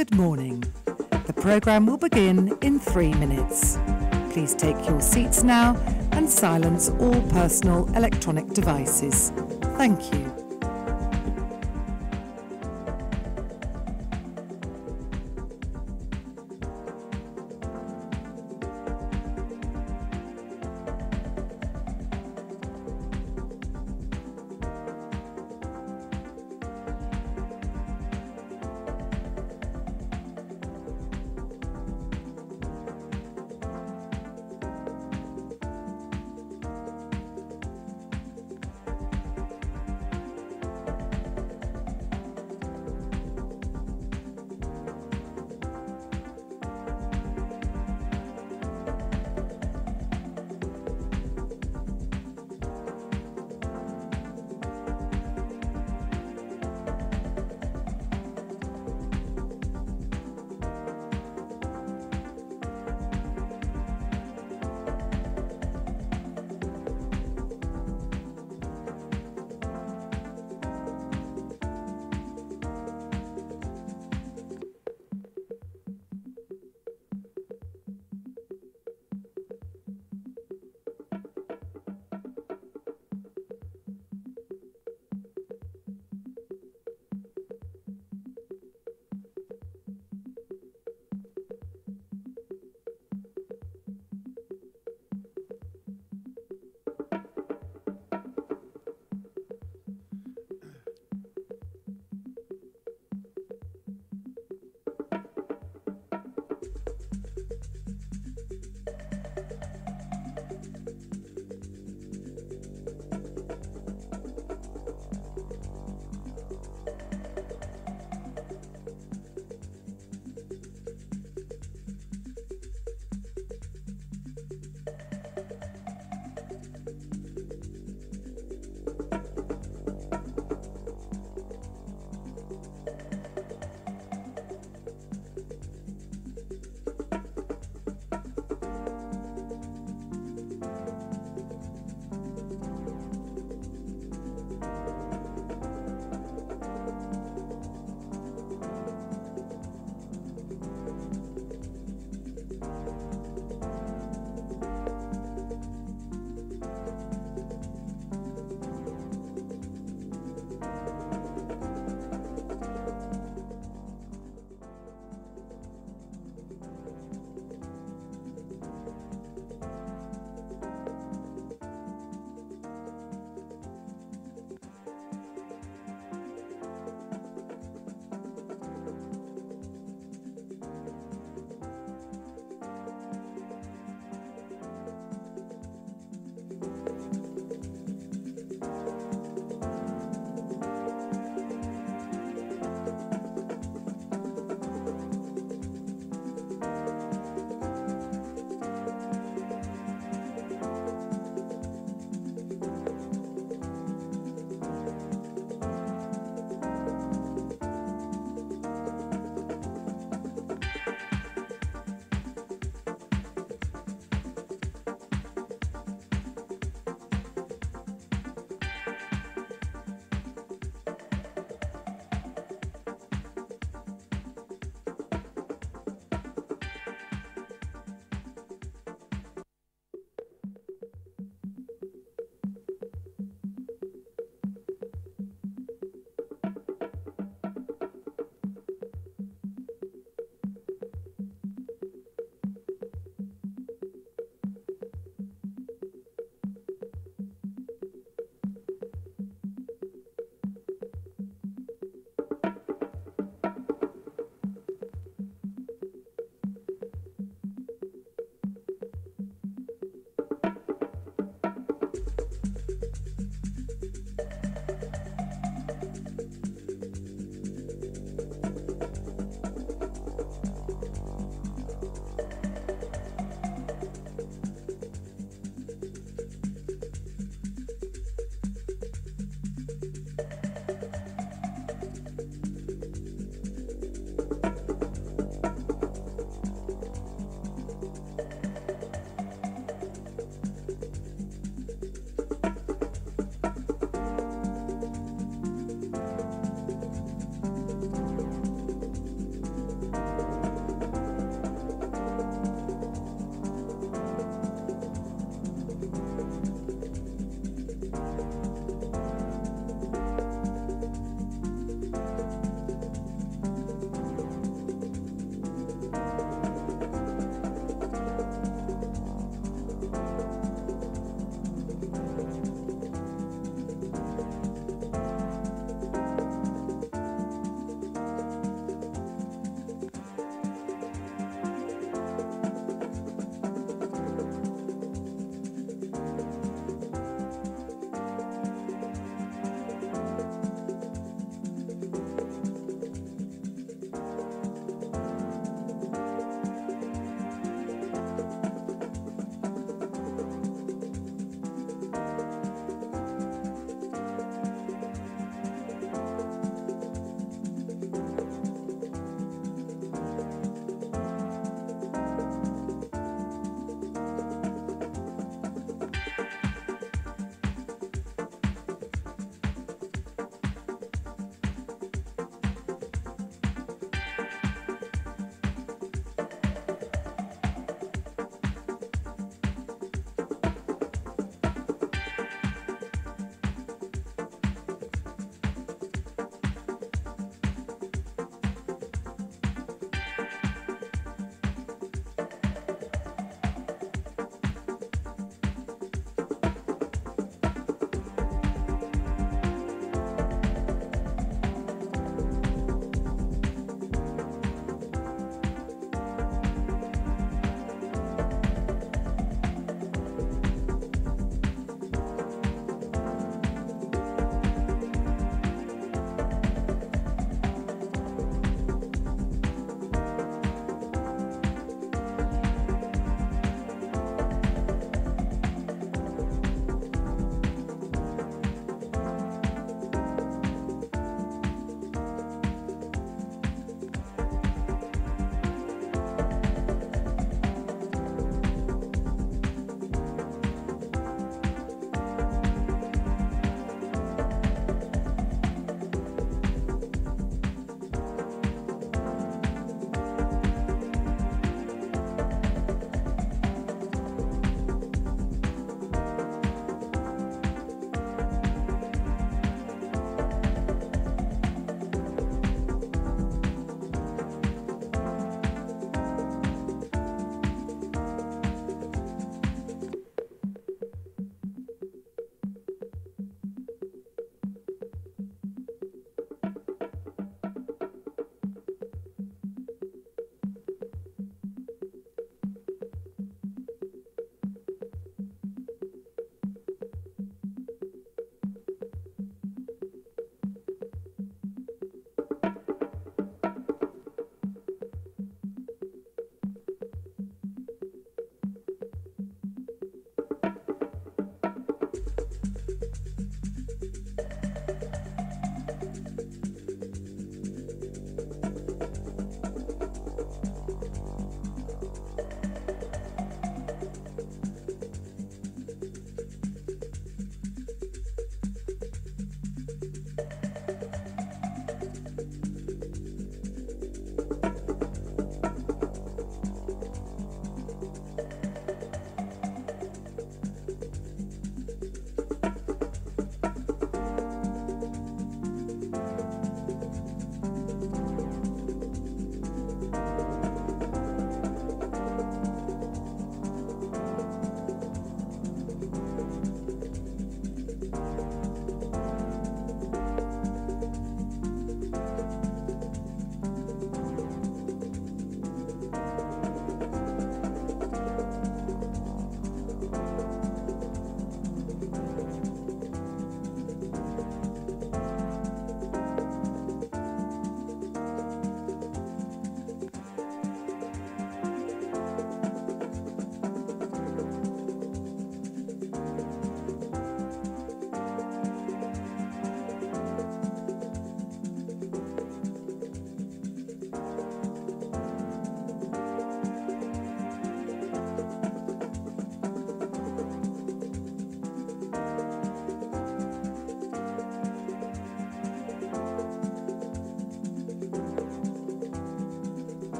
Good morning. The programme will begin in three minutes. Please take your seats now and silence all personal electronic devices. Thank you.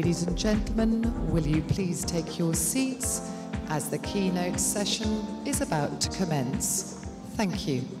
Ladies and gentlemen, will you please take your seats as the keynote session is about to commence. Thank you.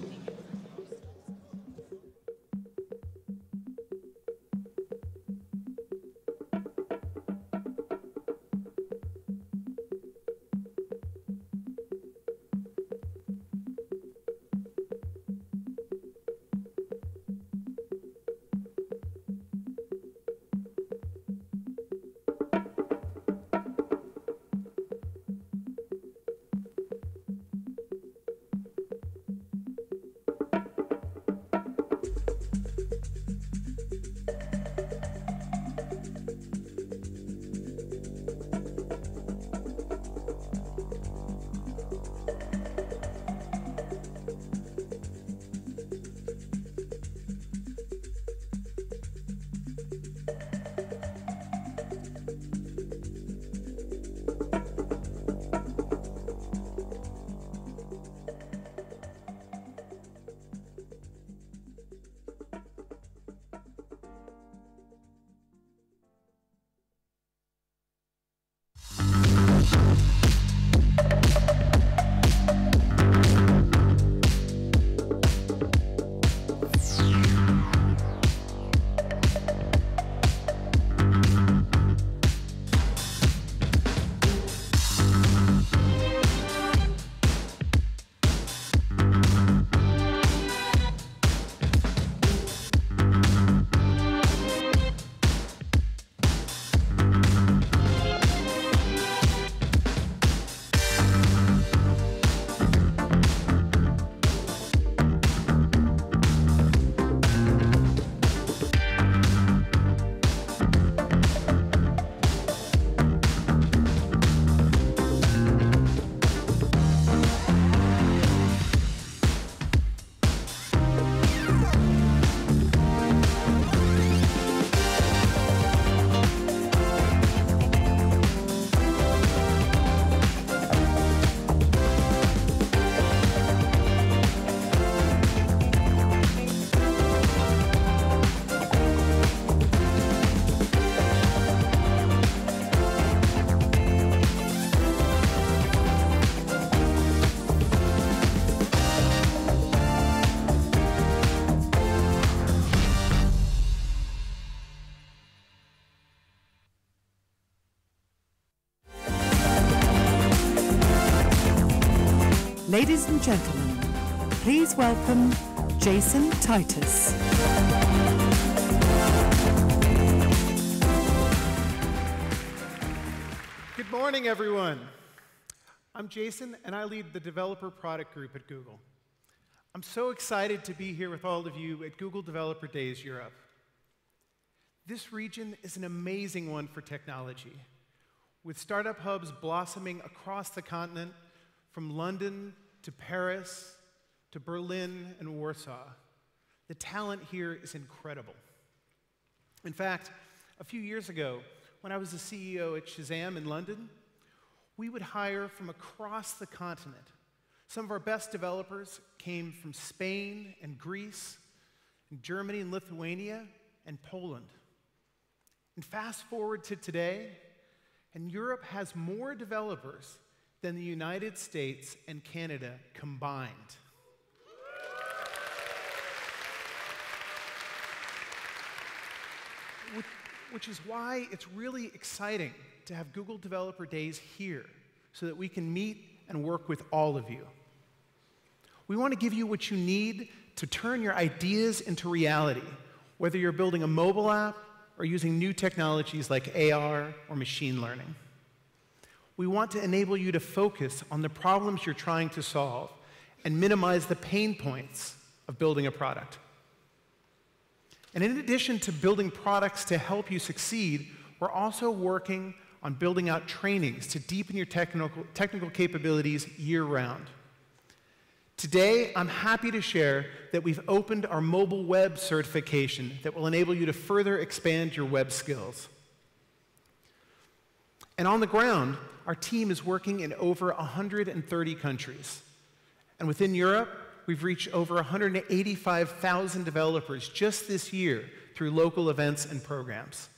And gentlemen, please welcome Jason Titus. Good morning, everyone. I'm Jason, and I lead the Developer Product Group at Google. I'm so excited to be here with all of you at Google Developer Days Europe. This region is an amazing one for technology, with startup hubs blossoming across the continent from London to Paris to Berlin and Warsaw. The talent here is incredible. In fact, a few years ago, when I was the CEO at Shazam in London, we would hire from across the continent. Some of our best developers came from Spain and Greece, and Germany and Lithuania, and Poland. And fast forward to today, and Europe has more developers than the United States and Canada combined. Which is why it's really exciting to have Google Developer Days here so that we can meet and work with all of you. We want to give you what you need to turn your ideas into reality, whether you're building a mobile app or using new technologies like AR or machine learning we want to enable you to focus on the problems you're trying to solve and minimize the pain points of building a product. And in addition to building products to help you succeed, we're also working on building out trainings to deepen your technical, technical capabilities year round. Today, I'm happy to share that we've opened our mobile web certification that will enable you to further expand your web skills. And on the ground, our team is working in over 130 countries. And within Europe, we've reached over 185,000 developers just this year through local events and programs.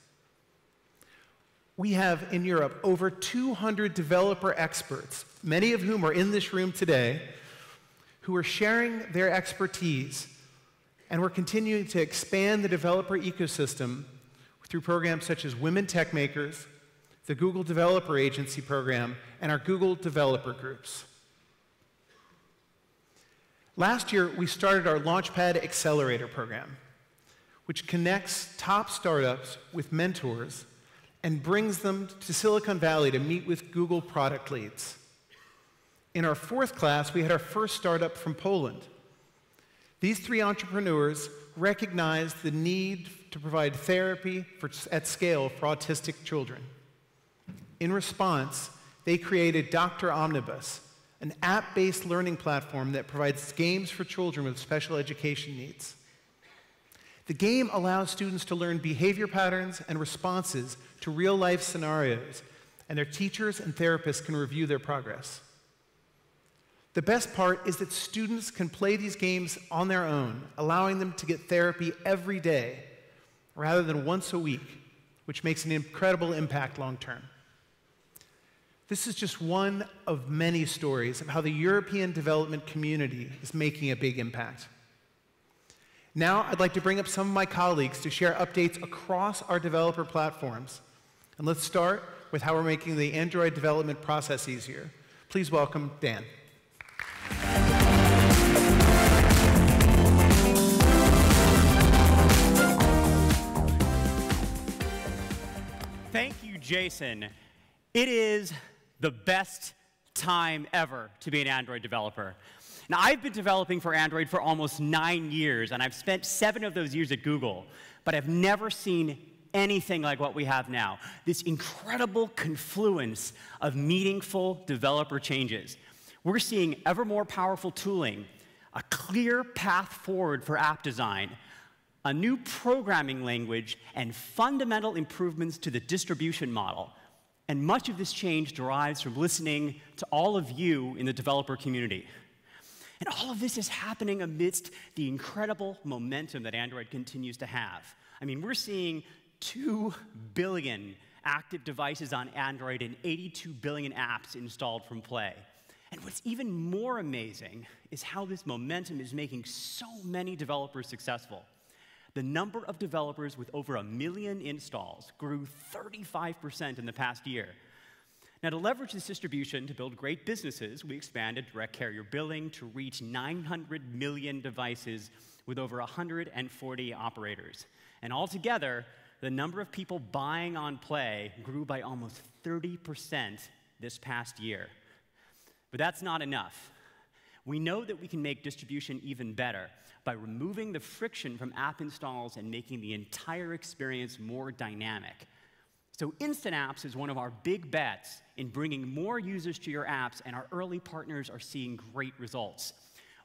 we have in Europe over 200 developer experts, many of whom are in this room today, who are sharing their expertise. And we're continuing to expand the developer ecosystem through programs such as Women Techmakers, the Google Developer Agency program, and our Google Developer Groups. Last year, we started our Launchpad Accelerator program, which connects top startups with mentors and brings them to Silicon Valley to meet with Google product leads. In our fourth class, we had our first startup from Poland. These three entrepreneurs recognized the need to provide therapy for, at scale for autistic children. In response, they created Dr. Omnibus, an app based learning platform that provides games for children with special education needs. The game allows students to learn behavior patterns and responses to real life scenarios, and their teachers and therapists can review their progress. The best part is that students can play these games on their own, allowing them to get therapy every day rather than once a week, which makes an incredible impact long term. This is just one of many stories of how the European development community is making a big impact. Now, I'd like to bring up some of my colleagues to share updates across our developer platforms. And let's start with how we're making the Android development process easier. Please welcome Dan. Thank you, Jason. It is the best time ever to be an Android developer. Now, I've been developing for Android for almost nine years, and I've spent seven of those years at Google, but I've never seen anything like what we have now. This incredible confluence of meaningful developer changes. We're seeing ever more powerful tooling, a clear path forward for app design, a new programming language, and fundamental improvements to the distribution model. And much of this change derives from listening to all of you in the developer community. And all of this is happening amidst the incredible momentum that Android continues to have. I mean, we're seeing 2 billion active devices on Android and 82 billion apps installed from Play. And what's even more amazing is how this momentum is making so many developers successful. The number of developers with over a million installs grew 35% in the past year. Now, to leverage this distribution to build great businesses, we expanded direct carrier billing to reach 900 million devices with over 140 operators. And altogether, the number of people buying on Play grew by almost 30% this past year. But that's not enough. We know that we can make distribution even better by removing the friction from app installs and making the entire experience more dynamic. So Instant Apps is one of our big bets in bringing more users to your apps, and our early partners are seeing great results.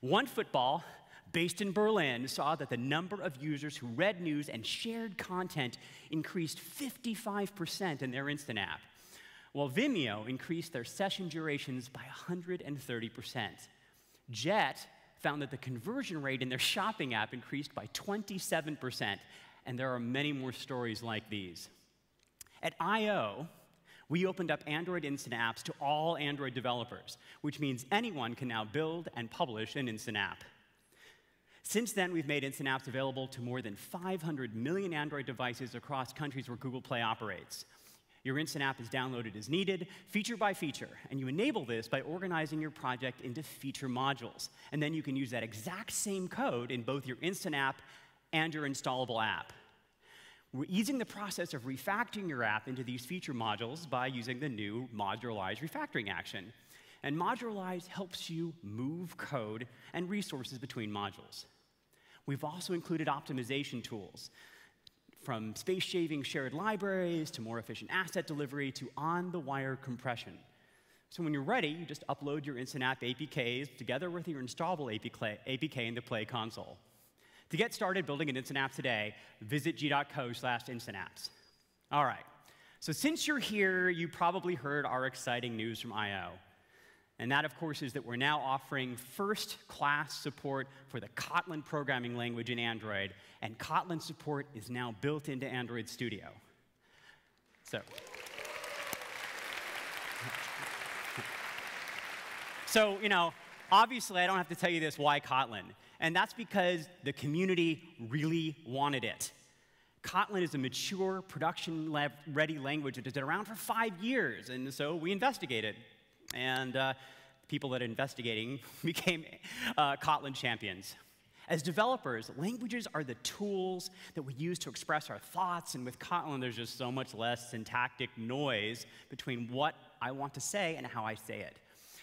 OneFootball, based in Berlin, saw that the number of users who read news and shared content increased 55% in their Instant App, while Vimeo increased their session durations by 130%. Jet found that the conversion rate in their shopping app increased by 27%, and there are many more stories like these. At I.O., we opened up Android Instant Apps to all Android developers, which means anyone can now build and publish an Instant App. Since then, we've made Instant Apps available to more than 500 million Android devices across countries where Google Play operates. Your Instant App is downloaded as needed, feature by feature, and you enable this by organizing your project into feature modules. And then you can use that exact same code in both your Instant App and your installable app. We're easing the process of refactoring your app into these feature modules by using the new modularize refactoring action. And modularize helps you move code and resources between modules. We've also included optimization tools, from space shaving shared libraries to more efficient asset delivery to on the wire compression. So when you're ready, you just upload your Instant App APKs together with your installable APK in the Play console. To get started building an Instant App today, visit g.co slash instantapps. All right, so since you're here, you probably heard our exciting news from I.O. And that, of course, is that we're now offering first class support for the Kotlin programming language in Android, and Kotlin support is now built into Android Studio. So. So, you know, obviously I don't have to tell you this, why Kotlin? And that's because the community really wanted it. Kotlin is a mature, production-ready language that has been around for five years, and so we investigated. And uh, people that are investigating became uh, Kotlin champions. As developers, languages are the tools that we use to express our thoughts, and with Kotlin, there's just so much less syntactic noise between what I want to say and how I say it.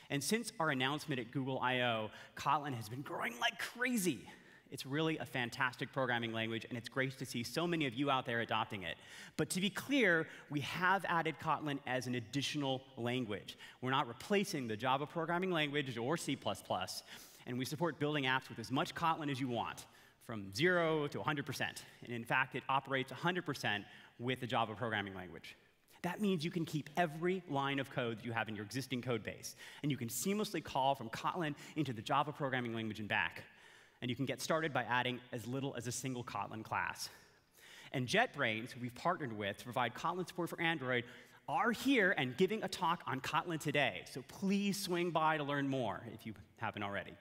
And since our announcement at Google I/O, Kotlin has been growing like crazy. It's really a fantastic programming language, and it's great to see so many of you out there adopting it. But to be clear, we have added Kotlin as an additional language. We're not replacing the Java programming language or C++, and we support building apps with as much Kotlin as you want, from 0 to 100%. And in fact, it operates 100% with the Java programming language. That means you can keep every line of code that you have in your existing code base, and you can seamlessly call from Kotlin into the Java programming language and back. And you can get started by adding as little as a single Kotlin class. And JetBrains, who we've partnered with to provide Kotlin support for Android, are here and giving a talk on Kotlin today. So please swing by to learn more if you haven't already.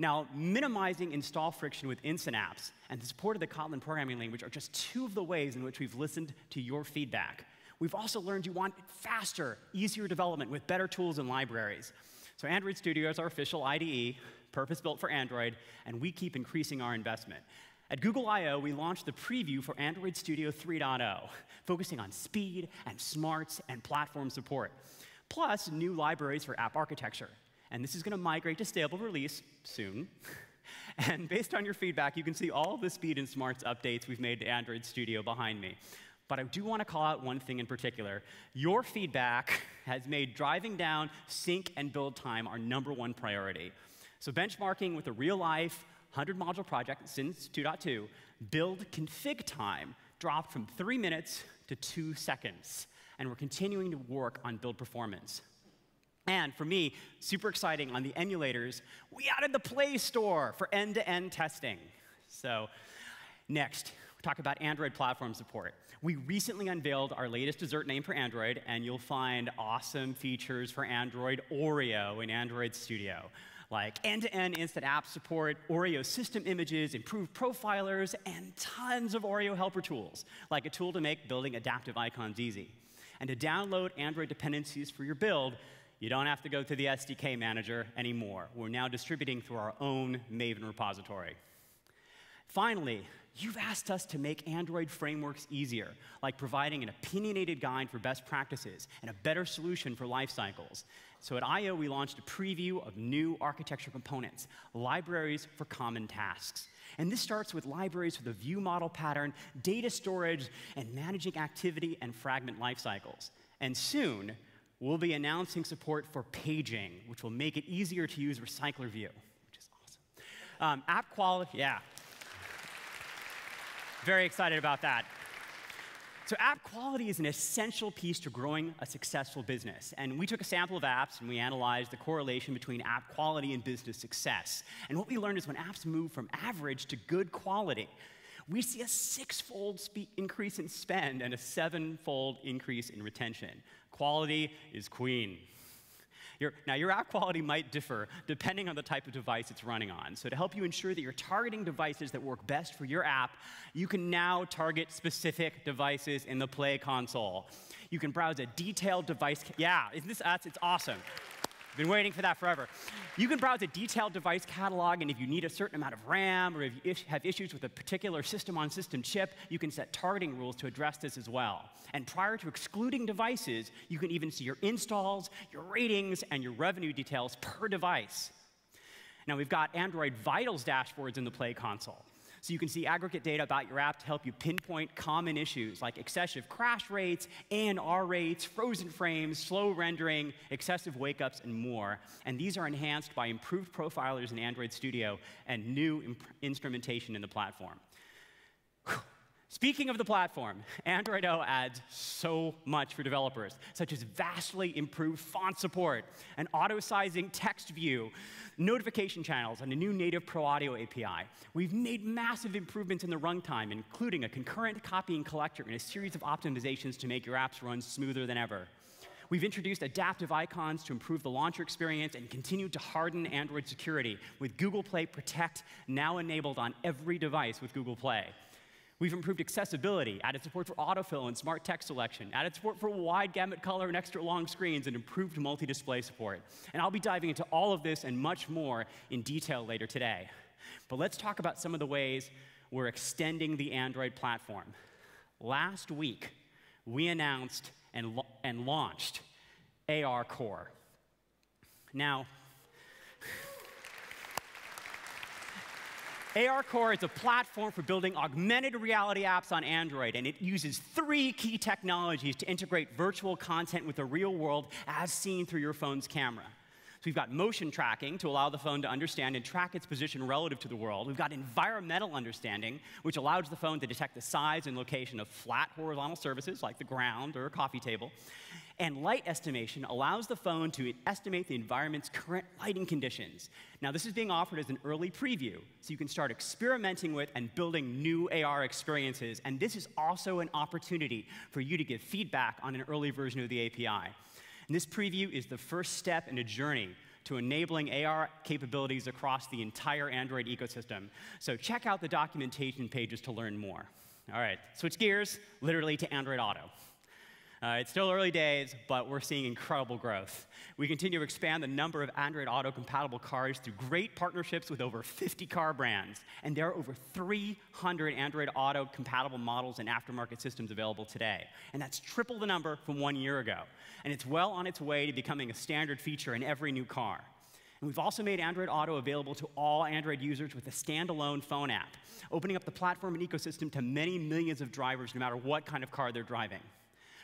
Now, minimizing install friction with instant apps and the support of the Kotlin programming language are just two of the ways in which we've listened to your feedback. We've also learned you want faster, easier development with better tools and libraries. So Android Studio is our official IDE, purpose-built for Android, and we keep increasing our investment. At Google I/O, we launched the preview for Android Studio 3.0, focusing on speed and smarts and platform support, plus new libraries for app architecture. And this is going to migrate to stable release soon. and based on your feedback, you can see all the speed and smarts updates we've made to Android Studio behind me. But I do want to call out one thing in particular. Your feedback has made driving down sync and build time our number one priority. So, benchmarking with a real life 100 module project since 2.2, build config time dropped from three minutes to two seconds. And we're continuing to work on build performance. And for me, super exciting on the emulators, we added the Play Store for end to end testing. So, next, we talk about Android platform support. We recently unveiled our latest dessert name for Android, and you'll find awesome features for Android Oreo in Android Studio, like end-to-end instant app support, Oreo system images, improved profilers, and tons of Oreo helper tools, like a tool to make building adaptive icons easy. And to download Android dependencies for your build, you don't have to go to the SDK manager anymore. We're now distributing through our own Maven repository. Finally, You've asked us to make Android frameworks easier, like providing an opinionated guide for best practices and a better solution for life cycles. So at I/O, we launched a preview of new architecture components, libraries for common tasks. And this starts with libraries for the view model pattern, data storage, and managing activity and fragment life cycles. And soon, we'll be announcing support for paging, which will make it easier to use Recycler View, which is awesome. Um, app quality, yeah. Very excited about that. So, app quality is an essential piece to growing a successful business. And we took a sample of apps and we analyzed the correlation between app quality and business success. And what we learned is when apps move from average to good quality, we see a six-fold increase in spend and a seven-fold increase in retention. Quality is queen. Your, now, your app quality might differ depending on the type of device it's running on. So, to help you ensure that you're targeting devices that work best for your app, you can now target specific devices in the Play console. You can browse a detailed device. Yeah, isn't this? That's, it's awesome. Been waiting for that forever. You can browse a detailed device catalog, and if you need a certain amount of RAM or if you have issues with a particular system on system chip, you can set targeting rules to address this as well. And prior to excluding devices, you can even see your installs, your ratings, and your revenue details per device. Now, we've got Android Vitals dashboards in the Play console. So you can see aggregate data about your app to help you pinpoint common issues like excessive crash rates, ANR rates, frozen frames, slow rendering, excessive wake ups, and more. And these are enhanced by improved profilers in Android Studio and new instrumentation in the platform. Speaking of the platform, Android O adds so much for developers, such as vastly improved font support, an auto-sizing text view, notification channels, and a new native Pro Audio API. We've made massive improvements in the runtime, including a concurrent copying collector and a series of optimizations to make your apps run smoother than ever. We've introduced adaptive icons to improve the launcher experience and continued to harden Android security with Google Play Protect now enabled on every device with Google Play. We've improved accessibility, added support for autofill and smart text selection, added support for wide gamut color and extra long screens, and improved multi-display support. And I'll be diving into all of this and much more in detail later today. But let's talk about some of the ways we're extending the Android platform. Last week, we announced and, and launched AR Core. Now, AR Core is a platform for building augmented reality apps on Android, and it uses three key technologies to integrate virtual content with the real world as seen through your phone's camera. So we've got motion tracking to allow the phone to understand and track its position relative to the world. We've got environmental understanding, which allows the phone to detect the size and location of flat horizontal surfaces like the ground or a coffee table. And light estimation allows the phone to estimate the environment's current lighting conditions. Now, this is being offered as an early preview, so you can start experimenting with and building new AR experiences. And this is also an opportunity for you to give feedback on an early version of the API. And this preview is the first step in a journey to enabling AR capabilities across the entire Android ecosystem. So check out the documentation pages to learn more. All right, switch gears literally to Android Auto. Uh, it's still early days, but we're seeing incredible growth. We continue to expand the number of Android Auto compatible cars through great partnerships with over 50 car brands. And there are over 300 Android Auto compatible models and aftermarket systems available today. And that's triple the number from one year ago. And it's well on its way to becoming a standard feature in every new car. And we've also made Android Auto available to all Android users with a standalone phone app, opening up the platform and ecosystem to many millions of drivers, no matter what kind of car they're driving.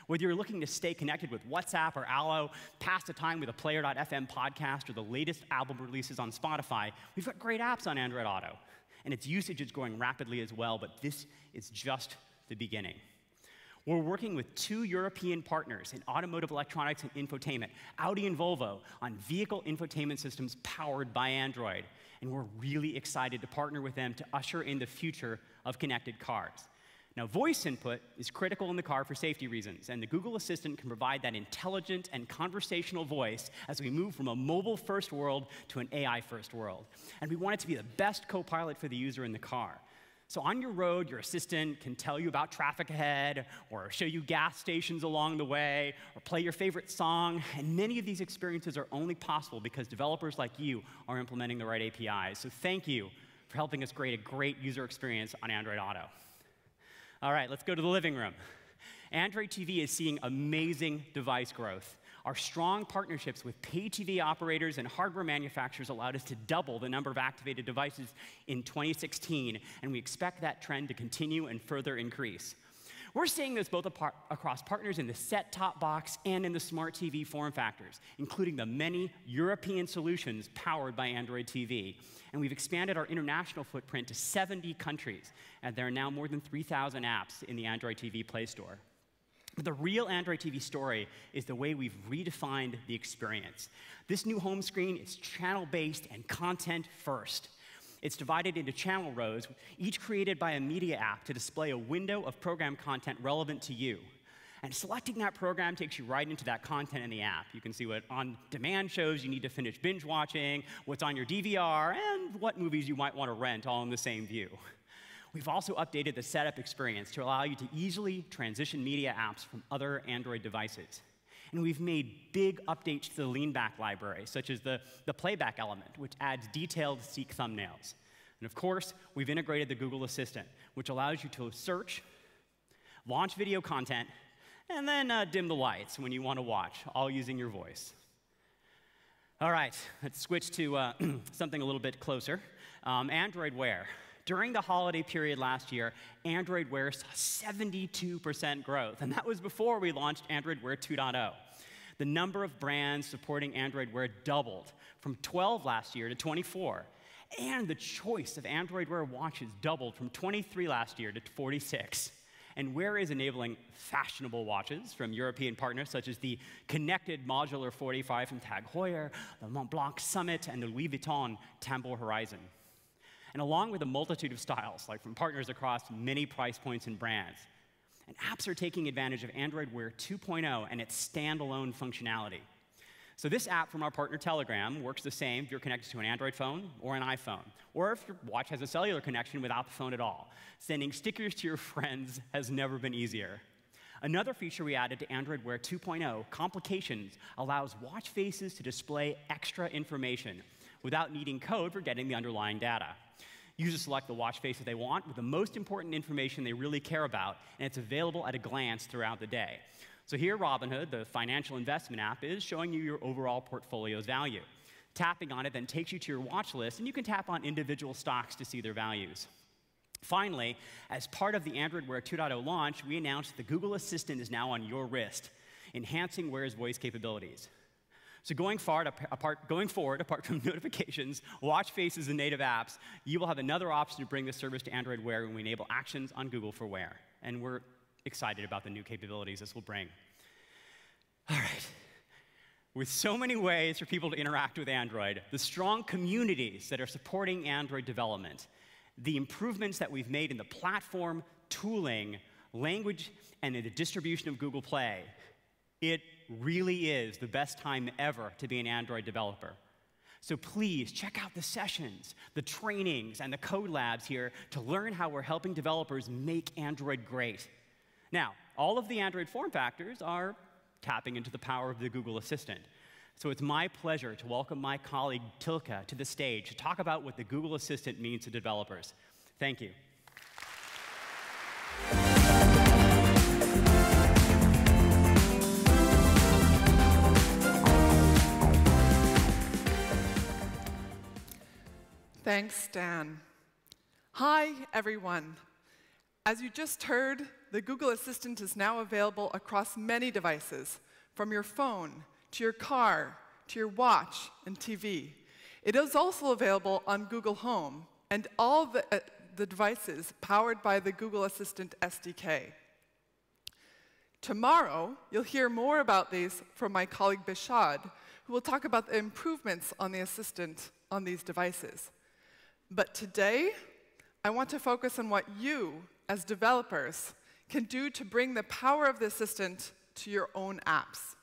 Whether you're looking to stay connected with WhatsApp or Allo, pass the time with a Player.fm podcast, or the latest album releases on Spotify, we've got great apps on Android Auto. And its usage is growing rapidly as well, but this is just the beginning. We're working with two European partners in automotive electronics and infotainment, Audi and Volvo, on vehicle infotainment systems powered by Android. And we're really excited to partner with them to usher in the future of connected cars. Now, voice input is critical in the car for safety reasons, and the Google Assistant can provide that intelligent and conversational voice as we move from a mobile first world to an AI first world. And we want it to be the best co pilot for the user in the car. So, on your road, your assistant can tell you about traffic ahead, or show you gas stations along the way, or play your favorite song. And many of these experiences are only possible because developers like you are implementing the right APIs. So, thank you for helping us create a great user experience on Android Auto. All right, let's go to the living room. Android TV is seeing amazing device growth. Our strong partnerships with pay TV operators and hardware manufacturers allowed us to double the number of activated devices in 2016, and we expect that trend to continue and further increase. We're seeing this both across partners in the set top box and in the smart TV form factors, including the many European solutions powered by Android TV. And we've expanded our international footprint to 70 countries, and there are now more than 3,000 apps in the Android TV Play Store. But the real Android TV story is the way we've redefined the experience. This new home screen is channel based and content first. It's divided into channel rows, each created by a media app to display a window of program content relevant to you. And selecting that program takes you right into that content in the app. You can see what on demand shows you need to finish binge watching, what's on your DVR, and what movies you might want to rent all in the same view. We've also updated the setup experience to allow you to easily transition media apps from other Android devices. And we've made big updates to the leanback library, such as the, the playback element, which adds detailed seek thumbnails. And of course, we've integrated the Google Assistant, which allows you to search, launch video content, and then uh, dim the lights when you want to watch, all using your voice. All right, let's switch to uh, something a little bit closer um, Android Wear. During the holiday period last year, Android Wear saw 72% growth, and that was before we launched Android Wear 2.0. The number of brands supporting Android Wear doubled from 12 last year to 24. And the choice of Android Wear watches doubled from 23 last year to 46. And Wear is enabling fashionable watches from European partners such as the connected modular 45 from Tag Heuer, the Montblanc Summit, and the Louis Vuitton Tambour Horizon and along with a multitude of styles, like from partners across many price points and brands. And apps are taking advantage of Android Wear 2.0 and its standalone functionality. So this app from our partner Telegram works the same if you're connected to an Android phone or an iPhone, or if your watch has a cellular connection without the phone at all. Sending stickers to your friends has never been easier. Another feature we added to Android Wear 2.0, Complications, allows watch faces to display extra information without needing code for getting the underlying data. Users select the watch face that they want with the most important information they really care about, and it's available at a glance throughout the day. So here, Robinhood, the financial investment app, is showing you your overall portfolio's value. Tapping on it then takes you to your watch list, and you can tap on individual stocks to see their values. Finally, as part of the Android Wear 2.0 launch, we announced the Google Assistant is now on your wrist, enhancing Wear's voice capabilities. So going forward, apart, going forward, apart from notifications, watch faces, and native apps, you will have another option to bring this service to Android Wear when we enable actions on Google for Wear. And we're excited about the new capabilities this will bring. All right. With so many ways for people to interact with Android, the strong communities that are supporting Android development, the improvements that we've made in the platform, tooling, language, and in the distribution of Google Play, it really is the best time ever to be an Android developer. So please check out the sessions, the trainings, and the code labs here to learn how we're helping developers make Android great. Now, all of the Android form factors are tapping into the power of the Google Assistant. So it's my pleasure to welcome my colleague Tilke to the stage to talk about what the Google Assistant means to developers. Thank you. Thanks, Dan. Hi, everyone. As you just heard, the Google Assistant is now available across many devices, from your phone to your car to your watch and TV. It is also available on Google Home and all the, uh, the devices powered by the Google Assistant SDK. Tomorrow, you'll hear more about these from my colleague Bishad, who will talk about the improvements on the Assistant on these devices. But today, I want to focus on what you, as developers, can do to bring the power of the Assistant to your own apps.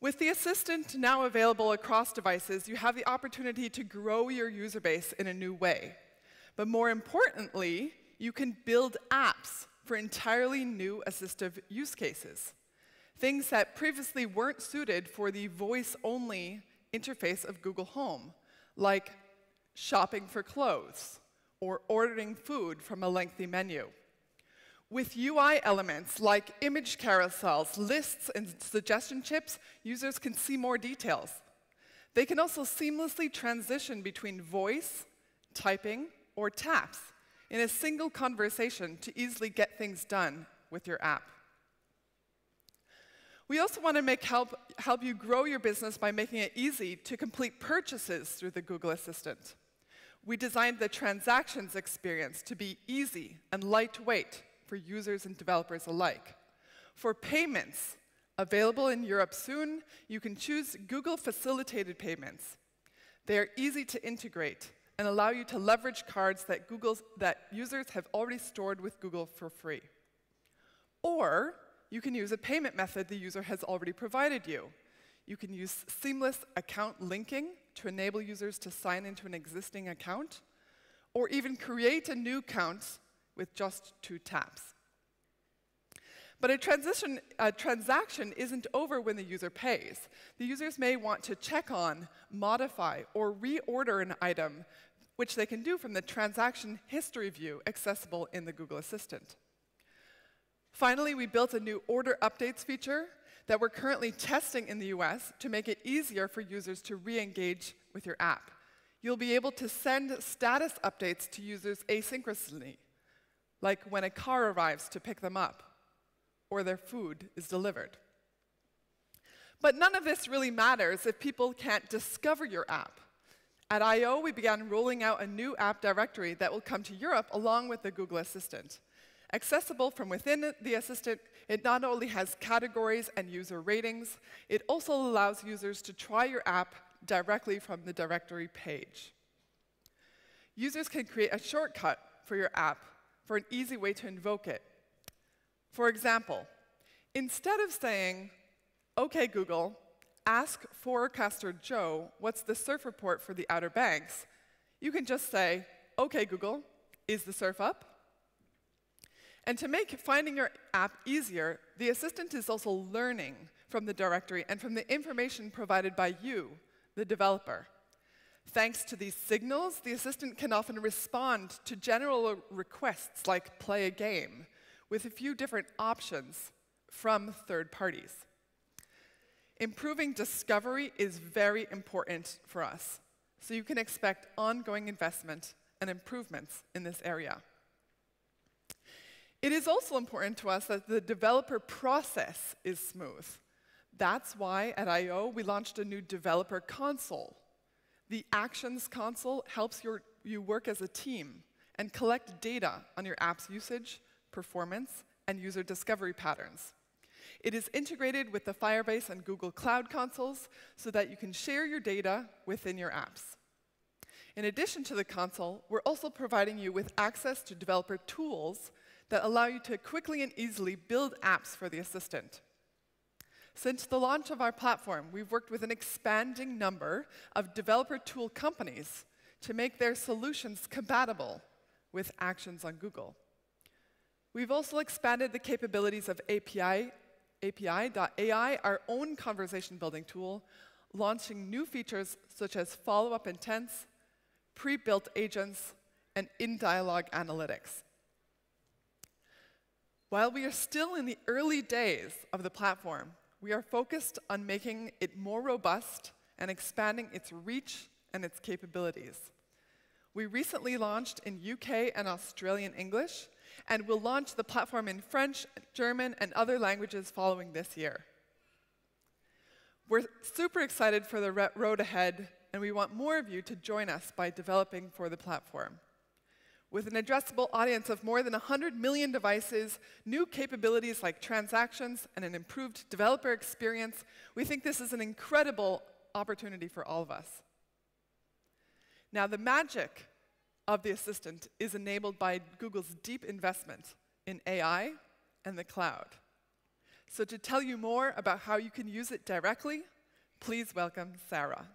With the Assistant now available across devices, you have the opportunity to grow your user base in a new way. But more importantly, you can build apps for entirely new assistive use cases. Things that previously weren't suited for the voice-only interface of Google Home, like shopping for clothes or ordering food from a lengthy menu. With UI elements like image carousels, lists, and suggestion chips, users can see more details. They can also seamlessly transition between voice, typing, or taps in a single conversation to easily get things done with your app. We also want to make help, help you grow your business by making it easy to complete purchases through the Google Assistant. We designed the transactions experience to be easy and lightweight for users and developers alike. For payments, available in Europe soon, you can choose Google facilitated payments. They are easy to integrate and allow you to leverage cards that, Google's, that users have already stored with Google for free. Or you can use a payment method the user has already provided you. You can use seamless account linking to enable users to sign into an existing account, or even create a new account with just two taps. But a, a transaction isn't over when the user pays. The users may want to check on, modify, or reorder an item, which they can do from the transaction history view accessible in the Google Assistant. Finally, we built a new order updates feature that we're currently testing in the US to make it easier for users to re-engage with your app. You'll be able to send status updates to users asynchronously, like when a car arrives to pick them up or their food is delivered. But none of this really matters if people can't discover your app. At I.O., we began rolling out a new app directory that will come to Europe along with the Google Assistant. Accessible from within the Assistant, it not only has categories and user ratings, it also allows users to try your app directly from the directory page. Users can create a shortcut for your app for an easy way to invoke it. For example, instead of saying, OK, Google, ask forecaster Joe what's the surf report for the Outer Banks, you can just say, OK, Google, is the surf up? And to make finding your app easier, the assistant is also learning from the directory and from the information provided by you, the developer. Thanks to these signals, the assistant can often respond to general requests like play a game with a few different options from third parties. Improving discovery is very important for us, so you can expect ongoing investment and improvements in this area. It is also important to us that the developer process is smooth. That's why at I.O. we launched a new developer console. The Actions console helps your, you work as a team and collect data on your app's usage, performance, and user discovery patterns. It is integrated with the Firebase and Google Cloud consoles so that you can share your data within your apps. In addition to the console, we're also providing you with access to developer tools that allow you to quickly and easily build apps for the assistant. Since the launch of our platform, we've worked with an expanding number of developer tool companies to make their solutions compatible with Actions on Google. We've also expanded the capabilities of API, API.ai, our own conversation building tool, launching new features such as follow-up intents, pre-built agents, and in-dialog analytics. While we are still in the early days of the platform, we are focused on making it more robust and expanding its reach and its capabilities. We recently launched in UK and Australian English, and will launch the platform in French, German, and other languages following this year. We're super excited for the road ahead, and we want more of you to join us by developing for the platform. With an addressable audience of more than 100 million devices, new capabilities like transactions, and an improved developer experience, we think this is an incredible opportunity for all of us. Now, the magic of the assistant is enabled by Google's deep investment in AI and the cloud. So to tell you more about how you can use it directly, please welcome Sara.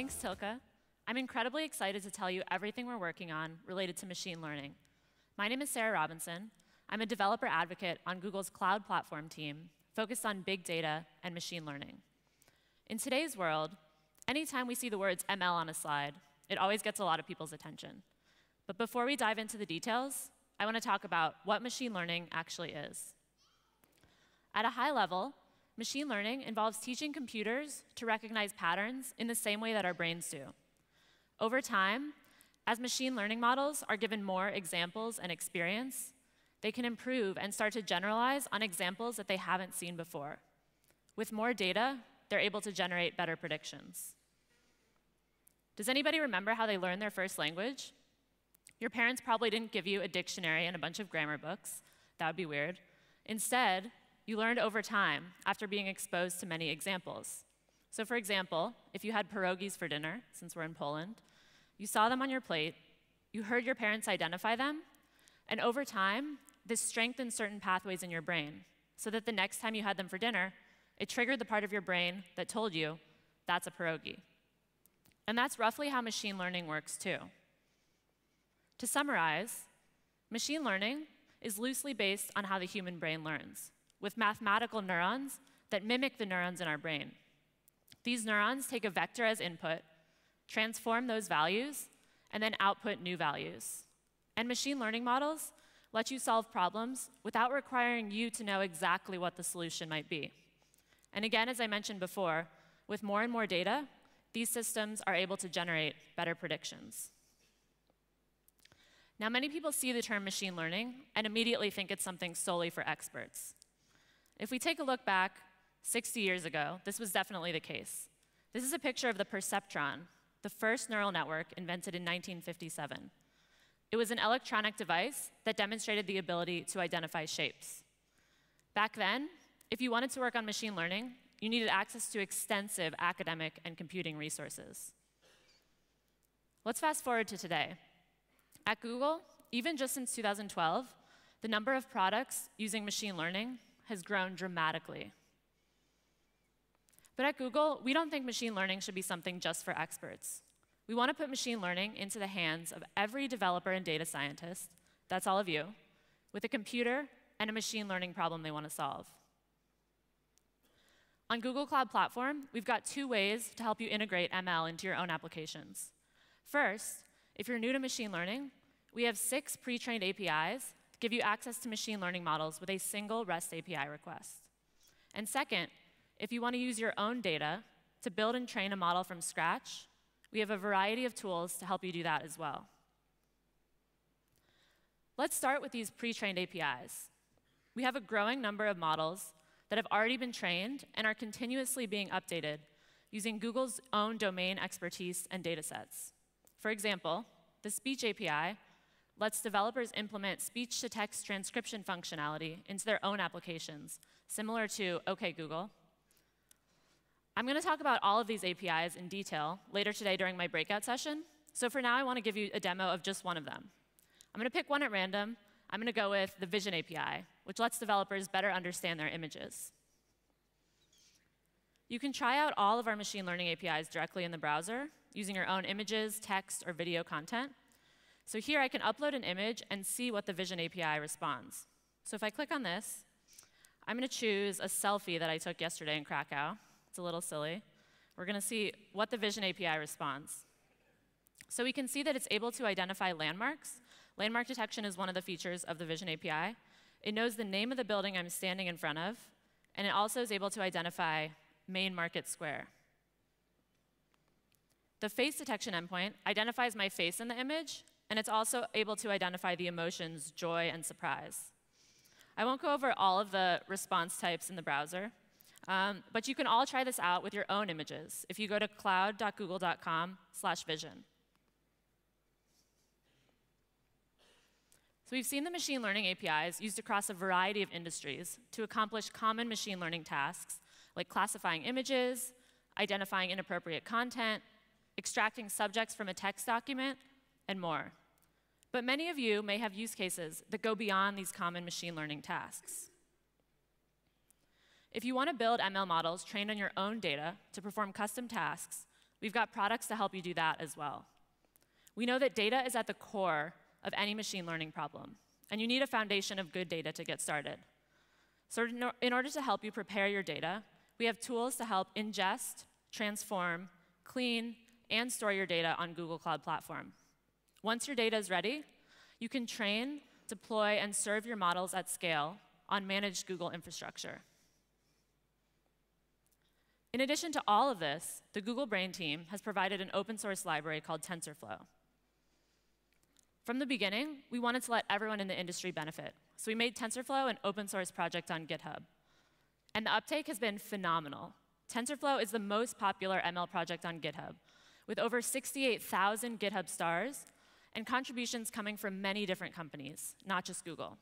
Thanks, Tilke. I'm incredibly excited to tell you everything we're working on related to machine learning. My name is Sara Robinson. I'm a developer advocate on Google's cloud platform team focused on big data and machine learning. In today's world, anytime we see the words ML on a slide, it always gets a lot of people's attention. But before we dive into the details, I want to talk about what machine learning actually is. At a high level, Machine learning involves teaching computers to recognize patterns in the same way that our brains do. Over time, as machine learning models are given more examples and experience, they can improve and start to generalize on examples that they haven't seen before. With more data, they're able to generate better predictions. Does anybody remember how they learned their first language? Your parents probably didn't give you a dictionary and a bunch of grammar books. That would be weird. Instead, you learned over time after being exposed to many examples. So for example, if you had pierogies for dinner, since we're in Poland, you saw them on your plate, you heard your parents identify them, and over time, this strengthened certain pathways in your brain, so that the next time you had them for dinner, it triggered the part of your brain that told you, that's a pierogi. And that's roughly how machine learning works too. To summarize, machine learning is loosely based on how the human brain learns with mathematical neurons that mimic the neurons in our brain. These neurons take a vector as input, transform those values, and then output new values. And machine learning models let you solve problems without requiring you to know exactly what the solution might be. And again, as I mentioned before, with more and more data, these systems are able to generate better predictions. Now, many people see the term machine learning and immediately think it's something solely for experts. If we take a look back 60 years ago, this was definitely the case. This is a picture of the perceptron, the first neural network invented in 1957. It was an electronic device that demonstrated the ability to identify shapes. Back then, if you wanted to work on machine learning, you needed access to extensive academic and computing resources. Let's fast forward to today. At Google, even just since 2012, the number of products using machine learning has grown dramatically. But at Google, we don't think machine learning should be something just for experts. We want to put machine learning into the hands of every developer and data scientist, that's all of you, with a computer and a machine learning problem they want to solve. On Google Cloud Platform, we've got two ways to help you integrate ML into your own applications. First, if you're new to machine learning, we have six pre-trained APIs give you access to machine learning models with a single REST API request. And second, if you want to use your own data to build and train a model from scratch, we have a variety of tools to help you do that as well. Let's start with these pre-trained APIs. We have a growing number of models that have already been trained and are continuously being updated using Google's own domain expertise and datasets. For example, the Speech API lets developers implement speech-to-text transcription functionality into their own applications, similar to OK Google. I'm going to talk about all of these APIs in detail later today during my breakout session. So for now, I want to give you a demo of just one of them. I'm going to pick one at random. I'm going to go with the Vision API, which lets developers better understand their images. You can try out all of our machine learning APIs directly in the browser using your own images, text, or video content. So here I can upload an image and see what the Vision API responds. So if I click on this, I'm going to choose a selfie that I took yesterday in Krakow. It's a little silly. We're going to see what the Vision API responds. So we can see that it's able to identify landmarks. Landmark detection is one of the features of the Vision API. It knows the name of the building I'm standing in front of, and it also is able to identify Main Market Square. The face detection endpoint identifies my face in the image, and it's also able to identify the emotions joy and surprise. I won't go over all of the response types in the browser, um, but you can all try this out with your own images if you go to cloud.google.com slash vision. So we've seen the machine learning APIs used across a variety of industries to accomplish common machine learning tasks like classifying images, identifying inappropriate content, extracting subjects from a text document, and more. But many of you may have use cases that go beyond these common machine learning tasks. If you want to build ML models trained on your own data to perform custom tasks, we've got products to help you do that as well. We know that data is at the core of any machine learning problem. And you need a foundation of good data to get started. So in order to help you prepare your data, we have tools to help ingest, transform, clean, and store your data on Google Cloud Platform. Once your data is ready, you can train, deploy, and serve your models at scale on managed Google infrastructure. In addition to all of this, the Google Brain team has provided an open source library called TensorFlow. From the beginning, we wanted to let everyone in the industry benefit. So we made TensorFlow an open source project on GitHub. And the uptake has been phenomenal. TensorFlow is the most popular ML project on GitHub, with over 68,000 GitHub stars and contributions coming from many different companies, not just Google.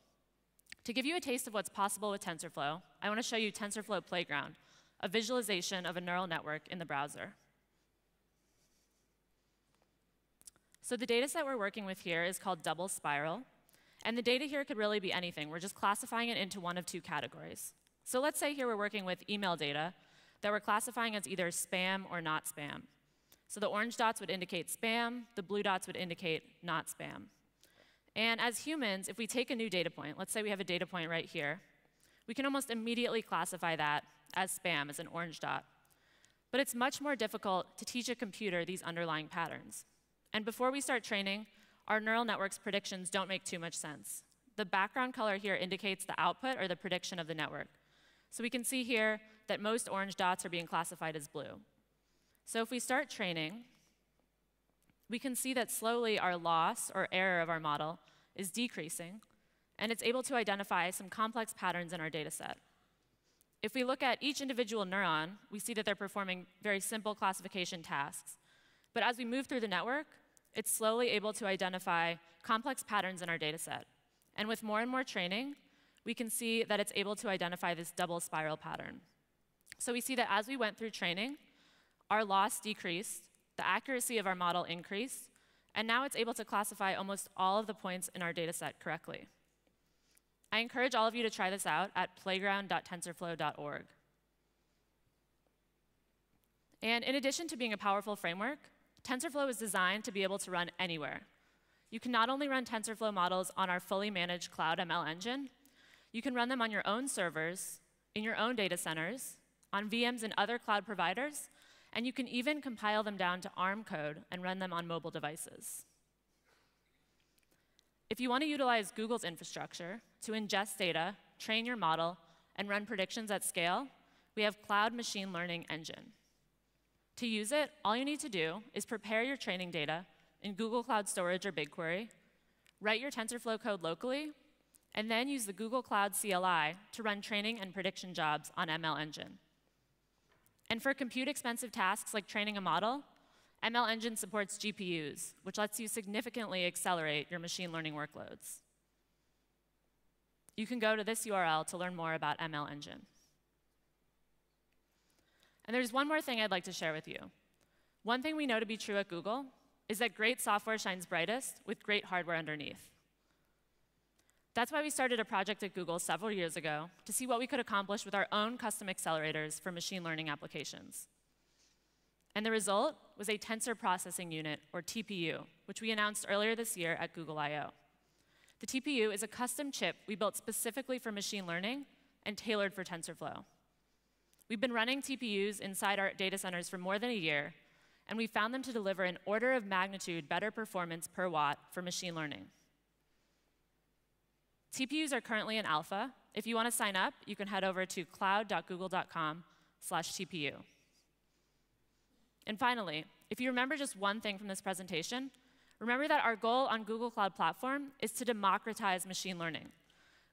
To give you a taste of what's possible with TensorFlow, I want to show you TensorFlow Playground, a visualization of a neural network in the browser. So the data set we're working with here is called double spiral. And the data here could really be anything. We're just classifying it into one of two categories. So let's say here we're working with email data that we're classifying as either spam or not spam. So the orange dots would indicate spam, the blue dots would indicate not spam. And as humans, if we take a new data point, let's say we have a data point right here, we can almost immediately classify that as spam, as an orange dot. But it's much more difficult to teach a computer these underlying patterns. And before we start training, our neural network's predictions don't make too much sense. The background color here indicates the output or the prediction of the network. So we can see here that most orange dots are being classified as blue. So if we start training, we can see that slowly our loss or error of our model is decreasing, and it's able to identify some complex patterns in our data set. If we look at each individual neuron, we see that they're performing very simple classification tasks. But as we move through the network, it's slowly able to identify complex patterns in our data set. And with more and more training, we can see that it's able to identify this double spiral pattern. So we see that as we went through training, our loss decreased, the accuracy of our model increased, and now it's able to classify almost all of the points in our dataset correctly. I encourage all of you to try this out at playground.tensorflow.org. And in addition to being a powerful framework, TensorFlow is designed to be able to run anywhere. You can not only run TensorFlow models on our fully managed cloud ML engine, you can run them on your own servers, in your own data centers, on VMs and other cloud providers, and you can even compile them down to ARM code and run them on mobile devices. If you want to utilize Google's infrastructure to ingest data, train your model, and run predictions at scale, we have Cloud Machine Learning Engine. To use it, all you need to do is prepare your training data in Google Cloud Storage or BigQuery, write your TensorFlow code locally, and then use the Google Cloud CLI to run training and prediction jobs on ML Engine. And for compute expensive tasks like training a model, ML Engine supports GPUs, which lets you significantly accelerate your machine learning workloads. You can go to this URL to learn more about ML Engine. And there's one more thing I'd like to share with you. One thing we know to be true at Google is that great software shines brightest with great hardware underneath. That's why we started a project at Google several years ago to see what we could accomplish with our own custom accelerators for machine learning applications. And the result was a tensor processing unit, or TPU, which we announced earlier this year at Google I.O. The TPU is a custom chip we built specifically for machine learning and tailored for TensorFlow. We've been running TPUs inside our data centers for more than a year, and we found them to deliver an order of magnitude better performance per watt for machine learning. TPUs are currently in alpha. If you want to sign up, you can head over to cloud.google.com slash TPU. And finally, if you remember just one thing from this presentation, remember that our goal on Google Cloud Platform is to democratize machine learning.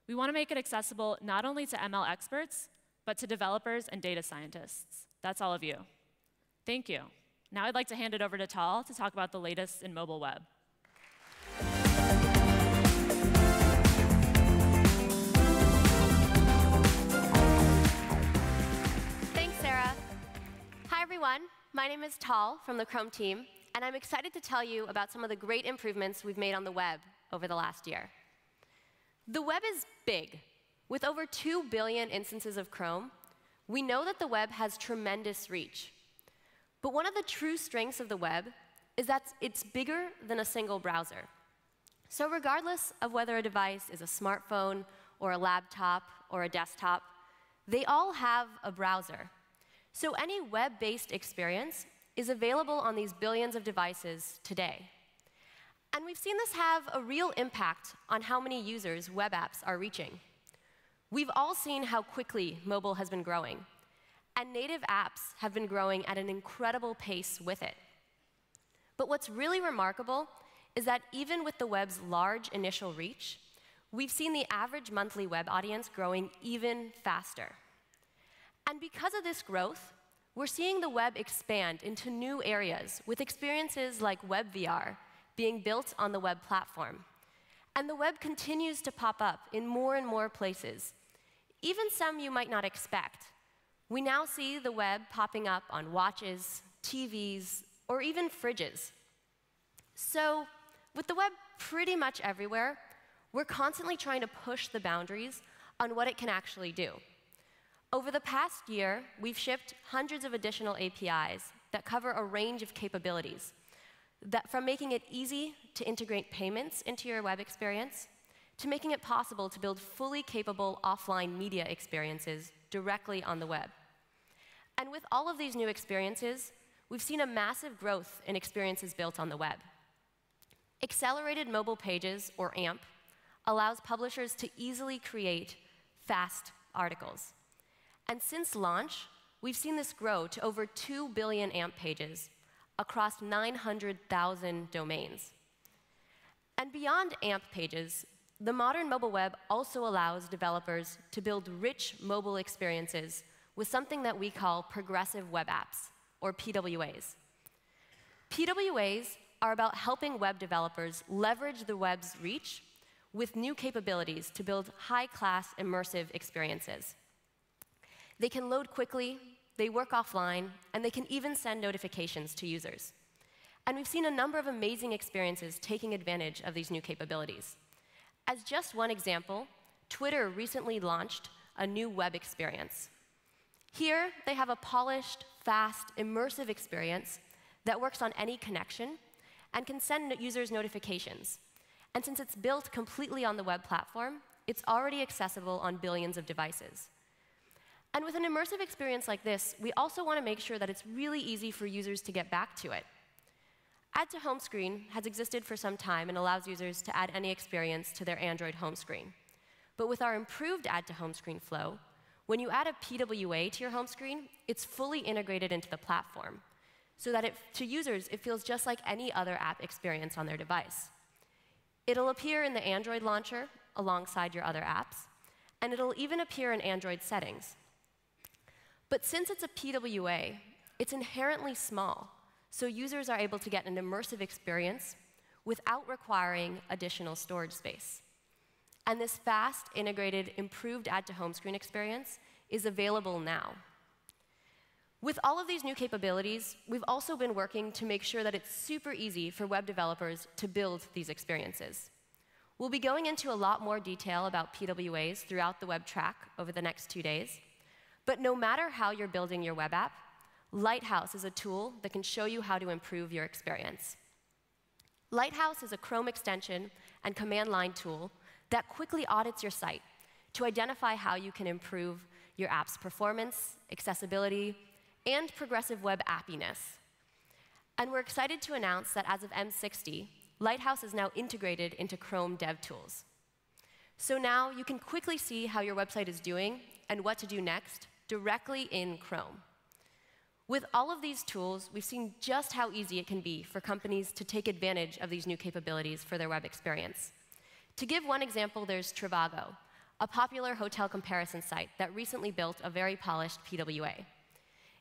We want to make it accessible not only to ML experts, but to developers and data scientists. That's all of you. Thank you. Now I'd like to hand it over to Tal to talk about the latest in mobile web. Everyone. My name is Tal from the Chrome team, and I'm excited to tell you about some of the great improvements we've made on the web over the last year. The web is big. With over 2 billion instances of Chrome, we know that the web has tremendous reach. But one of the true strengths of the web is that it's bigger than a single browser. So regardless of whether a device is a smartphone or a laptop or a desktop, they all have a browser. So any web-based experience is available on these billions of devices today. And we've seen this have a real impact on how many users web apps are reaching. We've all seen how quickly mobile has been growing, and native apps have been growing at an incredible pace with it. But what's really remarkable is that even with the web's large initial reach, we've seen the average monthly web audience growing even faster. And because of this growth, we're seeing the web expand into new areas with experiences like WebVR being built on the web platform. And the web continues to pop up in more and more places, even some you might not expect. We now see the web popping up on watches, TVs, or even fridges. So, with the web pretty much everywhere, we're constantly trying to push the boundaries on what it can actually do. Over the past year, we've shipped hundreds of additional APIs that cover a range of capabilities, that from making it easy to integrate payments into your web experience, to making it possible to build fully capable offline media experiences directly on the web. And with all of these new experiences, we've seen a massive growth in experiences built on the web. Accelerated Mobile Pages, or AMP, allows publishers to easily create fast articles. And since launch, we've seen this grow to over 2 billion AMP pages across 900,000 domains. And beyond AMP pages, the modern mobile web also allows developers to build rich mobile experiences with something that we call progressive web apps, or PWAs. PWAs are about helping web developers leverage the web's reach with new capabilities to build high-class immersive experiences. They can load quickly, they work offline, and they can even send notifications to users. And we've seen a number of amazing experiences taking advantage of these new capabilities. As just one example, Twitter recently launched a new web experience. Here, they have a polished, fast, immersive experience that works on any connection and can send users notifications. And since it's built completely on the web platform, it's already accessible on billions of devices. And with an immersive experience like this, we also want to make sure that it's really easy for users to get back to it. Add to home screen has existed for some time and allows users to add any experience to their Android home screen. But with our improved add to home screen flow, when you add a PWA to your home screen, it's fully integrated into the platform, so that it, to users, it feels just like any other app experience on their device. It'll appear in the Android launcher alongside your other apps, and it'll even appear in Android settings. But since it's a PWA, it's inherently small, so users are able to get an immersive experience without requiring additional storage space. And this fast, integrated, improved add to home screen experience is available now. With all of these new capabilities, we've also been working to make sure that it's super easy for web developers to build these experiences. We'll be going into a lot more detail about PWAs throughout the web track over the next two days. But no matter how you're building your web app, Lighthouse is a tool that can show you how to improve your experience. Lighthouse is a Chrome extension and command line tool that quickly audits your site to identify how you can improve your app's performance, accessibility, and progressive web appiness. And we're excited to announce that as of M60, Lighthouse is now integrated into Chrome DevTools. So now you can quickly see how your website is doing and what to do next directly in Chrome. With all of these tools, we've seen just how easy it can be for companies to take advantage of these new capabilities for their web experience. To give one example, there's Trivago, a popular hotel comparison site that recently built a very polished PWA.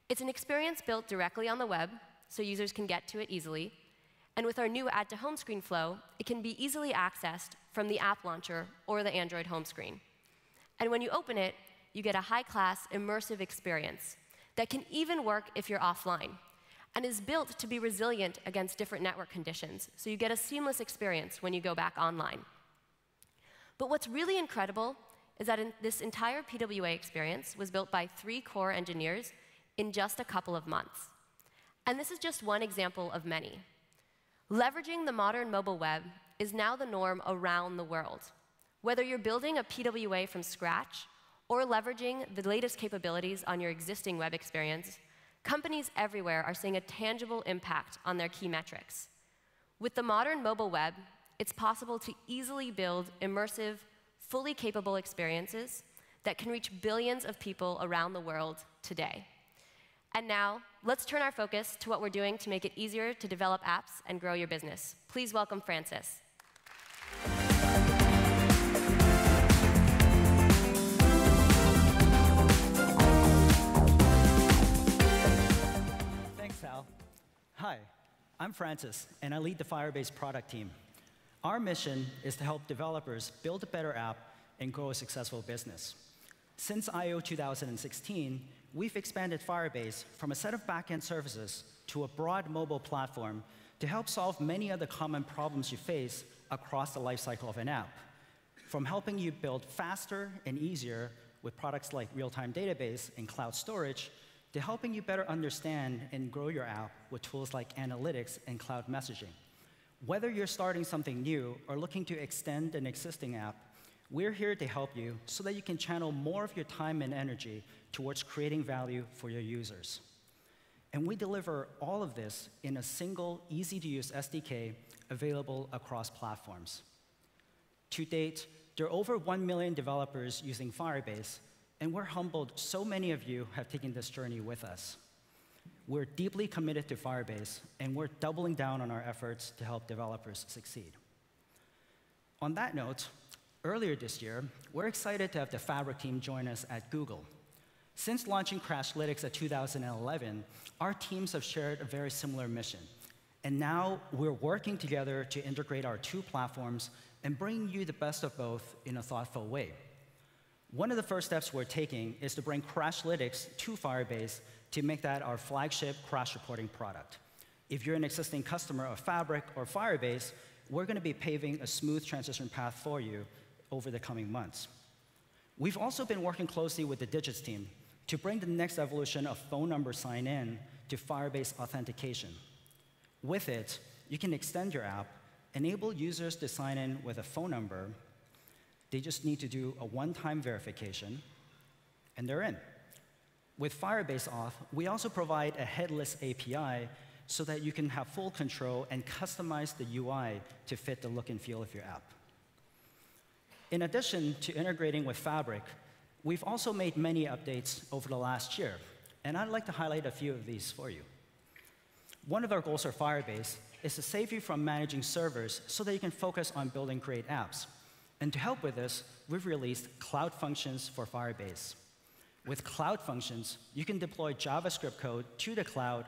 It's an experience built directly on the web, so users can get to it easily. And with our new Add to Home Screen flow, it can be easily accessed from the app launcher or the Android home screen. And when you open it, you get a high-class, immersive experience that can even work if you're offline and is built to be resilient against different network conditions, so you get a seamless experience when you go back online. But what's really incredible is that in this entire PWA experience was built by three core engineers in just a couple of months. And this is just one example of many. Leveraging the modern mobile web is now the norm around the world. Whether you're building a PWA from scratch or leveraging the latest capabilities on your existing web experience, companies everywhere are seeing a tangible impact on their key metrics. With the modern mobile web, it's possible to easily build immersive, fully capable experiences that can reach billions of people around the world today. And now, let's turn our focus to what we're doing to make it easier to develop apps and grow your business. Please welcome Francis. Hi, I'm Francis, and I lead the Firebase product team. Our mission is to help developers build a better app and grow a successful business. Since I/O 2016, we've expanded Firebase from a set of backend services to a broad mobile platform to help solve many of the common problems you face across the lifecycle of an app. From helping you build faster and easier with products like real-time database and cloud storage, to helping you better understand and grow your app with tools like analytics and cloud messaging. Whether you're starting something new or looking to extend an existing app, we're here to help you so that you can channel more of your time and energy towards creating value for your users. And we deliver all of this in a single, easy-to-use SDK available across platforms. To date, there are over 1 million developers using Firebase, and we're humbled so many of you have taken this journey with us. We're deeply committed to Firebase, and we're doubling down on our efforts to help developers succeed. On that note, earlier this year, we're excited to have the Fabric team join us at Google. Since launching Crashlytics in 2011, our teams have shared a very similar mission. And now we're working together to integrate our two platforms and bring you the best of both in a thoughtful way. One of the first steps we're taking is to bring Crashlytics to Firebase to make that our flagship crash reporting product. If you're an existing customer of Fabric or Firebase, we're going to be paving a smooth transition path for you over the coming months. We've also been working closely with the Digits team to bring the next evolution of phone number sign-in to Firebase authentication. With it, you can extend your app, enable users to sign in with a phone number. They just need to do a one-time verification, and they're in. With Firebase Auth, we also provide a headless API so that you can have full control and customize the UI to fit the look and feel of your app. In addition to integrating with Fabric, we've also made many updates over the last year, and I'd like to highlight a few of these for you. One of our goals for Firebase is to save you from managing servers so that you can focus on building great apps. And to help with this, we've released Cloud Functions for Firebase. With Cloud Functions, you can deploy JavaScript code to the cloud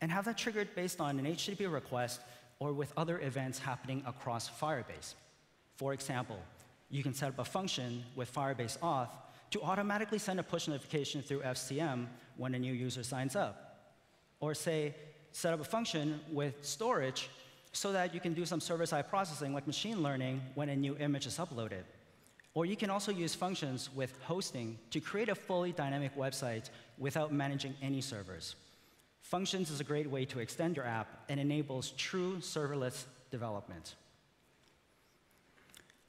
and have that triggered based on an HTTP request or with other events happening across Firebase. For example, you can set up a function with Firebase Auth to automatically send a push notification through FCM when a new user signs up. Or say, set up a function with storage so that you can do some server-side processing like machine learning when a new image is uploaded. Or you can also use functions with hosting to create a fully dynamic website without managing any servers. Functions is a great way to extend your app and enables true serverless development.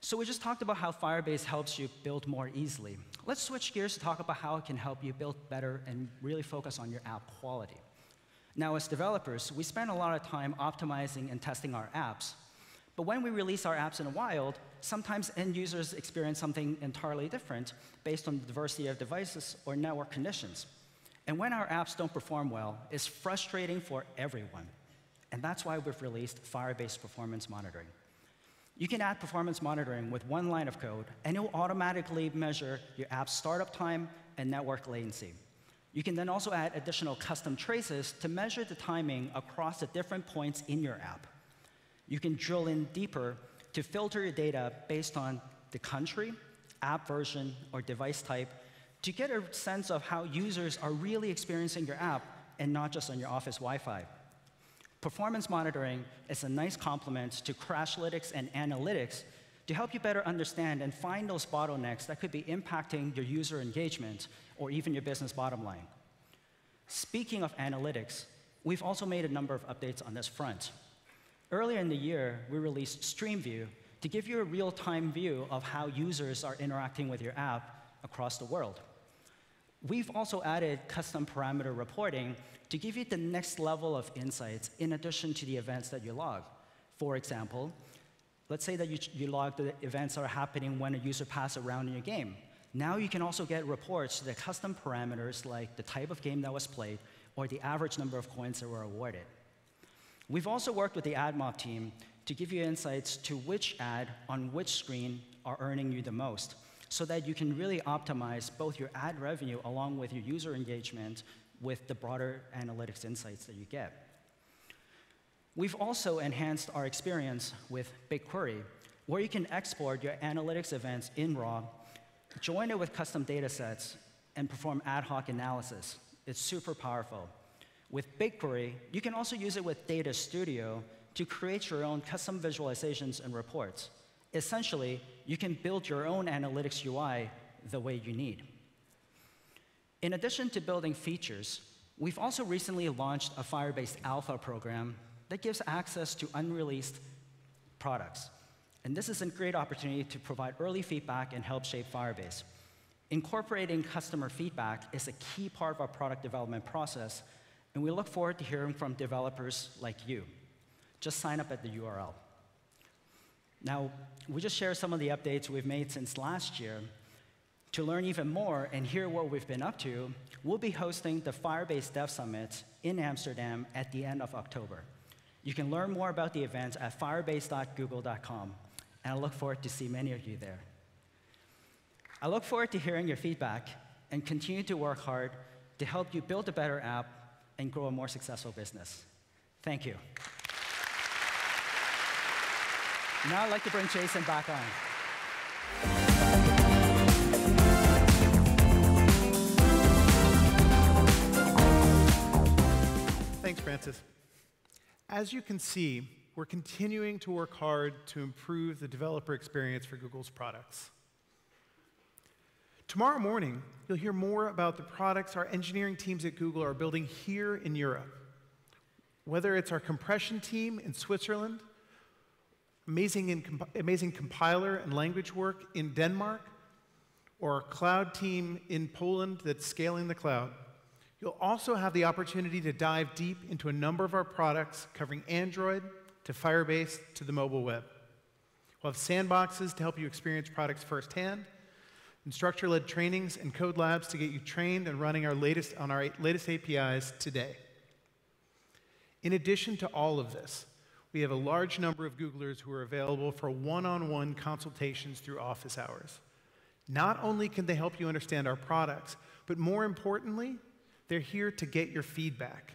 So we just talked about how Firebase helps you build more easily. Let's switch gears to talk about how it can help you build better and really focus on your app quality. Now, as developers, we spend a lot of time optimizing and testing our apps. But when we release our apps in the wild, sometimes end users experience something entirely different based on the diversity of devices or network conditions. And when our apps don't perform well, it's frustrating for everyone. And that's why we've released Firebase Performance Monitoring. You can add performance monitoring with one line of code, and it will automatically measure your app's startup time and network latency. You can then also add additional custom traces to measure the timing across the different points in your app. You can drill in deeper to filter your data based on the country, app version, or device type to get a sense of how users are really experiencing your app and not just on your office Wi-Fi. Performance monitoring is a nice complement to Crashlytics and analytics to help you better understand and find those bottlenecks that could be impacting your user engagement or even your business bottom line. Speaking of analytics, we've also made a number of updates on this front. Earlier in the year, we released StreamView to give you a real-time view of how users are interacting with your app across the world. We've also added custom parameter reporting to give you the next level of insights in addition to the events that you log. For example, let's say that you, you log the events that are happening when a user passes around in your game. Now you can also get reports to the custom parameters like the type of game that was played or the average number of coins that were awarded. We've also worked with the AdMob team to give you insights to which ad on which screen are earning you the most so that you can really optimize both your ad revenue along with your user engagement with the broader analytics insights that you get. We've also enhanced our experience with BigQuery, where you can export your analytics events in RAW Join it with custom data sets and perform ad hoc analysis. It's super powerful. With BigQuery, you can also use it with Data Studio to create your own custom visualizations and reports. Essentially, you can build your own analytics UI the way you need. In addition to building features, we've also recently launched a Firebase Alpha program that gives access to unreleased products. And this is a great opportunity to provide early feedback and help shape Firebase. Incorporating customer feedback is a key part of our product development process, and we look forward to hearing from developers like you. Just sign up at the URL. Now, we just shared some of the updates we've made since last year. To learn even more and hear what we've been up to, we'll be hosting the Firebase Dev Summit in Amsterdam at the end of October. You can learn more about the event at firebase.google.com and I look forward to see many of you there. I look forward to hearing your feedback and continue to work hard to help you build a better app and grow a more successful business. Thank you. Now I'd like to bring Jason back on. Thanks, Francis. As you can see, we're continuing to work hard to improve the developer experience for Google's products. Tomorrow morning, you'll hear more about the products our engineering teams at Google are building here in Europe. Whether it's our compression team in Switzerland, amazing, comp amazing compiler and language work in Denmark, or our cloud team in Poland that's scaling the cloud, you'll also have the opportunity to dive deep into a number of our products covering Android, to Firebase to the mobile web. We'll have sandboxes to help you experience products firsthand, instructor-led trainings and code labs to get you trained and running our latest, on our latest APIs today. In addition to all of this, we have a large number of Googlers who are available for one-on-one consultations through office hours. Not only can they help you understand our products, but more importantly, they're here to get your feedback.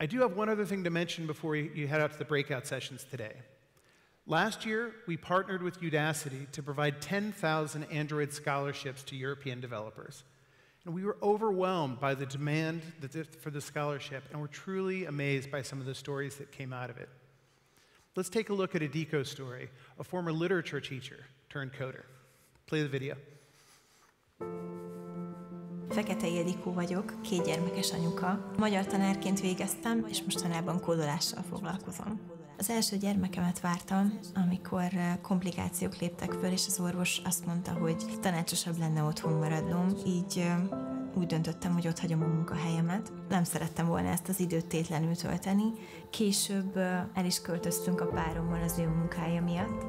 I do have one other thing to mention before you head out to the breakout sessions today. Last year, we partnered with Udacity to provide 10,000 Android scholarships to European developers. And we were overwhelmed by the demand for the scholarship, and we're truly amazed by some of the stories that came out of it. Let's take a look at Ildikó story, a former literature teacher turned coder. Play the video. Fekete Ildikó vagyok, két gyermekes anyuka. Magyar tanárként végeztem, és mostanában kódolással foglalkozom. Az első gyermekemet vártam, amikor eh, komplikációk léptek föl, és az orvos azt mondta, hogy tanácsosabb lenne otthon maradnom, így eh, úgy döntöttem, hogy ott hagyom a munkahelyemet. Nem szerettem volna ezt az időt tétlenül tölteni. Később eh, el is költöztünk a párommal az ő munkája miatt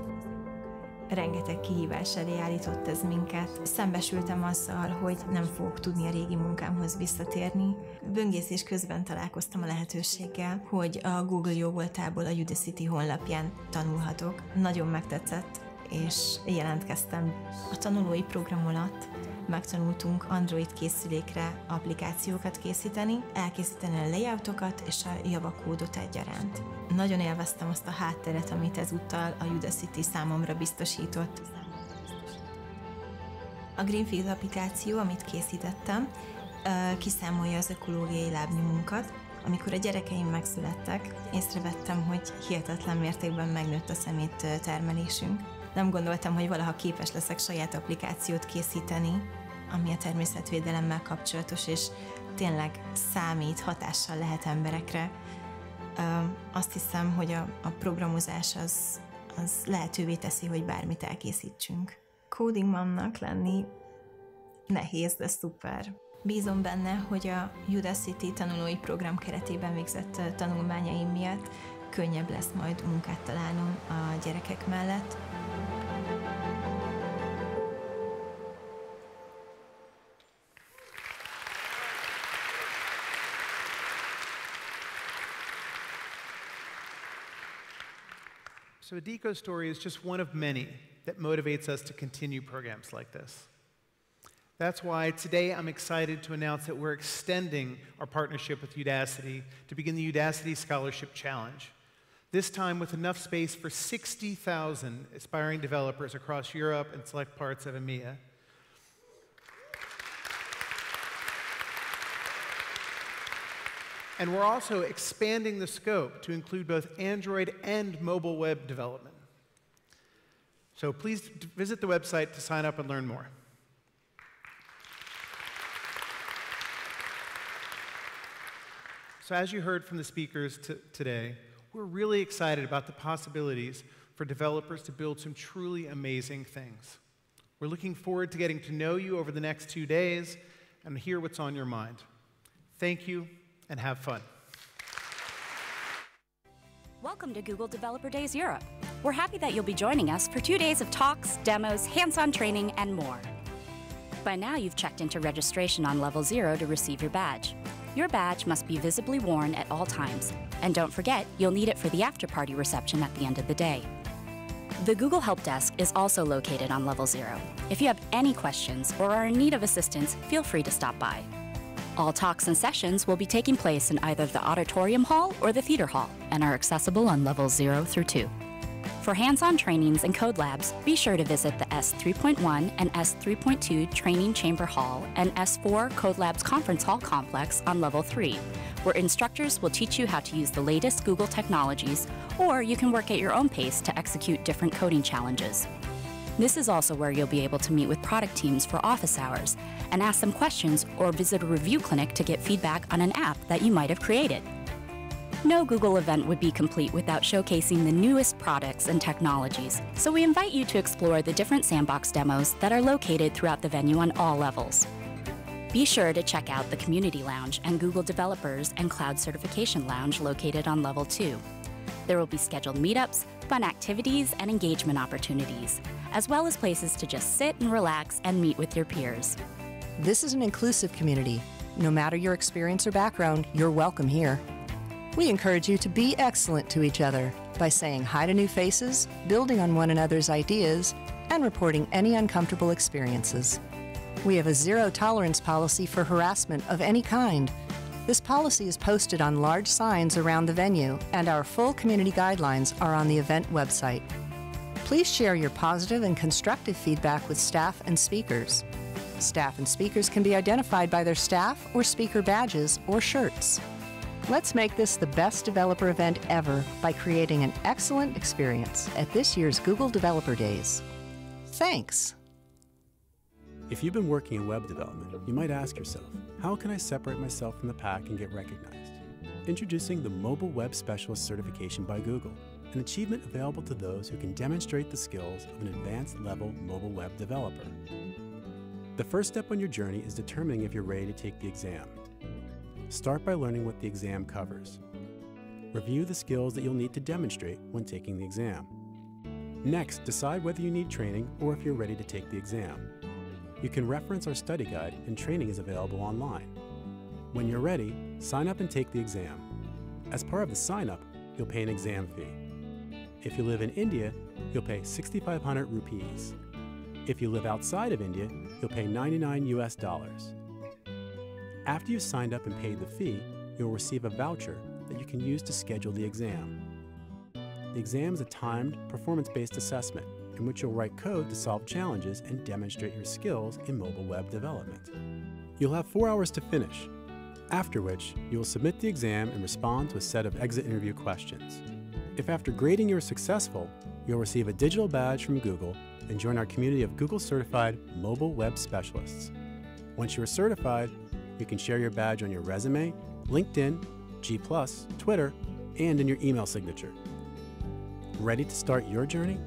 rengeteg kihívás elé állított ez minket. Szembesültem azzal, hogy nem fogok tudni a régi munkámhoz visszatérni. Böngészés közben találkoztam a lehetőséggel, hogy a Google jogoltából a Udacity honlapján tanulhatok. Nagyon megtetszett, és jelentkeztem. A tanulói program alatt megtanultunk Android készülékre applikációkat készíteni, elkészíteni a layoutokat és a javakódot egyaránt. Nagyon élveztem azt a hátteret, amit ezúttal a Udacity számomra biztosított. A Greenfield applikáció, amit készítettem, kiszámolja az ökológiai lábnyomunkat, amikor a gyerekeim megszülettek, észrevettem, hogy hihetetlen mértékben megnőtt a szemét termelésünk. Nem gondoltam, hogy valaha képes leszek saját applikációt készíteni, ami a természetvédelemmel kapcsolatos, és tényleg számít, hatással lehet emberekre. Azt hiszem, hogy a, a programozás az, az lehetővé teszi, hogy bármit elkészítsünk. Coding mamnak lenni nehéz, de szuper. Bízom benne, hogy a Udacity tanulói program keretében végzett tanulmányaim miatt könnyebb lesz majd munkát találnom a gyerekek mellett, So Ildikó story is just one of many that motivates us to continue programs like this. That's why today I'm excited to announce that we're extending our partnership with Udacity to begin the Udacity Scholarship Challenge. This time with enough space for 60,000 aspiring developers across Europe and select parts of EMEA. And we're also expanding the scope to include both Android and mobile web development. So please visit the website to sign up and learn more. So, as you heard from the speakers today, we're really excited about the possibilities for developers to build some truly amazing things. We're looking forward to getting to know you over the next two days and hear what's on your mind. Thank you and have fun. Welcome to Google Developer Days Europe. We're happy that you'll be joining us for two days of talks, demos, hands on training, and more. By now, you've checked into registration on level zero to receive your badge. Your badge must be visibly worn at all times. And don't forget, you'll need it for the after party reception at the end of the day. The Google Help Desk is also located on level zero. If you have any questions or are in need of assistance, feel free to stop by. All talks and sessions will be taking place in either the auditorium hall or the theater hall and are accessible on levels 0 through 2. For hands on trainings and code labs, be sure to visit the S3.1 and S3.2 Training Chamber Hall and S4 Code Labs Conference Hall complex on level 3, where instructors will teach you how to use the latest Google technologies, or you can work at your own pace to execute different coding challenges. This is also where you'll be able to meet with product teams for office hours and ask them questions or visit a review clinic to get feedback on an app that you might have created. No Google event would be complete without showcasing the newest products and technologies, so we invite you to explore the different sandbox demos that are located throughout the venue on all levels. Be sure to check out the Community Lounge and Google Developers and Cloud Certification Lounge located on level 2. There will be scheduled meetups, fun activities, and engagement opportunities, as well as places to just sit and relax and meet with your peers. This is an inclusive community. No matter your experience or background, you're welcome here. We encourage you to be excellent to each other by saying hi to new faces, building on one another's ideas, and reporting any uncomfortable experiences. We have a zero tolerance policy for harassment of any kind. This policy is posted on large signs around the venue, and our full community guidelines are on the event website. Please share your positive and constructive feedback with staff and speakers. Staff and speakers can be identified by their staff or speaker badges or shirts. Let's make this the best developer event ever by creating an excellent experience at this year's Google Developer Days. Thanks. If you've been working in web development, you might ask yourself, how can I separate myself from the pack and get recognized? Introducing the Mobile Web Specialist Certification by Google, an achievement available to those who can demonstrate the skills of an advanced level mobile web developer. The first step on your journey is determining if you're ready to take the exam. Start by learning what the exam covers. Review the skills that you'll need to demonstrate when taking the exam. Next, decide whether you need training or if you're ready to take the exam. You can reference our study guide and training is available online. When you're ready, sign up and take the exam. As part of the sign up, you'll pay an exam fee. If you live in India, you'll pay 6,500 rupees. If you live outside of India, you'll pay 99 US dollars. After you've signed up and paid the fee, you'll receive a voucher that you can use to schedule the exam. The exam is a timed, performance based assessment in which you'll write code to solve challenges and demonstrate your skills in mobile web development. You'll have four hours to finish, after which you will submit the exam and respond to a set of exit interview questions. If after grading you're successful, you'll receive a digital badge from Google and join our community of Google certified mobile web specialists. Once you are certified, you can share your badge on your resume, LinkedIn, G, Twitter, and in your email signature. Ready to start your journey?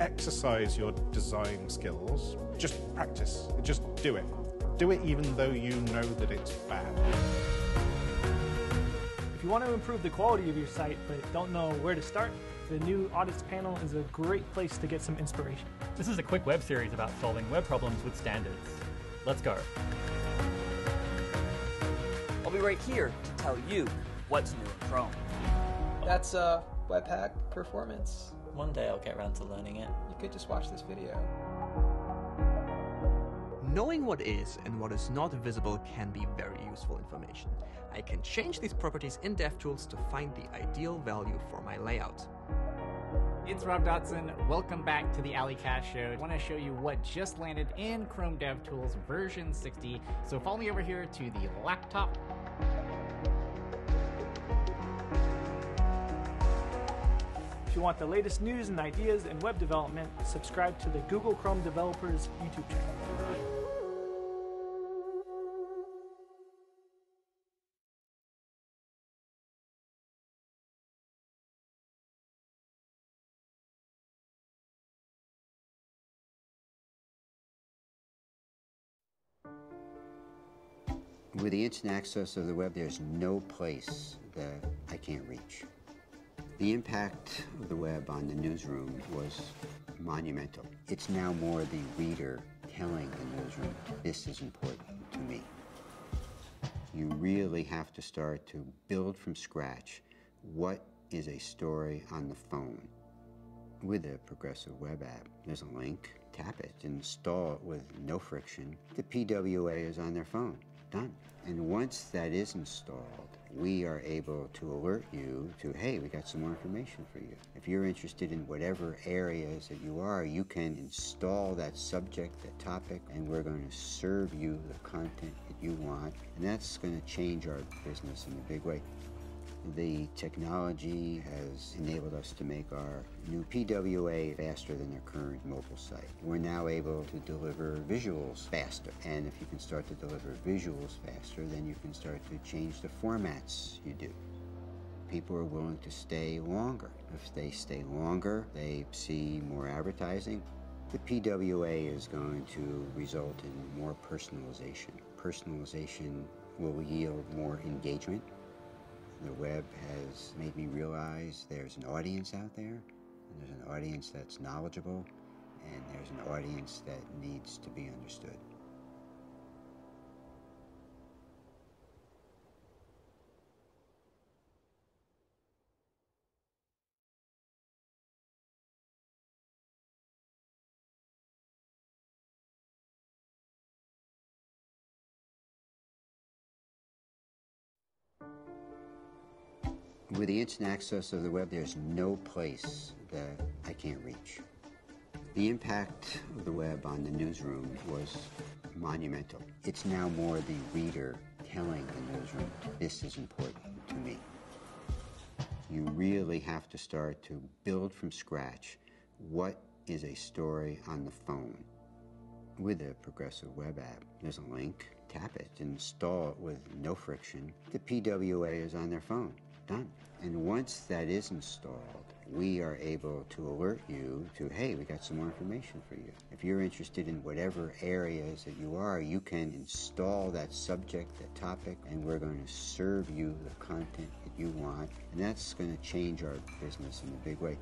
Exercise your design skills, just practice. Just do it. Do it even though you know that it's bad. If you want to improve the quality of your site but don't know where to start, the new audits panel is a great place to get some inspiration. This is a quick web series about solving web problems with standards. Let's go. I'll be right here to tell you what's new in Chrome. That's uh, Webpack Performance. One day I'll get around to learning it. You could just watch this video. Knowing what is and what is not visible can be very useful information. I can change these properties in DevTools to find the ideal value for my layout. It's Rob Dodson. Welcome back to the A11yCast Show. I want to show you what just landed in Chrome DevTools version 60. So follow me over here to the laptop. If you want the latest news and ideas in web development, subscribe to the Google Chrome Developers YouTube channel. With the instant access of the web, there's no place that I can't reach. The impact of the web on the newsroom was monumental. It's now more the reader telling the newsroom, this is important to me. You really have to start to build from scratch what is a story on the phone. With a progressive web app, there's a link, tap it, install it with no friction. The PWA is on their phone, done. And once that is installed, we are able to alert you to, hey, we got some more information for you. If you're interested in whatever areas that you are, you can install that subject, that topic, and we're going to serve you the content that you want. And that's going to change our business in a big way. The technology has enabled us to make our new PWA faster than their current mobile site. We're now able to deliver visuals faster. And if you can start to deliver visuals faster, then you can start to change the formats you do. People are willing to stay longer. If they stay longer, they see more advertising. The PWA is going to result in more personalization. Personalization will yield more engagement the web has made me realize there's an audience out there, and there's an audience that's knowledgeable, and there's an audience that needs to be understood. With the instant access of the web, there's no place that I can't reach. The impact of the web on the newsroom was monumental. It's now more the reader telling the newsroom, this is important to me. You really have to start to build from scratch what is a story on the phone. With a progressive web app, there's a link, tap it, install it with no friction. The PWA is on their phone done. And once that is installed, we are able to alert you to, hey, we got some more information for you. If you're interested in whatever areas that you are, you can install that subject, that topic, and we're going to serve you the content that you want. And that's going to change our business in a big way.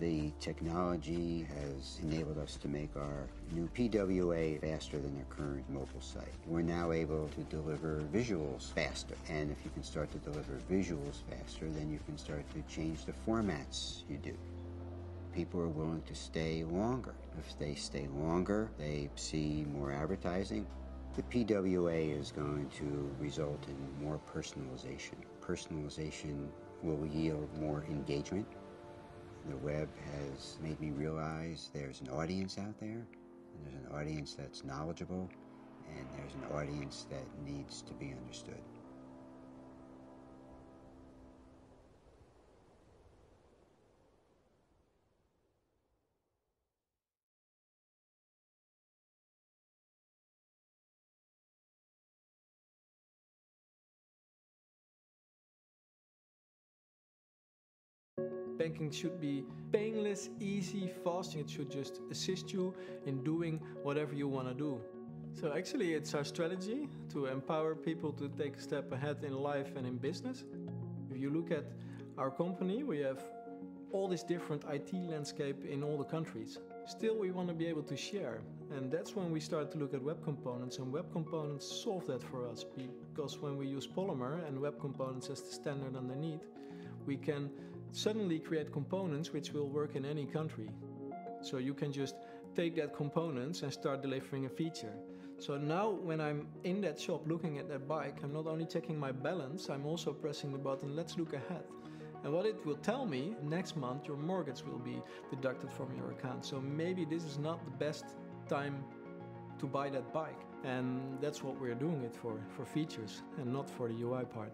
The technology has enabled us to make our new PWA faster than their current mobile site. We're now able to deliver visuals faster. And if you can start to deliver visuals faster, then you can start to change the formats you do. People are willing to stay longer. If they stay longer, they see more advertising. The PWA is going to result in more personalization. Personalization will yield more engagement the web has made me realize there's an audience out there, and there's an audience that's knowledgeable, and there's an audience that needs to be understood. Banking should be painless, easy, fast, it should just assist you in doing whatever you want to do. So actually it's our strategy to empower people to take a step ahead in life and in business. If you look at our company, we have all this different IT landscape in all the countries. Still, we want to be able to share. And that's when we start to look at web components, and web components solve that for us. Because when we use Polymer and web components as the standard underneath, we can suddenly create components which will work in any country. So you can just take that components and start delivering a feature. So now when I'm in that shop looking at that bike, I'm not only checking my balance, I'm also pressing the button, let's look ahead. And what it will tell me, next month your mortgage will be deducted from your account. So maybe this is not the best time to buy that bike. And that's what we're doing it for, for features and not for the UI part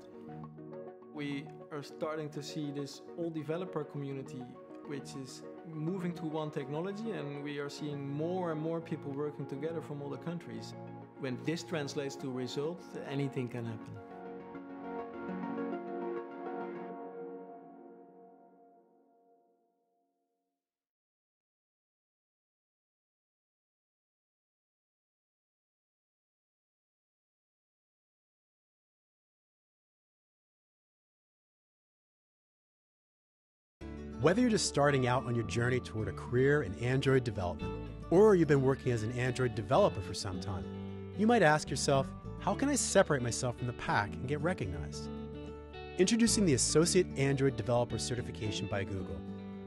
we are starting to see this all developer community which is moving to one technology and we are seeing more and more people working together from all the countries. When this translates to results, anything can happen. Whether you're just starting out on your journey toward a career in Android development, or you've been working as an Android developer for some time, you might ask yourself, how can I separate myself from the pack and get recognized? Introducing the Associate Android Developer Certification by Google,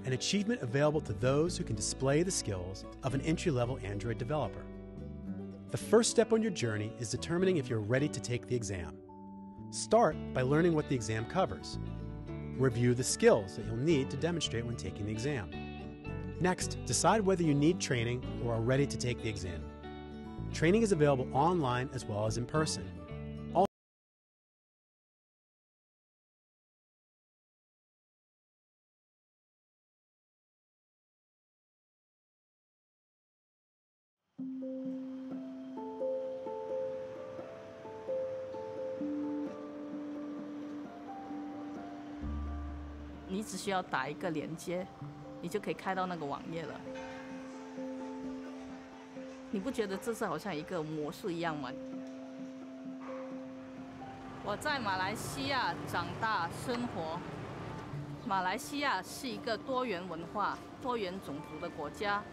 an achievement available to those who can display the skills of an entry level Android developer. The first step on your journey is determining if you're ready to take the exam. Start by learning what the exam covers. Review the skills that you'll need to demonstrate when taking the exam. Next, decide whether you need training or are ready to take the exam. Training is available online as well as in person. 需要打一个连接，你就可以开到那个网页了。你不觉得这是好像一个魔术一样吗？我在马来西亚长大生活。马来西亚是一个多元文化、多元种族的国家。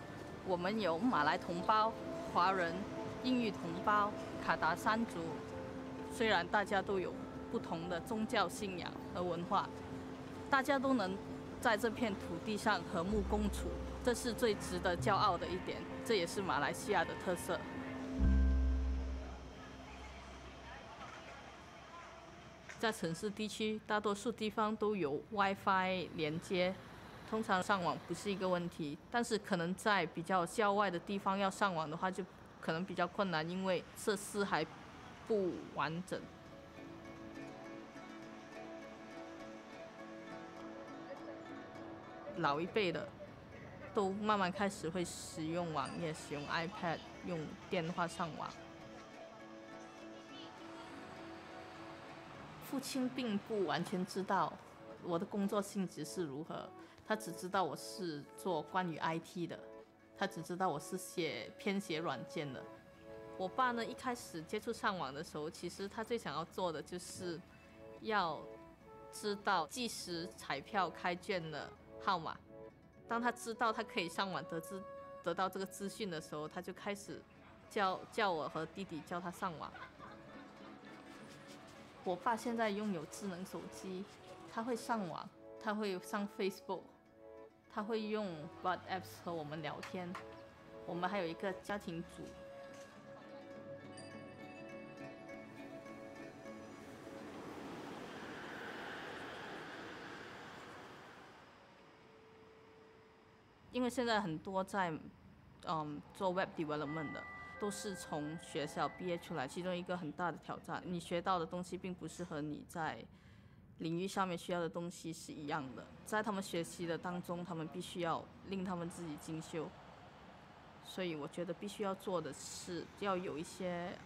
我们有马来同胞、华人、印裔同胞、卡达山族。虽然大家都有不同的宗教信仰和文化。大家都能在这片土地上和睦共处，这是最值得骄傲的一点，这也是马来西亚的特色。在城市地区，大多数地方都有 WiFi 连接，通常上网不是一个问题。但是可能在比较郊外的地方要上网的话，就可能比较困难，因为设施还不完整。老一辈的都慢慢开始会使用网页，使用 iPad，用电话上网。父亲并不完全知道我的工作性质是如何，他只知道我是做关于 IT 的，他只知道我是写编写软件的。我爸呢，一开始接触上网的时候，其实他最想要做的就是要知道计时彩票开卷的。号码，当他知道他可以上网得知得到这个资讯的时候，他就开始叫叫我和弟弟叫他上网。我爸现在拥有智能手机，他会上网，他会上 Facebook，他会用 WhatsApp 和我们聊天。我们还有一个家庭组。因为现在很多在，嗯，做 Web Development 的，都是从学校毕业出来。其中一个很大的挑战，你学到的东西并不是和你在领域上面需要的东西是一样的。在他们学习的当中，他们必须要令他们自己精修。所以我觉得必须要做的是，要有一些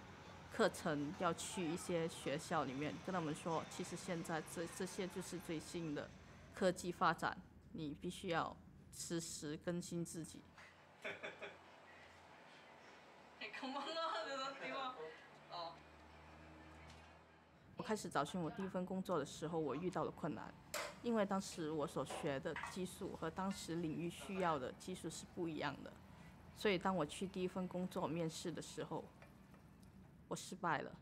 课程，要去一些学校里面跟他们说，其实现在这这些就是最新的科技发展，你必须要。实时更新自己。我开始找寻我第一份工作的时候，我遇到了困难，因为当时我所学的技术和当时领域需要的技术是不一样的，所以当我去第一份工作面试的时候，我失败了。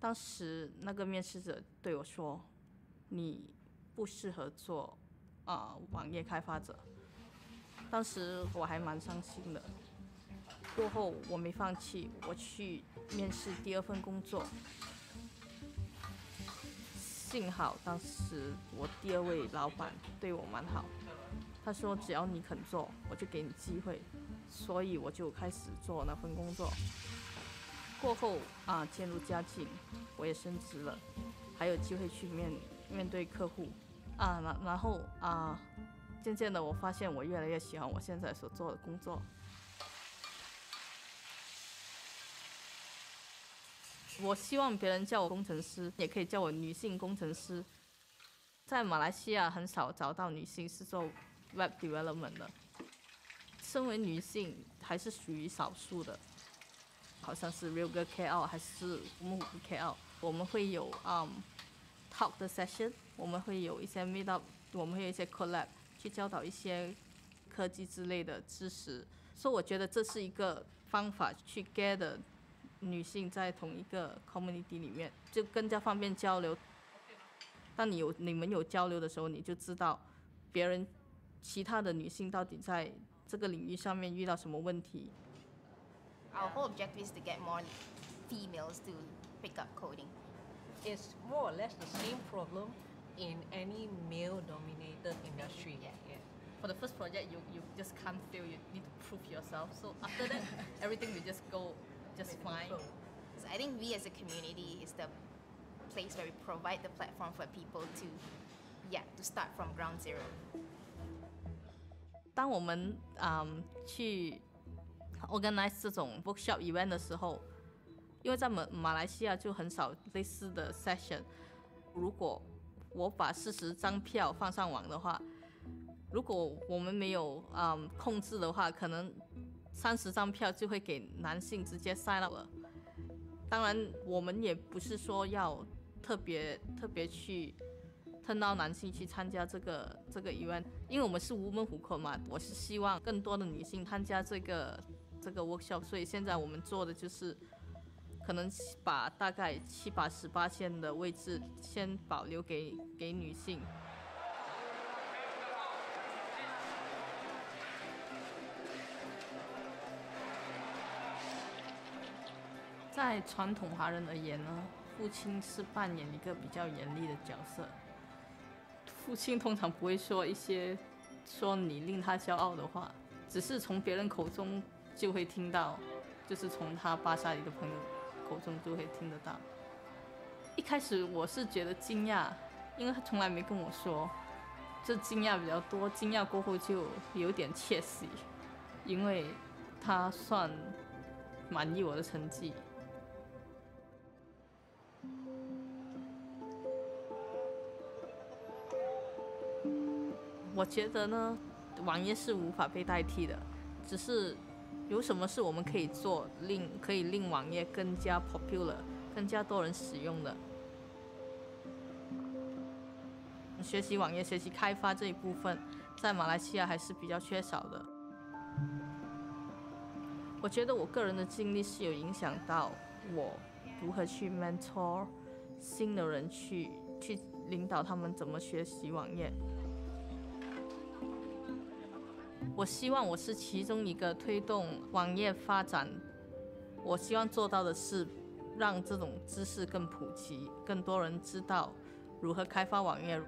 当时那个面试者对我说：“你不适合做啊网页开发者。”当时我还蛮伤心的，过后我没放弃，我去面试第二份工作。幸好当时我第二位老板对我蛮好，他说只要你肯做，我就给你机会，所以我就开始做那份工作。过后啊，渐入佳境，我也升职了，还有机会去面面对客户啊，然然后啊。渐渐的，我发现我越来越喜欢我现在所做的工作。我希望别人叫我工程师，也可以叫我女性工程师。在马来西亚很少找到女性是做 web development 的，身为女性还是属于少数的。好像是 Real Girl KL 还是木虎 KL，我们会有嗯 talk 的 session，我们会有一些 meet up，我们会有一些 collab。去教导一些科技之类的知识。所以我觉得这是一个方法去 get 女性在同一个 community 里面，就更加方便交流。当你有你们有交流的时候，你就知道别人其他的女性到底在这个领域上面遇到什么问题。Our whole objective is to get more females to pick up coding. It's more or less the same problem in any male-dominated industry. Yeah. For the first project, you, you just can't fail. You need to prove yourself. So after that, everything will just go just fine. So I think we as a community is the place where we provide the platform for people to, yeah, to start from ground zero. 当我们嗯去 organize 这种 workshop event 的时候，因为在马马来西亚就很少类似的 session。如果 我把四十张票放上网的话，如果我们没有嗯控制的话，可能三十张票就会给男性直接 sign up 了。当然，我们也不是说要特别特别去 turn 到男性去参加这个这个 event，因为我们是无门户口嘛，我是希望更多的女性参加这个这个 workshop，所以现在我们做的就是，可能把大概七八十八线的位置先保留给给女性。在传统华人而言呢，父亲是扮演一个比较严厉的角色。父亲通常不会说一些说你令他骄傲的话，只是从别人口中就会听到，就是从他巴萨里的朋友口中就会听得到。一开始我是觉得惊讶，因为他从来没跟我说，这惊讶比较多。惊讶过后就有点窃喜，因为他算满意我的成绩。我觉得呢，网页是无法被代替的，只是有什么是我们可以做，令可以令网页更加 popular，更加多人使用的。学习网页、学习开发这一部分，在马来西亚还是比较缺少的。我觉得我个人的经历是有影响到我如何去 mentor 新的人去去领导他们怎么学习网页。我希望我是其中一个推动网页发展。我希望做到的是，让这种知识更普及，更多人知道如何开发网页。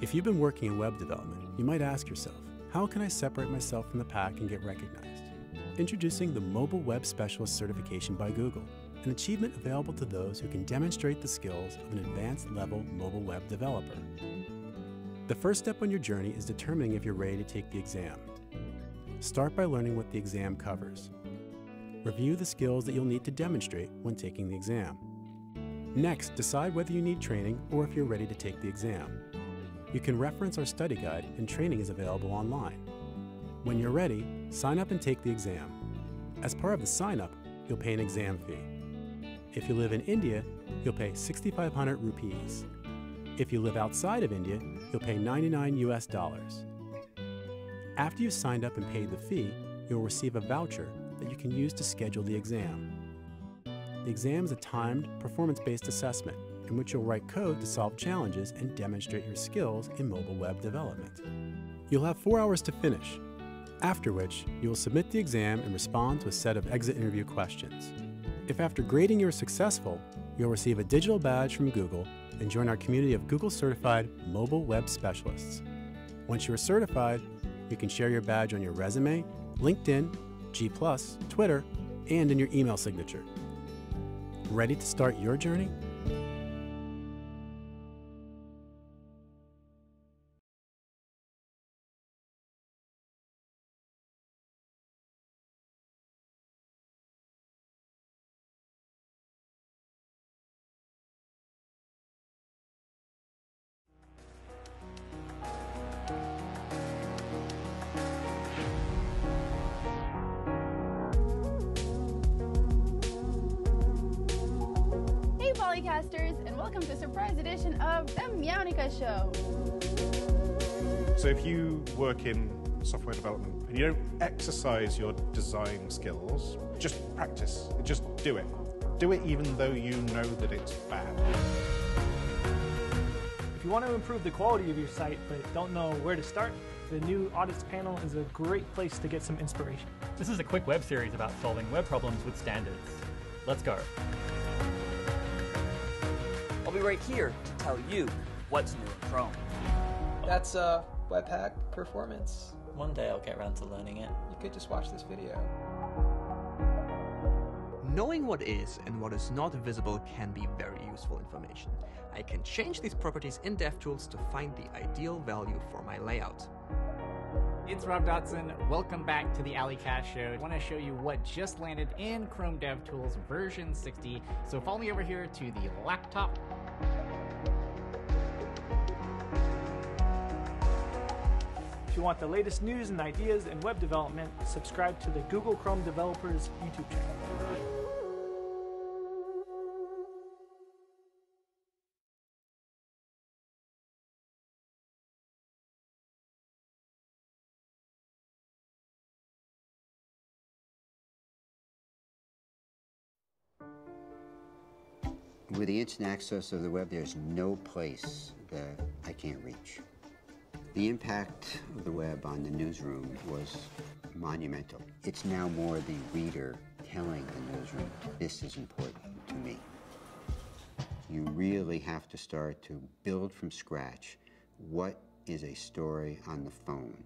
If you've been working in web development, you might ask yourself, how can I separate myself from the pack and get recognized? Introducing the Mobile Web Specialist Certification by Google, an achievement available to those who can demonstrate the skills of an advanced level mobile web developer. The first step on your journey is determining if you're ready to take the exam. Start by learning what the exam covers. Review the skills that you'll need to demonstrate when taking the exam. Next, decide whether you need training or if you're ready to take the exam. You can reference our study guide and training is available online. When you're ready, sign up and take the exam. As part of the sign up, you'll pay an exam fee. If you live in India, you'll pay 6,500 rupees. If you live outside of India, you'll pay 99 US dollars. After you've signed up and paid the fee, you'll receive a voucher that you can use to schedule the exam. The exam is a timed, performance based assessment in which you'll write code to solve challenges and demonstrate your skills in mobile web development. You'll have four hours to finish, after which you will submit the exam and respond to a set of exit interview questions. If after grading you're successful, you'll receive a digital badge from Google and join our community of Google certified mobile web specialists. Once you are certified, you can share your badge on your resume, LinkedIn, G, Twitter, and in your email signature. Ready to start your journey? You don't exercise your design skills, just practice. Just do it. Do it even though you know that it's bad. If you want to improve the quality of your site but don't know where to start, the new audits panel is a great place to get some inspiration. This is a quick web series about solving web problems with standards. Let's go. I'll be right here to tell you what's new in Chrome. That's uh, Webpack Performance. One day I'll get around to learning it. You could just watch this video. Knowing what is and what is not visible can be very useful information. I can change these properties in DevTools to find the ideal value for my layout. It's Rob Dodson. Welcome back to the A11yCast Show. I want to show you what just landed in Chrome DevTools version 60. So follow me over here to the laptop. If you want the latest news and ideas in web development, subscribe to the Google Chrome Developers YouTube channel. With the instant access of the web, there's no place that I can't reach. The impact of the web on the newsroom was monumental. It's now more the reader telling the newsroom, this is important to me. You really have to start to build from scratch what is a story on the phone.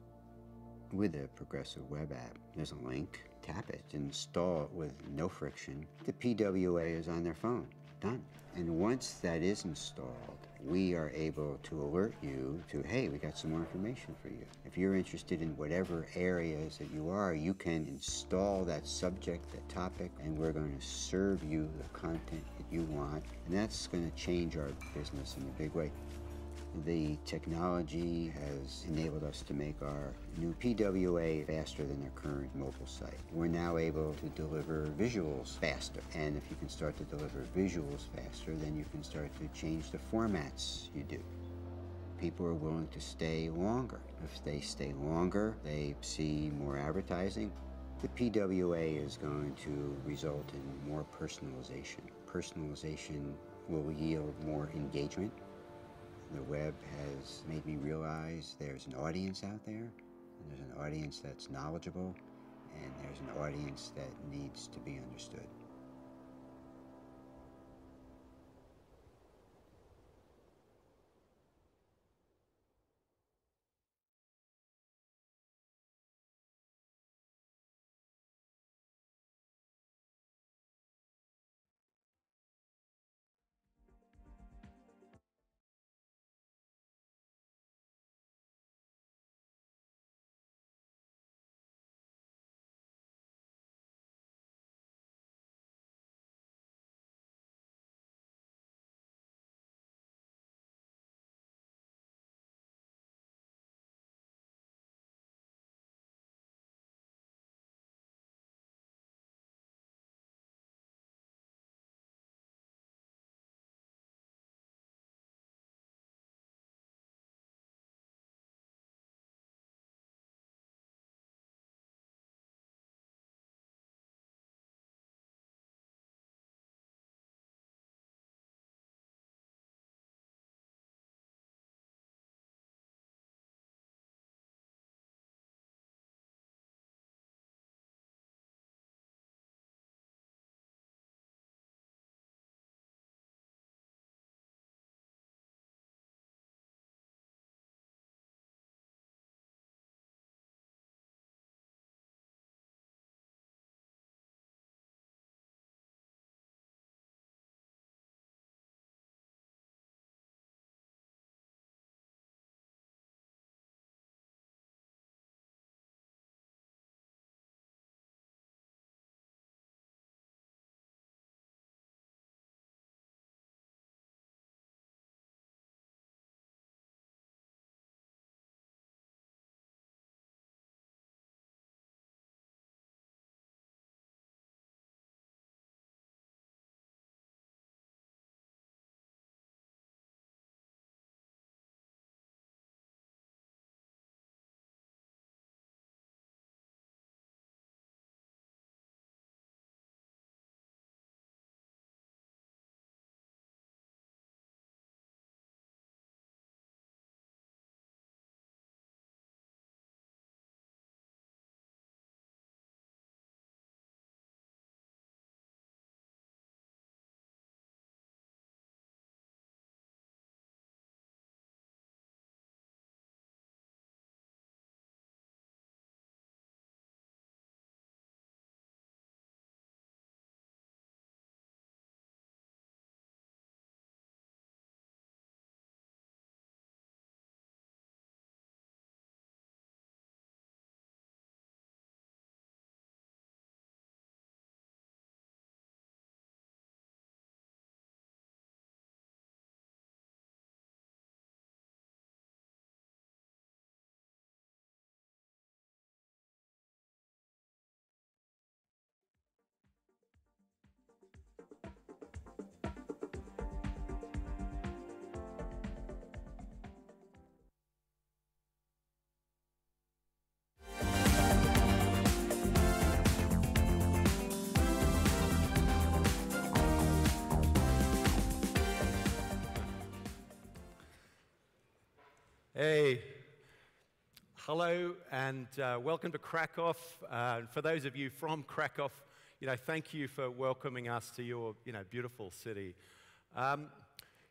With a progressive web app, there's a link, tap it, install it with no friction. The PWA is on their phone, done. And once that is installed, we are able to alert you to, hey, we got some more information for you. If you're interested in whatever areas that you are, you can install that subject, that topic, and we're going to serve you the content that you want. And that's going to change our business in a big way. The technology has enabled us to make our new PWA faster than their current mobile site. We're now able to deliver visuals faster. And if you can start to deliver visuals faster, then you can start to change the formats you do. People are willing to stay longer. If they stay longer, they see more advertising. The PWA is going to result in more personalization. Personalization will yield more engagement. The web has made me realize there's an audience out there, and there's an audience that's knowledgeable, and there's an audience that needs to be understood. Hey, hello, and uh, welcome to Krakow. Uh, for those of you from Krakow, you know, thank you for welcoming us to your, you know, beautiful city. Um,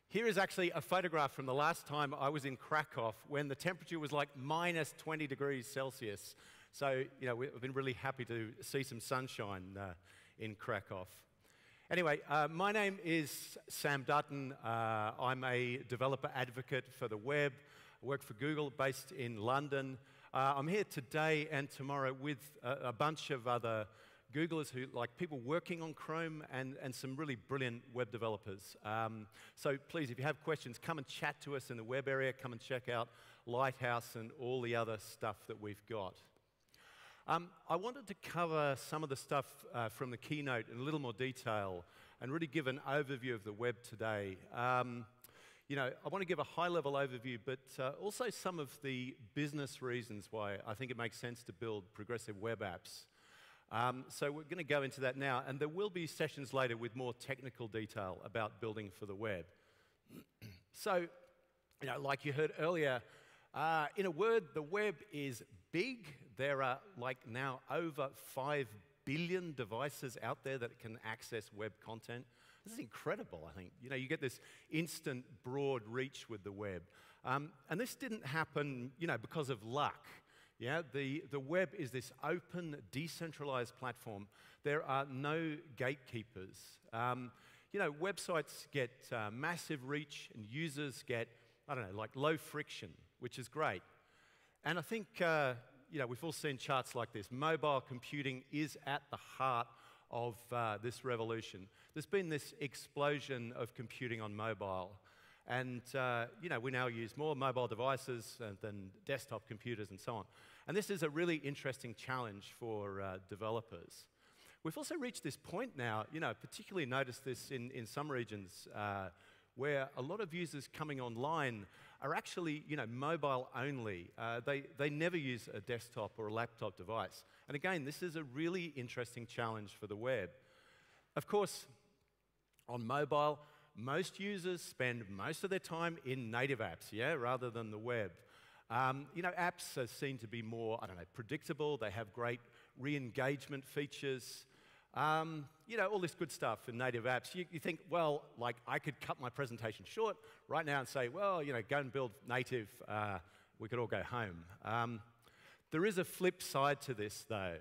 here is actually a photograph from the last time I was in Krakow when the temperature was like minus 20 degrees Celsius. So, you know, we've been really happy to see some sunshine uh, in Krakow. Anyway, uh, my name is Sam Dutton. Uh, I'm a developer advocate for the web. I work for Google based in London. Uh, I'm here today and tomorrow with a, a, bunch of other Googlers who, like people working on Chrome and, and some really brilliant web developers. Um, so please, if you have questions, come and chat to us in the web area. Come and check out Lighthouse and all the other stuff that we've got. Um, I wanted to cover some of the stuff uh, from the keynote in a little more detail and really give an overview of the web today. Um, you know, I want to give a high level overview, but uh, also some of the business reasons why I think it makes sense to build progressive web apps. Um, so we're going to go into that now, and there will be sessions later with more technical detail about building for the web. so, you know, like you heard earlier, uh, in a word, the web is big. There are like now over 5 billion devices out there that can access web content. This is incredible, I think. You know, you get this instant broad reach with the web. Um, and this didn't happen, you know, because of luck. Yeah, the, the web is this open, decentralized platform. There are no gatekeepers. Um, you know, websites get uh, massive reach and users get, I don't know, like low friction, which is great. And I think, uh, you know, we've all seen charts like this. Mobile computing is at the heart of uh, this revolution. There's been this explosion of computing on mobile. And, uh, you know, we now use more mobile devices than desktop computers and so on. And this is a really interesting challenge for uh, developers. We've also reached this point now, you know, particularly noticed this in, in some regions uh, where a lot of users coming online are actually, you know, mobile only. Uh, they, they never use a desktop or a laptop device. And again, this is a really interesting challenge for the web. Of course, on mobile, most users spend most of their time in native apps, yeah, rather than the web. Um, you know, apps are seen to be more, I don't know, predictable. They have great re-engagement features. Um, you know, all this good stuff in native apps. You, you, think, well, like I could cut my presentation short right now and say, well, you know, go and build native. Uh, we could all go home. Um, there is a flip side to this, though,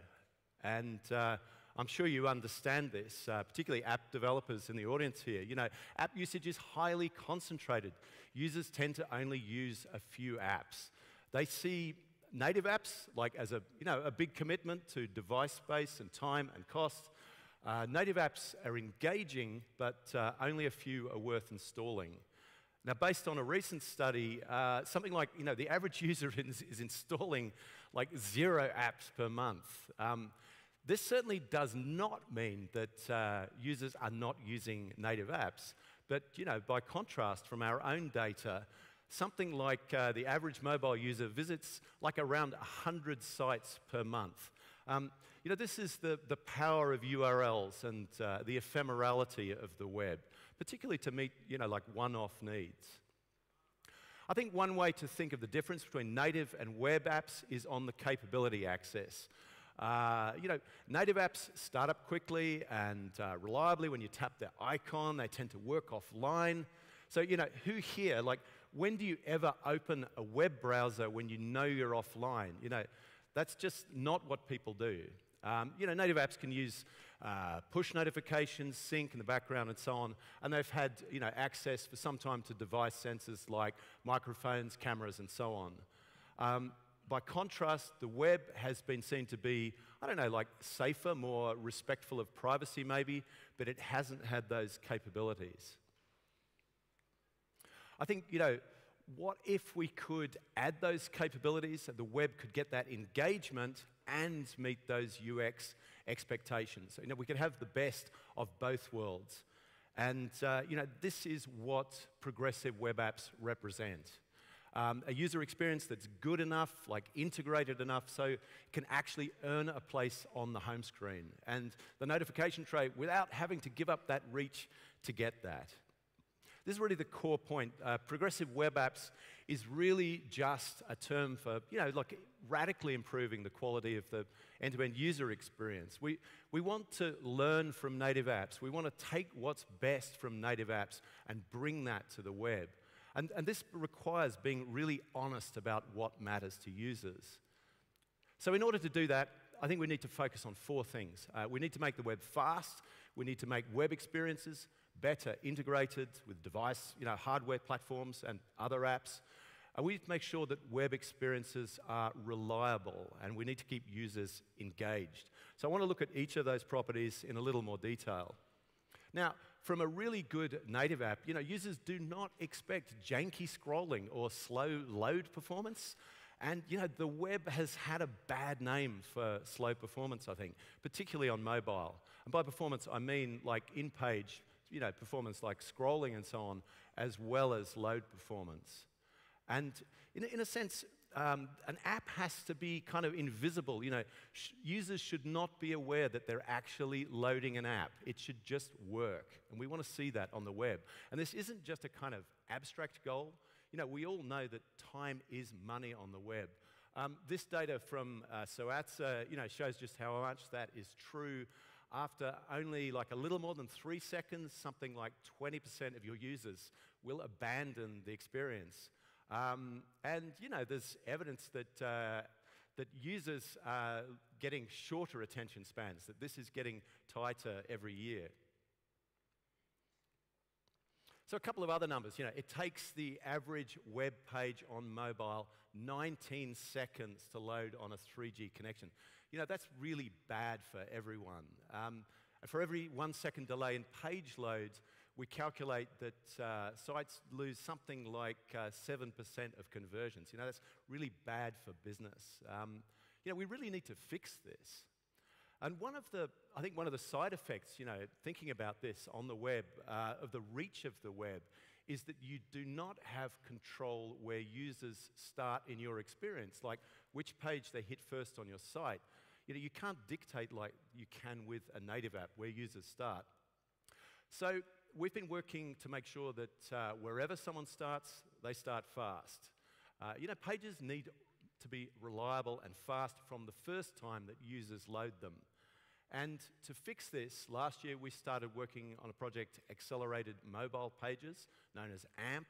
and uh, I'm sure you understand this, uh, particularly app developers in the audience here. You know, app usage is highly concentrated. Users tend to only use a few apps. They see native apps like as a, you know, a big commitment to device space and time and cost. Uh, native apps are engaging, but uh, only a few are worth installing. Now, based on a recent study, uh, something like you know the average user is, is installing like zero apps per month. Um, this certainly does not mean that uh, users are not using native apps, but you know by contrast, from our own data, something like uh, the average mobile user visits like around 100 sites per month. Um, you know, this is the, the power of URLs and uh, the ephemerality of the web, particularly to meet, you know, like one-off needs. I think one way to think of the difference between native and web apps is on the capability access. Uh, you know, native apps start up quickly and uh, reliably when you tap their icon. They tend to work offline. So, you know, who here, like, when do you ever open a web browser when you know you're offline? You know, that's just not what people do. Um, you know, native apps can use uh, push notifications, sync in the background, and so on. And they've had you know, access for some time to device sensors like microphones, cameras, and so on. Um, by contrast, the web has been seen to be, I don't know, like safer, more respectful of privacy maybe, but it hasn't had those capabilities. I think, you know, what if we could add those capabilities and the web could get that engagement and meet those UX expectations? You know, we could have the best of both worlds. And, uh, you know, this is what progressive web apps represent. Um, a user experience that's good enough, like integrated enough, so can actually earn a place on the home screen. And the notification tray without having to give up that reach to get that. This is really the core point. Uh, progressive web apps is really just a term for, you know, like radically improving the quality of the end to end user experience. We, we want to learn from native apps. We want to take what's best from native apps and bring that to the web. And, and this requires being really honest about what matters to users. So, in order to do that, I think we need to focus on four things. Uh, we need to make the web fast, we need to make web experiences better integrated with device, you know, hardware platforms and other apps. And we need to make sure that web experiences are reliable and we need to keep users engaged. So I want to look at each of those properties in a little more detail. Now, from a really good native app, you know, users do not expect janky scrolling or slow load performance. And you know, the web has had a bad name for slow performance, I think, particularly on mobile. And by performance, I mean like in-page you know, performance like scrolling and so on, as well as load performance. And in, in a sense, um, an app has to be kind of invisible. You know, sh- users should not be aware that they're actually loading an app. It should just work. And we want to see that on the web. And this isn't just a kind of abstract goal. You know, we all know that time is money on the web. Um, this data from uh, SOASTA, you know, shows just how much that is true after only like a little more than three seconds, something like 20% of your users will abandon the experience. Um, and you know, there's evidence that, uh, that users are getting shorter attention spans, that this is getting tighter every year. So, a couple of other numbers. You know, it takes the average web page on mobile 19 seconds to load on a 3G connection. You know, that's really bad for everyone. Um, for every one second delay in page loads, we calculate that uh, sites lose something like uh, 7% of conversions. You know, that's really bad for business. Um, you know, we really need to fix this. And one of the, I think one of the side effects, you know, thinking about this on the web, uh, of the reach of the web, is that you do not have control where users start in your experience, like which page they hit first on your site. You know, you can't dictate like you can with a native app where users start. So we've been working to make sure that uh, wherever someone starts, they start fast. Uh, you know, pages need to be reliable and fast from the first time that users load them. And to fix this, last year we started working on a project, Accelerated Mobile Pages, known as AMP.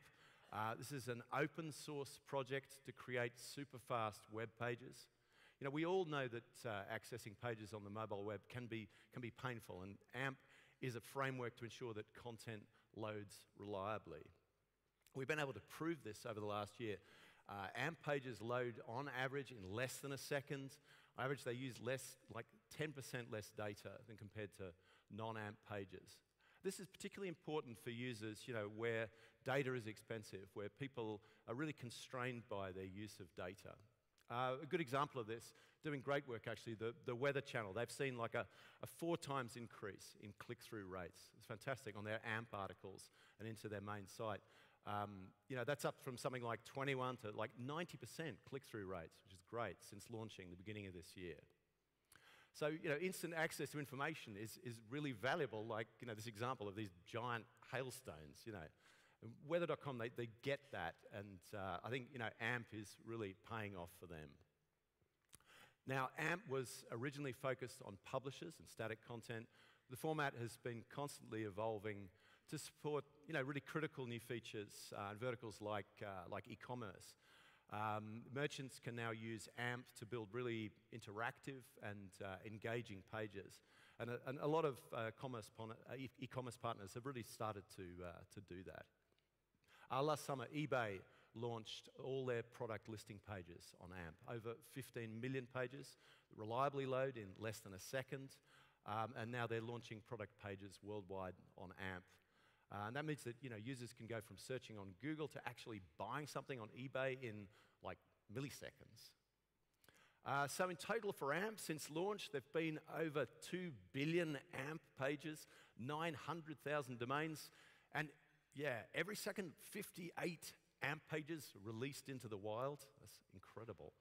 Uh, this is an open source project to create super fast web pages. You know, we all know that uh, accessing pages on the mobile web can be, can be painful, and AMP is a framework to ensure that content loads reliably. We've been able to prove this over the last year. Uh, AMP pages load on average in less than a second. On average, they use less, like 10% less data than compared to non-AMP pages. This is particularly important for users, you know, where data is expensive, where people are really constrained by their use of data. Uh, a good example of this, doing great work actually, the, the Weather Channel. They've seen like a, a four times increase in click through rates. It's fantastic on their AMP articles and into their main site. Um, you know, that's up from something like 21 to like 90% click through rates, which is great since launching the beginning of this year. So, you know, instant access to information is, is really valuable, like, you know, this example of these giant hailstones, you know. Weather.com, they, they get that, and uh, I think you know, AMP is really paying off for them. Now, AMP was originally focused on publishers and static content. The format has been constantly evolving to support you know, really critical new features uh, and verticals like, uh, like e-commerce. Um, merchants can now use AMP to build really interactive and uh, engaging pages. And a, and a lot of uh, commerce uh, e-commerce partners have really started to, uh, to do that. Uh, last summer, eBay launched all their product listing pages on AMP. Over 15 million pages, reliably load in less than a second. Um, and now they're launching product pages worldwide on AMP. Uh, and that means that you know, users can go from searching on Google to actually buying something on eBay in like milliseconds. Uh, so in total for AMP, since launch, there have been over 2 billion AMP pages, 900,000 domains, and yeah, every second, 58 AMP pages released into the wild. That's incredible.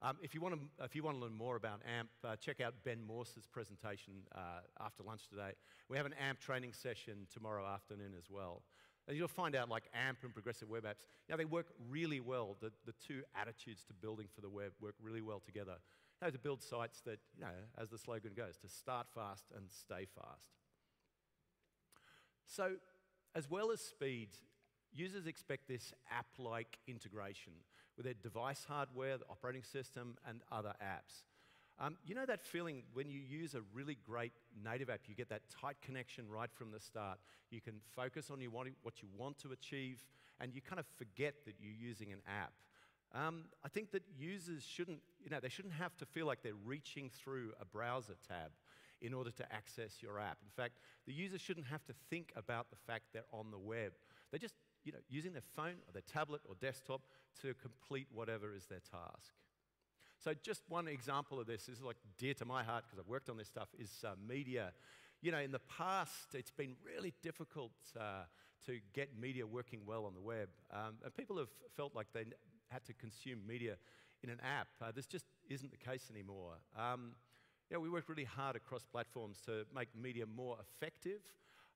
Um, if, you want to, if you want to learn more about AMP, uh, check out Ben Morse's presentation uh, after lunch today. We have an AMP training session tomorrow afternoon as well. And you'll find out like AMP and progressive web apps, you know, they work really well. The, the two attitudes to building for the web work really well together. You know, to build sites that, you know, as the slogan goes, to start fast and stay fast. So, as well as speed, users expect this app like integration with their device hardware, the operating system, and other apps. Um, you know that feeling when you use a really great native app, you get that tight connection right from the start. You can focus on what you want to achieve, and you kind of forget that you're using an app. Um, I think that users shouldn't, you know, they shouldn't have to feel like they're reaching through a browser tab in order to access your app. In fact, the user shouldn't have to think about the fact they're on the web. They're just, you know, using their phone or their tablet or desktop to complete whatever is their task. So just one example of this, is like dear to my heart because I've worked on this stuff, is uh, media. You know, in the past, it's been really difficult uh, to get media working well on the web. Um, and people have felt like they had to consume media in an app. Uh, this just isn't the case anymore. Um, you know, we work really hard across platforms to make media more effective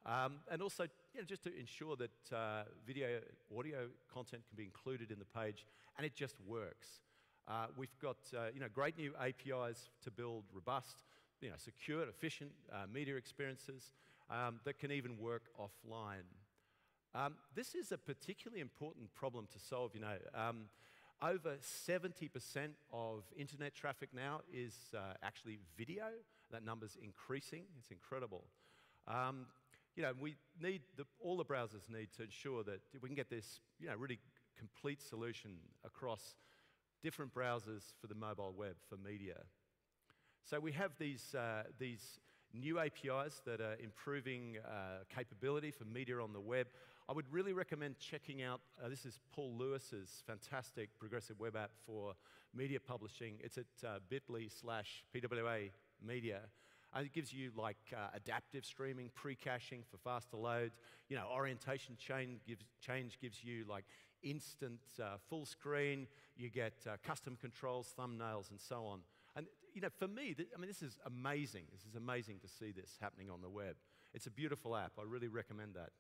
um, and also you know, just to ensure that uh, video, audio content can be included in the page and it just works. Uh, we've got uh, you know, great new APIs to build robust, you know, secure, efficient uh, media experiences um, that can even work offline. Um, this is a particularly important problem to solve. You know, um, over 70% of internet traffic now is uh, actually video. That number's increasing. It's incredible. Um, you know, we need the, all the browsers need to ensure that we can get this, you know, really complete solution across different browsers for the mobile web for media. So we have these, uh, these new APIs that are improving uh, capability for media on the web. I would really recommend checking out, uh, this is Paul Lewis's fantastic progressive web app for media publishing. It's at uh, bit.ly slash PWA media. And it gives you like uh, adaptive streaming, pre-caching for faster loads. You know, orientation change gives, change gives you like instant uh, full screen. You get uh, custom controls, thumbnails, and so on. And you know, for me, th- I mean, this is amazing. This is amazing to see this happening on the web. It's a beautiful app. I really recommend that.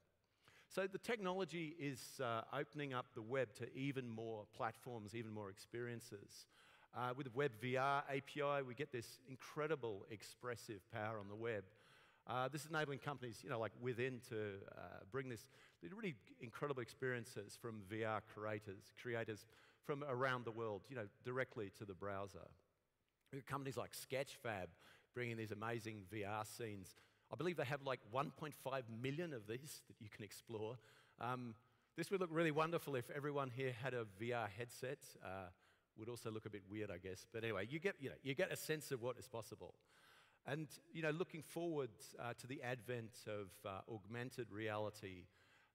So the technology is uh, opening up the web to even more platforms, even more experiences. Uh, with the Web VR API, we get this incredible expressive power on the web. Uh, this is enabling companies, you know, like within to uh, bring this really incredible experiences from VR creators, creators from around the world, you know, directly to the browser. Companies like Sketchfab bringing these amazing VR scenes. I believe they have like 1.5 million of these that you can explore. Um, this would look really wonderful if everyone here had a VR headset. Uh, would also look a bit weird, I guess. But anyway, you get, you know, you get a sense of what is possible. And you know, looking forward uh, to the advent of uh, augmented reality,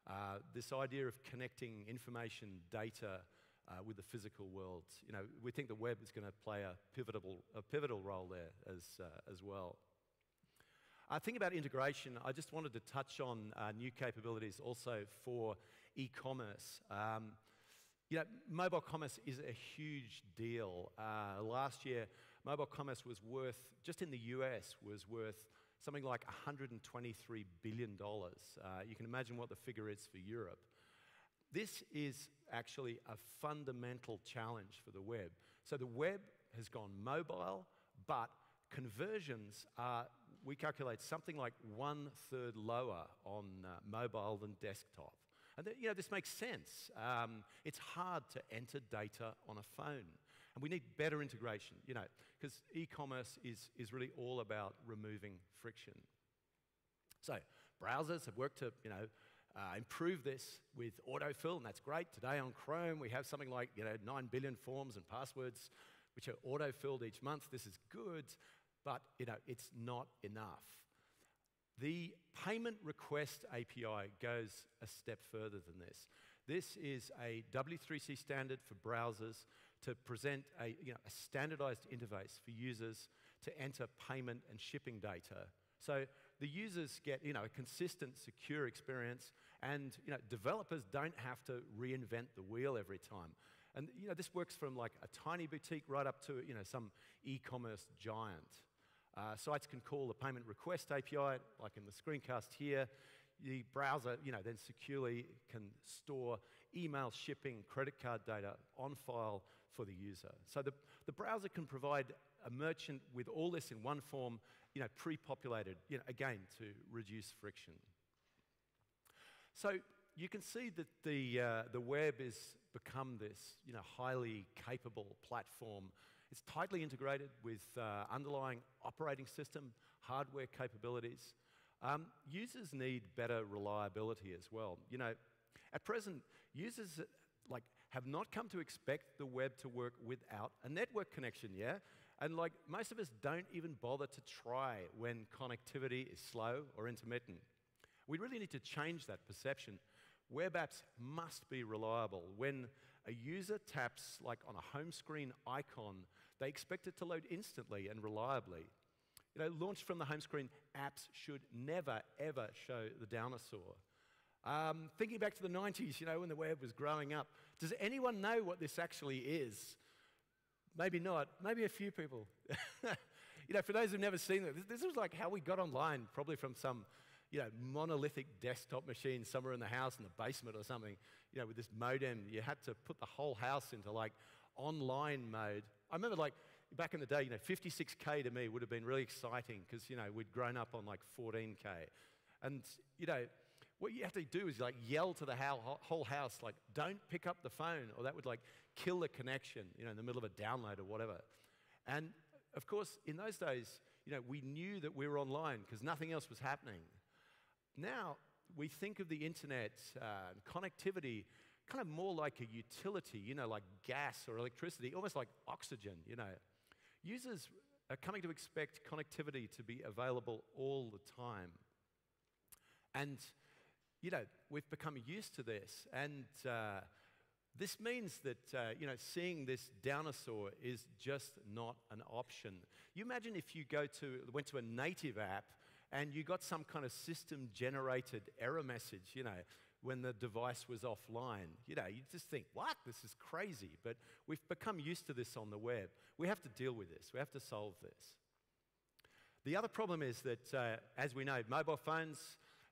uh, this idea of connecting information, data, uh, with the physical world. You know, we think the web is going to play a pivotal, a pivotal role there as, uh, as well. Uh, think about integration, I just wanted to touch on uh, new capabilities also for e-commerce. Um, you know, mobile commerce is a huge deal. Uh, last year, mobile commerce was worth, just in the US, was worth something like $123 billion. Uh, you can imagine what the figure is for Europe. This is actually a fundamental challenge for the web. So the web has gone mobile, but conversions are, we calculate, something like one third lower on uh, mobile than desktop. And th- you know, this makes sense. Um, it's hard to enter data on a phone. And we need better integration, you know, because e-commerce is, is really all about removing friction. So browsers have worked to, you know, uh, improve this with autofill, and that's great. Today on Chrome, we have something like you know 9 billion forms and passwords which are autofilled each month. This is good, but you know it's not enough. The payment request API goes a step further than this. This is a W3C standard for browsers to present a, you know, a standardized interface for users to enter payment and shipping data so the users get you know, a consistent, secure experience, and you know, developers don't have to reinvent the wheel every time. And you know, this works from like a tiny boutique right up to you know, some e-commerce giant. Uh, sites can call the payment request API, like in the screencast here. the browser, you know, then securely can store email shipping, credit card data on file for the user. So the, the browser can provide a merchant with all this in one form, you know, pre-populated, you know, again, to reduce friction. So you can see that the, uh, the web has become this, you know, highly capable platform. It's tightly integrated with uh, underlying operating system, hardware capabilities. Um, users need better reliability as well. You know, at present, users like have not come to expect the web to work without a network connection, yeah? And like most of us don't even bother to try when connectivity is slow or intermittent. We really need to change that perception. Web apps must be reliable. When a user taps like on a home screen icon, they expect it to load instantly and reliably. You know, launched from the home screen, apps should never, ever show the dinosaur. Um, thinking back to the 90s, you know, when the web was growing up, does anyone know what this actually is? Maybe not. Maybe a few people. you know, for those who've never seen it, this, was like how we got online, probably from some, you know, monolithic desktop machine somewhere in the house in the basement or something. You know, with this modem, you had to put the whole house into like online mode. I remember like back in the day, you know, 56K to me would have been really exciting because, you know, we'd grown up on like 14K. And, you know, what you have to do is like yell to the whole house, like, don't pick up the phone, or that would like kill the connection, you know, in the middle of a download or whatever. And of course, in those days, you know, we knew that we were online because nothing else was happening. Now, we think of the internet uh, connectivity kind of more like a utility, you know, like gas or electricity, almost like oxygen, you know. Users are coming to expect connectivity to be available all the time. And you know, we've become used to this. And uh, this means that, uh, you know, seeing this dinosaur is just not an option. You imagine if you go to, went to a native app and you got some kind of system generated error message, you know, when the device was offline. You know, you just think, what? This is crazy. But we've become used to this on the web. We have to deal with this, we have to solve this. The other problem is that, uh, as we know, mobile phones,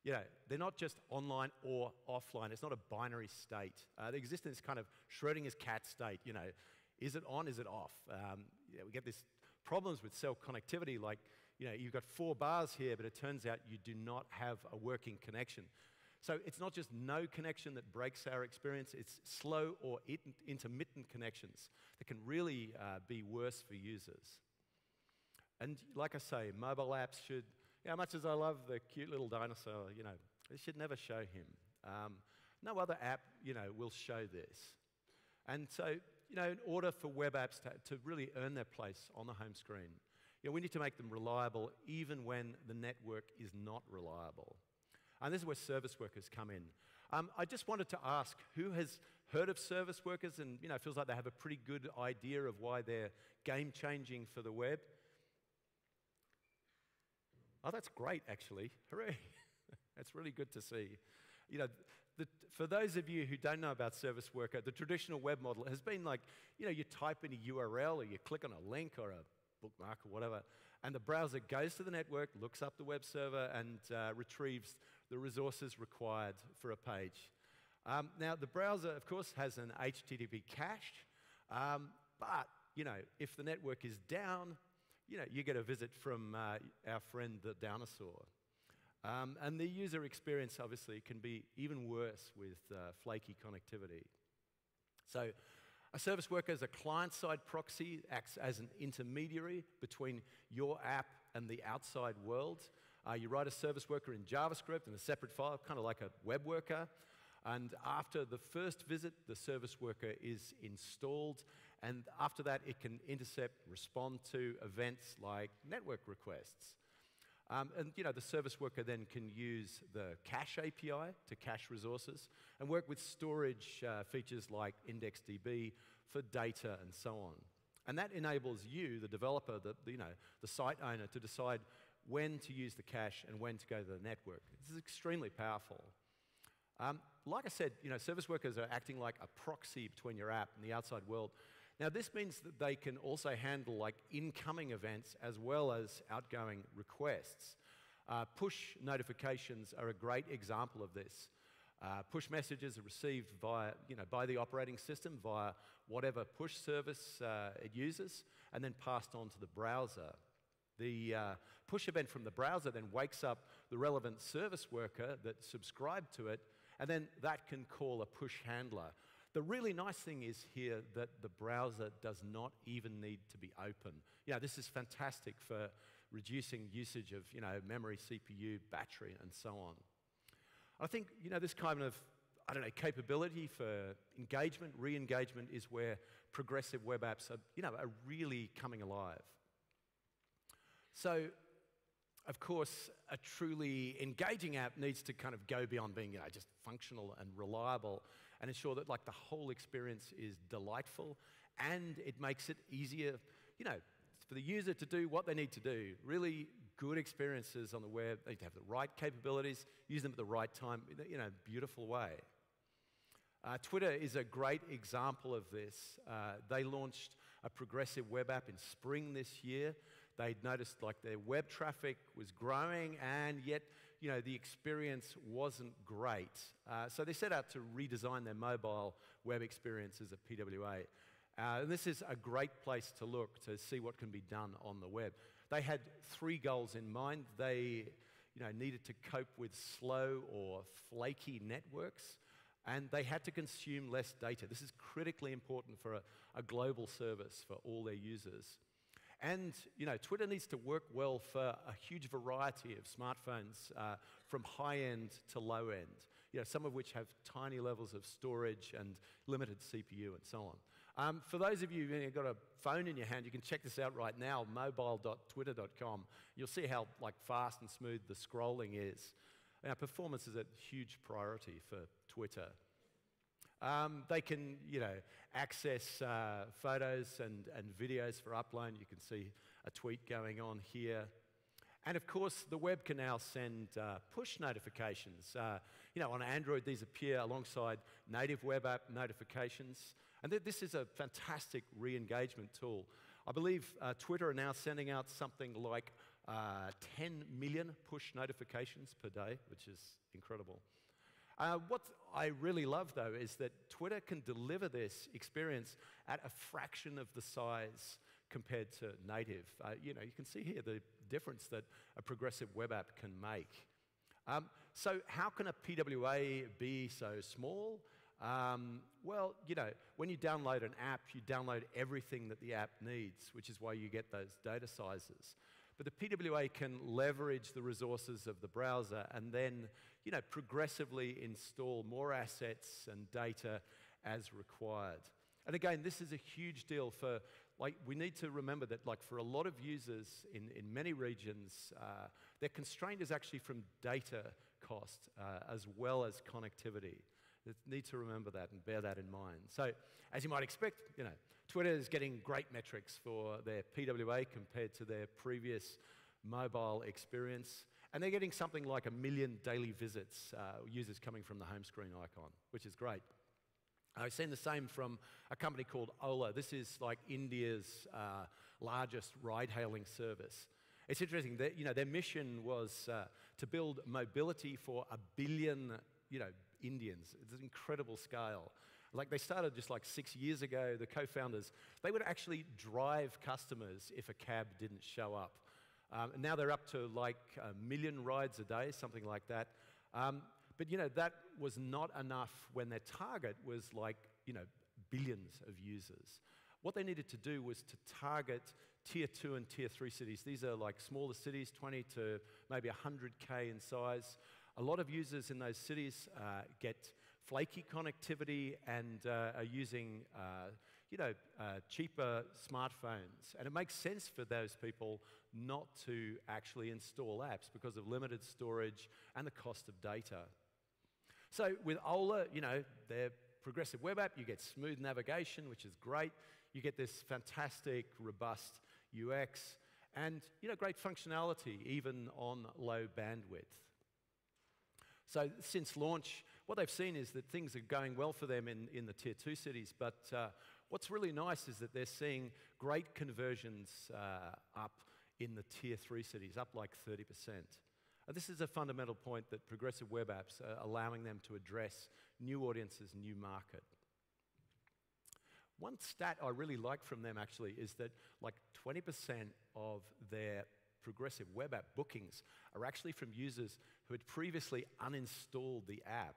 you know, they're not just online or offline. It's not a binary state. Uh, they exist in this kind of Schrodinger's cat state. You know, is it on? Is it off? Um, we get these problems with cell connectivity, like you know, you've got four bars here, but it turns out you do not have a working connection. So it's not just no connection that breaks our experience, it's slow or intermittent connections that can really uh, be worse for users. And like I say, mobile apps should how much as I love the cute little dinosaur, you know, it should never show him. Um, no other app, you know, will show this. And so, you know, in order for web apps to, to really earn their place on the home screen, you know, we need to make them reliable even when the network is not reliable. And this is where service workers come in. Um, I just wanted to ask who has heard of service workers and you know feels like they have a pretty good idea of why they're game changing for the web. Oh, that's great, actually. Hooray. that's really good to see. You know, the, for those of you who don't know about Service Worker, the traditional web model has been like, you know, you type in a URL or you click on a link or a bookmark or whatever, and the browser goes to the network, looks up the web server, and uh, retrieves the resources required for a page. Um, now, the browser, of course, has an HTTP cache, um, but, you know, if the network is down, you know, you get a visit from uh, our friend the dinosaur. Um, and the user experience obviously can be even worse with uh, flaky connectivity. So, a service worker is a client side proxy, acts as an intermediary between your app and the outside world. Uh, you write a service worker in JavaScript in a separate file, kind of like a web worker. And after the first visit, the service worker is installed. And after that, it can intercept, respond to events like network requests. Um, and you know, the service worker then can use the cache API to cache resources and work with storage uh, features like IndexedDB for data and so on. And that enables you, the developer, the, you know, the site owner, to decide when to use the cache and when to go to the network. This is extremely powerful. Um, like I said, you know, service workers are acting like a proxy between your app and the outside world. Now, this means that they can also handle like incoming events as well as outgoing requests. Uh, push notifications are a great example of this. Uh, push messages are received via, you know, by the operating system via whatever push service uh, it uses and then passed on to the browser. The uh, push event from the browser then wakes up the relevant service worker that subscribed to it, and then that can call a push handler. The really nice thing is here that the browser does not even need to be open. Yeah, this is fantastic for reducing usage of you know, memory, CPU, battery, and so on. I think you know, this kind of I don't know, capability for engagement, re-engagement is where progressive web apps are, you know, are really coming alive. So, of course, a truly engaging app needs to kind of go beyond being, you know, just functional and reliable and ensure that like the whole experience is delightful and it makes it easier, you know, for the user to do what they need to do. Really good experiences on the web. They need to have the right capabilities, use them at the right time, in a beautiful way. Uh, Twitter is a great example of this. Uh, they launched a progressive web app in spring this year. They'd noticed like their web traffic was growing, and yet, you know, the experience wasn't great. Uh, so they set out to redesign their mobile web experiences at PWA. Uh, and this is a great place to look to see what can be done on the web. They had three goals in mind. They you know, needed to cope with slow or flaky networks, and they had to consume less data. This is critically important for a, a global service for all their users. And you know, Twitter needs to work well for a huge variety of smartphones, uh, from high end to low end. You know, some of which have tiny levels of storage and limited CPU and so on. Um, for those of you who've got a phone in your hand, you can check this out right now, mobile.twitter.com. You'll see how like fast and smooth the scrolling is. Now, performance is a huge priority for Twitter. Um, they can, you know, access uh, photos and, and videos for upload. You can see a tweet going on here. And of course, the web can now send uh, push notifications. Uh, you know, on Android, these appear alongside native web app notifications. And th this is a fantastic re engagement tool. I believe uh, Twitter are now sending out something like uh, 10 million push notifications per day, which is incredible. Uh, what I really love, though, is that Twitter can deliver this experience at a fraction of the size compared to native. Uh, you know, you can see here the difference that a progressive web app can make. Um, so, how can a PWA be so small? Um, well, you know, when you download an app, you download everything that the app needs, which is why you get those data sizes. But the PWA can leverage the resources of the browser and then, you know, progressively install more assets and data as required. And again, this is a huge deal for, like, we need to remember that, like, for a lot of users in, in many regions, uh, their constraint is actually from data cost uh, as well as connectivity need to remember that and bear that in mind. So, as you might expect, you know, Twitter is getting great metrics for their PWA compared to their previous mobile experience. And they're getting something like a million daily visits, uh, users coming from the home screen icon, which is great. I've seen the same from a company called Ola. This is like India's uh, largest ride hailing service. It's interesting that you know, their mission was uh, to build mobility for a billion you know, Indians. It's an incredible scale. Like they started just like six years ago, the co founders, they would actually drive customers if a cab didn't show up. Um, and now they're up to like a million rides a day, something like that. Um, but you know, that was not enough when their target was like, you know, billions of users. What they needed to do was to target tier two and tier three cities. These are like smaller cities, 20 to maybe 100K in size. A lot of users in those cities uh, get flaky connectivity and uh, are using, uh, you know, uh, cheaper smartphones. And it makes sense for those people not to actually install apps because of limited storage and the cost of data. So with Ola, you know, their progressive web app, you get smooth navigation, which is great. You get this fantastic, robust UX and, you know, great functionality even on low bandwidth. So since launch, what they've seen is that things are going well for them in, in the tier two cities. But uh, what's really nice is that they're seeing great conversions uh, up in the tier three cities, up like 30%. Uh, this is a fundamental point that progressive web apps are allowing them to address new audiences, new market. One stat I really like from them actually is that like 20% of their progressive web app bookings are actually from users who had previously uninstalled the app.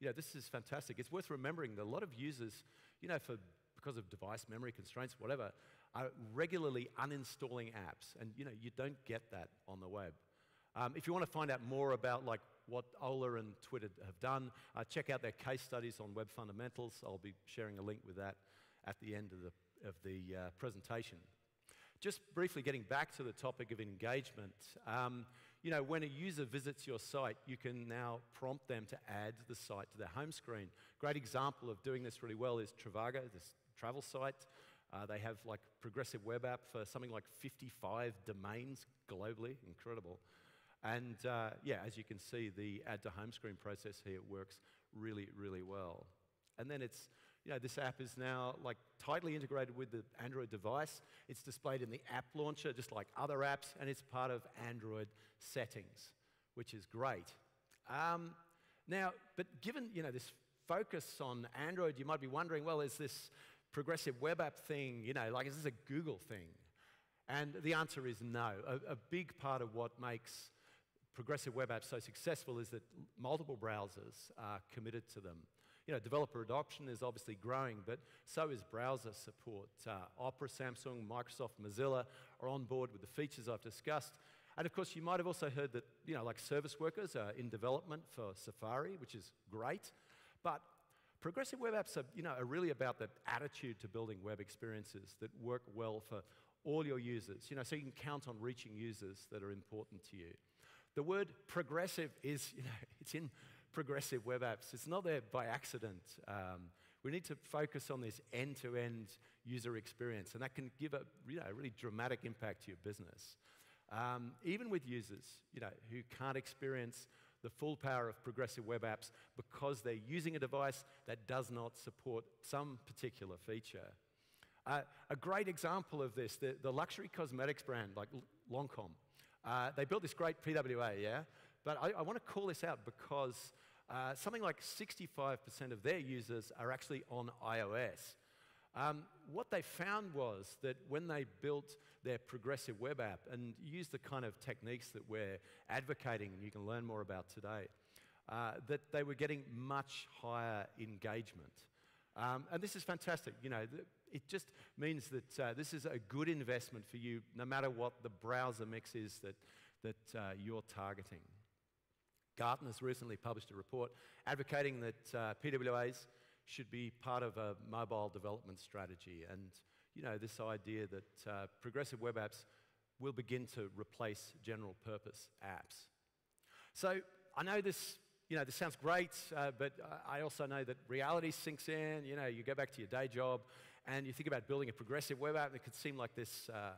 You know, this is fantastic. It's worth remembering that a lot of users, you know, for because of device memory constraints, whatever, are regularly uninstalling apps. And, you know, you don't get that on the web. Um, if you want to find out more about like what Ola and Twitter have done, uh, check out their case studies on web fundamentals. I'll be sharing a link with that at the end of the, of the uh, presentation. Just briefly getting back to the topic of engagement, um, you know, when a user visits your site, you can now prompt them to add the site to their home screen. Great example of doing this really well is Trivago, this travel site. Uh, they have like progressive web app for something like 55 domains globally, incredible. And uh, yeah, as you can see, the add to home screen process here works really, really well. And then it's, you know, this app is now like tightly integrated with the Android device. It's displayed in the app launcher, just like other apps, and it's part of Android settings, which is great. Um, now, but given, you know, this focus on Android, you might be wondering, well, is this progressive web app thing, you know, like, is this a Google thing? And the answer is no. A, a big part of what makes progressive web apps so successful is that multiple browsers are committed to them. You know, developer adoption is obviously growing, but so is browser support. Uh, Opera, Samsung, Microsoft, Mozilla are on board with the features I've discussed. And of course, you might have also heard that, you know, like service workers are in development for Safari, which is great. But progressive web apps are, you know, are really about that attitude to building web experiences that work well for all your users. You know, so you can count on reaching users that are important to you. The word progressive is, you know, it's in progressive web apps. It's not there by accident. Um, we need to focus on this end-to-end user experience, and that can give a, you know, a really dramatic impact to your business. Um, even with users, you know, who can't experience the full power of progressive web apps because they're using a device that does not support some particular feature. Uh, a great example of this, the, the luxury cosmetics brand like Lancome, uh, they built this great PWA, yeah? But I, I want to call this out because uh, something like 65% of their users are actually on iOS. Um, what they found was that when they built their progressive web app and used the kind of techniques that we're advocating and you can learn more about today, uh, that they were getting much higher engagement. Um, and this is fantastic. You know, it just means that uh, this is a good investment for you, no matter what the browser mix is that, that uh, you're targeting. Gartner's recently published a report advocating that uh, PWAs should be part of a mobile development strategy. And, you know, this idea that uh, progressive web apps will begin to replace general purpose apps. So I know this you know, this sounds great, uh, but I also know that reality sinks in. You know, you go back to your day job and you think about building a progressive web app, and it could seem like this uh,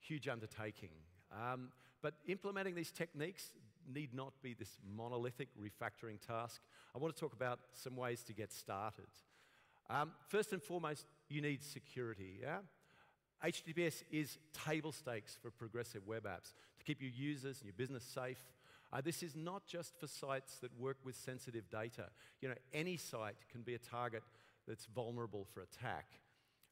huge undertaking. Um, but implementing these techniques need not be this monolithic refactoring task. I want to talk about some ways to get started. Um, first and foremost, you need security. Yeah? HTTPS is table stakes for progressive web apps to keep your users and your business safe. Uh, this is not just for sites that work with sensitive data. You know, any site can be a target that's vulnerable for attack.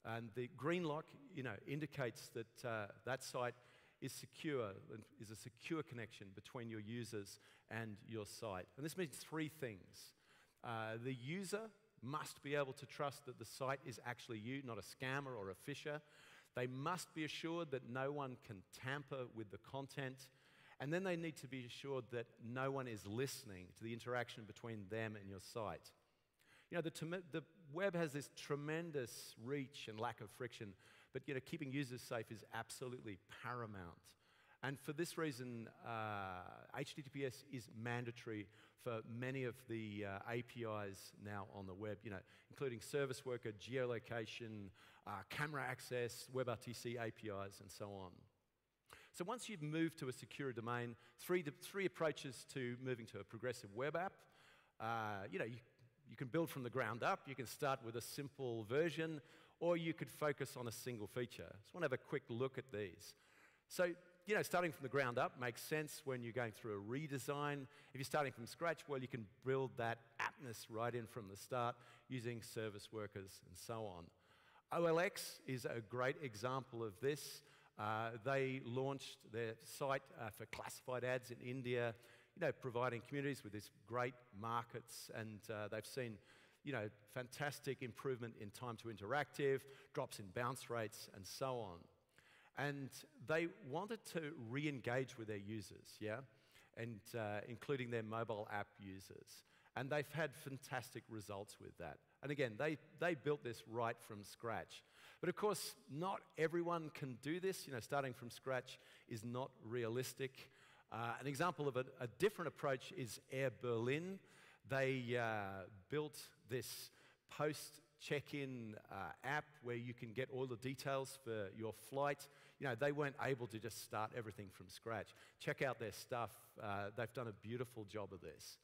And the green lock, you know, indicates that uh, that site is secure, is a secure connection between your users and your site. And this means three things. Uh, the user must be able to trust that the site is actually you, not a scammer or a phisher. They must be assured that no one can tamper with the content. And then they need to be assured that no one is listening to the interaction between them and your site. You know, the, the web has this tremendous reach and lack of friction, but you know, keeping users safe is absolutely paramount. And for this reason, uh, HTTPS is mandatory for many of the uh, APIs now on the web, you know, including service worker, geolocation, uh, camera access, WebRTC APIs, and so on. So once you've moved to a secure domain, three, three approaches to moving to a progressive web app. Uh, you know, you, you can build from the ground up. You can start with a simple version, or you could focus on a single feature. I just want to have a quick look at these. So you know, starting from the ground up makes sense when you're going through a redesign. If you're starting from scratch, well, you can build that aptness right in from the start using service workers and so on. OLX is a great example of this. Uh, they launched their site uh, for classified ads in India, you know, providing communities with these great markets, and uh, they've seen, you know, fantastic improvement in time to interactive, drops in bounce rates, and so on. And they wanted to re engage with their users, yeah, and uh, including their mobile app users. And they've had fantastic results with that. And again, they, they built this right from scratch. But of course, not everyone can do this. You know, starting from scratch is not realistic. Uh, an example of a, a, different approach is Air Berlin. They uh, built this post check in uh, app where you can get all the details for your flight. You know, they weren't able to just start everything from scratch. Check out their stuff, uh, they've done a beautiful job of this.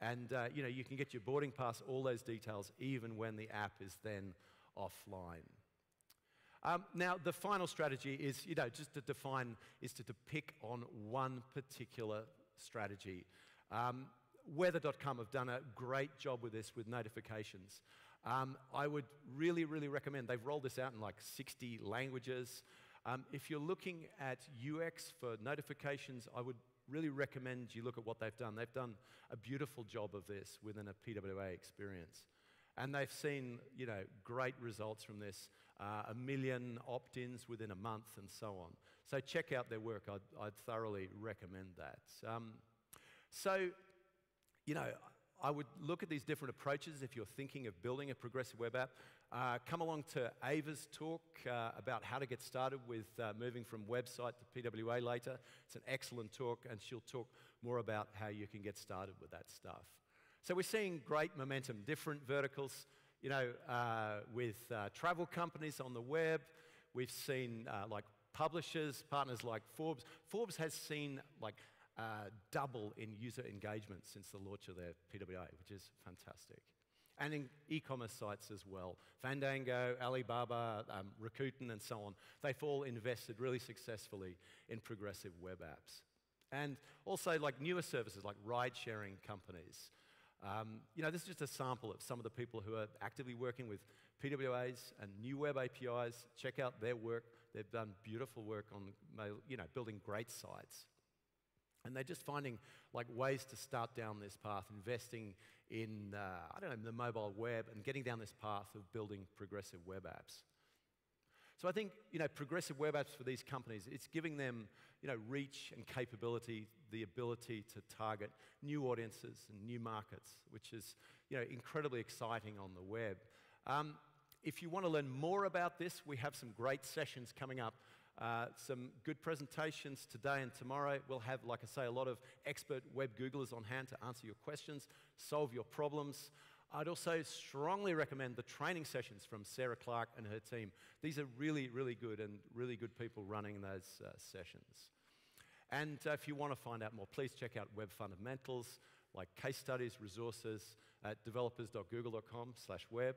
And uh, you know, you can get your boarding pass, all those details, even when the app is then offline. Um, now, the final strategy is, you know, just to define, is to, to pick on one particular strategy. Um, weather.com have done a great job with this with notifications. Um, I would really, really recommend, they've rolled this out in like 60 languages. Um, if you're looking at UX for notifications, I would really recommend you look at what they've done. They've done a beautiful job of this within a PWA experience. And they've seen, you know, great results from this, uh, a million opt-ins within a month and so on. So check out their work. I'd, I'd thoroughly recommend that. Um, so, you know, I would look at these different approaches if you're thinking of building a progressive web app. Uh, come along to Ava's talk uh, about how to get started with uh, moving from website to PWA later. It's an excellent talk, and she'll talk more about how you can get started with that stuff. So we're seeing great momentum, different verticals, you know, uh, with uh, travel companies on the web. We've seen uh, like publishers, partners like Forbes. Forbes has seen like uh, double in user engagement since the launch of their PWA, which is fantastic. And in e commerce sites as well. Fandango, Alibaba, um, Rakuten, and so on. They've all invested really successfully in progressive web apps. And also, like newer services like ride sharing companies. Um, you know, this is just a sample of some of the people who are actively working with PWAs and new web APIs. Check out their work. They've done beautiful work on, you know, building great sites. And they're just finding like ways to start down this path, investing in, uh, I don't know, the mobile web and getting down this path of building progressive web apps. So I think, you know, progressive web apps for these companies, it's giving them, you know, reach and capability, the ability to target new audiences and new markets, which is, you know, incredibly exciting on the web. Um, if you want to learn more about this, we have some great sessions coming up uh, some good presentations today and tomorrow. We'll have, like I say, a lot of expert web Googlers on hand to answer your questions, solve your problems. I'd also strongly recommend the training sessions from Sarah Clark and her team. These are really, really good and really good people running those uh, sessions. And uh, if you want to find out more, please check out Web Fundamentals, like case studies, resources at developers.google.com slash web.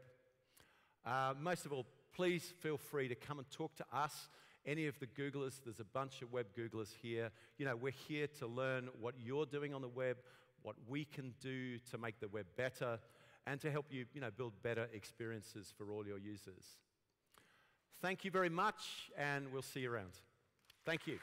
Uh, most of all, please feel free to come and talk to us any of the Googlers, there's a bunch of web Googlers here. You know, we're here to learn what you're doing on the web, what we can do to make the web better, and to help you, you know, build better experiences for all your users. Thank you very much, and we'll see you around. Thank you.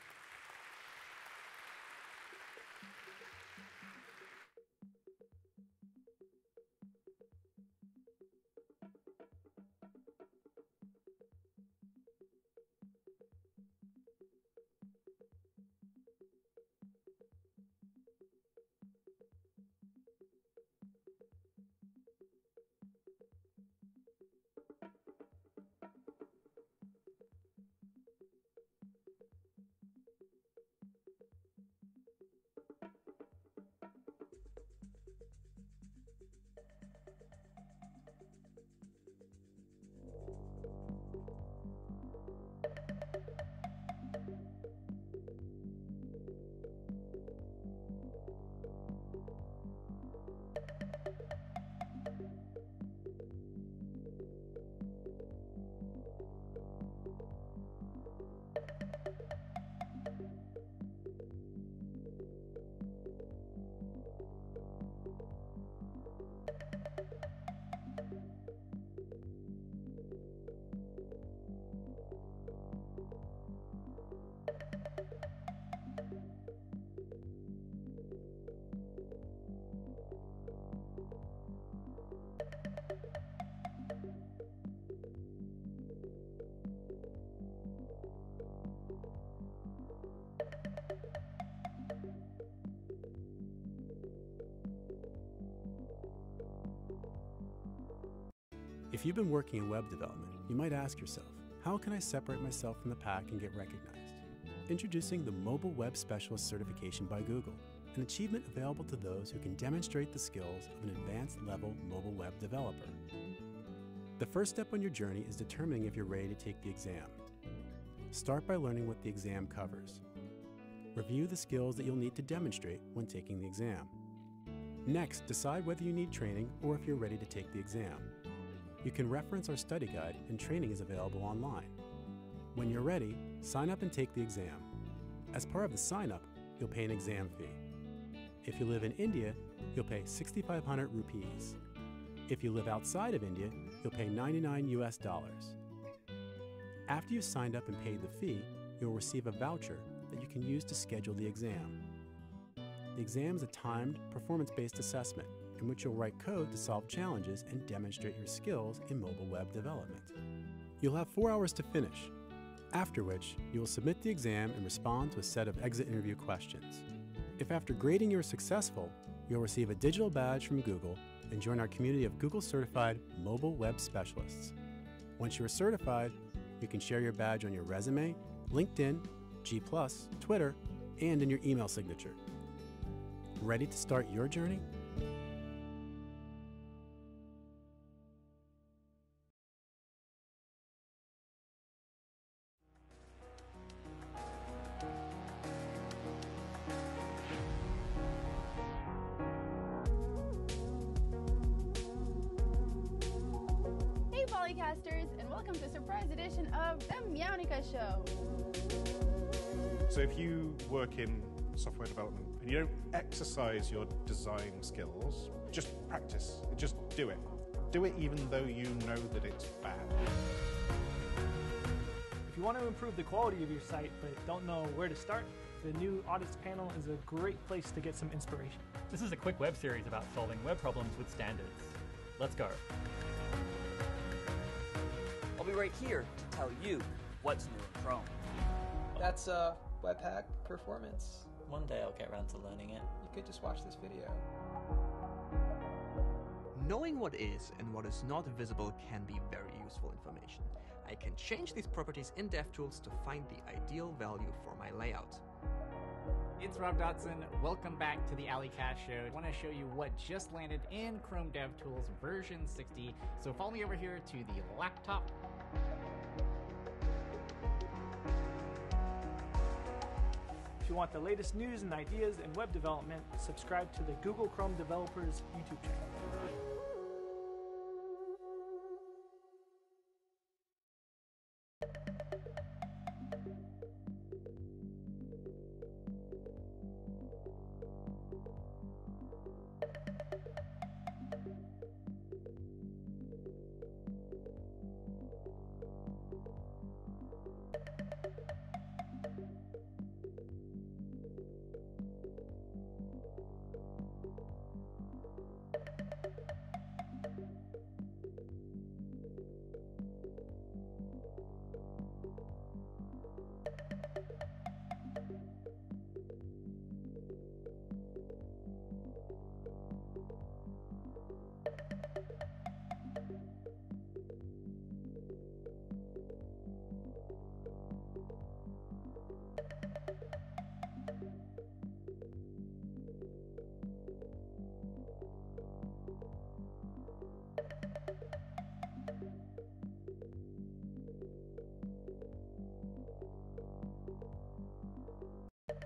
If you've been working in web development, you might ask yourself, how can I separate myself from the pack and get recognized? Introducing the Mobile Web Specialist Certification by Google, an achievement available to those who can demonstrate the skills of an advanced level mobile web developer. The first step on your journey is determining if you're ready to take the exam. Start by learning what the exam covers. Review the skills that you'll need to demonstrate when taking the exam. Next, decide whether you need training or if you're ready to take the exam. You can reference our study guide, and training is available online. When you're ready, sign up and take the exam. As part of the sign up, you'll pay an exam fee. If you live in India, you'll pay 6,500 rupees. If you live outside of India, you'll pay 99 US dollars. After you've signed up and paid the fee, you'll receive a voucher that you can use to schedule the exam. The exam is a timed, performance based assessment in which you'll write code to solve challenges and demonstrate your skills in mobile web development. You'll have four hours to finish, after which you will submit the exam and respond to a set of exit interview questions. If after grading you are successful, you'll receive a digital badge from Google and join our community of Google certified mobile web specialists. Once you are certified, you can share your badge on your resume, LinkedIn, G, Twitter, and in your email signature. Ready to start your journey? Exercise your design skills, just practice. Just do it. Do it even though you know that it's bad. If you want to improve the quality of your site but don't know where to start, the new audits panel is a great place to get some inspiration. This is a quick web series about solving web problems with standards. Let's go. I'll be right here to tell you what's new in Chrome. That's uh, Webpack Performance. One day I'll get around to learning it. You could just watch this video. Knowing what is and what is not visible can be very useful information. I can change these properties in DevTools to find the ideal value for my layout. It's Rob Dodson. Welcome back to the A11yCast Show. I want to show you what just landed in Chrome DevTools version 60. So follow me over here to the laptop. If you want the latest news and ideas in web development, subscribe to the Google Chrome Developers YouTube channel.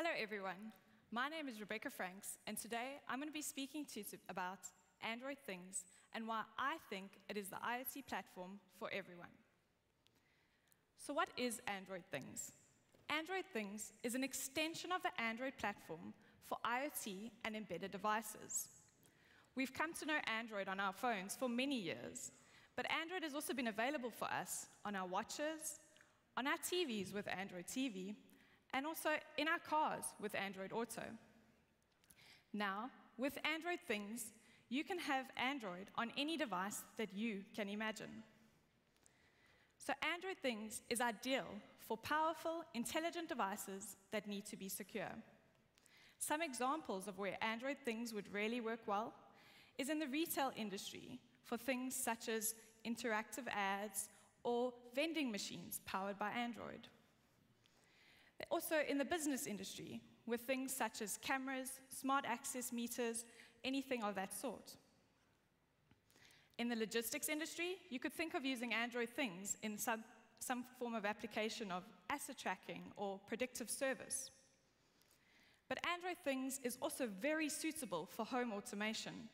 Hello, everyone. My name is Rebecca Franks, and today I'm going to be speaking to you about Android Things and why I think it is the IoT platform for everyone. So, what is Android Things? Android Things is an extension of the Android platform for IoT and embedded devices. We've come to know Android on our phones for many years, but Android has also been available for us on our watches, on our TVs with Android TV, and also in our cars with Android Auto. Now, with Android Things, you can have Android on any device that you can imagine. So, Android Things is ideal for powerful, intelligent devices that need to be secure. Some examples of where Android Things would really work well is in the retail industry for things such as interactive ads or vending machines powered by Android. Also in the business industry with things such as cameras, smart access meters, anything of that sort. In the logistics industry, you could think of using Android things in some, some form of application of asset tracking or predictive service. But Android Things is also very suitable for home automation.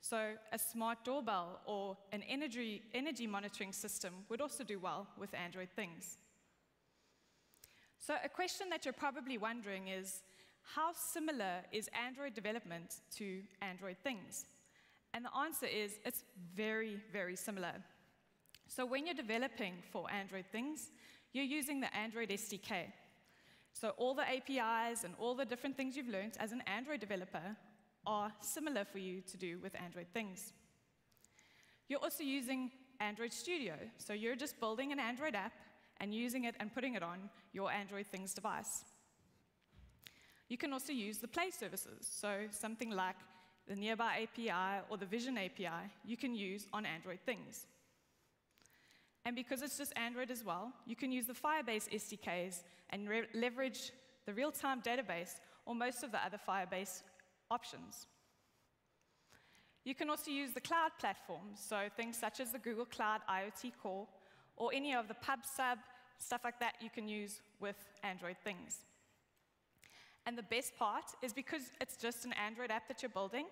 So a smart doorbell or an energy, energy monitoring system would also do well with Android Things. So a question that you're probably wondering is, how similar is Android development to Android Things? And the answer is, it's very, very similar. So when you're developing for Android Things, you're using the Android SDK. So all the APIs and all the different things you've learned as an Android developer are similar for you to do with Android things. You're also using Android Studio, so you're just building an Android app and using it and putting it on your Android Things device. You can also use the Play services, so something like the Nearby API or the Vision API you can use on Android Things. And because it's just Android as well, you can use the Firebase SDKs and leverage the real-time database or most of the other Firebase options. You can also use the cloud platforms, so things such as the Google Cloud IoT Core or any of the PubSub, stuff like that you can use with Android things. And the best part is because it's just an Android app that you're building,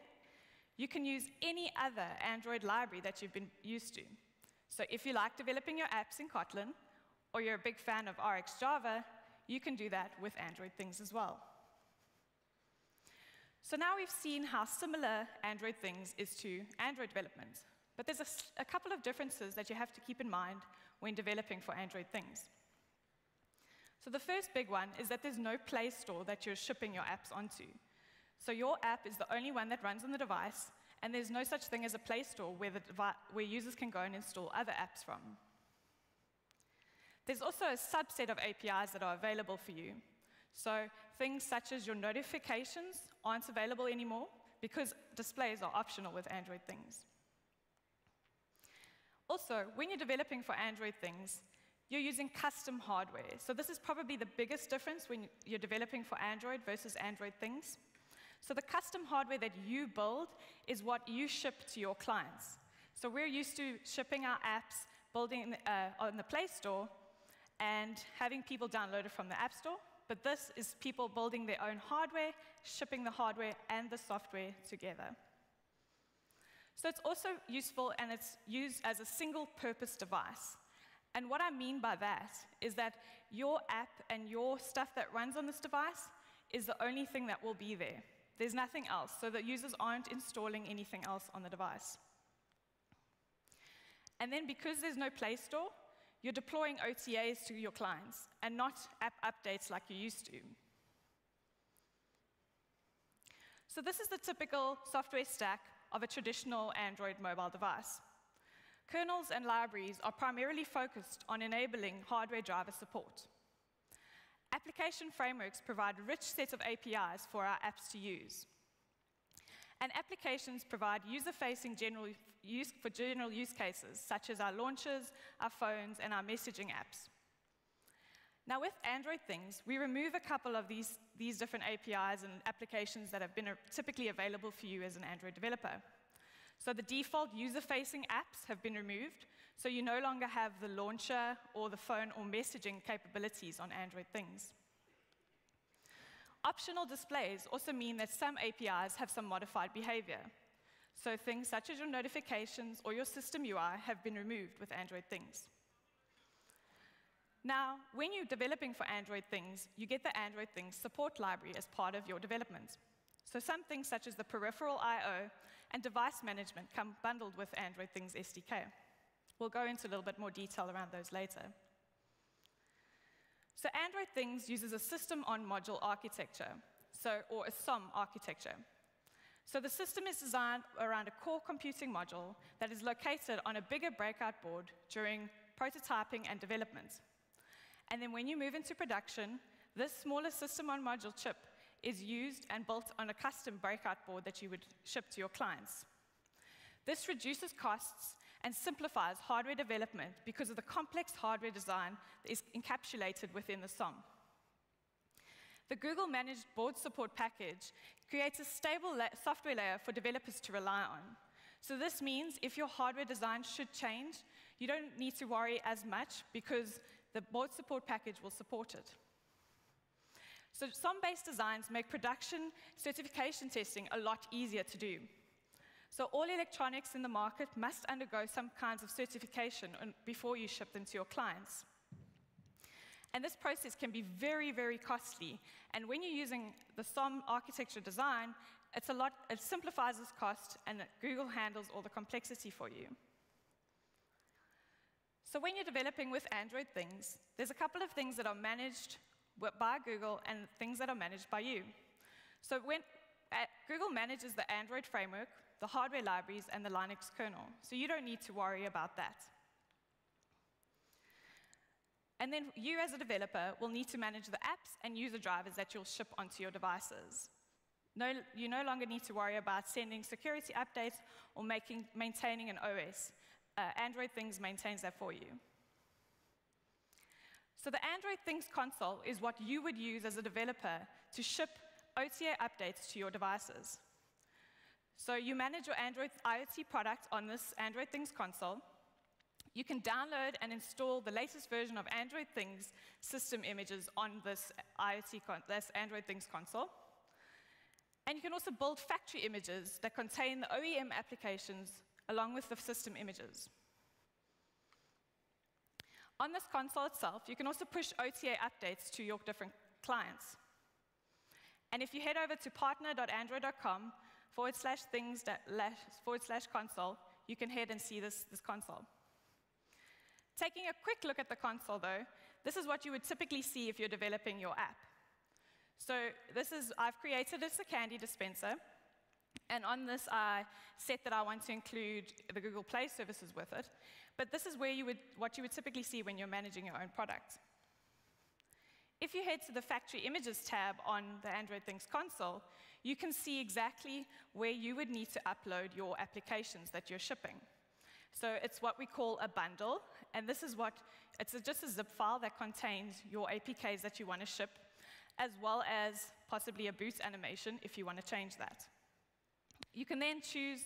you can use any other Android library that you've been used to. So if you like developing your apps in Kotlin, or you're a big fan of RxJava, you can do that with Android things as well. So now we've seen how similar Android things is to Android development. But there's a, a, couple of differences that you have to keep in mind when developing for Android things. So the first big one is that there's no Play Store that you're shipping your apps onto. So your app is the only one that runs on the device, and there's no such thing as a Play Store where, where users can go and install other apps from. There's also a subset of APIs that are available for you. So things such as your notifications aren't available anymore because displays are optional with Android things. Also, when you're developing for Android things, you're using custom hardware. So this is probably the biggest difference when you're developing for Android versus Android things. So the custom hardware that you build is what you ship to your clients. So we're used to shipping our apps, building uh, on the Play Store, and having people download it from the App Store. But this is people building their own hardware, shipping the hardware and the software together. So it's also useful and it's used as a single purpose device. And what I mean by that is that your app and your stuff that runs on this device is the only thing that will be there. There's nothing else, so that users aren't installing anything else on the device. And then because there's no Play Store, you're deploying OTAs to your clients and not app updates like you used to. So this is the typical software stack of a traditional Android mobile device. Kernels and libraries are primarily focused on enabling hardware driver support. Application frameworks provide a rich set of APIs for our apps to use. And applications provide user-facing general use for general use cases, such as our launchers, our phones, and our messaging apps. Now, with Android things, we remove a couple of these, these different APIs and applications that have been typically available for you as an Android developer. So the default user-facing apps have been removed, so you no longer have the launcher or the phone or messaging capabilities on Android things. Optional displays also mean that some APIs have some modified behavior. So things such as your notifications or your system UI have been removed with Android Things. Now, when you're developing for Android Things, you get the Android Things support library as part of your development. So some things such as the peripheral I.O. and device management come bundled with Android Things SDK. We'll go into a little bit more detail around those later. So Android Things uses a system on module architecture, so, or a SOM architecture. So the system is designed around a core computing module that is located on a bigger breakout board during prototyping and development. And then when you move into production, this smaller system on module chip is used and built on a custom breakout board that you would ship to your clients. This reduces costs and simplifies hardware development because of the complex hardware design that is encapsulated within the SOM. The Google Managed Board Support package creates a stable la software layer for developers to rely on. So this means if your hardware design should change, you don't need to worry as much because the board support package will support it. So SOM-based designs make production certification testing a lot easier to do. So all electronics in the market must undergo some kinds of certification before you ship them to your clients. And this process can be very, very costly. And when you're using the SOM architecture design, it's a lot, it simplifies this cost and Google handles all the complexity for you. So when you're developing with Android things, there's a couple of things that are managed by Google and things that are managed by you. So when uh, Google manages the Android framework, the hardware libraries, and the Linux kernel. So you don't need to worry about that. And then you, as a developer, will need to manage the apps and user drivers that you'll ship onto your devices. No, you no longer need to worry about sending security updates or making, maintaining an OS. Uh, Android Things maintains that for you. So the Android Things console is what you would use as a developer to ship OTA updates to your devices. So you manage your Android IoT product on this Android Things console. You can download and install the latest version of Android Things system images on this IoT this Android Things console. And you can also build factory images that contain the OEM applications along with the system images. On this console itself, you can also push OTA updates to your different clients. And if you head over to partner.android.com, forward slash things forward slash console, you can head and see this, this console. Taking a quick look at the console, though, this is what you would typically see if you're developing your app. So this is, I've created as a candy dispenser, and on this I set that I want to include the Google Play services with it. But this is where you would, what you would typically see when you're managing your own product. If you head to the Factory Images tab on the Android Things console, you can see exactly where you would need to upload your applications that you're shipping. So it's what we call a bundle, and this is what, it's just a zip file that contains your APKs that you want to ship, as well as possibly a boot animation if you want to change that. You can then choose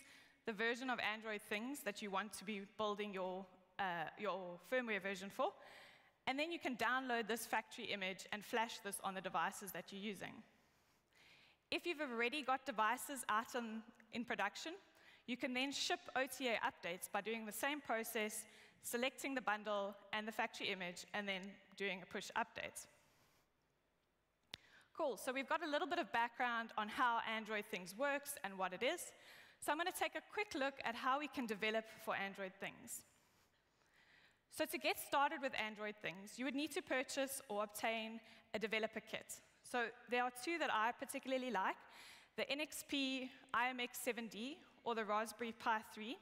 the version of Android things that you want to be building your, uh, your firmware version for, and then you can download this factory image and flash this on the devices that you're using. If you've already got devices out in, in production, you can then ship OTA updates by doing the same process, selecting the bundle and the factory image, and then doing a push update. Cool, so we've got a little bit of background on how Android Things works and what it is. So I'm going to take a quick look at how we can develop for Android Things. So to get started with Android things, you would need to purchase or obtain a developer kit. So there are two that I particularly like, the NXP IMX7D or the Raspberry Pi 3.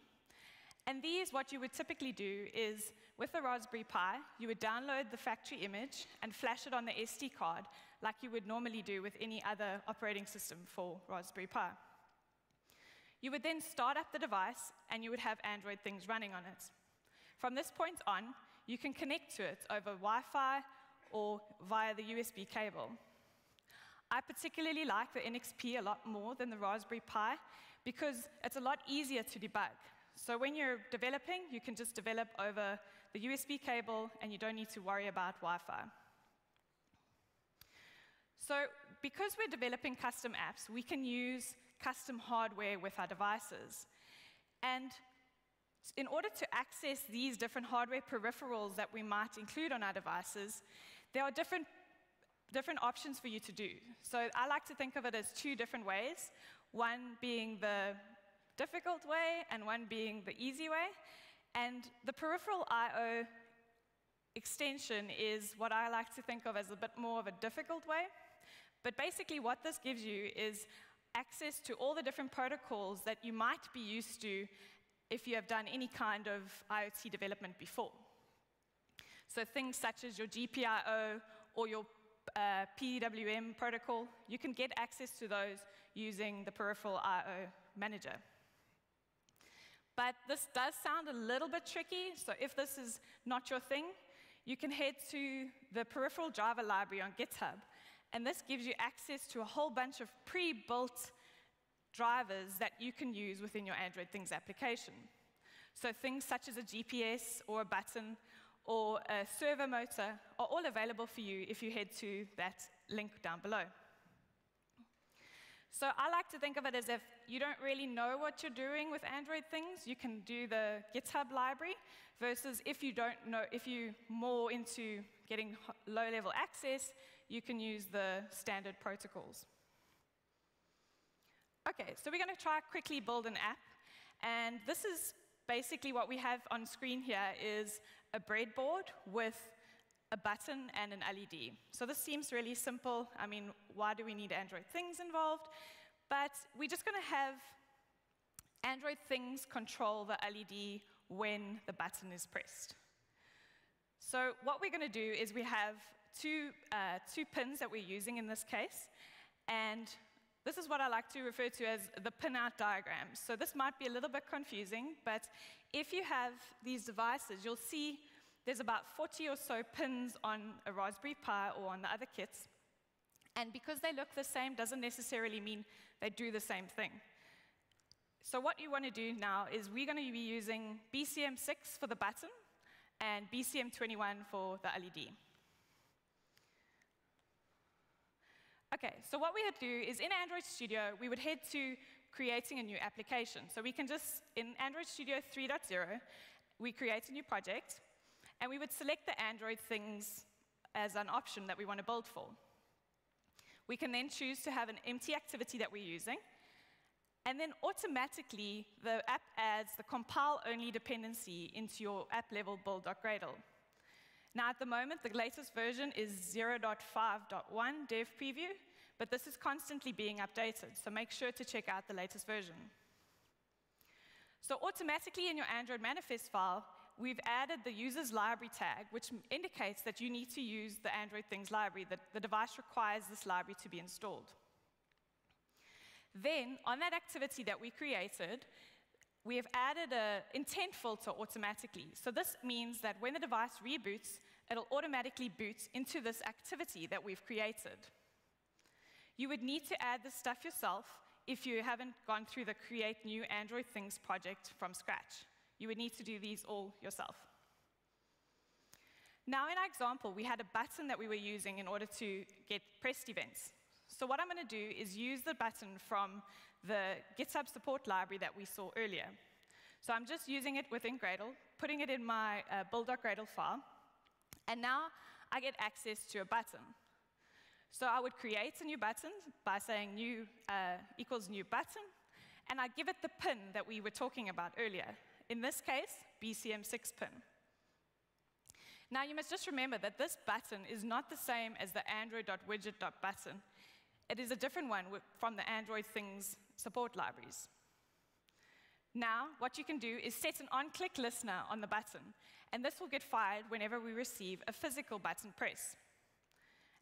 And these, what you would typically do is, with the Raspberry Pi, you would download the factory image and flash it on the SD card like you would normally do with any other operating system for Raspberry Pi. You would then start up the device and you would have Android things running on it. From this point on, you can connect to it over Wi-Fi or via the USB cable. I particularly like the NXP a lot more than the Raspberry Pi because it's a lot easier to debug. So when you're developing, you can just develop over the USB cable and you don't need to worry about Wi-Fi. So because we're developing custom apps, we can use custom hardware with our devices. And in order to access these different hardware peripherals that we might include on our devices, there are different, different options for you to do. So I like to think of it as two different ways, one being the difficult way and one being the easy way. And the peripheral I.O. extension is what I like to think of as a bit more of a difficult way. But basically what this gives you is access to all the different protocols that you might be used to if you have done any kind of IoT development before. So things such as your GPIO or your uh, PWM protocol, you can get access to those using the peripheral I.O. manager. But this does sound a little bit tricky, so if this is not your thing, you can head to the peripheral Java library on GitHub, and this gives you access to a whole bunch of pre-built drivers that you can use within your Android Things application. So things such as a GPS or a button or a servo motor are all available for you if you head to that link down below. So I like to think of it as if you don't really know what you're doing with Android things, you can do the GitHub library, versus if you don't know, if you're more into getting low-level access, you can use the standard protocols. Okay, so we're going to try quickly build an app. And this is basically what we have on screen here is a breadboard with a button and an LED. So this seems really simple. I mean, why do we need Android things involved? But we're just going to have Android things control the LED when the button is pressed. So what we're going to do is we have two, uh, two pins that we're using in this case. And this is what I like to refer to as the pinout diagram. So this might be a little bit confusing, but if you have these devices, you'll see there's about 40 or so pins on a Raspberry Pi or on the other kits. And because they look the same doesn't necessarily mean they do the same thing. So what you want to do now is we're going to be using BCM6 for the button and BCM21 for the LED. Okay, so what we would do is in Android Studio, we would head to creating a new application. So we can just, in Android Studio 3.0, we create a new project, and we would select the Android things as an option that we want to build for. We can then choose to have an empty activity that we're using, and then automatically the app adds the compile-only dependency into your app-level build.gradle. Now, at the moment, the latest version is 0.5.1 dev preview, but this is constantly being updated, so make sure to check out the latest version. So automatically in your Android manifest file, we've added the user's library tag, which indicates that you need to use the Android things library, that the device requires this library to be installed. Then, on that activity that we created, we have added an intent filter automatically. So this means that when the device reboots, it'll automatically boot into this activity that we've created. You would need to add this stuff yourself if you haven't gone through the Create New Android Things project from scratch. You would need to do these all yourself. Now, in our example, we had a button that we were using in order to get pressed events. So what I'm going to do is use the button from the GitHub support library that we saw earlier. So I'm just using it within Gradle, putting it in my uh, build.gradle file, and now I get access to a button. So I would create a new button by saying new uh, equals new button, and I give it the pin that we were talking about earlier. In this case, BCM6 pin. Now you must just remember that this button is not the same as the android.widget.button. It is a different one from the Android things support libraries. Now, what you can do is set an on-click listener on the button, and this will get fired whenever we receive a physical button press.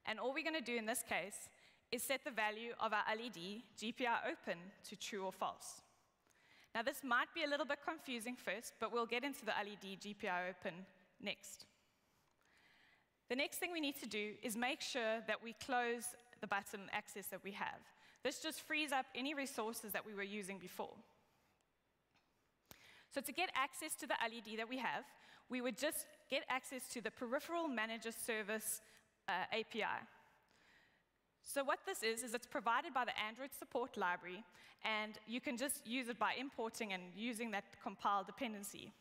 And all we're going to do in this case is set the value of our LED GPIO pin to true or false. Now, this might be a little bit confusing first, but we'll get into the LED GPIO pin next. The next thing we need to do is make sure that we close the button access that we have. This just frees up any resources that we were using before. So to get access to the LED that we have, we would just get access to the Peripheral Manager Service uh, API. So what this is, is it's provided by the Android support library, and you can just use it by importing and using that compile dependency.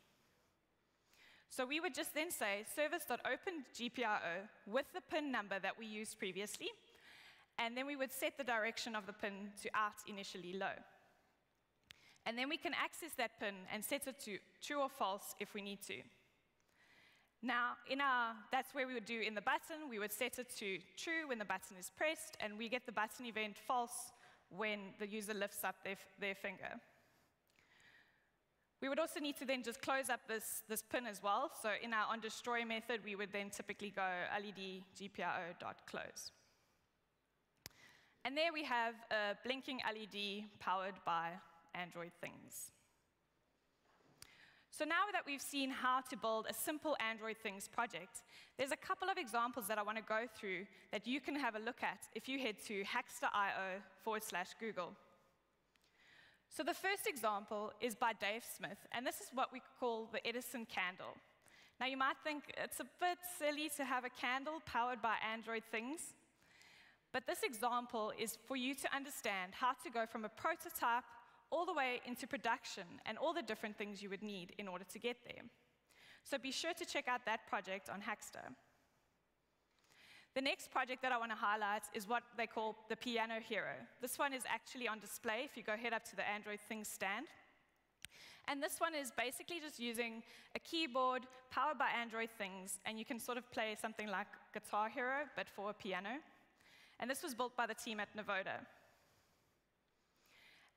So we would just then say service.open with the pin number that we used previously, and then we would set the direction of the pin to out initially low. And then we can access that pin and set it to true or false if we need to. Now, in our, that's where we would do in the button, we would set it to true when the button is pressed, and we get the button event false when the user lifts up their, their finger. We would also need to then just close up this, this pin as well. So in our onDestroy method, we would then typically go led gpio.close. And there we have a blinking LED powered by Android Things. So now that we've seen how to build a simple Android Things project, there's a couple of examples that I want to go through that you can have a look at if you head to hackster.io forward slash Google. So the first example is by Dave Smith, and this is what we call the Edison candle. Now you might think it's a bit silly to have a candle powered by Android Things, but this example is for you to understand how to go from a prototype all the way into production and all the different things you would need in order to get there. So be sure to check out that project on Hackster. The next project that I want to highlight is what they call the Piano Hero. This one is actually on display if you go head up to the Android Things stand. And this one is basically just using a keyboard powered by Android Things, and you can sort of play something like Guitar Hero, but for a piano. And this was built by the team at Novoda.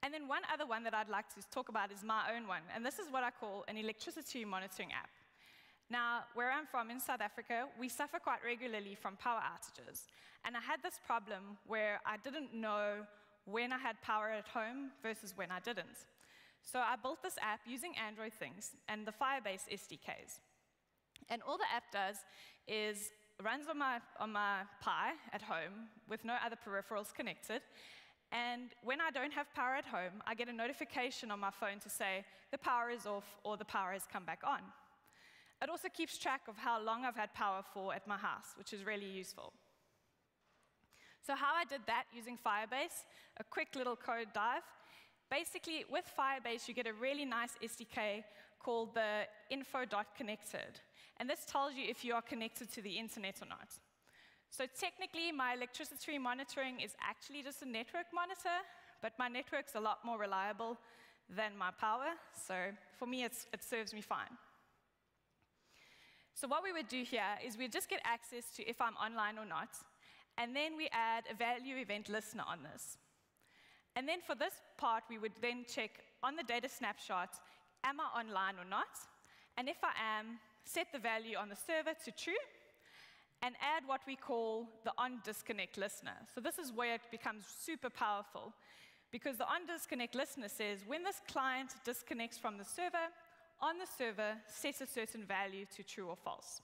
And then one other one that I'd like to talk about is my own one, and this is what I call an electricity monitoring app. Now, where I'm from in South Africa, we suffer quite regularly from power outages. And I had this problem where I didn't know when I had power at home versus when I didn't. So I built this app using Android things and the Firebase SDKs. And all the app does is runs on my, on my Pi at home with no other peripherals connected, and when I don't have power at home, I get a notification on my phone to say the power is off or the power has come back on. It also keeps track of how long I've had power for at my house, which is really useful. So how I did that using Firebase, a quick little code dive. Basically, with Firebase, you get a really nice SDK called the info.connected. And this tells you if you are connected to the internet or not. So technically, my electricity monitoring is actually just a network monitor, but my network's a lot more reliable than my power, so for me, it serves me fine. So what we would do here is we just get access to if I'm online or not, and then we add a value event listener on this. And then for this part, we would then check on the data snapshot, am I online or not? And if I am, set the value on the server to true, and add what we call the on-disconnect listener. So this is where it becomes super powerful because the on-disconnect listener says when this client disconnects from the server, on the server, set a certain value to true or false.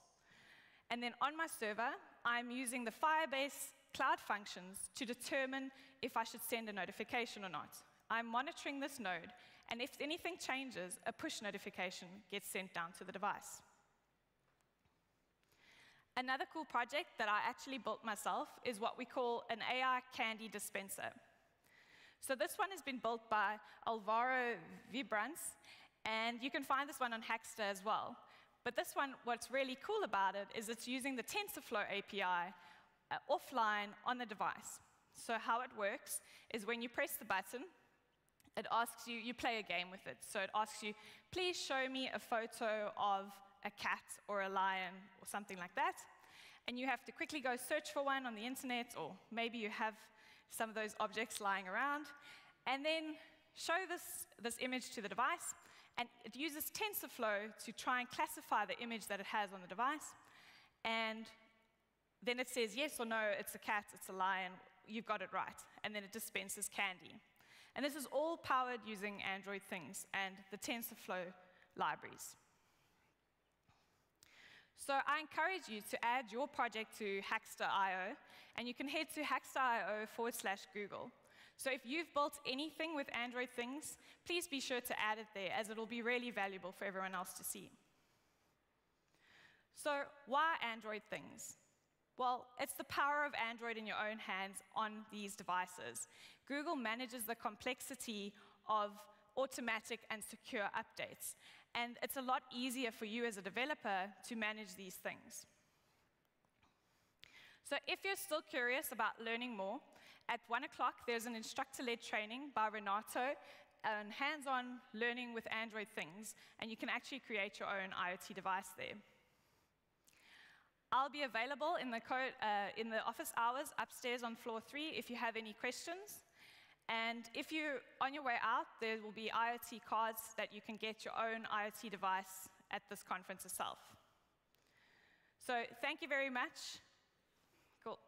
And then on my server, I'm using the Firebase cloud functions to determine if I should send a notification or not. I'm monitoring this node, and if anything changes, a push notification gets sent down to the device. Another cool project that I actually built myself is what we call an AI candy dispenser. So this one has been built by Alvaro Viebrantz, and you can find this one on Hackster as well. But this one, what's really cool about it is it's using the TensorFlow API uh, offline on the device. So how it works is when you press the button, it asks you, you play a game with it. So it asks you, please show me a photo of a cat or a lion or something like that. And you have to quickly go search for one on the internet, or maybe you have some of those objects lying around, and then show this, this image to the device. And it uses TensorFlow to try and classify the image that it has on the device. And then it says yes or no, it's a cat, it's a lion, you've got it right. And then it dispenses candy. And this is all powered using Android things and the TensorFlow libraries. So I encourage you to add your project to Hackster.io, and you can head to hackster.io forward slash Google. So if you've built anything with Android things, please be sure to add it there, as it'll be really valuable for everyone else to see. So why Android things? Well, it's the power of Android in your own hands on these devices. Google manages the complexity of automatic and secure updates, and it's a lot easier for you as a developer to manage these things. So if you're still curious about learning more, at 1 o'clock there's an instructor-led training by Renato on hands-on learning with Android things, and you can actually create your own IoT device there. I'll be available in the, uh, in the office hours upstairs on floor three if you have any questions. And if you're on your way out, there will be IoT cards that you can get your own IoT device at this conference itself. So thank you very much. Cool.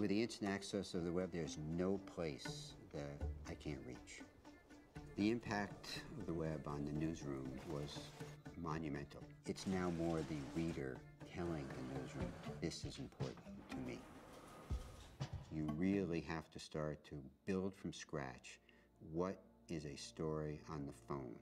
With the instant access of the web, there's no place that I can't reach. The impact of the web on the newsroom was monumental. It's now more the reader telling the newsroom, this is important to me. You really have to start to build from scratch what is a story on the phone.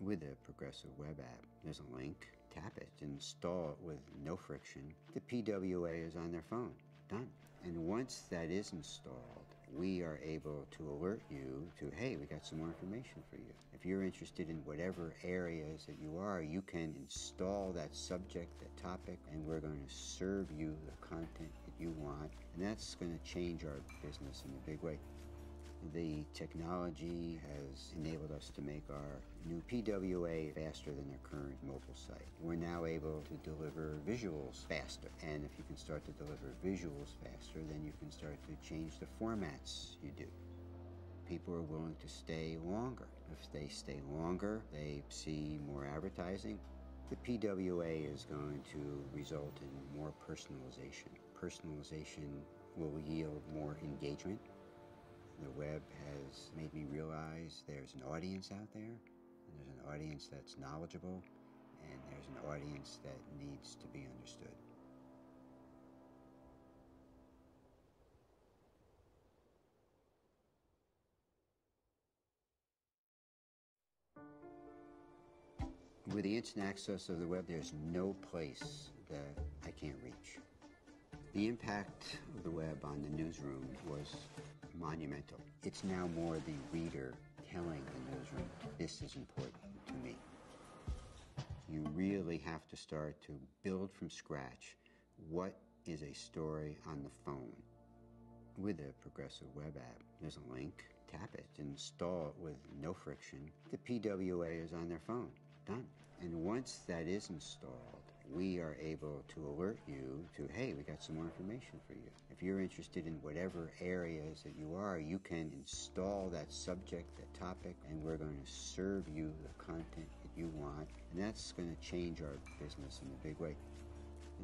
With a progressive web app, there's a link, tap it, install it with no friction. The PWA is on their phone. Done. And once that is installed, we are able to alert you to, hey, we got some more information for you. If you're interested in whatever areas that you are, you can install that subject, that topic, and we're going to serve you the content that you want. And that's going to change our business in a big way. The technology has enabled us to make our new PWA faster than their current mobile site. We're now able to deliver visuals faster. And if you can start to deliver visuals faster, then you can start to change the formats you do. People are willing to stay longer. If they stay longer, they see more advertising. The PWA is going to result in more personalization. Personalization will yield more engagement the web has made me realize there's an audience out there, and there's an audience that's knowledgeable, and there's an audience that needs to be understood. With the instant access of the web, there's no place that I can't reach. The impact of the web on the newsroom was monumental. It's now more the reader telling the newsroom, this is important to me. You really have to start to build from scratch what is a story on the phone. With a progressive web app, there's a link, tap it, install it with no friction. The PWA is on their phone. Done. And once that is installed, we are able to alert you to, hey, we got some more information for you. If you're interested in whatever areas that you are, you can install that subject, that topic, and we're going to serve you the content that you want. And that's going to change our business in a big way.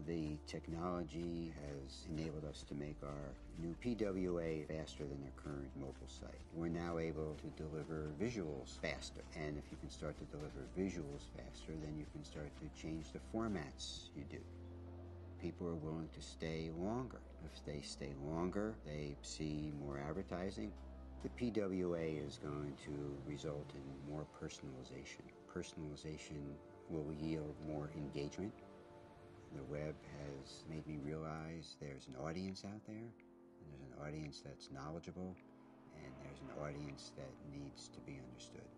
The technology has enabled us to make our new PWA faster than their current mobile site. We're now able to deliver visuals faster. And if you can start to deliver visuals faster, then you can start to change the formats you do. People are willing to stay longer. If they stay longer, they see more advertising. The PWA is going to result in more personalization. Personalization will yield more engagement. The web has made me realize there's an audience out there, an audience that's knowledgeable, and there's an audience that needs to be understood.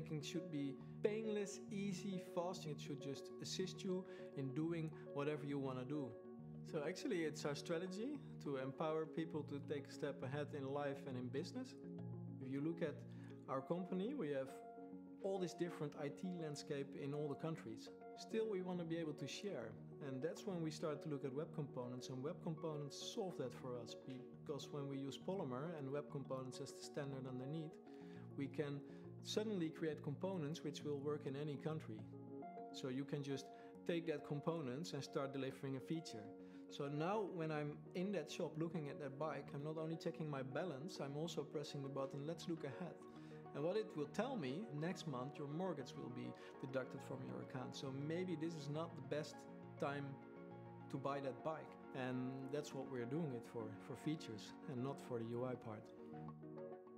Banking should be painless, easy, fast, it should just assist you in doing whatever you want to do. So, actually, it's our strategy to empower people to take a step ahead in life and in business. If you look at our company, we have all this different IT landscape in all the countries. Still, we want to be able to share, and that's when we start to look at web components, and web components solve that for us because when we use Polymer and web components as the standard underneath, we can suddenly create components which will work in any country. So you can just take that components and start delivering a feature. So now when I'm in that shop looking at that bike, I'm not only checking my balance, I'm also pressing the button, let's look ahead. And what it will tell me, next month your mortgage will be deducted from your account. So maybe this is not the best time to buy that bike. And that's what we're doing it for, for features and not for the UI part.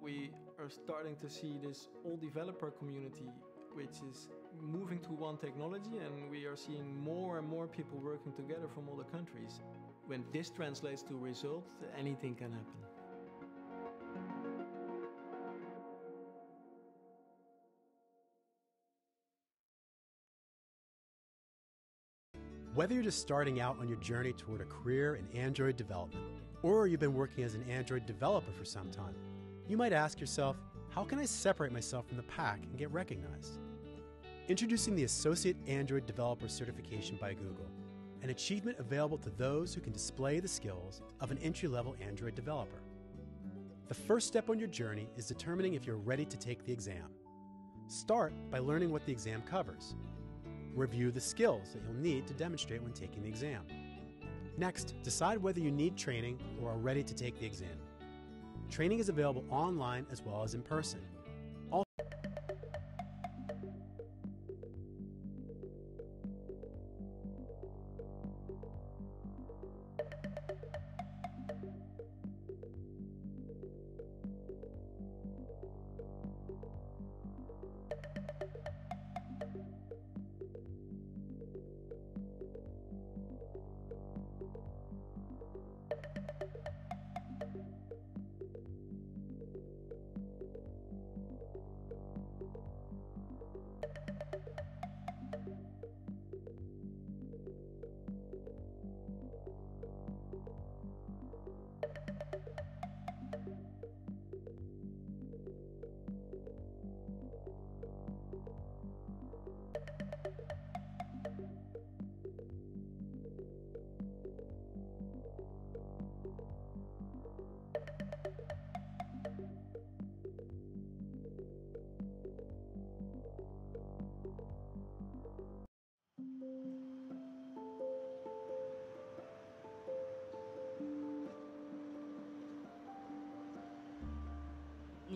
We are starting to see this all developer community which is moving to one technology and we are seeing more and more people working together from all the countries. When this translates to results, anything can happen. Whether you're just starting out on your journey toward a career in Android development, or you've been working as an Android developer for some time, you might ask yourself, how can I separate myself from the pack and get recognized? Introducing the Associate Android Developer Certification by Google, an achievement available to those who can display the skills of an entry level Android developer. The first step on your journey is determining if you're ready to take the exam. Start by learning what the exam covers. Review the skills that you'll need to demonstrate when taking the exam. Next, decide whether you need training or are ready to take the exam. Training is available online as well as in person.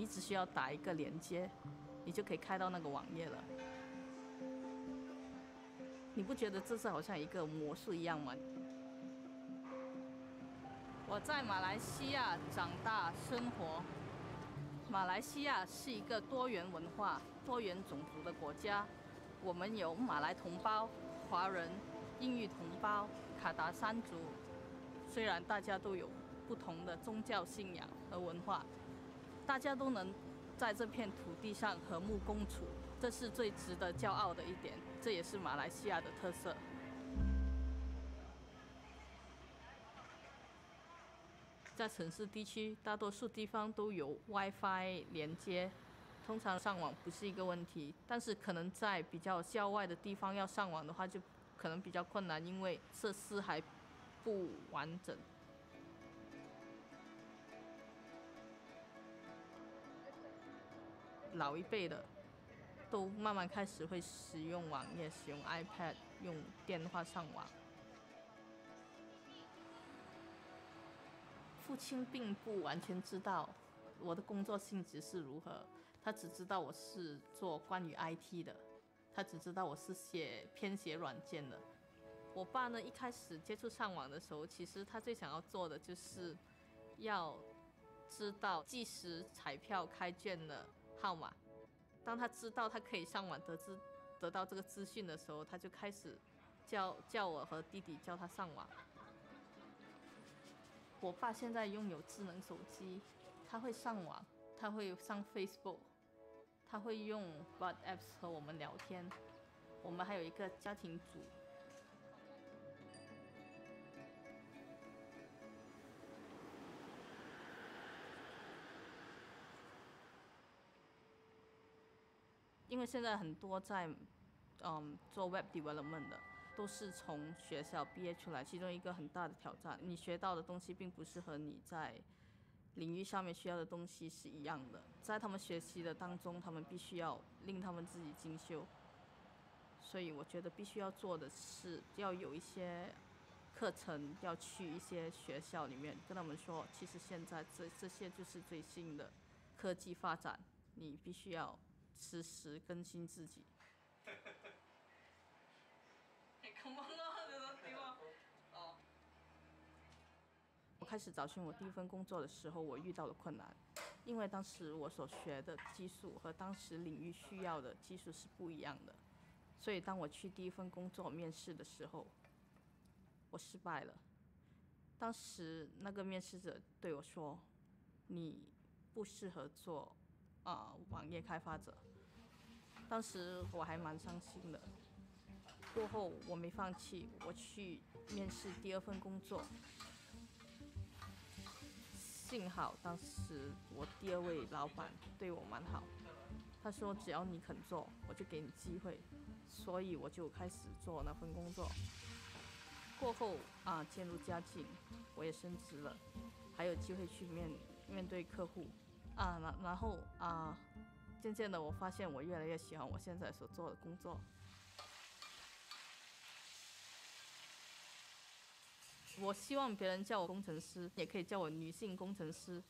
只需要打一个连接，你就可以开到那个网页了。你不觉得这是好像一个魔术一样吗？我在马来西亚长大生活。马来西亚是一个多元文化、多元种族的国家。我们有马来同胞、华人、印裔同胞、卡达山族。虽然大家都有不同的宗教信仰和文化，大家都能在这片土地上和睦共处，这是最值得骄傲的一点。这也是马来西亚的特色。在城市地区，大多数地方都有 WiFi 连接，通常上网不是一个问题。但是可能在比较郊外的地方要上网的话，就可能比较困难，因为设施还不完整。老一辈的都慢慢开始会使用网页，使用 iPad，用电话上网。父亲并不完全知道我的工作性质是如何，他只知道我是做关于 IT 的，他只知道我是写编写软件的。我爸呢，一开始接触上网的时候，其实他最想要做的就是要知道即时彩票开卷的号码。当他知道他可以上网得知得到这个资讯的时候，他就开始叫叫我和弟弟叫他上网。我爸现在拥有智能手机，他会上网，他会上 Facebook，他会用 WhatsApp 和我们聊天。我们还有一个家庭组。因为现在很多在嗯做 Web Development 的。都是从学校毕业出来，其中一个很大的挑战，你学到的东西并不是和你在领域上面需要的东西是一样的。在他们学习的当中，他们必须要令他们自己精修。所以我觉得必须要做的是，要有一些课程，要去一些学校里面跟他们说，其实现在这这些就是最新的科技发展，你必须要实时更新自己。我开始找寻我第一份工作的时候，我遇到了困难，因为当时我所学的技术和当时领域需要的技术是不一样的，所以当我去第一份工作面试的时候，我失败了。当时那个面试者对我说：“你不适合做啊网页开发者。”当时我还蛮伤心的。过后我没放弃，我去面试第二份工作。幸好当时我第二位老板对我蛮好，他说只要你肯做，我就给你机会。所以我就开始做那份工作。过后啊，渐入佳境，我也升职了，还有机会去面面对客户。啊，然然后啊，渐渐的我发现我越来越喜欢我现在所做的工作。我希望别人叫我工程师，也可以叫我女性工程师。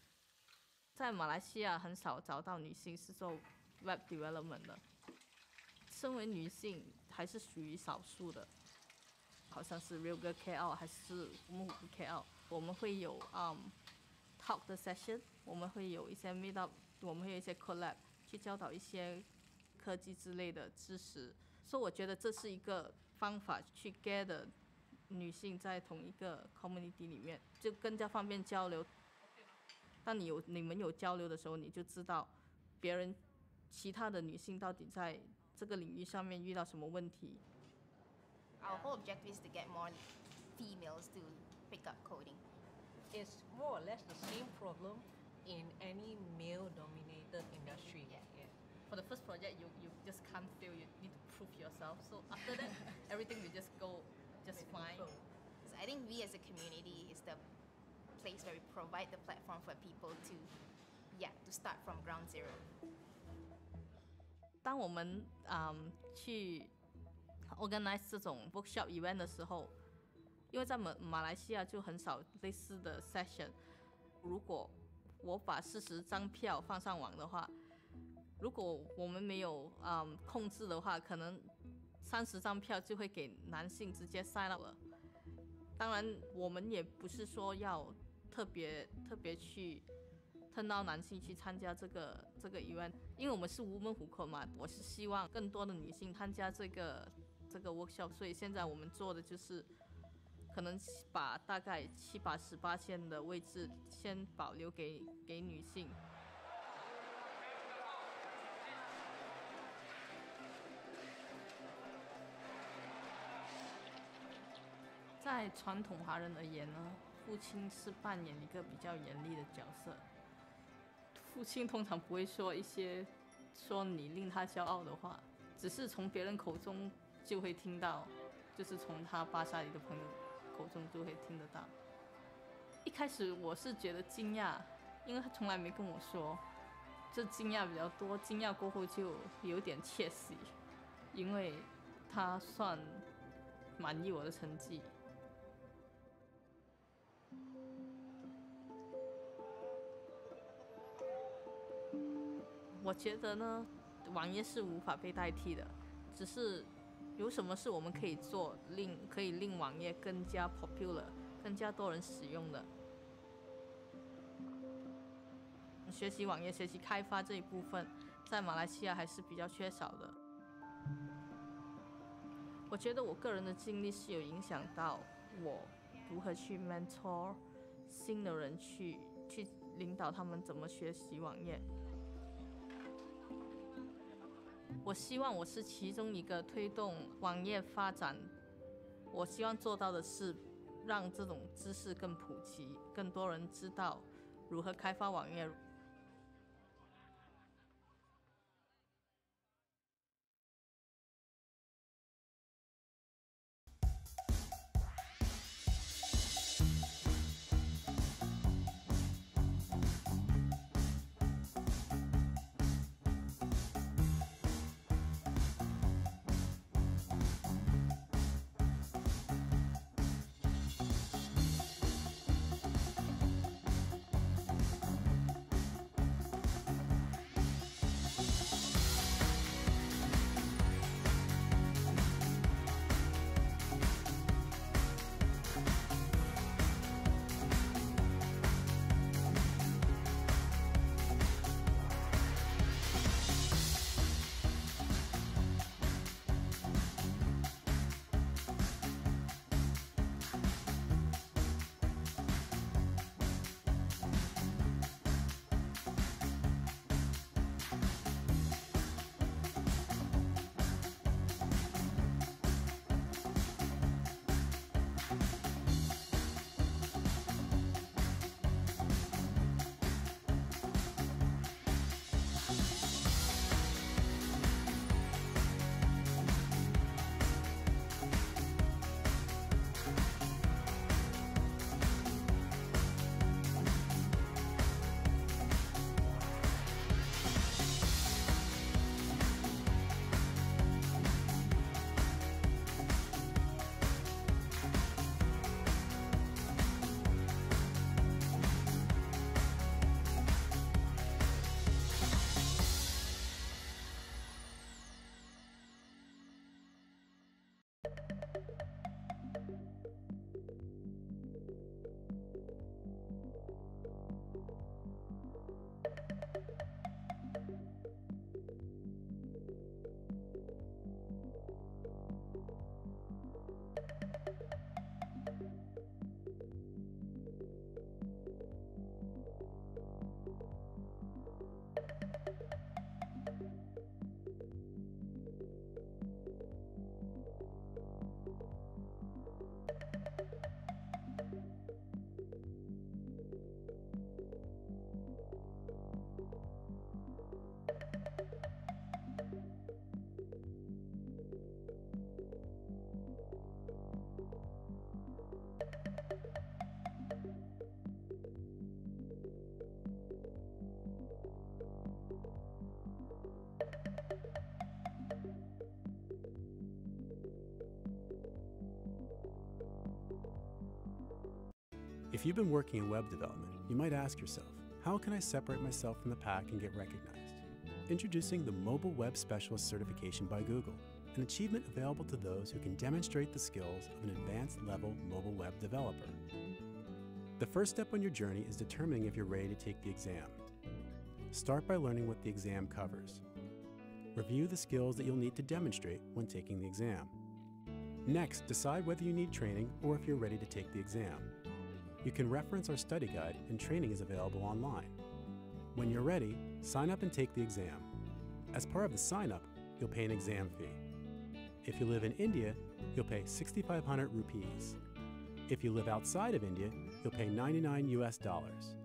在马来西亚很少找到女性是做 web development 的，身为女性还是属于少数的。好像是 Real Girl KL 还是 Move KL，我们会有 um talk 的 session，我们会有一些 meet up，我们会有一些 collab 去教导一些科技之类的知识。所以我觉得这是一个方法去 get。女性在同一个 community 里面就更加方便交流。当你有你们有交流的时候，你就知道别人其他的女性到底在这个领域上面遇到什么问题。Our whole objective is to get more females to pick up coding. It's more or less the same problem in any male-dominated industry. Yeah. yeah. For the first project, you you just can't fail. You need to prove yourself. So after that, everything will just go just fine. So I think we as a community is the place where we provide the platform for people to, yeah, to start from ground zero. 当我们嗯去 organize 这种 workshop event 的时候，因为在马马来西亚就很少类似的 session。如果 我把四十张票放上网的话，如果我们没有嗯控制的话，可能三十张票就会给男性直接塞了。当然，我们也不是说要特别特别去 turn 到男性去参加这个这个 event，因为我们是无门户口嘛，我是希望更多的女性参加这个这个 workshop，所以现在我们做的就是可能把大概七八十八线的位置先保留给给女性。在传统华人而言呢，父亲是扮演一个比较严厉的角色。父亲通常不会说一些说你令他骄傲的话，只是从别人口中就会听到，就是从他巴萨里的朋友口中就会听得到。一开始我是觉得惊讶，因为他从来没跟我说，就惊讶比较多。惊讶过后就有点窃喜，因为他算满意我的成绩。我觉得呢，网页是无法被代替的，只是有什么是我们可以做，令可以令网页更加 popular，更加多人使用的。学习网页、学习开发这一部分，在马来西亚还是比较缺少的。我觉得我个人的经历是有影响到我如何去 mentor 新的人，去去领导他们怎么学习网页。我希望我是其中一个推动网页发展。我希望做到的是，让这种知识更普及，更多人知道如何开发网页。If you've been working in web development, you might ask yourself, how can I separate myself from the pack and get recognized? Introducing the Mobile Web Specialist Certification by Google, an achievement available to those who can demonstrate the skills of an advanced level mobile web developer. The first step on your journey is determining if you're ready to take the exam. Start by learning what the exam covers. Review the skills that you'll need to demonstrate when taking the exam. Next, decide whether you need training or if you're ready to take the exam. You can reference our study guide, and training is available online. When you're ready, sign up and take the exam. As part of the sign up, you'll pay an exam fee. If you live in India, you'll pay 6,500 rupees. If you live outside of India, you'll pay 99 US dollars.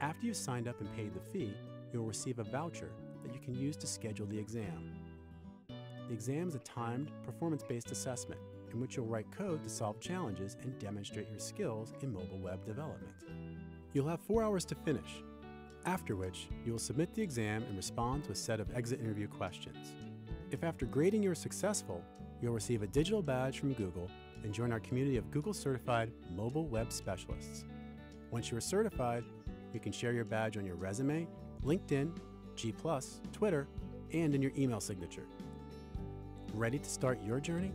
After you've signed up and paid the fee, you'll receive a voucher that you can use to schedule the exam. The exam is a timed, performance based assessment in which you'll write code to solve challenges and demonstrate your skills in mobile web development. You'll have four hours to finish, after which you will submit the exam and respond to a set of exit interview questions. If after grading you are successful, you'll receive a digital badge from Google and join our community of Google certified mobile web specialists. Once you are certified, you can share your badge on your resume, LinkedIn, G, Twitter, and in your email signature. Ready to start your journey?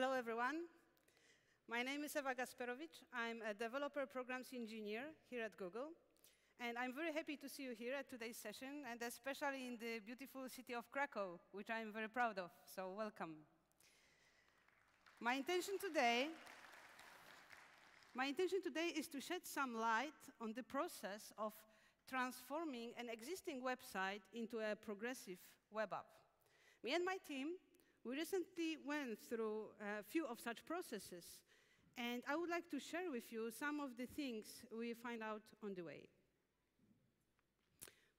Hello, everyone. My name is Ewa Gasperowicz. I'm a developer programs engineer here at Google. And I'm very happy to see you here at today's session, and especially in the beautiful city of Krakow, which I'm very proud of. So welcome. My intention today, my intention today is to shed some light on the process of transforming an existing website into a progressive web app. Me and my team we recently went through a few of such processes, and I would like to share with you some of the things we find out on the way.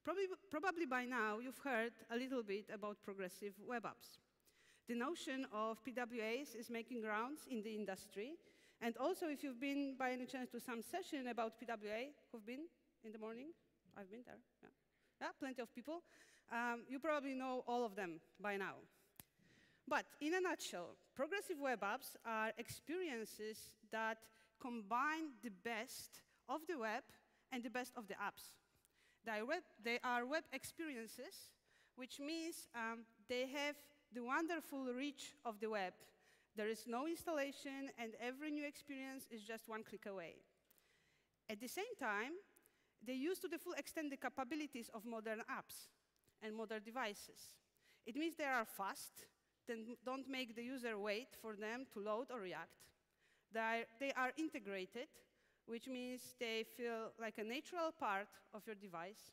Probably, probably by now you've heard a little bit about progressive web apps. The notion of PWAs is making rounds in the industry. And also, if you've been by any chance to some session about PWA, who've been in the morning? I've been there, yeah. yeah plenty of people. Um, you probably know all of them by now. But in a nutshell, progressive web apps are experiences that combine the best of the web and the best of the apps. They are web, experiences, which means um, they have the wonderful reach of the web. There is no installation, and every new experience is just one click away. At the same time, they use to the full extent the capabilities of modern apps and modern devices. It means they are fast, then don't make the user wait for them to load or react. They are, they are integrated, which means they feel like a natural part of your device.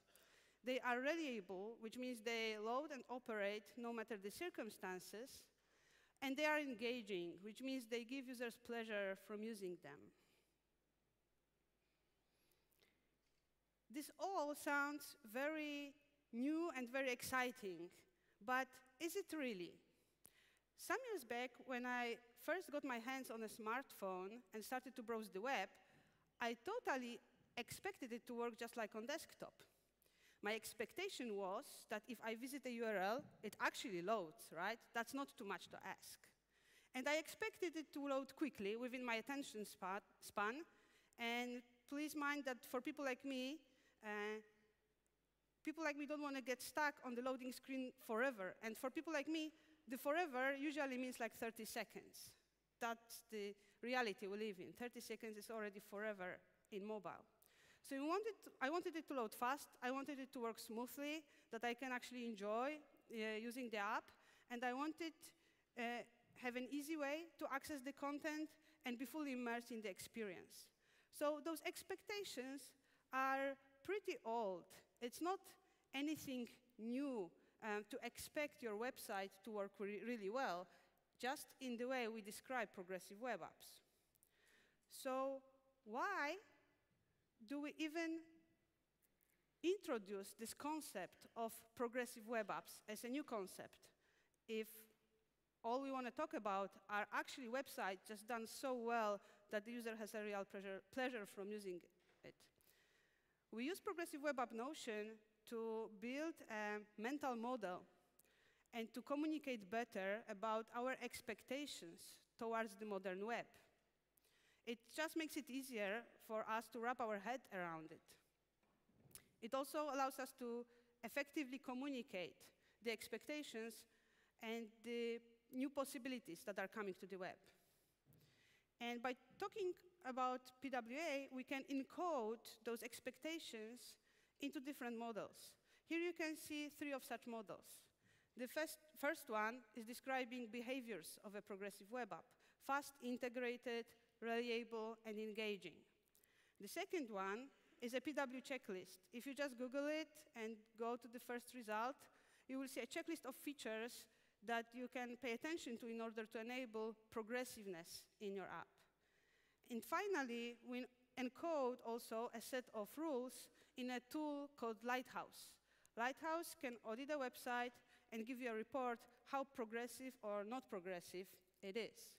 They are reliable, which means they load and operate no matter the circumstances. And they are engaging, which means they give users pleasure from using them. This all sounds very new and very exciting, but is it really? Some years back, when I first got my hands on a smartphone and started to browse the web, I totally expected it to work just like on desktop. My expectation was that if I visit a URL, it actually loads, right? That's not too much to ask. And I expected it to load quickly within my attention span. And please mind that for people like me, uh, people like me don't want to get stuck on the loading screen forever. And for people like me, the forever usually means like 30 seconds. That's the reality we live in. 30 seconds is already forever in mobile. So wanted to, I wanted it to load fast. I wanted it to work smoothly, that I can actually enjoy uh, using the app. And I wanted uh, have an easy way to access the content and be fully immersed in the experience. So those expectations are pretty old. It's not anything new um, to expect your website to work re really well, just in the way we describe progressive web apps. So why do we even introduce this concept of progressive web apps as a new concept if all we want to talk about are actually websites just done so well that the user has a real pleasure, pleasure from using it? We use progressive web app notion to build a mental model and to communicate better about our expectations towards the modern web. It just makes it easier for us to wrap our head around it. It also allows us to effectively communicate the expectations and the new possibilities that are coming to the web. And by talking about PWA, we can encode those expectations into different models. Here you can see three of such models. The first, first one is describing behaviors of a progressive web app, fast, integrated, reliable, and engaging. The second one is a PW checklist. If you just Google it and go to the first result, you will see a checklist of features that you can pay attention to in order to enable progressiveness in your app. And finally, we encode also a set of rules in a tool called Lighthouse. Lighthouse can audit a website and give you a report how progressive or not progressive it is.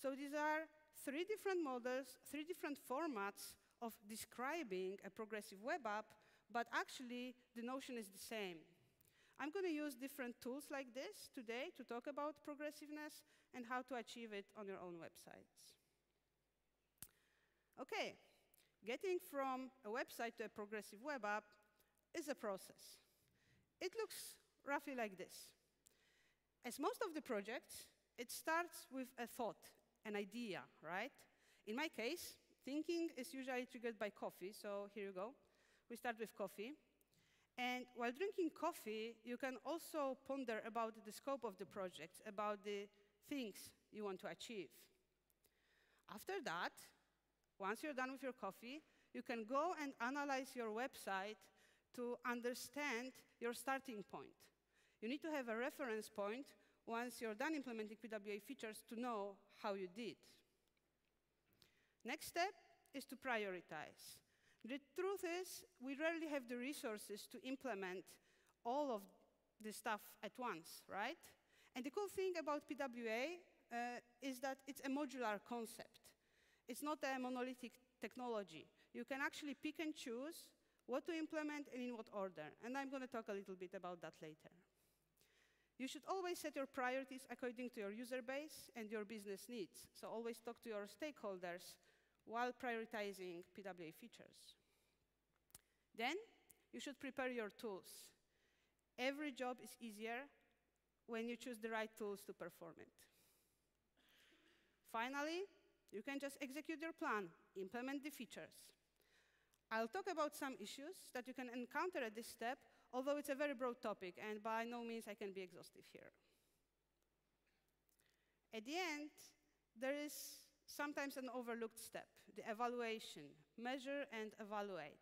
So these are three different models, three different formats of describing a progressive web app, but actually the notion is the same. I'm going to use different tools like this today to talk about progressiveness and how to achieve it on your own websites. Okay, getting from a website to a progressive web app is a process. It looks roughly like this. As most of the projects, it starts with a thought, an idea, right? In my case, thinking is usually triggered by coffee, so here you go. We start with coffee. And while drinking coffee, you can also ponder about the scope of the project, about the things you want to achieve. After that, once you're done with your coffee, you can go and analyze your website to understand your starting point. You need to have a reference point once you're done implementing PWA features to know how you did. Next step is to prioritize. The truth is, we rarely have the resources to implement all of the stuff at once, right? And the cool thing about PWA uh, is that it's a modular concept. It's not a monolithic technology. You can actually pick and choose what to implement and in what order. And I'm going to talk a little bit about that later. You should always set your priorities according to your user base and your business needs. So always talk to your stakeholders while prioritizing PWA features. Then you should prepare your tools. Every job is easier when you choose the right tools to perform it. Finally, you can just execute your plan, implement the features. I'll talk about some issues that you can encounter at this step, although it's a very broad topic, and by no means I can be exhaustive here. At the end, there is sometimes an overlooked step, the evaluation, measure and evaluate.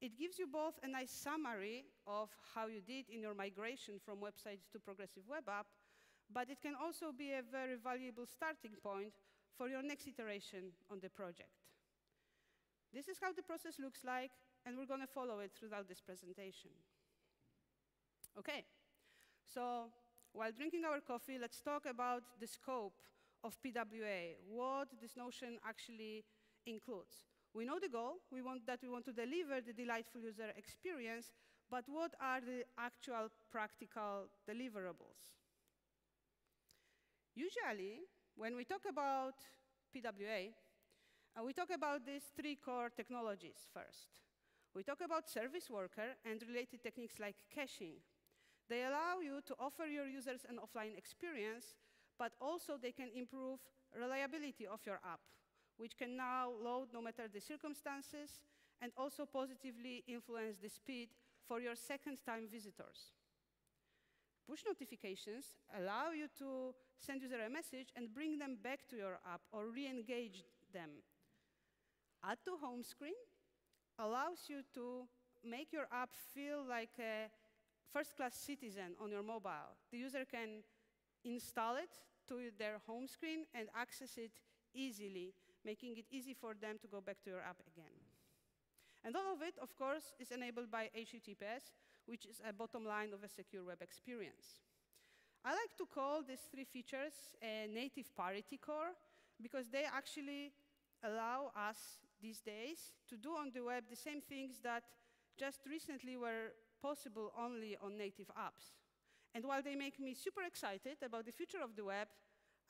It gives you both a nice summary of how you did in your migration from website to progressive web app, but it can also be a very valuable starting point for your next iteration on the project. This is how the process looks like, and we're going to follow it throughout this presentation. OK, so while drinking our coffee, let's talk about the scope of PWA, what this notion actually includes. We know the goal, we want that we want to deliver the delightful user experience, but what are the actual practical deliverables? Usually, when we talk about PWA, uh, we talk about these three core technologies first. We talk about service worker and related techniques like caching. They allow you to offer your users an offline experience, but also they can improve reliability of your app, which can now load no matter the circumstances and also positively influence the speed for your second-time visitors. Push notifications allow you to send user a message and bring them back to your app or re-engage them. Add to home screen allows you to make your app feel like a first-class citizen on your mobile. The user can install it to their home screen and access it easily, making it easy for them to go back to your app again. And all of it, of course, is enabled by HTTPS, which is a bottom line of a secure web experience. I like to call these three features a native parity core because they actually allow us these days to do on the web the same things that just recently were possible only on native apps. And while they make me super excited about the future of the web,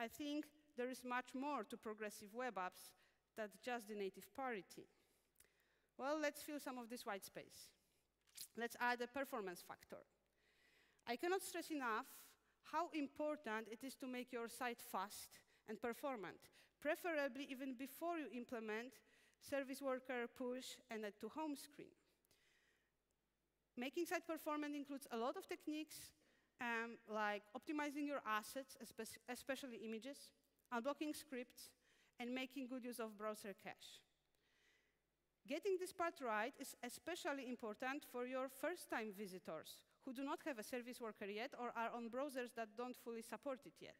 I think there is much more to progressive web apps than just the native parity. Well, let's fill some of this white space. Let's add a performance factor. I cannot stress enough how important it is to make your site fast and performant, preferably even before you implement service worker push and add to home screen. Making site performant includes a lot of techniques um, like optimizing your assets, especially images, unblocking scripts, and making good use of browser cache. Getting this part right is especially important for your first-time visitors who do not have a service worker yet or are on browsers that don't fully support it yet.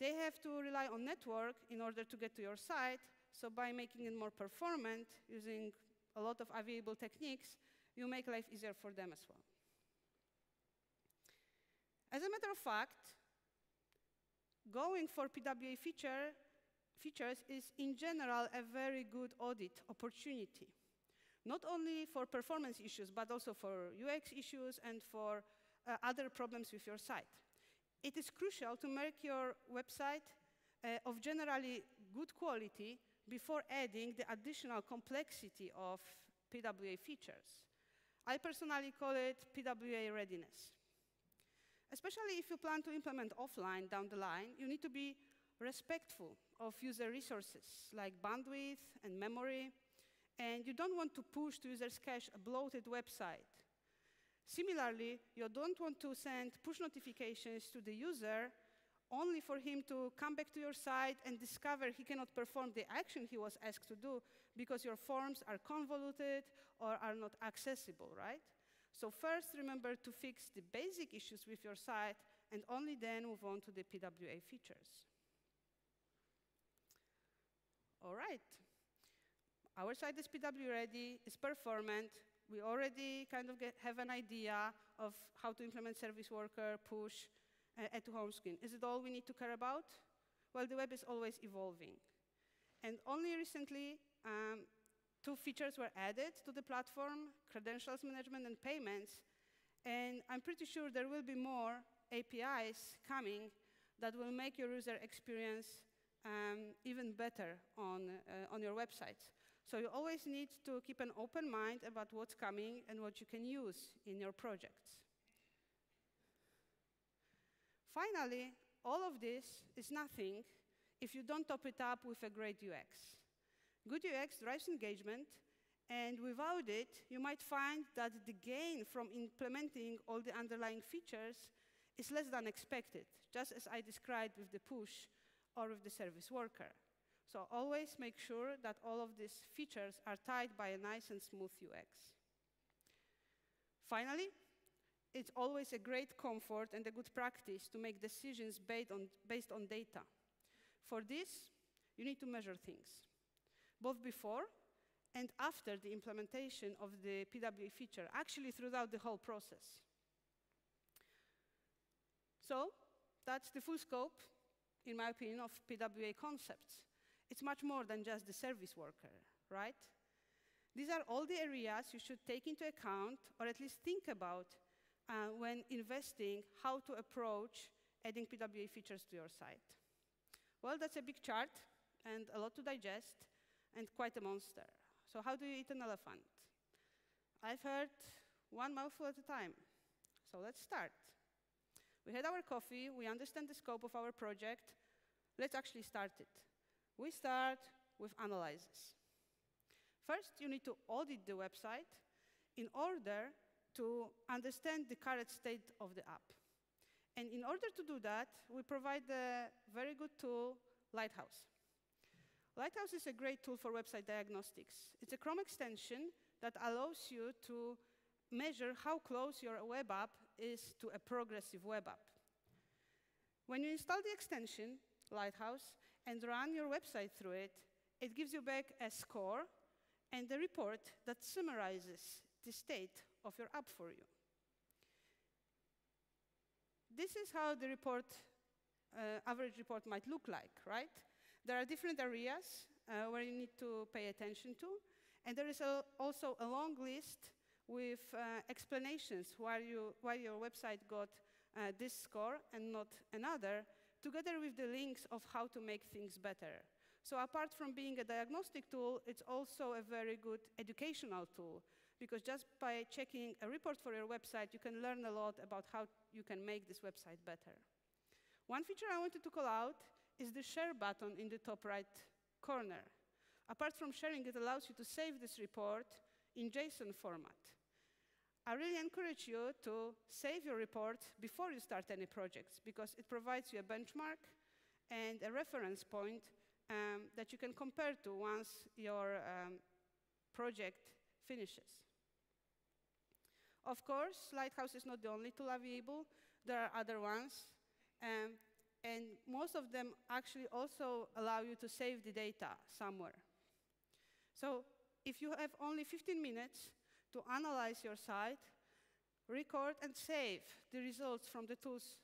They have to rely on network in order to get to your site, so by making it more performant, using a lot of available techniques, you make life easier for them as well. As a matter of fact, going for PWA feature, features is in general a very good audit opportunity, not only for performance issues, but also for UX issues and for uh, other problems with your site. It is crucial to make your website uh, of generally good quality before adding the additional complexity of PWA features. I personally call it PWA readiness. Especially if you plan to implement offline down the line, you need to be respectful of user resources like bandwidth and memory, and you don't want to push to users' cache a bloated website. Similarly, you don't want to send push notifications to the user only for him to come back to your site and discover he cannot perform the action he was asked to do because your forms are convoluted or are not accessible, right? So first, remember to fix the basic issues with your site, and only then move on to the PWA features. All right. our site is PW ready, it's performant, we already kind of get, have an idea of how to implement service worker, push, uh, add home screen. Is it all we need to care about? Well, the web is always evolving. And only recently, um, two features were added to the platform, credentials management and payments. And I'm pretty sure there will be more APIs coming that will make your user experience um, even better on, uh, on your website. So you always need to keep an open mind about what's coming and what you can use in your projects. Finally, all of this is nothing if you don't top it up with a great UX. Good UX drives engagement, and without it, you might find that the gain from implementing all the underlying features is less than expected, just as I described with the push or with the service worker. So always make sure that all of these features are tied by a nice and smooth UX. Finally, it's always a great comfort and a good practice to make decisions based on, based on data. For this, you need to measure things, both before and after the implementation of the PWA feature, actually throughout the whole process. So that's the full scope, in my opinion, of PWA concepts. It's much more than just the service worker, right? These are all the areas you should take into account, or at least think about, uh, when investing how to approach adding PWA features to your site. Well, that's a big chart and a lot to digest and quite a monster. So how do you eat an elephant? I've heard one mouthful at a time. So let's start. We had our coffee, we understand the scope of our project. Let's actually start it. We start with analysis. First, you need to audit the website in order to understand the current state of the app. And in order to do that, we provide a very good tool, Lighthouse. Lighthouse is a great tool for website diagnostics. It's a Chrome extension that allows you to measure how close your web app is to a progressive web app. When you install the extension, Lighthouse, and run your website through it, it gives you back a score and a report that summarizes the state of your app for you. This is how the report, uh, average report might look like, right? There are different areas uh, where you need to pay attention to, and there is a, also a long list with uh, explanations why, you, why your website got uh, this score and not another, together with the links of how to make things better. So apart from being a diagnostic tool, it's also a very good educational tool because just by checking a report for your website, you can learn a lot about how you can make this website better. One feature I wanted to call out is the share button in the top right corner. Apart from sharing, it allows you to save this report in JSON format. I really encourage you to save your report before you start any projects because it provides you a benchmark and a reference point um, that you can compare to once your um, project finishes. Of course, Lighthouse is not the only tool available. There are other ones. Um, and most of them actually also allow you to save the data somewhere. So if you have only 15 minutes to analyze your site, record and save the results from the tools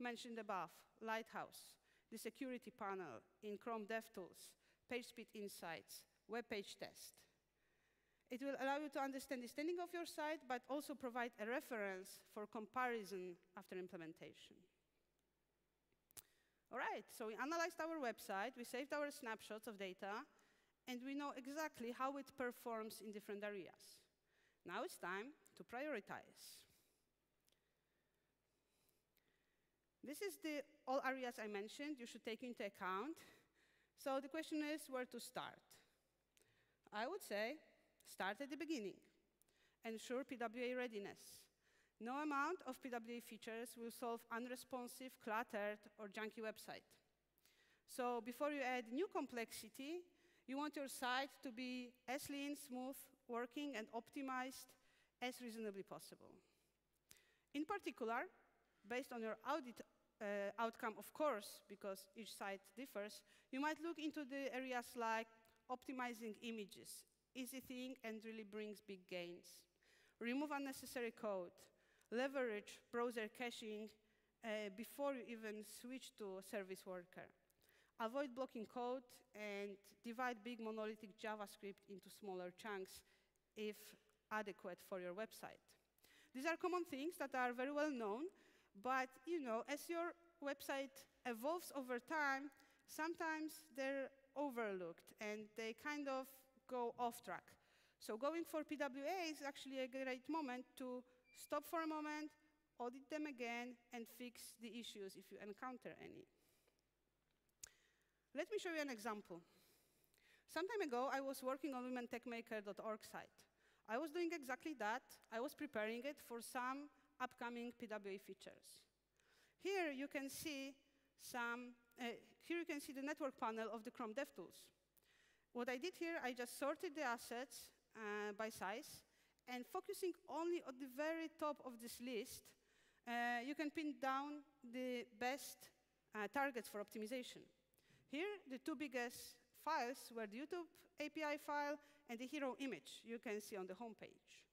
mentioned above, Lighthouse, the security panel in Chrome DevTools, PageSpeed Insights, WebPageTest. It will allow you to understand the standing of your site, but also provide a reference for comparison after implementation. All right, so we analyzed our website, we saved our snapshots of data, and we know exactly how it performs in different areas. Now it's time to prioritize. This is the all areas I mentioned you should take into account. So the question is where to start. I would say Start at the beginning. Ensure PWA readiness. No amount of PWA features will solve unresponsive, cluttered, or junky website. So before you add new complexity, you want your site to be as lean, smooth, working, and optimized as reasonably possible. In particular, based on your audit uh, outcome, of course, because each site differs, you might look into the areas like optimizing images, easy thing and really brings big gains. Remove unnecessary code. Leverage browser caching uh, before you even switch to service worker. Avoid blocking code and divide big monolithic JavaScript into smaller chunks if adequate for your website. These are common things that are very well known, but you know, as your website evolves over time, sometimes they're overlooked and they kind of go off track. So going for PWA is actually a great moment to stop for a moment, audit them again, and fix the issues if you encounter any. Let me show you an example. Some time ago, I was working on womentechmaker.org site. I was doing exactly that. I was preparing it for some upcoming PWA features. Here you can see some, uh, here you can see the network panel of the Chrome DevTools. What I did here, I just sorted the assets uh, by size, and focusing only on the very top of this list, uh, you can pin down the best uh, targets for optimization. Here, the two biggest files were the YouTube API file and the hero image you can see on the homepage.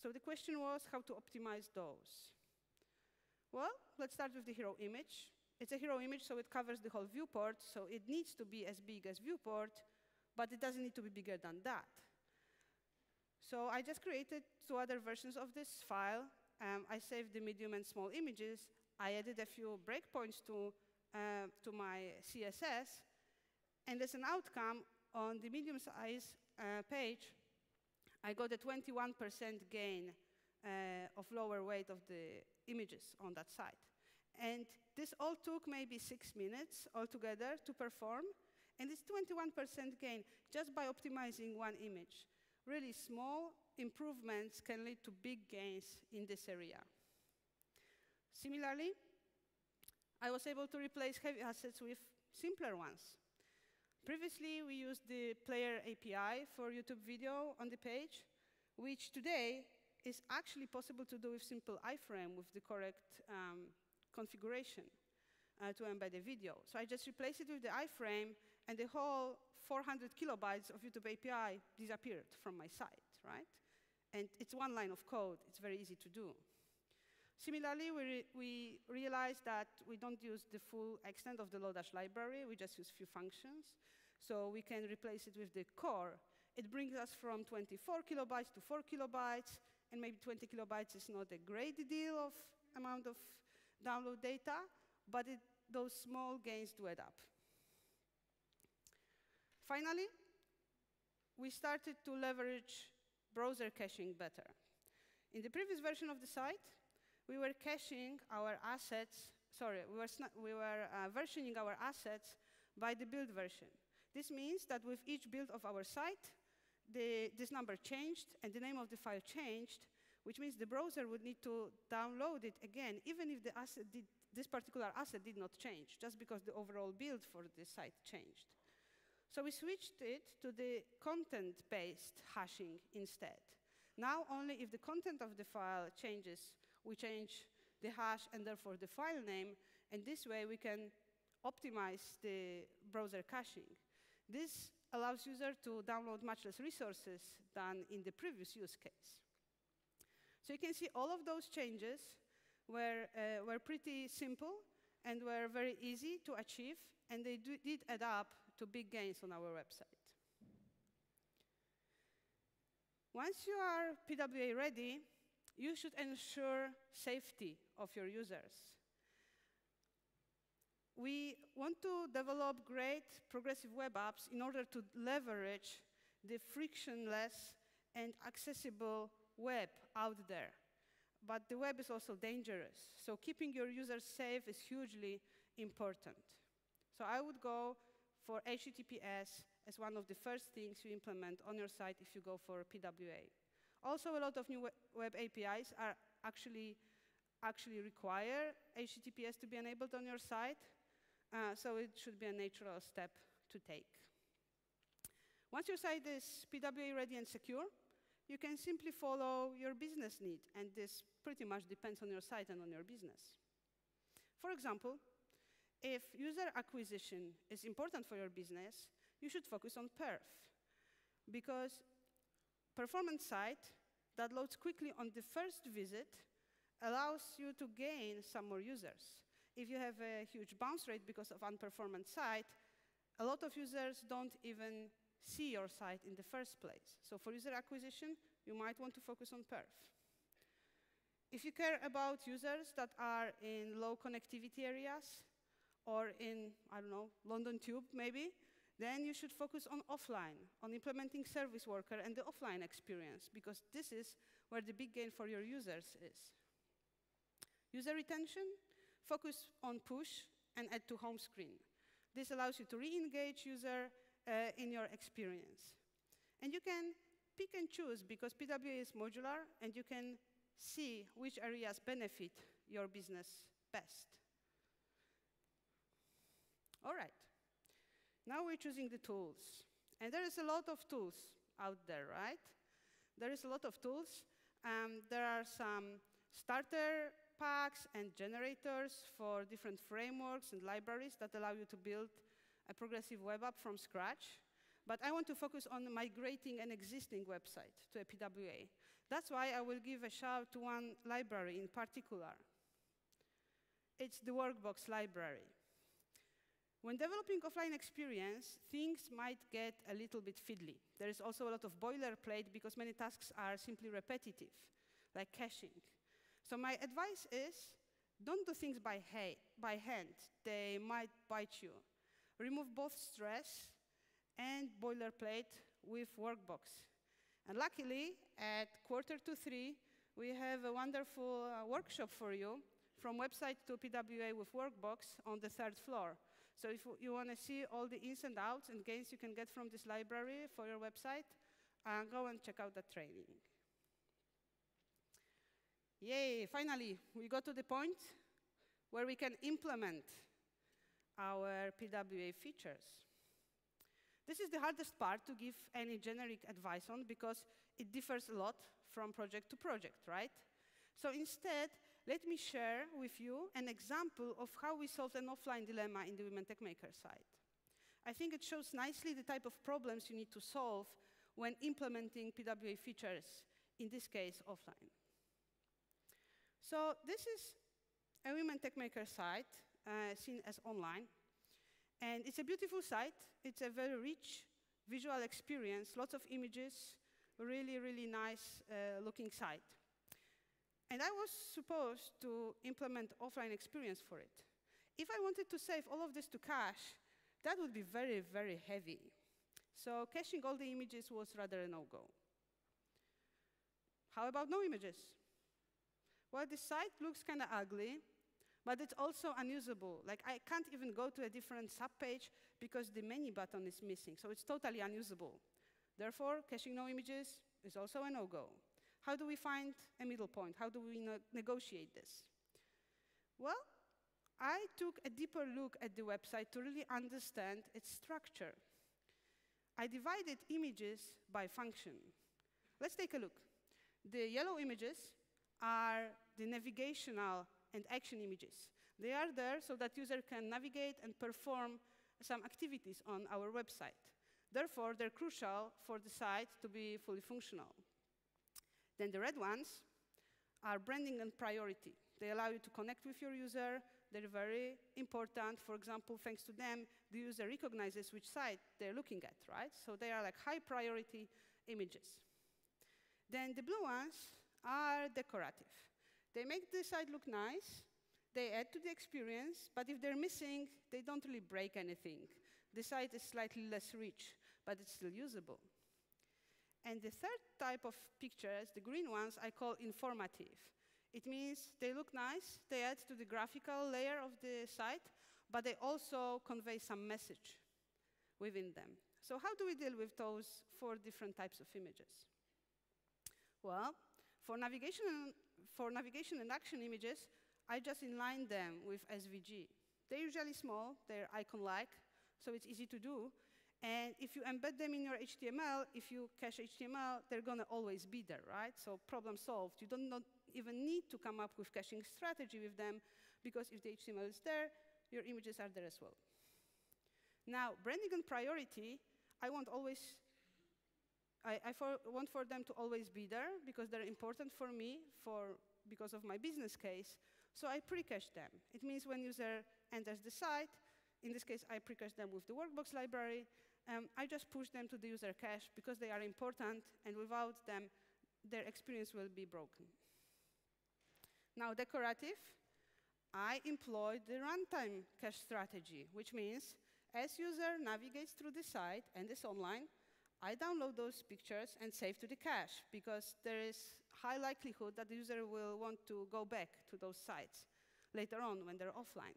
So the question was how to optimize those. Well, let's start with the hero image. It's a hero image, so it covers the whole viewport, so it needs to be as big as viewport, but it doesn't need to be bigger than that. So I just created two other versions of this file. Um, I saved the medium and small images. I added a few breakpoints to, uh, to my CSS. And as an outcome, on the medium size uh, page, I got a 21% gain uh, of lower weight of the images on that site. And this all took maybe six minutes altogether to perform. And it's 21% gain just by optimizing one image. Really small improvements can lead to big gains in this area. Similarly, I was able to replace heavy assets with simpler ones. Previously, we used the player API for YouTube video on the page, which today is actually possible to do with simple iframe with the correct um, configuration uh, to embed the video. So I just replaced it with the iframe, and the whole 400 kilobytes of YouTube API disappeared from my site, right? And it's one line of code. It's very easy to do. Similarly, we, re we realized that we don't use the full extent of the Lodash library. We just use a few functions. So we can replace it with the core. It brings us from 24 kilobytes to 4 kilobytes, and maybe 20 kilobytes is not a great deal of amount of download data, but it, those small gains do add up. Finally, we started to leverage browser caching better. In the previous version of the site, we were caching our assets, sorry, we were, we were uh, versioning our assets by the build version. This means that with each build of our site, the, this number changed and the name of the file changed, which means the browser would need to download it again, even if the asset did, this particular asset did not change, just because the overall build for the site changed. So we switched it to the content-based hashing instead. Now, only if the content of the file changes, we change the hash and therefore the file name, and this way we can optimize the browser caching. This allows user to download much less resources than in the previous use case. So you can see all of those changes were, uh, were pretty simple and were very easy to achieve, and they do, did add up to big gains on our website. Once you are PWA ready, you should ensure safety of your users. We want to develop great progressive web apps in order to leverage the frictionless and accessible web out there. But the web is also dangerous. So keeping your users safe is hugely important. So I would go for HTTPS as one of the first things you implement on your site if you go for a PWA. Also, a lot of new web APIs are actually, actually require HTTPS to be enabled on your site. Uh, so it should be a natural step to take. Once your site is PWA ready and secure, you can simply follow your business need, and this pretty much depends on your site and on your business. For example, if user acquisition is important for your business, you should focus on perf, because performance site that loads quickly on the first visit allows you to gain some more users. If you have a huge bounce rate because of unperformant site, a lot of users don't even see your site in the first place. So for user acquisition, you might want to focus on perf. If you care about users that are in low connectivity areas or in, I don't know, London Tube maybe, then you should focus on offline, on implementing service worker and the offline experience, because this is where the big gain for your users is. User retention, focus on push and add to home screen. This allows you to re-engage user uh, in your experience. And you can pick and choose because PWA is modular and you can see which areas benefit your business best. All right. Now we're choosing the tools. And there is a lot of tools out there, right? There is a lot of tools. Um, there are some starter packs and generators for different frameworks and libraries that allow you to build a progressive web app from scratch. But I want to focus on migrating an existing website to a PWA. That's why I will give a shout to one library in particular. It's the Workbox library. When developing offline experience, things might get a little bit fiddly. There is also a lot of boilerplate because many tasks are simply repetitive, like caching. So my advice is, don't do things by, by hand. They might bite you. Remove both stress and boilerplate with Workbox. And luckily, at quarter to three, we have a wonderful uh, workshop for you from website to PWA with Workbox on the third floor. So if you want to see all the ins and outs and gains you can get from this library for your website, uh, go and check out the training. Yay, finally, we got to the point where we can implement our PWA features. This is the hardest part to give any generic advice on because it differs a lot from project to project, right? So instead, let me share with you an example of how we solved an offline dilemma in the Women Techmakers site. I think it shows nicely the type of problems you need to solve when implementing PWA features, in this case, offline. So this is a Women Techmakers site, uh, seen as online. And it's a beautiful site. It's a very rich visual experience, lots of images, really, really nice uh, looking site. And I was supposed to implement offline experience for it. If I wanted to save all of this to cache, that would be very, very heavy. So caching all the images was rather a no-go. How about no images? Well, the site looks kind of ugly, but it's also unusable. Like, I can't even go to a different subpage because the menu button is missing, so it's totally unusable. Therefore, caching no images is also a no-go. How do we find a middle point? How do we negotiate this? Well, I took a deeper look at the website to really understand its structure. I divided images by function. Let's take a look. The yellow images are the navigational and action images. They are there so that user can navigate and perform some activities on our website. Therefore, they're crucial for the site to be fully functional. Then the red ones are branding and priority. They allow you to connect with your user. They're very important. For example, thanks to them, the user recognizes which site they're looking at, right? So they are like high priority images. Then the blue ones are decorative. They make the site look nice. They add to the experience. But if they're missing, they don't really break anything. The site is slightly less rich, but it's still usable. And the third type of pictures, the green ones, I call informative. It means they look nice, they add to the graphical layer of the site, but they also convey some message within them. So how do we deal with those four different types of images? Well, for navigation and, for navigation and action images, I just inline them with SVG. They're usually small, they're icon-like, so it's easy to do, and if you embed them in your HTML, if you cache HTML, they're going to always be there, right? So problem solved. You don't even need to come up with caching strategy with them, because if the HTML is there, your images are there as well. Now, branding and priority, I want always I, I for, want for them to always be there because they're important for me for, because of my business case. So I pre-cache them. It means when user enters the site, in this case, I pre-cache them with the Workbox library. Um, I just push them to the user cache because they are important, and without them, their experience will be broken. Now, decorative, I employ the runtime cache strategy, which means as user navigates through the site and is online, I download those pictures and save to the cache because there is high likelihood that the user will want to go back to those sites later on when they're offline.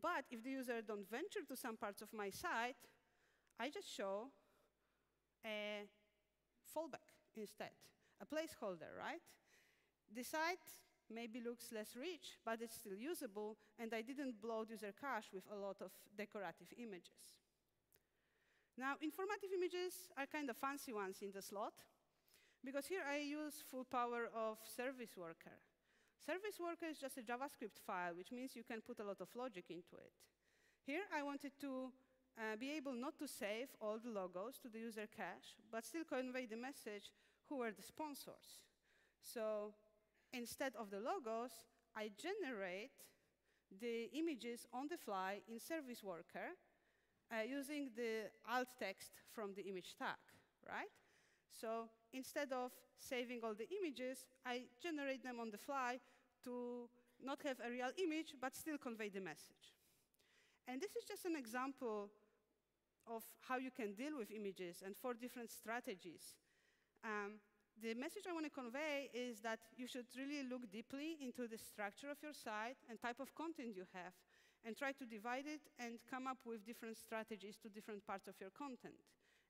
But if the user don't venture to some parts of my site, I just show a fallback instead, a placeholder, right? The site maybe looks less rich, but it's still usable, and I didn't bloat user cache with a lot of decorative images. Now, informative images are kind of fancy ones in the slot, because here I use full power of service worker. Service worker is just a JavaScript file, which means you can put a lot of logic into it. Here I wanted to uh, be able not to save all the logos to the user cache, but still convey the message who were the sponsors. So instead of the logos, I generate the images on the fly in Service Worker uh, using the alt text from the image tag, right? So instead of saving all the images, I generate them on the fly to not have a real image, but still convey the message. And this is just an example of how you can deal with images and four different strategies. Um, the message I want to convey is that you should really look deeply into the structure of your site and type of content you have, and try to divide it and come up with different strategies to different parts of your content.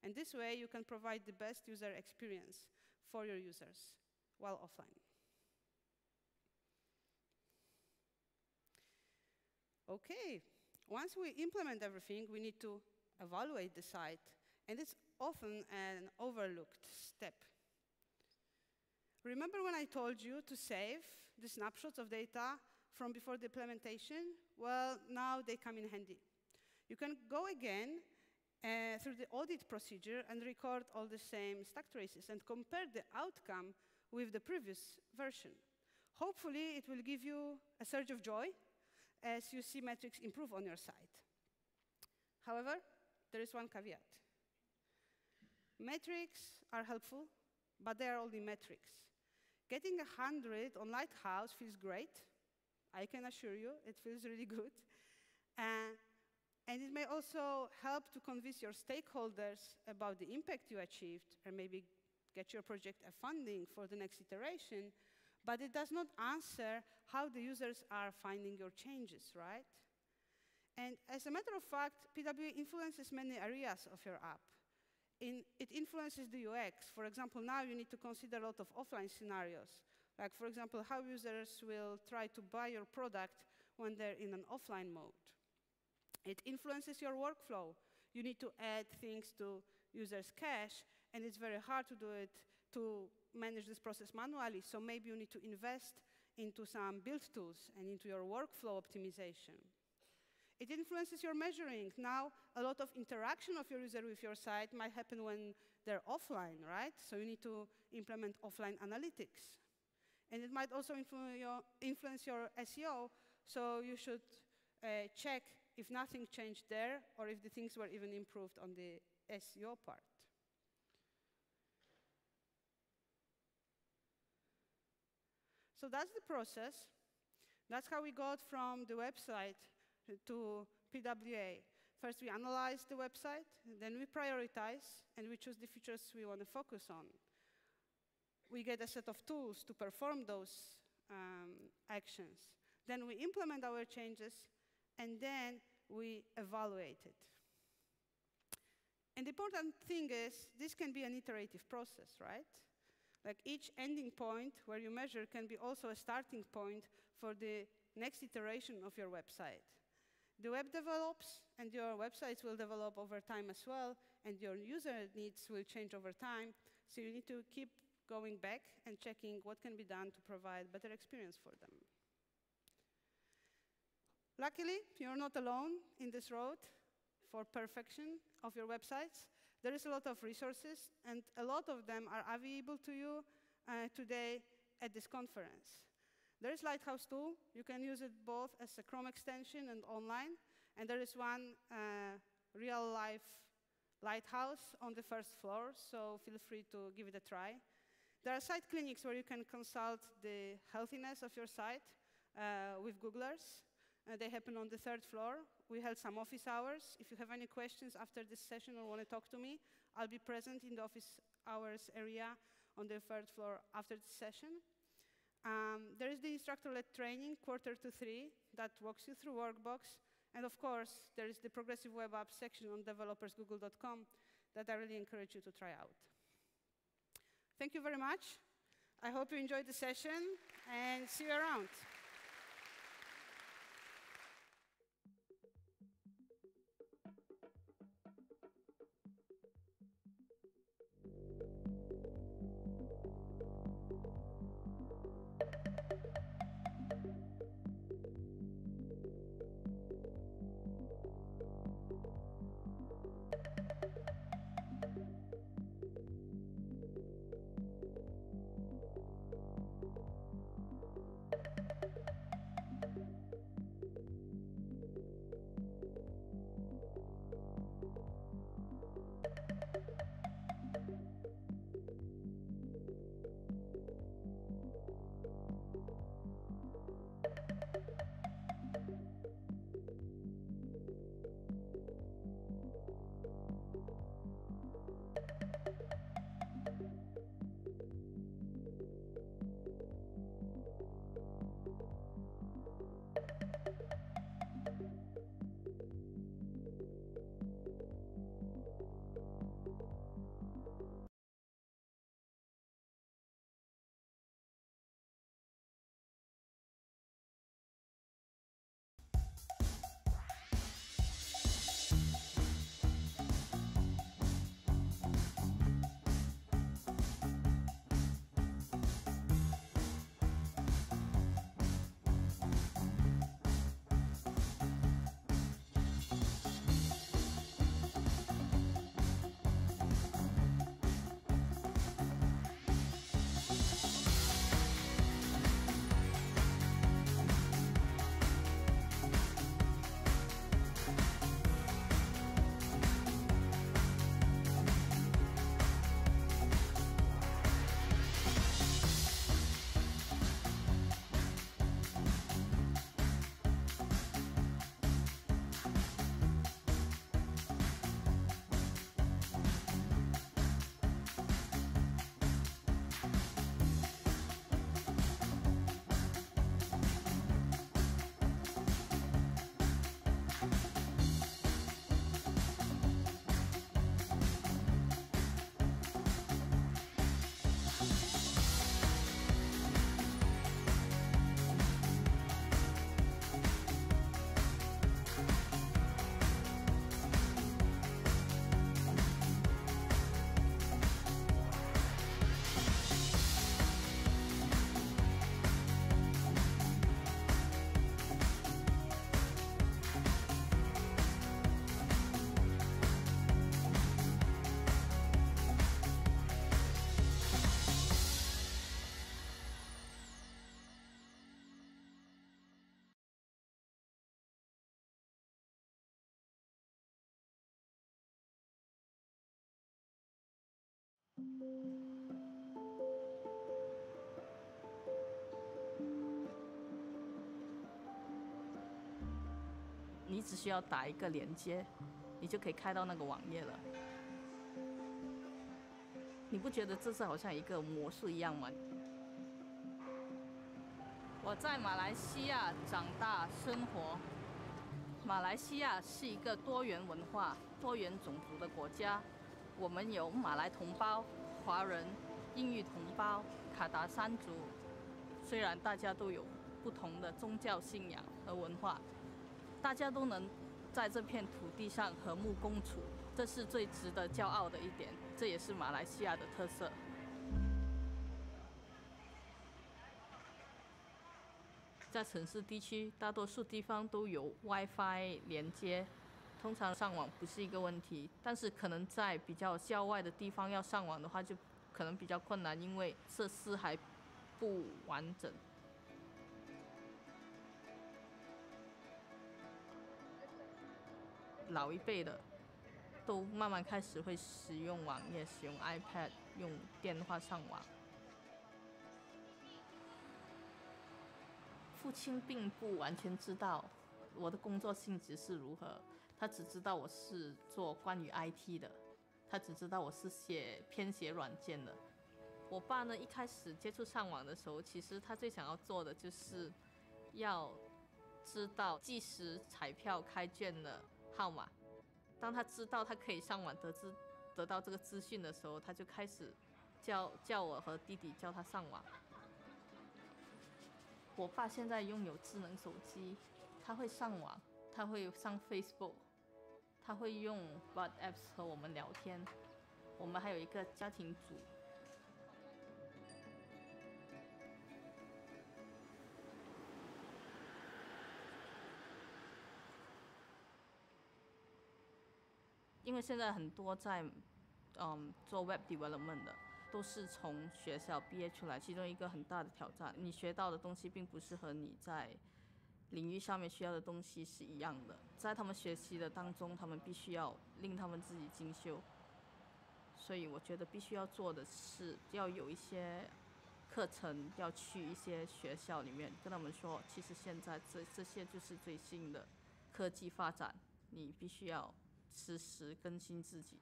And this way, you can provide the best user experience for your users while offline. OK, once we implement everything, we need to evaluate the site. And it's often an overlooked step. Remember when I told you to save the snapshots of data from before the implementation? Well, now they come in handy. You can go again uh, through the audit procedure and record all the same stack traces and compare the outcome with the previous version. Hopefully, it will give you a surge of joy as you see metrics improve on your site. However, there is one caveat. Metrics are helpful, but they are only metrics. Getting 100 on Lighthouse feels great. I can assure you, it feels really good. Uh, and it may also help to convince your stakeholders about the impact you achieved, or maybe get your project a funding for the next iteration, but it does not answer how the users are finding your changes, right? And as a matter of fact, PWA influences many areas of your app in, it influences the UX. For example, now you need to consider a lot of offline scenarios. Like, for example, how users will try to buy your product when they're in an offline mode. It influences your workflow. You need to add things to users' cache, and it's very hard to do it to manage this process manually. So maybe you need to invest into some build tools and into your workflow optimization. It influences your measuring. Now, a lot of interaction of your user with your site might happen when they're offline, right? So you need to implement offline analytics. And it might also influ your, influence your SEO, so you should uh, check if nothing changed there or if the things were even improved on the SEO part. So that's the process. That's how we got from the website to PWA. First, we analyze the website, then we prioritize, and we choose the features we want to focus on. We get a set of tools to perform those um, actions. Then we implement our changes, and then we evaluate it. And the important thing is, this can be an iterative process, right? Like each ending point where you measure can be also a starting point for the next iteration of your website. The web develops, and your websites will develop over time as well, and your user needs will change over time. So you need to keep going back and checking what can be done to provide better experience for them. Luckily, you're not alone in this road for perfection of your websites. There is a lot of resources, and a lot of them are available to you uh, today at this conference. There is Lighthouse tool. You can use it both as a Chrome extension and online. And there is one uh, real-life lighthouse on the first floor, so feel free to give it a try. There are site clinics where you can consult the healthiness of your site uh, with Googlers. Uh, they happen on the third floor. We held some office hours. If you have any questions after this session or want to talk to me, I'll be present in the office hours area on the third floor after the session. Um, there is the instructor-led training, quarter to three, that walks you through Workbox. And of course, there is the progressive web app section on developersgoogle.com that I really encourage you to try out. Thank you very much. I hope you enjoyed the session, and see you around. 你只需要打一个连接，你就可以开到那个网页了。你不觉得这是好像一个魔术一样吗？我在马来西亚长大生活。马来西亚是一个多元文化、多元种族的国家。我们有马来同胞、华人、印裔同胞、卡达山族。虽然大家都有不同的宗教信仰和文化。大家都能在这片土地上和睦共处，这是最值得骄傲的一点，这也是马来西亚的特色。在城市地区，大多数地方都有 WiFi 连接，通常上网不是一个问题，但是可能在比较郊外的地方要上网的话，就可能比较困难，因为设施还不完整。老一辈的都慢慢开始会使用网页，使用 iPad，用电话上网。父亲并不完全知道我的工作性质是如何，他只知道我是做关于 IT 的，他只知道我是写编写软件的。我爸呢，一开始接触上网的时候，其实他最想要做的就是要知道即时彩票开卷的号码。当他知道他可以上网得知得到这个资讯的时候，他就开始叫叫我和弟弟叫他上网。我爸现在拥有智能手机，他会上网，他会上 Facebook，他会用 WhatsApp 和我们聊天。我们还有一个家庭组。因为现在很多在嗯做 Web Development 的。都是从学校毕业出来，其中一个很大的挑战，你学到的东西并不是和你在领域上面需要的东西是一样的。在他们学习的当中，他们必须要令他们自己精修。所以我觉得必须要做的是，要有一些课程，要去一些学校里面跟他们说，其实现在这这些就是最新的科技发展，你必须要实时更新自己。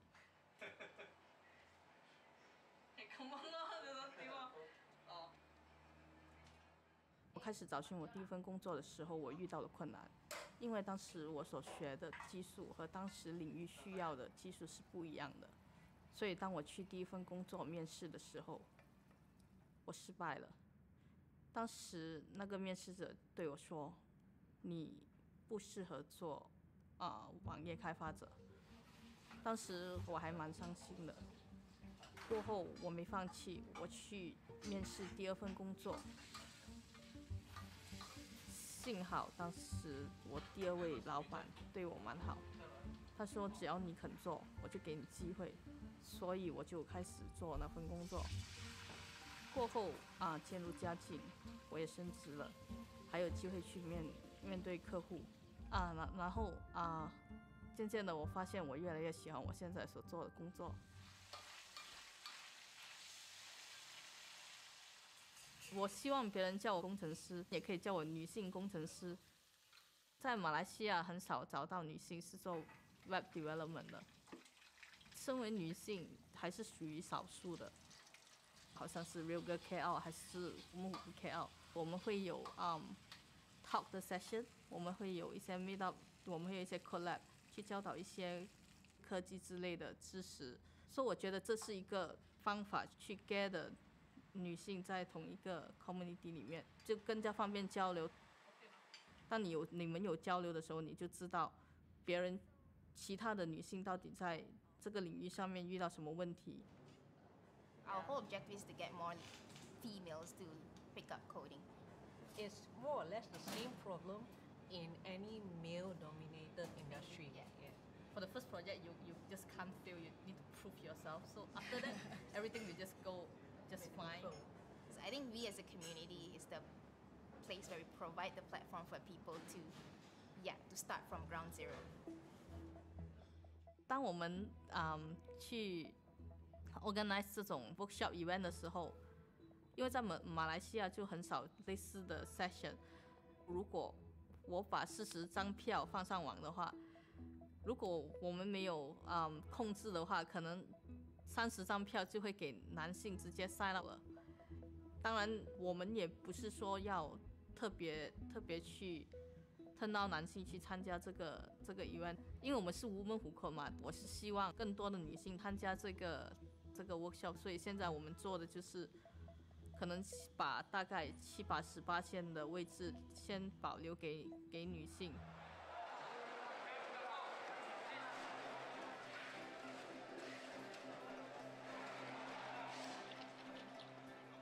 我开始找寻我第一份工作的时候，我遇到了困难，因为当时我所学的技术和当时领域需要的技术是不一样的，所以当我去第一份工作面试的时候，我失败了。当时那个面试者对我说：“你不适合做啊网页开发者。”当时我还蛮伤心的。过后我没放弃，我去面试第二份工作。幸好当时我第二位老板对我蛮好，他说只要你肯做，我就给你机会。所以我就开始做那份工作。过后啊，渐入佳境，我也升职了，还有机会去面面对客户。啊，然然后啊，渐渐的我发现我越来越喜欢我现在所做的工作。我希望别人叫我工程师，也可以叫我女性工程师。在马来西亚很少找到女性是做 web development 的，身为女性还是属于少数的。好像是 Real Girl KL 还是木 KL，我们会有嗯 talk 的 session，我们会有一些 meet up，我们会有一些 collab 去教导一些科技之类的知识。所以我觉得这是一个方法去 get。女性在同一个 community 里面就更加方便交流。当你有你们有交流的时候，你就知道别人其他的女性到底在这个领域上面遇到什么问题。Our whole objective is to get more females to pick up coding. It's more or less the same problem in any male-dominated industry. Yeah. For the first project, you you just can't fail. You need to prove yourself. So after that, everything will just go. just fine. So I think we as a community is the place where we provide the platform for people to, yeah, to start from ground zero. 当我们嗯去 organize 这种 workshop event 的时候，因为在马马来西亚就很少类似的 session。如果 我把四十张票放上网的话，如果我们没有嗯控制的话，可能三十张票就会给男性直接塞了。当然，我们也不是说要特别特别去蹭到男性去参加这个这个 event，因为我们是无门虎口嘛。我是希望更多的女性参加这个这个 workshop，所以现在我们做的就是可能把大概七八十八线的位置先保留给给女性。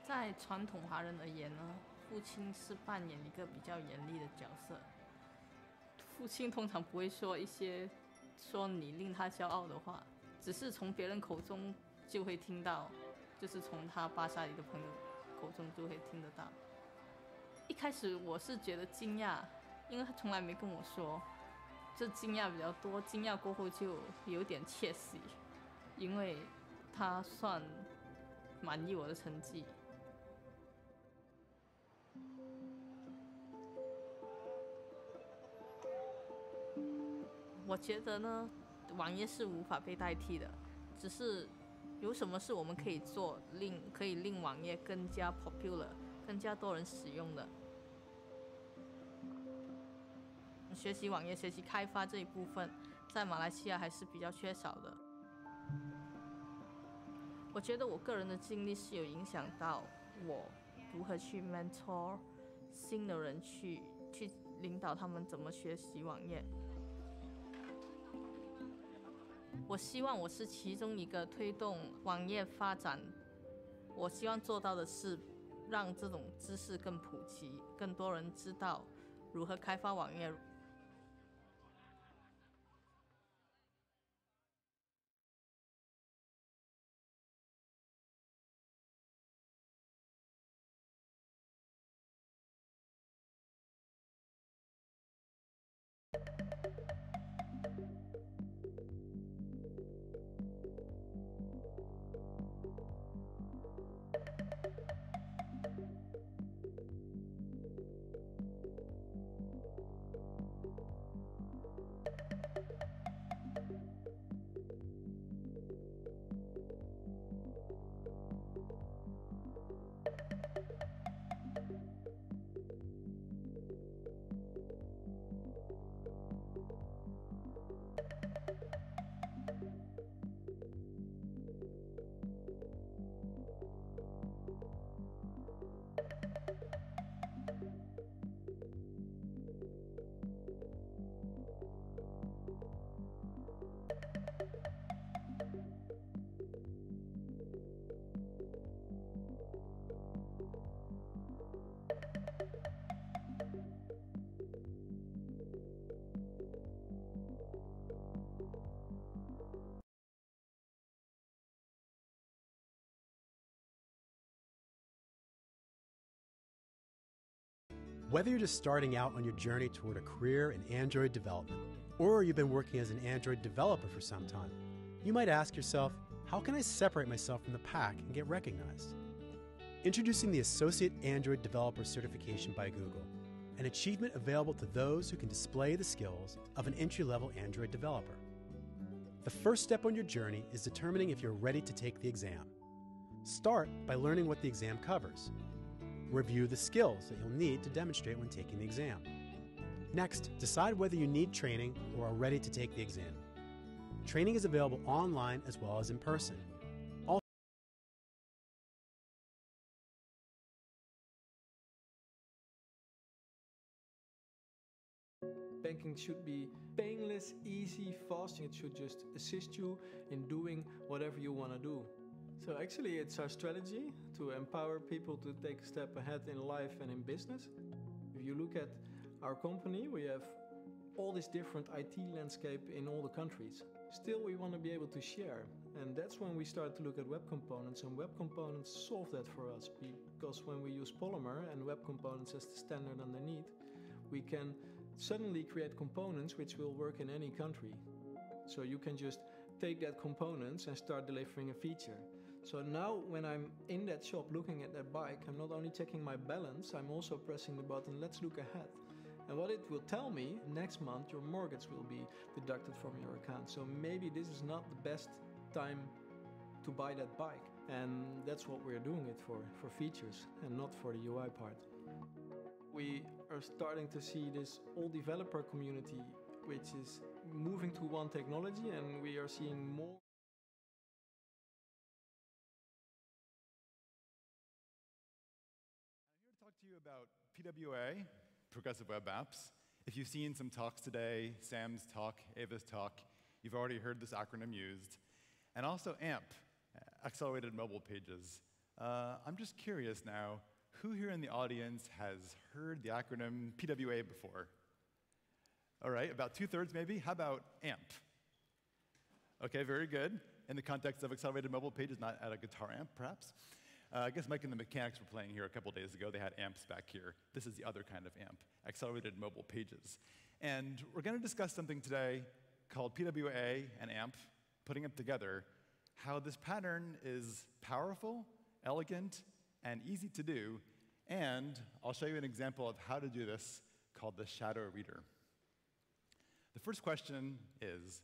在传统华人而言呢，父亲是扮演一个比较严厉的角色。父亲通常不会说一些说你令他骄傲的话，只是从别人口中就会听到，就是从他巴萨里的朋友口中就会听得到。一开始我是觉得惊讶，因为他从来没跟我说，就惊讶比较多。惊讶过后就有点窃喜，因为他算满意我的成绩。我觉得呢，网页是无法被代替的，只是有什么是我们可以做，令可以令网页更加 popular，更加多人使用的。学习网页、学习开发这一部分，在马来西亚还是比较缺少的。我觉得我个人的经历是有影响到我如何去 mentor 新的人，去去领导他们怎么学习网页。我希望我是其中一个推动网页发展。我希望做到的是，让这种知识更普及，更多人知道如何开发网页。Whether you're just starting out on your journey toward a career in Android development, or you've been working as an Android developer for some time, you might ask yourself, how can I separate myself from the pack and get recognized? Introducing the Associate Android Developer Certification by Google, an achievement available to those who can display the skills of an entry level Android developer. The first step on your journey is determining if you're ready to take the exam. Start by learning what the exam covers Review the skills that you'll need to demonstrate when taking the exam. Next, decide whether you need training or are ready to take the exam. Training is available online as well as in person. Banking should be painless, easy, fast. It should just assist you in doing whatever you want to do. So actually, it's our strategy to empower people to take a step ahead in life and in business. If you look at our company, we have all this different IT landscape in all the countries. Still, we want to be able to share, and that's when we start to look at web components, and web components solve that for us because when we use Polymer and web components as the standard underneath, we can suddenly create components which will work in any country. So you can just take that components and start delivering a feature. So now when I'm in that shop looking at that bike, I'm not only checking my balance, I'm also pressing the button, let's look ahead. And what it will tell me, next month your mortgage will be deducted from your account. So maybe this is not the best time to buy that bike. And that's what we're doing it for, for features and not for the UI part. We are starting to see this all developer community, which is moving to one technology, and we are seeing more. PWA, Progressive Web Apps. If you've seen some talks today, Sam's talk, Ewa's talk, you've already heard this acronym used. And also AMP, Accelerated Mobile Pages. Uh, I'm just curious now, who here in the audience has heard the acronym PWA before? All right, about two thirds maybe. How about AMP? Okay, very good. In the context of accelerated mobile pages, not at a guitar amp, perhaps. Uh, I guess Mike and the mechanics were playing here a couple days ago. They had amps back here. This is the other kind of amp, accelerated mobile pages. And we're going to discuss something today called PWA and AMP, putting them together, how this pattern is powerful, elegant, and easy to do. And I'll show you an example of how to do this called the Shadow Reader. The first question is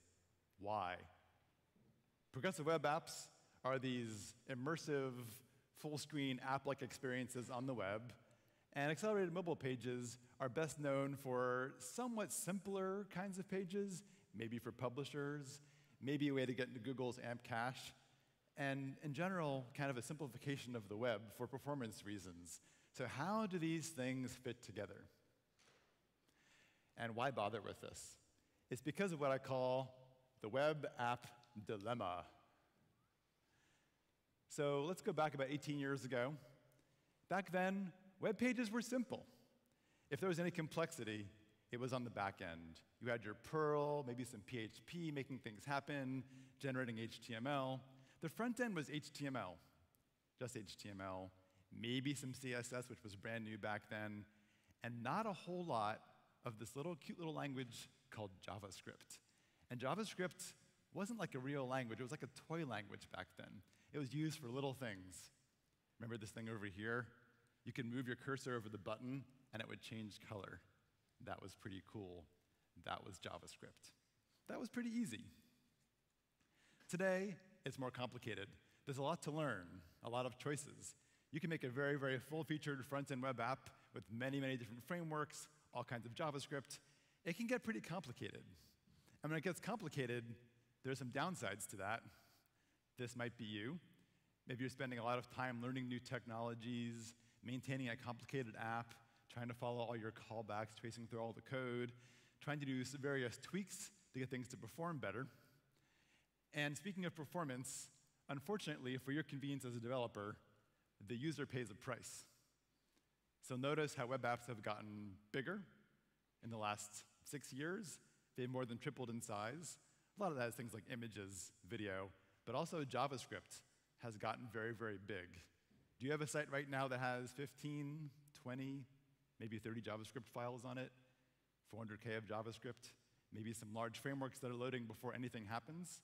why? Progressive web apps are these immersive, full screen app like experiences on the web, and accelerated mobile pages are best known for somewhat simpler kinds of pages, maybe for publishers, maybe a way to get into Google's AMP cache, and in general, kind of a simplification of the web for performance reasons. So, how do these things fit together? And why bother with this? It's because of what I call the web app dilemma. So let's go back about 18 years ago. Back then, web pages were simple. If there was any complexity, it was on the back end. You had your Perl, maybe some PHP making things happen, generating HTML. The front end was HTML, just HTML, maybe some CSS, which was brand new back then, and not a whole lot of this little cute little language called JavaScript. And JavaScript wasn't like a real language, it was like a toy language back then. It was used for little things. Remember this thing over here? You could move your cursor over the button and it would change color. That was pretty cool. That was JavaScript. That was pretty easy. Today, it's more complicated. There's a lot to learn, a lot of choices. You can make a very, very full featured front end web app with many, many different frameworks, all kinds of JavaScript. It can get pretty complicated. And when it gets complicated, there's some downsides to that. This might be you. Maybe you're spending a lot of time learning new technologies, maintaining a complicated app, trying to follow all your callbacks, tracing through all the code, trying to do various tweaks to get things to perform better. And speaking of performance, unfortunately, for your convenience as a developer, the user pays a price. So notice how web apps have gotten bigger in the last six years. They've more than tripled in size. A lot of that is things like images, video, but also JavaScript has gotten very, very big. Do you have a site right now that has 15, 20, maybe 30 JavaScript files on it? 400K of JavaScript? Maybe some large frameworks that are loading before anything happens?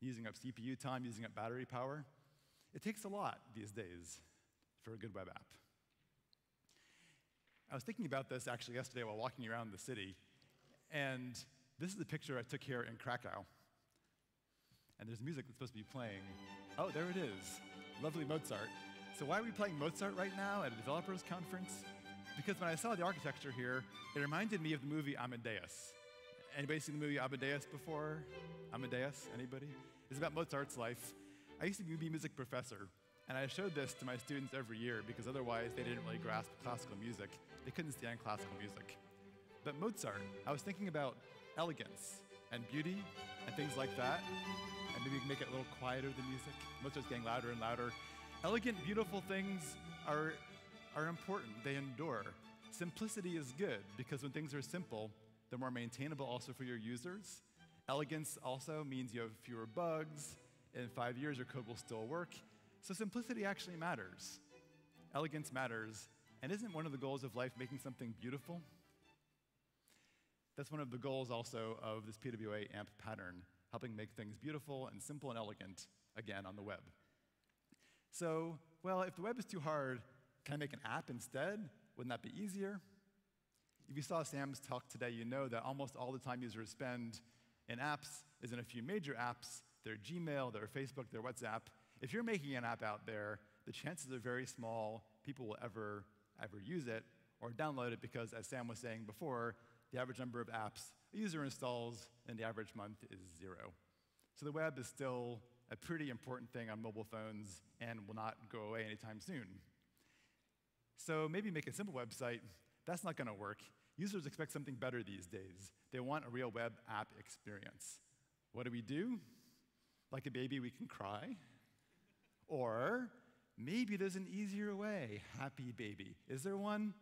Using up CPU time, using up battery power? It takes a lot these days for a good web app. I was thinking about this actually yesterday while walking around the city, and this is a picture I took here in Krakow. And there's music that's supposed to be playing. Oh, there it is. Lovely Mozart. So why are we playing Mozart right now at a developers conference? Because when I saw the architecture here, it reminded me of the movie Amadeus. Anybody seen the movie Amadeus before? Amadeus? Anybody? It's about Mozart's life. I used to be a music professor, and I showed this to my students every year because otherwise they didn't really grasp classical music. They couldn't stand classical music. But Mozart, I was thinking about elegance and beauty and things like that. And maybe we can make it a little quieter, the music. Mozart's getting louder and louder. Elegant, beautiful things are, are important, they endure. Simplicity is good because when things are simple, they're more maintainable also for your users. Elegance also means you have fewer bugs. In five years, your code will still work. So simplicity actually matters. Elegance matters. And isn't one of the goals of life making something beautiful? That's one of the goals also of this PWA AMP pattern, helping make things beautiful and simple and elegant, again, on the web. So, well, if the web is too hard, can I make an app instead? Wouldn't that be easier? If you saw Sam's talk today, you know that almost all the time users spend in apps is in a few major apps, their Gmail, their Facebook, their WhatsApp. If you're making an app out there, the chances are very small people will ever, ever use it or download it because, as Sam was saying before, the average number of apps user installs and the average month is zero. So the web is still a pretty important thing on mobile phones and will not go away anytime soon. So maybe make a simple website. That's not going to work. Users expect something better these days. They want a real web app experience. What do we do? Like a baby, we can cry. Or maybe there's an easier way. Happy baby. Is there one?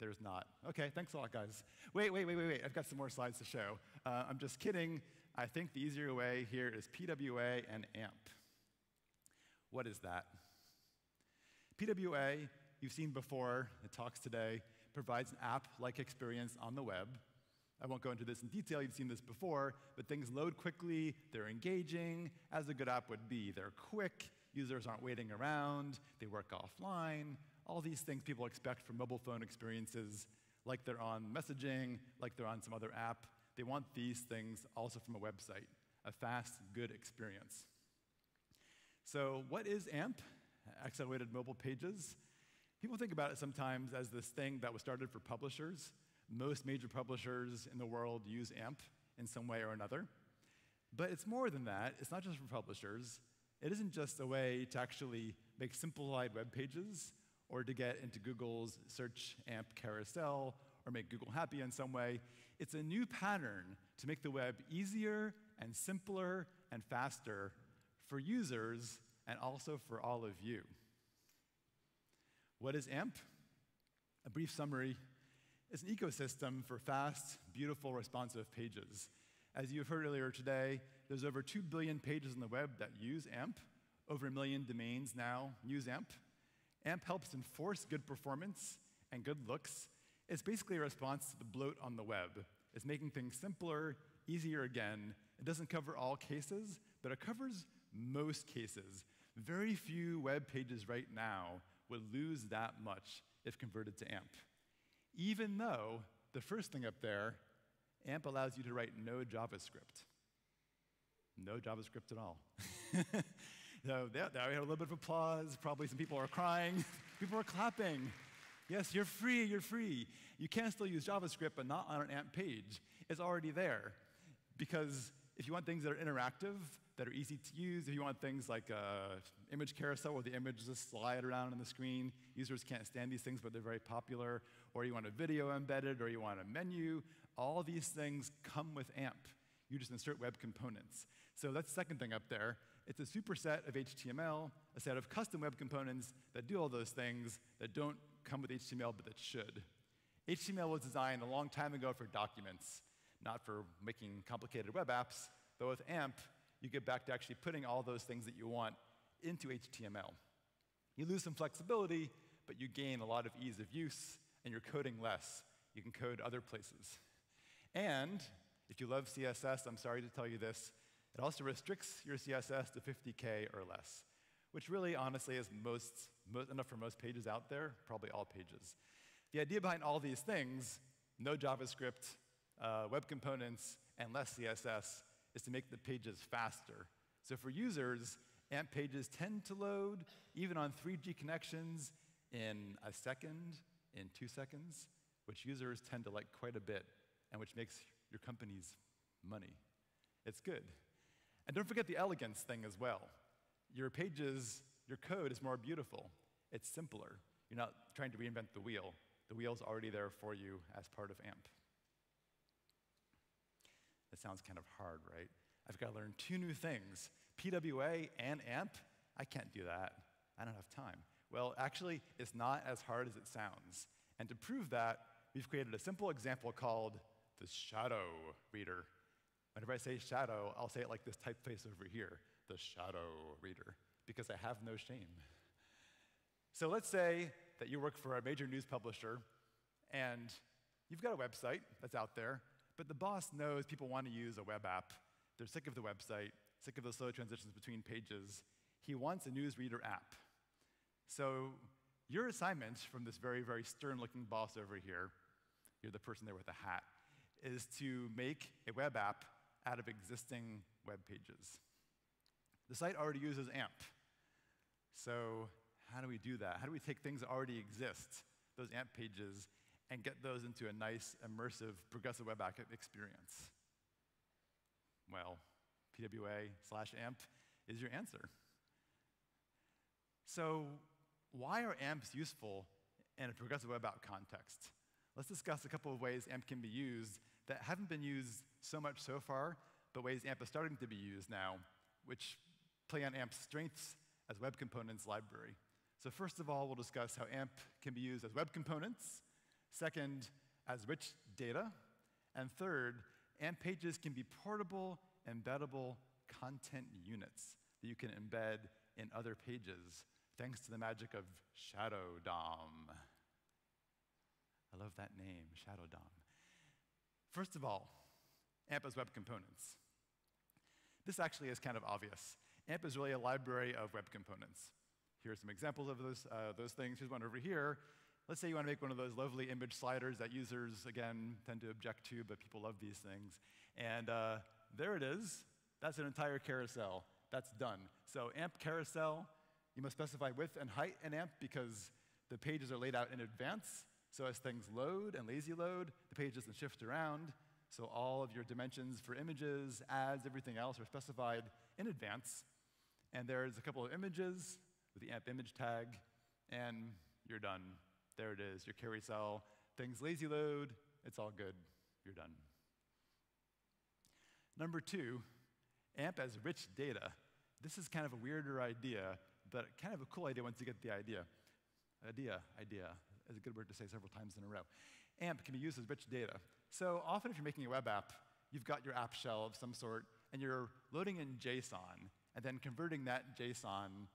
There's not. Okay, thanks a lot, guys. Wait, wait, wait, wait, wait. I've got some more slides to show. Uh, I'm just kidding. I think the easier way here is PWA and AMP. What is that? PWA, you've seen before, it talks today, provides an app-like experience on the web. I won't go into this in detail, you've seen this before, but things load quickly, they're engaging, as a good app would be. They're quick, users aren't waiting around, they work offline, all these things people expect from mobile phone experiences, like they're on messaging, like they're on some other app. They want these things also from a website, a fast, good experience. So what is AMP, Accelerated Mobile Pages? People think about it sometimes as this thing that was started for publishers. Most major publishers in the world use AMP in some way or another. But it's more than that. It's not just for publishers. It isn't just a way to actually make simplified web pages or to get into Google's search AMP carousel or make Google happy in some way. It's a new pattern to make the web easier and simpler and faster for users and also for all of you. What is AMP? A brief summary is an ecosystem for fast, beautiful, responsive pages. As you've heard earlier today, there's over 2 billion pages on the web that use AMP. Over a million domains now use AMP. AMP helps enforce good performance and good looks. It's basically a response to the bloat on the web. It's making things simpler, easier again. It doesn't cover all cases, but it covers most cases. Very few web pages right now would lose that much if converted to AMP. Even though the first thing up there, AMP allows you to write no JavaScript. No JavaScript at all. so there, we had a little bit of applause. Probably some people are crying. people are clapping. Yes, you're free, you're free. You can still use JavaScript, but not on an AMP page. It's already there. Because if you want things that are interactive, that are easy to use. If you want things like uh, image carousel where the images just slide around on the screen, users can't stand these things, but they're very popular. Or you want a video embedded, or you want a menu. All these things come with AMP. You just insert web components. So that's the second thing up there. It's a superset of HTML, a set of custom web components that do all those things that don't come with HTML, but that should. HTML was designed a long time ago for documents, not for making complicated web apps. But with AMP, you get back to actually putting all those things that you want into HTML. You lose some flexibility, but you gain a lot of ease of use, and you're coding less. You can code other places. And if you love CSS, I'm sorry to tell you this, it also restricts your CSS to 50K or less, which really, honestly, is most, most, enough for most pages out there, probably all pages. The idea behind all these things, no JavaScript, uh, web components, and less CSS, is to make the pages faster. So for users, AMP pages tend to load, even on 3G connections, in a second, in two seconds, which users tend to like quite a bit, and which makes your company's money. It's good. And don't forget the elegance thing as well. Your pages, your code is more beautiful. It's simpler. You're not trying to reinvent the wheel. The wheel's already there for you as part of AMP. That sounds kind of hard, right? I've got to learn two new things PWA and AMP. I can't do that. I don't have time. Well, actually, it's not as hard as it sounds. And to prove that, we've created a simple example called the shadow reader. Whenever I say shadow, I'll say it like this typeface over here the shadow reader, because I have no shame. So let's say that you work for a major news publisher and you've got a website that's out there, but the boss knows people want to use a web app. They're sick of the website, sick of the slow transitions between pages. He wants a newsreader app. So your assignment from this very, very stern-looking boss over here, you're the person there with the hat, is to make a web app out of existing web pages. The site already uses AMP. So how do we do that? How do we take things that already exist, those AMP pages, and get those into a nice, immersive, progressive web app experience? Well, PWA slash AMP is your answer. So, why are AMPs useful in a progressive web app context? Let's discuss a couple of ways AMP can be used that haven't been used so much so far, but ways AMP is starting to be used now, which play on AMP's strengths as web components library. So first of all, we'll discuss how AMP can be used as web components, Second, as rich data. And third, AMP pages can be portable embeddable content units that you can embed in other pages thanks to the magic of Shadow DOM. I love that name, Shadow DOM. First of all, AMP has web components. This actually is kind of obvious. AMP is really a library of web components. Here are some examples of those, uh, those things. Here's one over here. Let's say you want to make one of those lovely image sliders that users, again, tend to object to, but people love these things. And uh, there it is. That's an entire carousel. That's done. So AMP carousel, you must specify width and height in AMP because the pages are laid out in advance. So as things load and lazy load, the page doesn't shift around. So all of your dimensions for images, ads, everything else are specified in advance. And there's a couple of images with the AMP image tag, and you're done. There it is, your carousel. Things lazy load, it's all good. You're done. Number two, AMP as rich data. This is kind of a weirder idea, but kind of a cool idea once you get the idea. Idea, idea is a good word to say several times in a row. AMP can be used as rich data. So often if you're making a web app, you've got your app shell of some sort, and you're loading in JSON, and then converting that JSON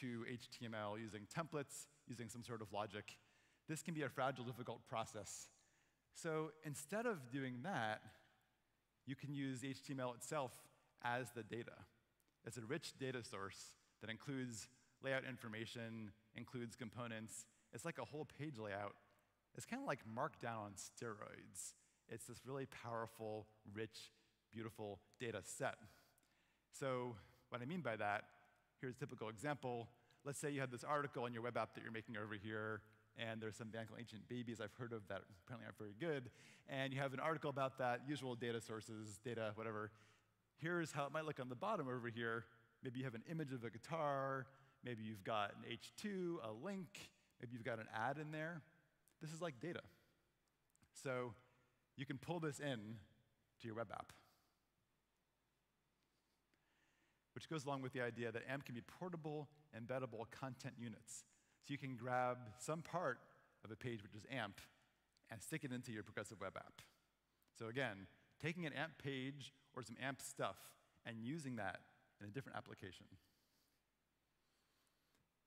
to HTML using templates, using some sort of logic. This can be a fragile, difficult process. So instead of doing that, you can use HTML itself as the data. It's a rich data source that includes layout information, includes components. It's like a whole page layout. It's kind of like Markdown on steroids. It's this really powerful, rich, beautiful data set. So what I mean by that Here's a typical example. Let's say you have this article in your web app that you're making over here, and there's some Bank Ancient Babies I've heard of that apparently aren't very good, and you have an article about that, usual data sources, data, whatever. Here's how it might look on the bottom over here. Maybe you have an image of a guitar, maybe you've got an H2, a link, maybe you've got an ad in there. This is like data. So you can pull this in to your web app. which goes along with the idea that AMP can be portable, embeddable content units. So you can grab some part of a page, which is AMP, and stick it into your progressive web app. So again, taking an AMP page or some AMP stuff and using that in a different application.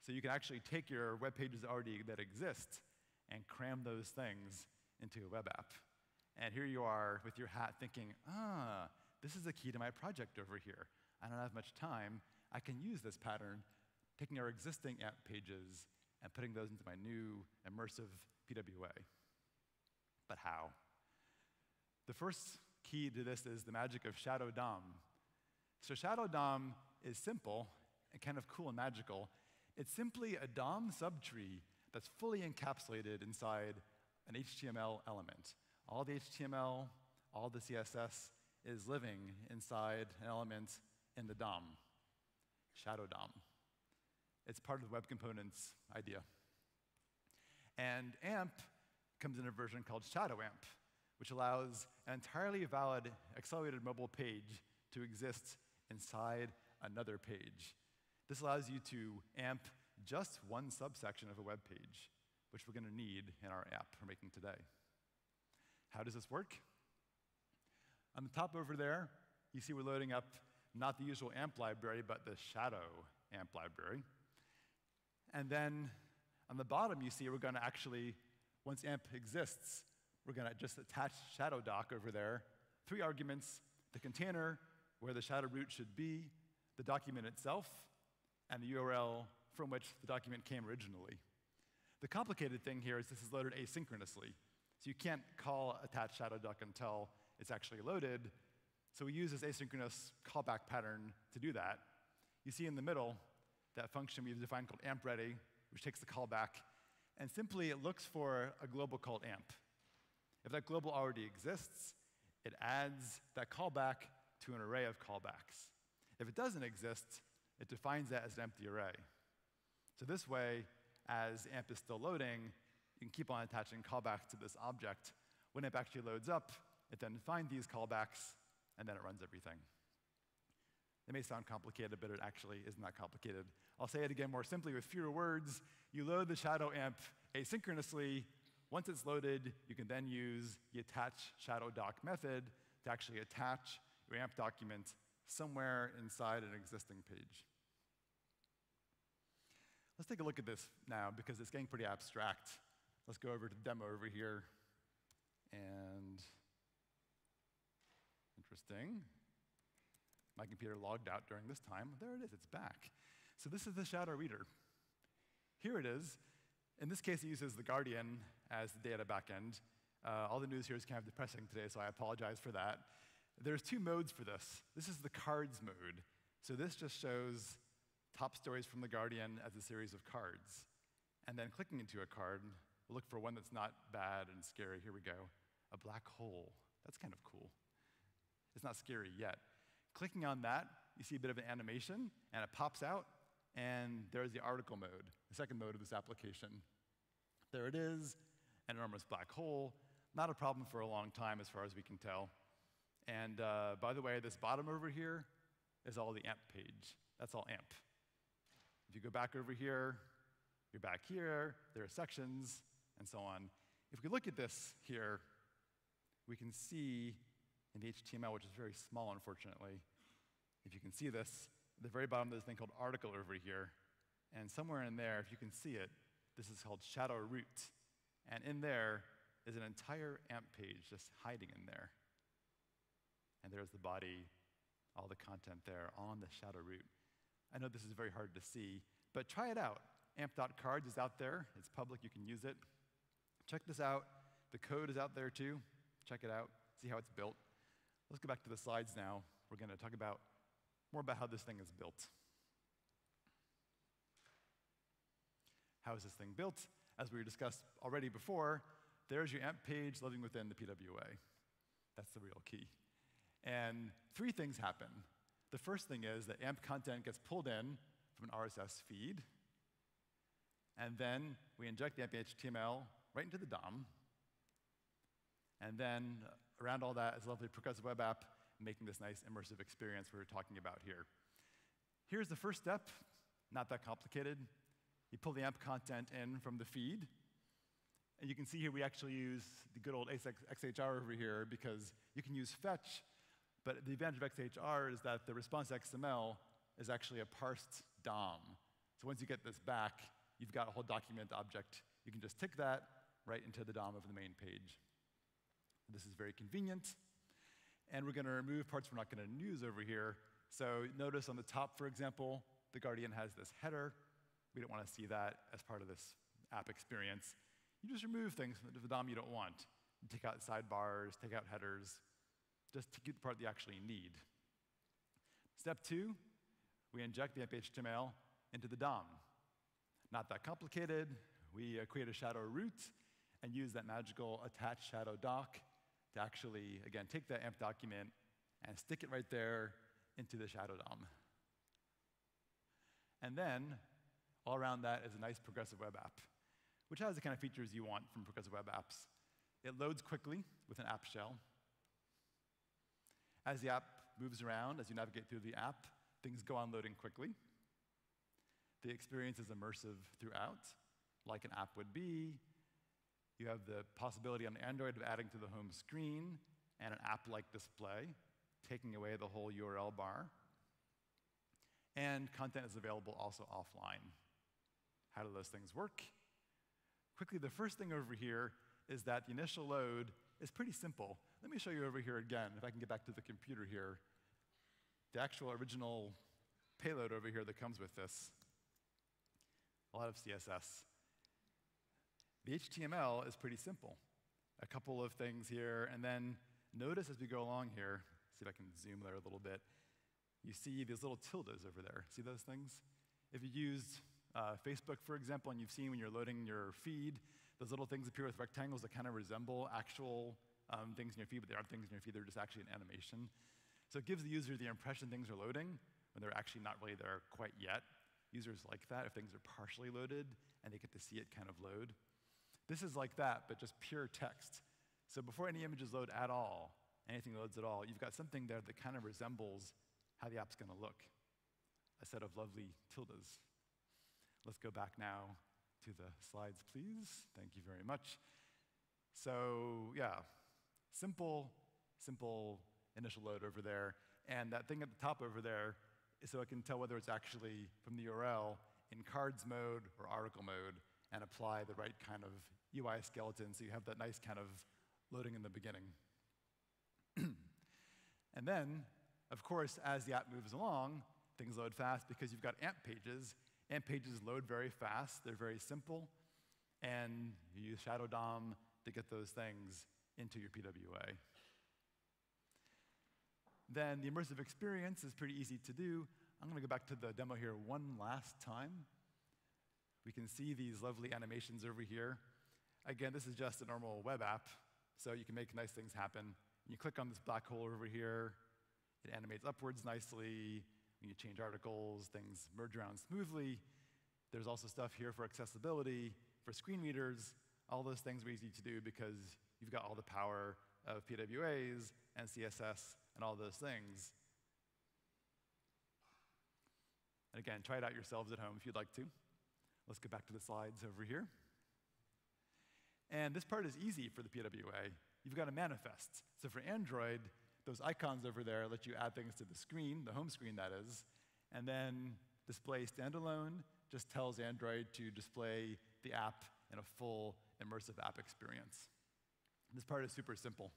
So you can actually take your web pages already that exist and cram those things into a web app. And here you are with your hat thinking, ah, this is the key to my project over here. I don't have much time, I can use this pattern, taking our existing AMP pages and putting those into my new immersive PWA. But how? The first key to this is the magic of Shadow DOM. So Shadow DOM is simple and kind of cool and magical. It's simply a DOM subtree that's fully encapsulated inside an HTML element. All the HTML, all the CSS is living inside an element in the DOM, Shadow DOM. It's part of the Web Components idea. And AMP comes in a version called Shadow AMP, which allows an entirely valid accelerated mobile page to exist inside another page. This allows you to AMP just one subsection of a web page, which we're going to need in our app we're making today. How does this work? On the top over there, you see we're loading up not the usual AMP library, but the shadow AMP library. And then on the bottom, you see we're going to actually, once AMP exists, we're going to just attach shadow doc over there. Three arguments, the container, where the shadow root should be, the document itself, and the URL from which the document came originally. The complicated thing here is this is loaded asynchronously. So you can't call attach shadow doc until it's actually loaded, so we use this asynchronous callback pattern to do that. You see in the middle that function we've defined called amp ready, which takes the callback, and simply it looks for a global called amp. If that global already exists, it adds that callback to an array of callbacks. If it doesn't exist, it defines that as an empty array. So this way, as AMP is still loading, you can keep on attaching callbacks to this object. When AMP actually loads up, it then finds these callbacks and then it runs everything. It may sound complicated, but it actually isn't that complicated. I'll say it again more simply with fewer words. You load the shadow amp asynchronously. Once it's loaded, you can then use the attach shadow doc method to actually attach your amp document somewhere inside an existing page. Let's take a look at this now because it's getting pretty abstract. Let's go over to demo over here. And interesting. My computer logged out during this time. There it is, it's back. So this is the Shadow Reader. Here it is. In this case, it uses The Guardian as the data backend. Uh, all the news here is kind of depressing today, so I apologize for that. There's two modes for this. This is the cards mode. So this just shows top stories from The Guardian as a series of cards. And then clicking into a card, we'll look for one that's not bad and scary. Here we go. A black hole. That's kind of cool. It's not scary yet. Clicking on that, you see a bit of an animation, and it pops out, and there's the article mode, the second mode of this application. There it is, an enormous black hole. Not a problem for a long time, as far as we can tell. And uh, by the way, this bottom over here is all the AMP page. That's all AMP. If you go back over here, you're back here, there are sections, and so on. If we look at this here, we can see in the HTML, which is very small, unfortunately, if you can see this, at the very bottom, there's a thing called article over here. And somewhere in there, if you can see it, this is called shadow root. And in there is an entire AMP page just hiding in there. And there's the body, all the content there on the shadow root. I know this is very hard to see, but try it out. AMP.cards is out there. It's public. You can use it. Check this out. The code is out there too. Check it out. See how it's built. Let's go back to the slides now. We're going to talk about more about how this thing is built. How is this thing built? As we discussed already before, there's your AMP page living within the PWA. That's the real key. And three things happen. The first thing is that AMP content gets pulled in from an RSS feed, and then we inject the AMP HTML right into the DOM. And then around all that is a lovely progressive web app making this nice immersive experience we are talking about here. Here's the first step, not that complicated. You pull the AMP content in from the feed, and you can see here we actually use the good old XHR over here because you can use fetch, but the advantage of XHR is that the response XML is actually a parsed DOM. So once you get this back, you've got a whole document object. You can just tick that right into the DOM of the main page. This is very convenient. And we're going to remove parts we're not going to use over here. So notice on the top, for example, the Guardian has this header. We don't want to see that as part of this app experience. You just remove things from the DOM you don't want. You take out sidebars, take out headers, just to keep the part you actually need. Step two, we inject the HTML into the DOM. Not that complicated. We uh, create a shadow root and use that magical attach shadow doc to actually, again, take that AMP document and stick it right there into the Shadow DOM. And then, all around that is a nice progressive web app, which has the kind of features you want from progressive web apps. It loads quickly with an app shell. As the app moves around, as you navigate through the app, things go on loading quickly. The experience is immersive throughout, like an app would be, you have the possibility on Android of adding to the home screen and an app like display, taking away the whole URL bar. And content is available also offline. How do those things work? Quickly, the first thing over here is that the initial load is pretty simple. Let me show you over here again, if I can get back to the computer here. The actual original payload over here that comes with this. A lot of CSS. The HTML is pretty simple. A couple of things here, and then notice as we go along here, see if I can zoom there a little bit, you see these little tildes over there. See those things? If you used uh, Facebook, for example, and you've seen when you're loading your feed, those little things appear with rectangles that kind of resemble actual um, things in your feed, but they aren't things in your feed, they're just actually an animation. So it gives the user the impression things are loading when they're actually not really there quite yet. Users like that if things are partially loaded and they get to see it kind of load. This is like that, but just pure text. So before any images load at all, anything loads at all, you've got something there that kind of resembles how the app's going to look a set of lovely tildes. Let's go back now to the slides, please. Thank you very much. So, yeah, simple, simple initial load over there. And that thing at the top over there is so I can tell whether it's actually from the URL in cards mode or article mode and apply the right kind of UI skeleton so you have that nice kind of loading in the beginning. and then, of course, as the app moves along, things load fast because you've got AMP pages. AMP pages load very fast, they're very simple, and you use Shadow DOM to get those things into your PWA. Then the immersive experience is pretty easy to do. I'm going to go back to the demo here one last time. We can see these lovely animations over here. Again, this is just a normal web app, so you can make nice things happen. You click on this black hole over here, it animates upwards nicely. When you change articles, things merge around smoothly. There's also stuff here for accessibility, for screen readers. All those things are easy to do because you've got all the power of PWAs and CSS and all those things. And again, try it out yourselves at home if you'd like to. Let's go back to the slides over here. And this part is easy for the PWA. You've got a manifest. So for Android, those icons over there let you add things to the screen, the home screen that is, and then display standalone just tells Android to display the app in a full immersive app experience. This part is super simple.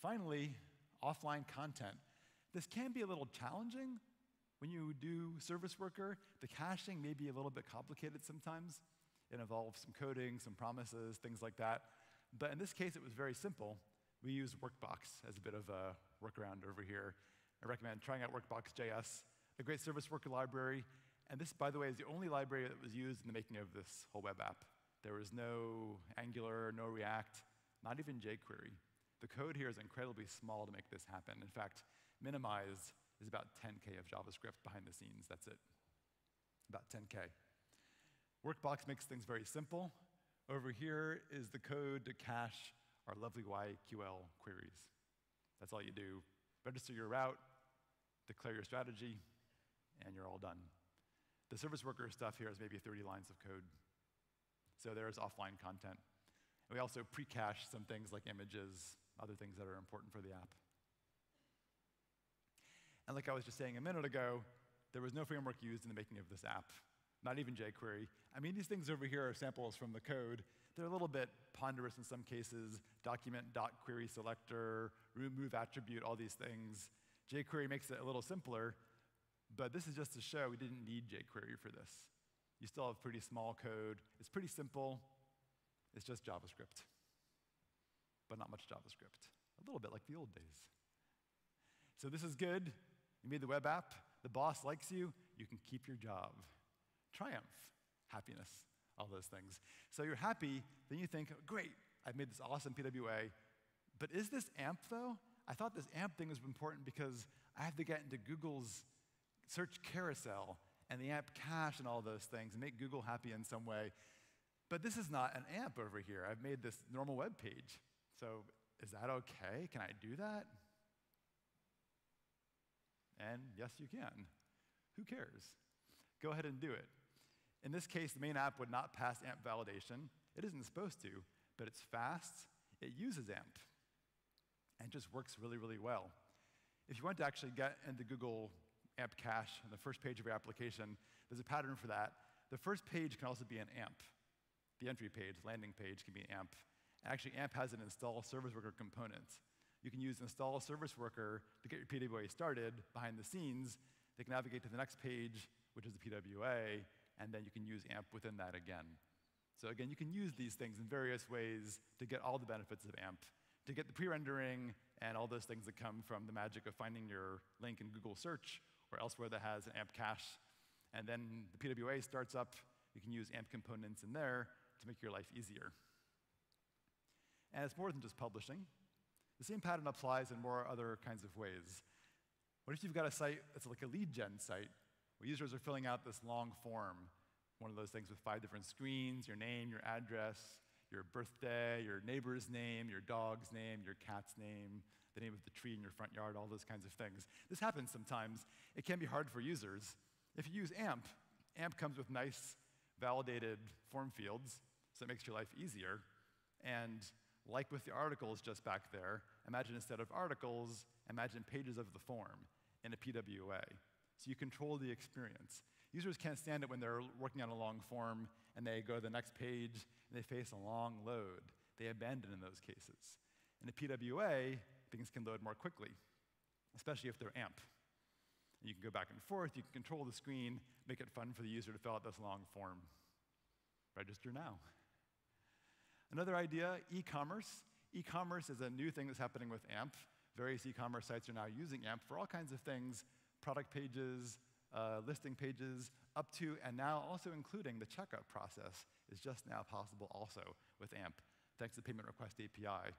Finally, offline content. This can be a little challenging when you do service worker. The caching may be a little bit complicated sometimes. It involves some coding, some promises, things like that. But in this case, it was very simple. We use Workbox as a bit of a workaround over here. I recommend trying out Workbox.js, a great service worker library. And this, by the way, is the only library that was used in the making of this whole web app. There was no Angular, no React, not even jQuery. The code here is incredibly small to make this happen. In fact, minimize is about 10K of JavaScript behind the scenes. That's it. About 10K. Workbox makes things very simple. Over here is the code to cache our lovely YQL queries. That's all you do. Register your route, declare your strategy, and you're all done. The service worker stuff here is maybe 30 lines of code. So there's offline content. And we also pre-cache some things like images, other things that are important for the app. And like I was just saying a minute ago, there was no framework used in the making of this app, not even jQuery. I mean, these things over here are samples from the code. They're a little bit ponderous in some cases, document dot query selector, remove attribute, all these things. jQuery makes it a little simpler, but this is just to show we didn't need jQuery for this. You still have pretty small code. It's pretty simple. It's just JavaScript, but not much JavaScript. A little bit like the old days. So this is good. You made the web app. The boss likes you. You can keep your job. Triumph, happiness, all those things. So you're happy. Then you think, great, I've made this awesome PWA. But is this AMP though? I thought this AMP thing was important because I have to get into Google's search carousel and the AMP cache and all those things and make Google happy in some way. But this is not an AMP over here. I've made this normal web page. So is that okay? Can I do that? And yes, you can. Who cares? Go ahead and do it. In this case, the main app would not pass AMP validation. It isn't supposed to, but it's fast. It uses AMP and just works really, really well. If you want to actually get into Google AMP cache on the first page of your application, there's a pattern for that. The first page can also be an AMP. The entry page, landing page, can be AMP. Actually, AMP has an install service worker component. You can use install service worker to get your PWA started behind the scenes. They can navigate to the next page, which is the PWA, and then you can use AMP within that again. So again, you can use these things in various ways to get all the benefits of AMP, to get the pre-rendering and all those things that come from the magic of finding your link in Google search or elsewhere that has an AMP cache. And then the PWA starts up. You can use AMP components in there to make your life easier. And it's more than just publishing. The same pattern applies in more other kinds of ways. What if you've got a site that's like a lead gen site, where users are filling out this long form, one of those things with five different screens, your name, your address, your birthday, your neighbor's name, your dog's name, your cat's name, the name of the tree in your front yard, all those kinds of things. This happens sometimes. It can be hard for users. If you use AMP, AMP comes with nice validated form fields, so it makes your life easier. And like with the articles just back there, imagine instead of articles, imagine pages of the form in a PWA. So you control the experience. Users can't stand it when they're working on a long form and they go to the next page and they face a long load. They abandon in those cases. In a PWA, things can load more quickly, especially if they're AMP. And you can go back and forth, you can control the screen, make it fun for the user to fill out this long form. Register now. Another idea, e-commerce. E-commerce is a new thing that's happening with AMP. Various e-commerce sites are now using AMP for all kinds of things, product pages, uh, listing pages, up to and now also including the checkout process is just now possible also with AMP, thanks to the Payment Request API.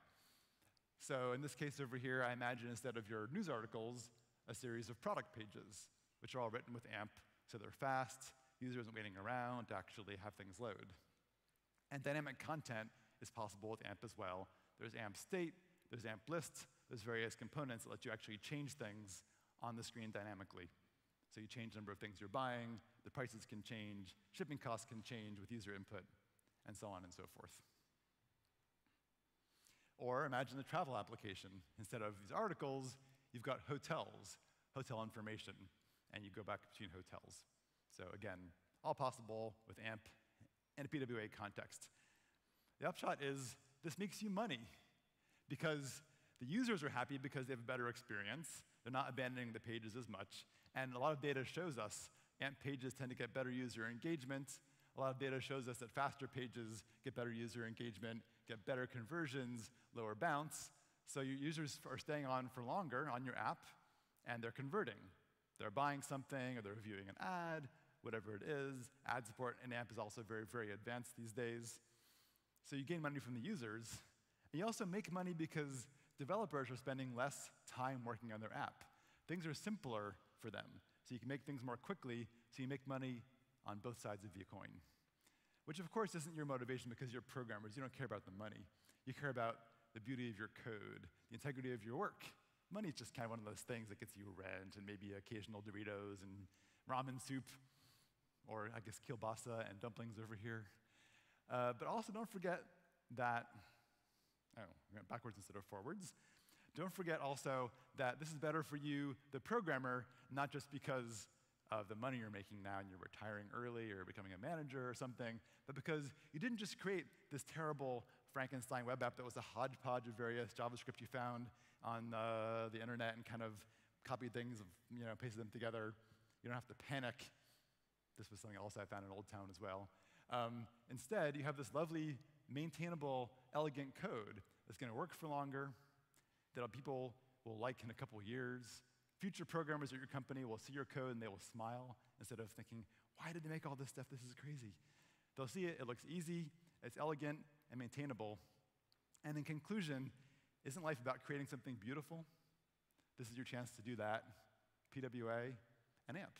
So in this case over here, I imagine instead of your news articles, a series of product pages, which are all written with AMP, so they're fast, user isn't waiting around to actually have things load. And dynamic content is possible with AMP as well. There's AMP state, there's AMP list, there's various components that let you actually change things on the screen dynamically. So you change the number of things you're buying, the prices can change, shipping costs can change with user input, and so on and so forth. Or imagine the travel application. Instead of these articles, you've got hotels, hotel information, and you go back between hotels. So again, all possible with AMP in a PWA context. The upshot is this makes you money because the users are happy because they have a better experience. They're not abandoning the pages as much. And a lot of data shows us AMP pages tend to get better user engagement. A lot of data shows us that faster pages get better user engagement, get better conversions, lower bounce. So your users are staying on for longer on your app, and they're converting. They're buying something, or they're viewing an ad, whatever it is. Ad support in AMP is also very, very advanced these days. So you gain money from the users. And you also make money because developers are spending less time working on their app. Things are simpler for them. So you can make things more quickly, so you make money on both sides of the coin. Which, of course, isn't your motivation because you're programmers. You don't care about the money. You care about the beauty of your code, the integrity of your work. Money is just kind of one of those things that gets you rent and maybe occasional Doritos and ramen soup, or I guess kielbasa and dumplings over here. Uh, but also don't forget that, oh, backwards instead of forwards. Don't forget also that this is better for you, the programmer, not just because of the money you're making now and you're retiring early or becoming a manager or something, but because you didn't just create this terrible Frankenstein web app that was a hodgepodge of various JavaScript you found on uh, the internet and kind of copied things, you know, pasted them together. You don't have to panic. This was something else I found in Old Town as well. Um, instead, you have this lovely, maintainable, elegant code that's going to work for longer, that people will like in a couple years. Future programmers at your company will see your code and they will smile instead of thinking, why did they make all this stuff? This is crazy. They'll see it, it looks easy, it's elegant and maintainable. And in conclusion, isn't life about creating something beautiful? This is your chance to do that. PWA and AMP.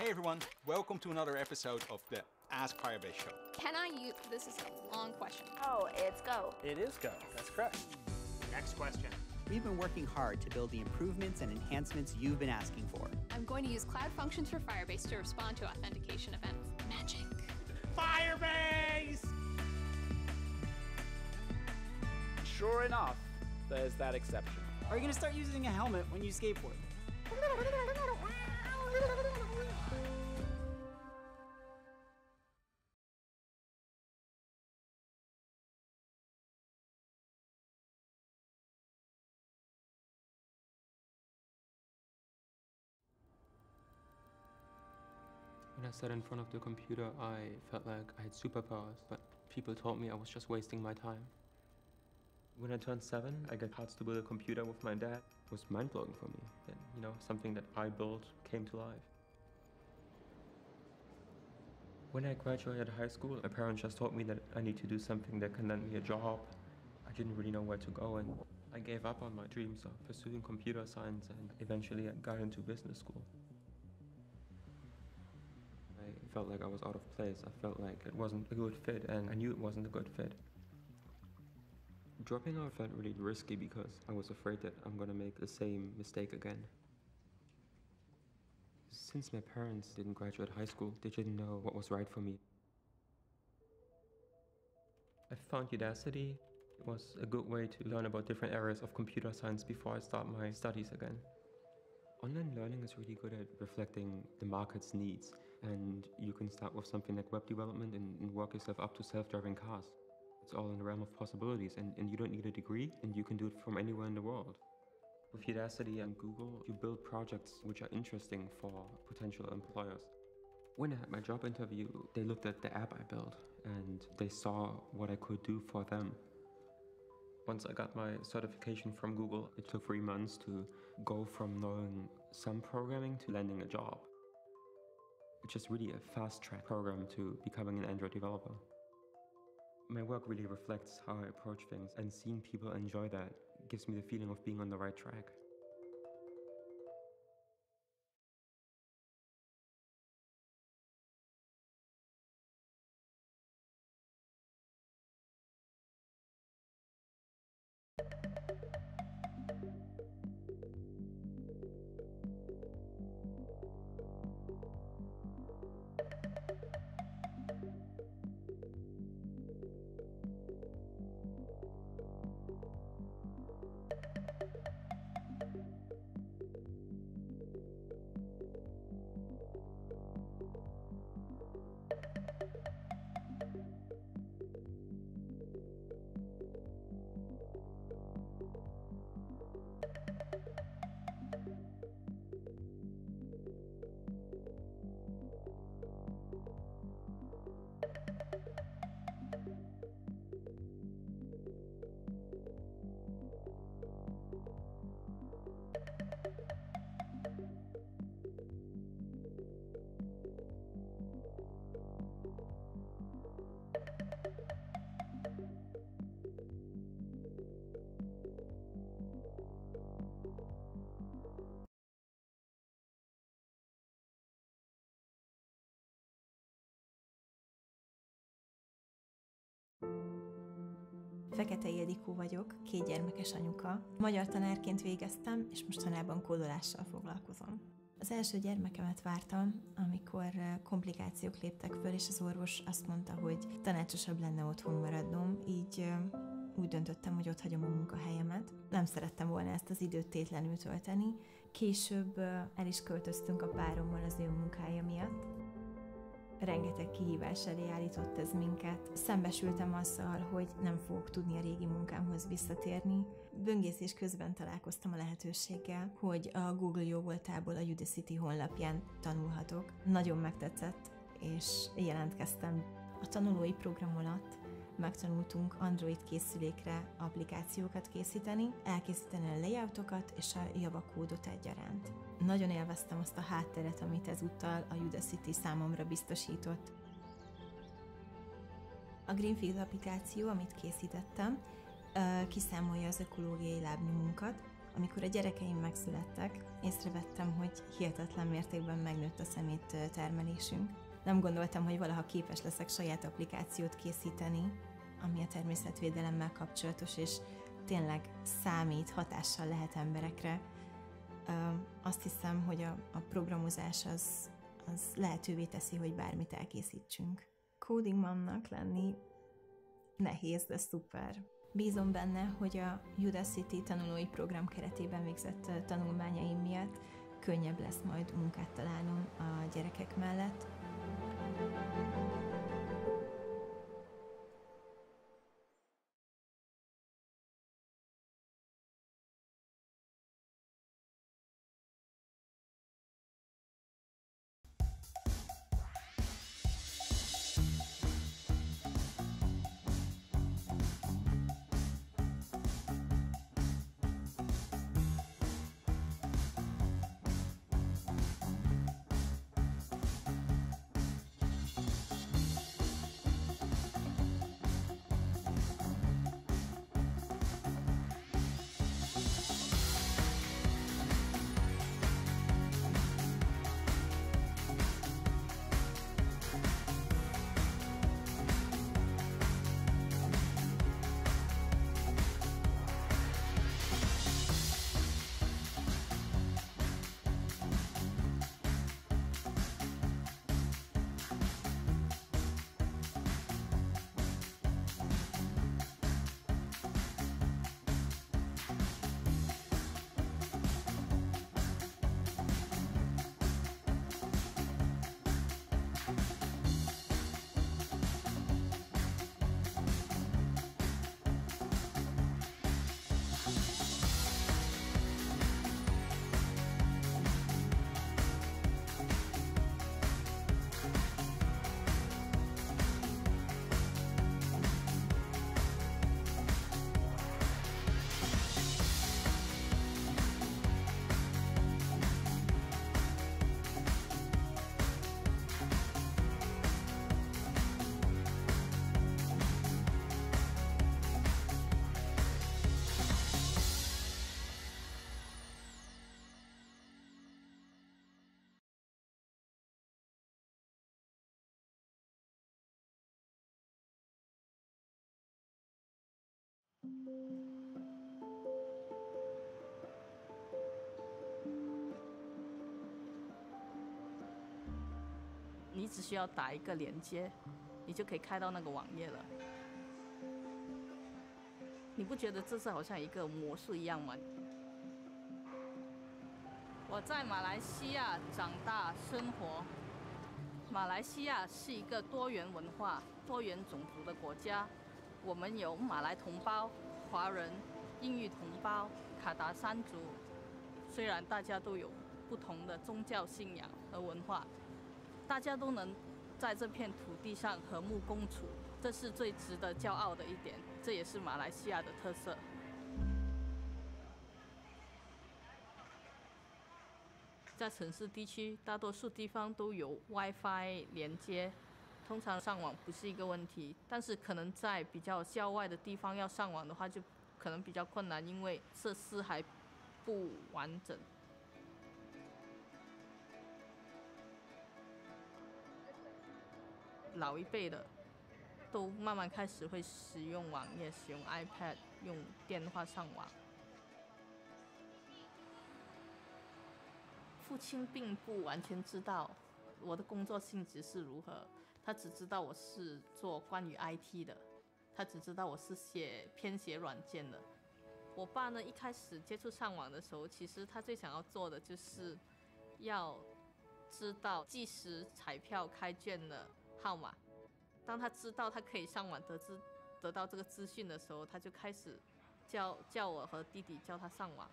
Hey everyone, welcome to another episode of the Ask Firebase show. Can I use this is a long question. Oh, it's go. It is go. That's correct. Next question. we've been working hard to build the improvements and enhancements you've been asking for. I'm going to use Cloud Functions for Firebase to respond to authentication events. Magic. Firebase! Sure enough, there's that exception. Are you going to start using a helmet when you skateboard? I sat in front of the computer, I felt like I had superpowers, but people told me I was just wasting my time. When I turned seven, I got parts to build a computer with my dad. It was mind-blowing for me that, you know, something that I built came to life. When I graduated high school, my parents just told me that I need to do something that can land me a job. I didn't really know where to go, and I gave up on my dreams of pursuing computer science, and eventually I got into business school. Felt like I was out of place. I felt like it wasn't a good fit, and I knew it wasn't a good fit. Dropping out felt really risky because I was afraid that I'm gonna make the same mistake again. Since my parents didn't graduate high school, they didn't know what was right for me. I found Udacity. It was a good way to learn about different areas of computer science before I start my studies again. Online learning is really good at reflecting the market's needs, and you can start with something like web development and, and work yourself up to self-driving cars. It's all in the realm of possibilities, and, and you don't need a degree, and you can do it from anywhere in the world. With Udacity and Google, you build projects which are interesting for potential employers. When I had my job interview, they looked at the app I built, and they saw what I could do for them. Once I got my certification from Google, it took three months to go from knowing some programming to landing a job. It's just really a fast track program to becoming an Android developer. My work really reflects how I approach things, and seeing people enjoy that gives me the feeling of being on the right track. Fekete Ildikó vagyok, két gyermekes anyuka. Magyar tanárként végeztem, és mostanában kódolással foglalkozom. Az első gyermekemet vártam, amikor komplikációk léptek föl, és az orvos azt mondta, hogy tanácsosabb lenne otthon maradnom, így úgy döntöttem, hogy ott hagyom a munkahelyemet. Nem szerettem volna ezt az időt tétlenül tölteni. Később el is költöztünk a párommal az ő munkája miatt, rengeteg kihívás elé állított ez minket. Szembesültem azzal, hogy nem fogok tudni a régi munkámhoz visszatérni. Böngészés közben találkoztam a lehetőséggel, hogy a Google jóvoltából a Udacity honlapján tanulhatok. Nagyon megtetszett, és jelentkeztem. A tanulói program alatt megtanultunk Android készülékre applikációkat készíteni, elkészíteni a layoutokat és a javakódot egyaránt. Nagyon élveztem azt a hátteret, amit ezúttal a Udacity számomra biztosított. A Greenfield applikáció, amit készítettem, kiszámolja az ökológiai lábnyomunkat. Amikor a gyerekeim megszülettek, észrevettem, hogy hihetetlen mértékben megnőtt a szemét termelésünk. Nem gondoltam, hogy valaha képes leszek saját applikációt készíteni, ami a természetvédelemmel kapcsolatos, és tényleg számít, hatással lehet emberekre. Azt hiszem, hogy a, a programozás az, az lehetővé teszi, hogy bármit elkészítsünk. Coding mamnak lenni nehéz, de szuper. Bízom benne, hogy a Udacity tanulói program keretében végzett tanulmányaim miatt könnyebb lesz majd munkát találnom a gyerekek mellett. 你只需要打一个连接，你就可以开到那个网页了。你不觉得这是好像一个魔术一样吗？我在马来西亚长大生活，马来西亚是一个多元文化、多元种族的国家。我们有马来同胞、华人、印裔同胞、卡达山族。虽然大家都有不同的宗教信仰和文化，大家都能在这片土地上和睦共处，这是最值得骄傲的一点，这也是马来西亚的特色。在城市地区，大多数地方都有 WiFi 连接。通常上网不是一个问题，但是可能在比较郊外的地方要上网的话，就可能比较困难，因为设施还不完整。老一辈的都慢慢开始会使用网页，使用 iPad，用电话上网。父亲并不完全知道我的工作性质是如何。他只知道我是做关于 IT 的，他只知道我是写编写软件的。我爸呢，一开始接触上网的时候，其实他最想要做的就是要知道计时彩票开卷的号码。当他知道他可以上网得知得到这个资讯的时候，他就开始叫叫我和弟弟叫他上网。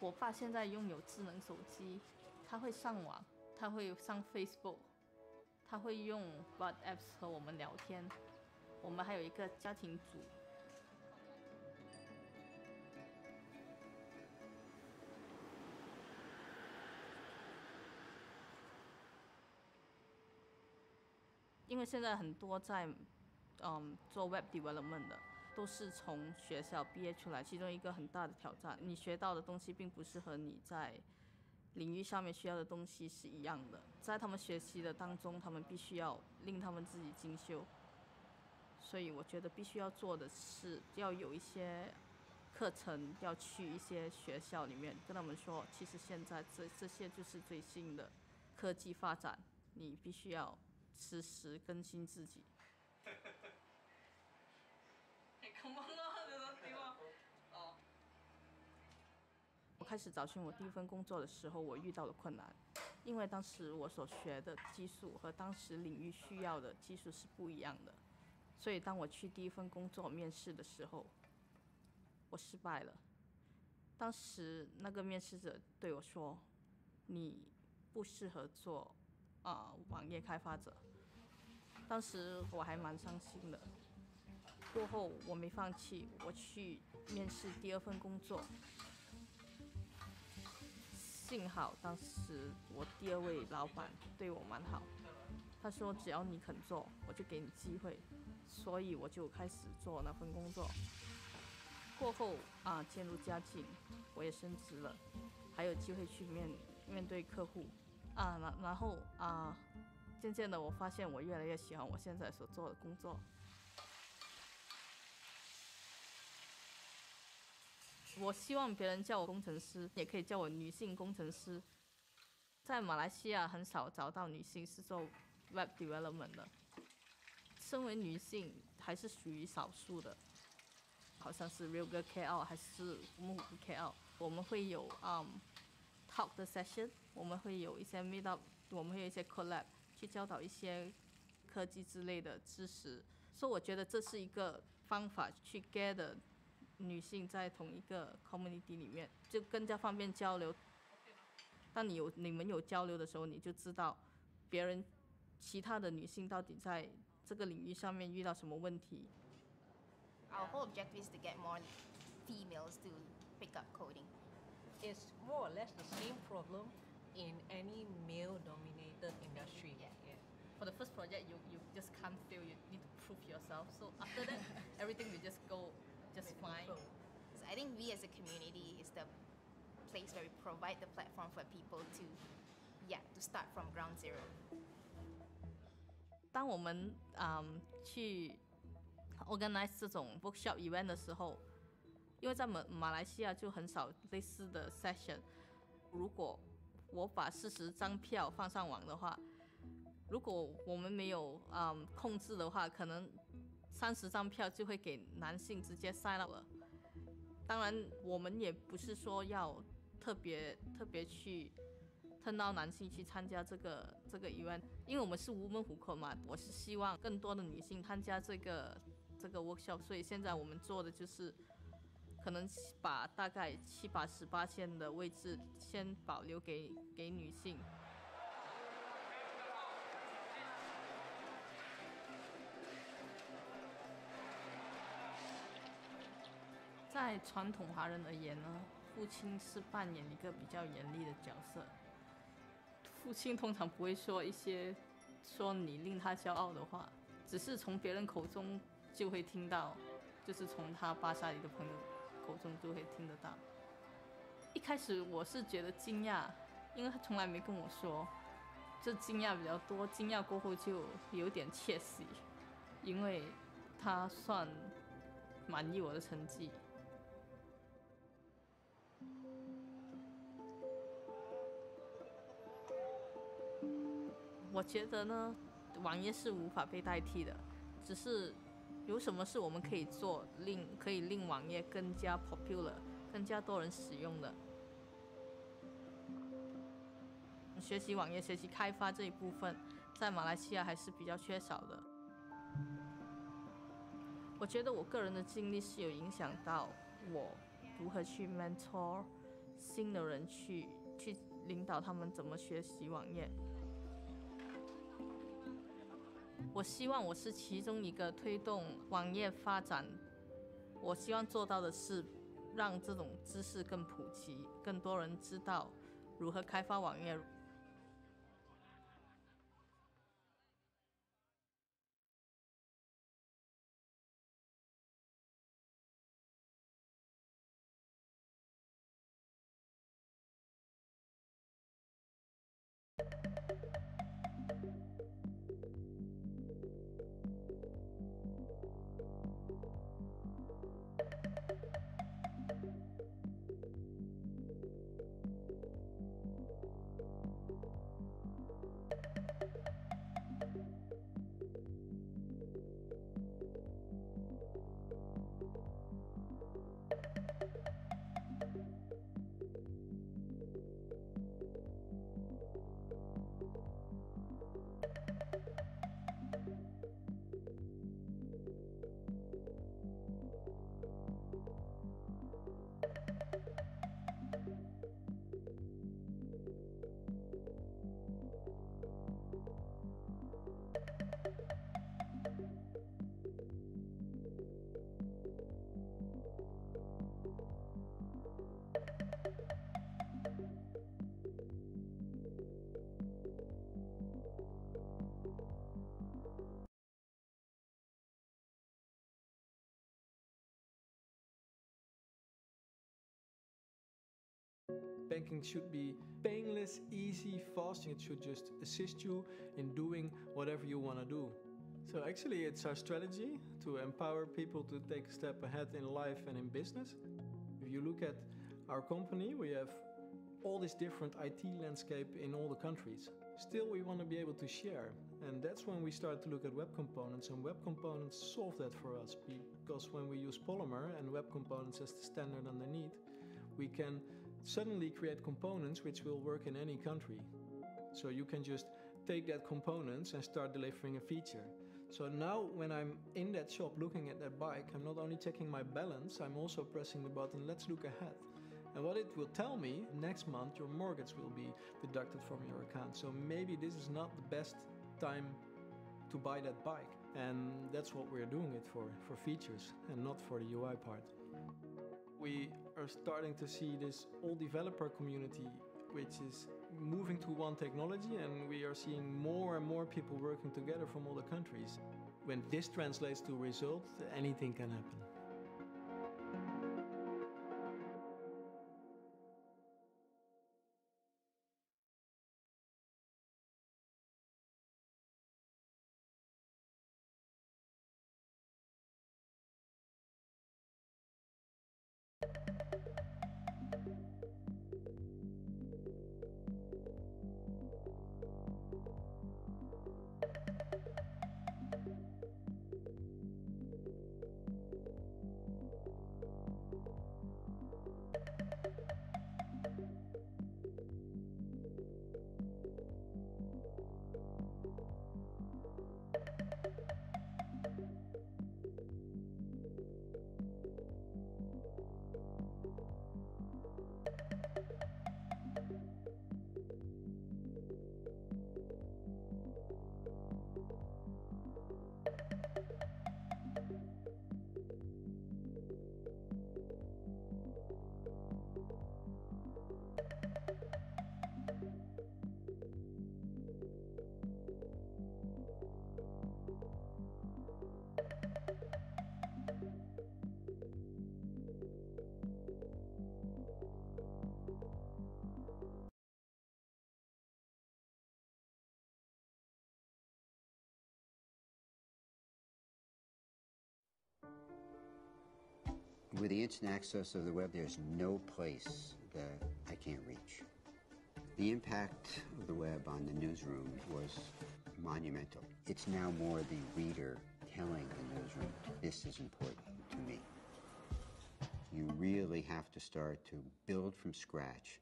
我爸现在拥有智能手机，他会上网，他会上 Facebook。他会用 WhatsApp 和我们聊天，我们还有一个家庭组。因为现在很多在嗯做 Web Development 的，都是从学校毕业出来，其中一个很大的挑战，你学到的东西并不是和你在。领域上面需要的东西是一样的，在他们学习的当中，他们必须要令他们自己精修。所以我觉得必须要做的是要有一些课程要去一些学校里面跟他们说，其实现在这这些就是最新的科技发展，你必须要实时更新自己。我开始找寻我第一份工作的时候，我遇到了困难，因为当时我所学的技术和当时领域需要的技术是不一样的，所以当我去第一份工作面试的时候，我失败了。当时那个面试者对我说：“你不适合做啊、网页开发者。”当时我还蛮伤心的。过后我没放弃，我去面试第二份工作。幸好当时我第二位老板对我蛮好，他说只要你肯做，我就给你机会，所以我就开始做那份工作。过后啊，渐入佳境，我也升职了，还有机会去面面对客户啊，然然后啊，渐渐的我发现我越来越喜欢我现在所做的工作。我希望别人叫我工程师，也可以叫我女性工程师。在马来西亚很少找到女性是做 web development 的，身为女性还是属于少数的。好像是 Real Girl KL 还是木 KL，我们会有嗯、um, talk 的 session，我们会有一些 meet up，我们会有一些 collab 去教导一些科技之类的知识。所以我觉得这是一个方法去 gather 女性在同一个 community 里面，就更加方便交流。当你有你们有交流的时候，你就知道别人其他的女性到底在这个领域上面遇到什么问题。Our whole objective is to get more females to pick up coding. It's more or less the same problem in any male-dominated industry. Yeah. For the first project, you, you just can't fail. You need to prove yourself. So after that, everything will just go just fine. So I think we as a community is the place where we provide the platform for people to, yeah, to start from ground zero. 当我们嗯去 organize 这种 workshop event 的时候，因为在马马来西亚就很少类似的 session。如果 我把四十张票放上网的话，如果我们没有嗯控制的话，可能三十张票就会给男性直接 sign up 了。当然，我们也不是说要特别特别去 turn 到男性去参加这个这个 event，因为我们是无门糊口嘛。我是希望更多的女性参加这个这个 workshop，所以现在我们做的就是，可能把大概七八十八线的位置先保留给给女性。在传统华人而言呢，父亲是扮演一个比较严厉的角色。父亲通常不会说一些说你令他骄傲的话，只是从别人口中就会听到，就是从他巴萨里的朋友口中就会听得到。一开始我是觉得惊讶，因为他从来没跟我说，就惊讶比较多。惊讶过后就有点窃喜，因为他算满意我的成绩。我觉得呢，网页是无法被代替的，只是有什么是我们可以做，令可以令网页更加 popular，更加多人使用的。学习网页、学习开发这一部分，在马来西亚还是比较缺少的。我觉得我个人的经历是有影响到我如何去 mentor 新的人去去领导他们怎么学习网页。我希望我是其中一个推动网页发展。我希望做到的是，让这种知识更普及，更多人知道如何开发网页。Banking should be painless, easy, fast, it should just assist you in doing whatever you want to do. So, actually, it's our strategy to empower people to take a step ahead in life and in business. If you look at our company, we have all this different IT landscape in all the countries. Still, we want to be able to share, and that's when we start to look at web components, and web components solve that for us because when we use Polymer and web components as the standard underneath, we can suddenly create components which will work in any country. So you can just take that components and start delivering a feature. So now when I'm in that shop looking at that bike, I'm not only checking my balance, I'm also pressing the button, let's look ahead. And what it will tell me, next month your mortgage will be deducted from your account. So maybe this is not the best time to buy that bike. And that's what we're doing it for, for features and not for the UI part. We are starting to see this all developer community which is moving to one technology and we are seeing more and more people working together from all the countries. When this translates to results, anything can happen. With the instant access of the web, there's no place that I can't reach. The impact of the web on the newsroom was monumental. It's now more the reader telling the newsroom, this is important to me. You really have to start to build from scratch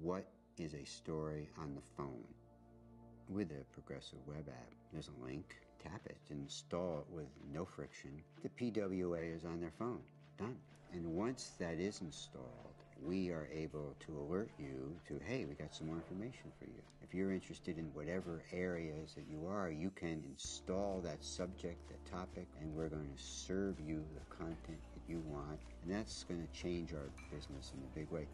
what is a story on the phone. With a progressive web app, there's a link, tap it, install it with no friction. The PWA is on their phone. Done. And once that is installed, we are able to alert you to, hey, we got some more information for you. If you're interested in whatever areas that you are, you can install that subject, that topic, and we're going to serve you the content that you want. And that's going to change our business in a big way.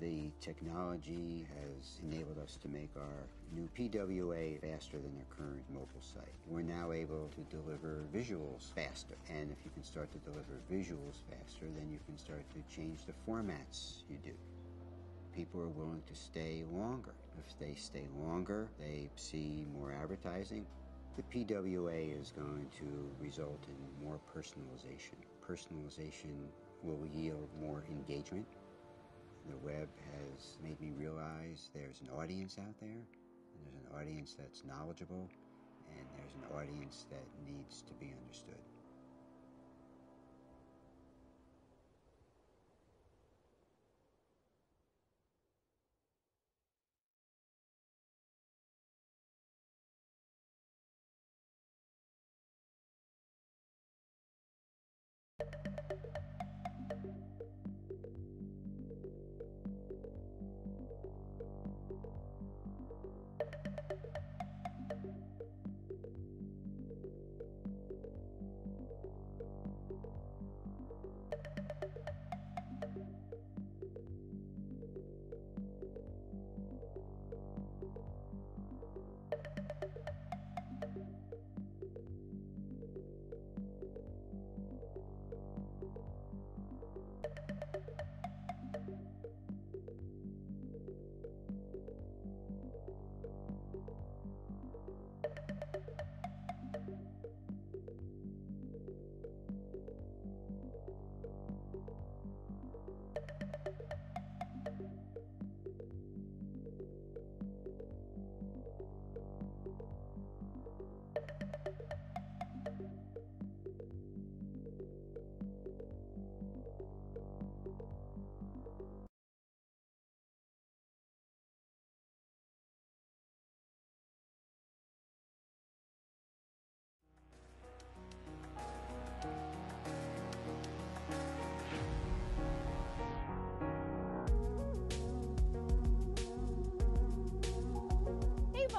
The technology has enabled us to make our new PWA faster than our current mobile site. We're now able to deliver visuals faster. And if you can start to deliver visuals faster, then you can start to change the formats you do. People are willing to stay longer. If they stay longer, they see more advertising. The PWA is going to result in more personalization. Personalization will yield more engagement the web has made me realize there's an audience out there, and there's an audience that's knowledgeable, and there's an audience that needs to be understood.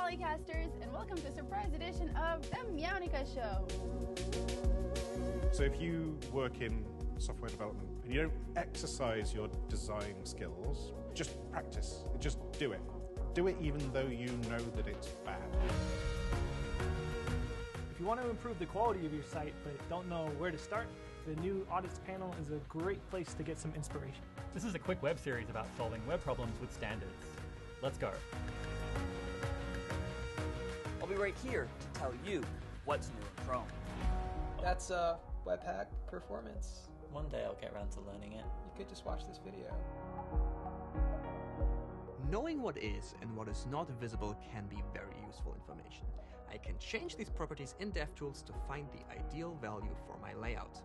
Polycasters, and welcome to a surprise edition of The Meownica Show. So if you work in software development and you don't exercise your design skills, just practice. Just do it. Do it even though you know that it's bad. If you want to improve the quality of your site but don't know where to start, the new audits panel is a great place to get some inspiration. This is a quick web series about solving web problems with standards. Let's go. I'll be right here to tell you what's new in Chrome. That's uh, Webpack Performance. One day I'll get around to learning it. You could just watch this video. Knowing what is and what is not visible can be very useful information. I can change these properties in DevTools to find the ideal value for my layout.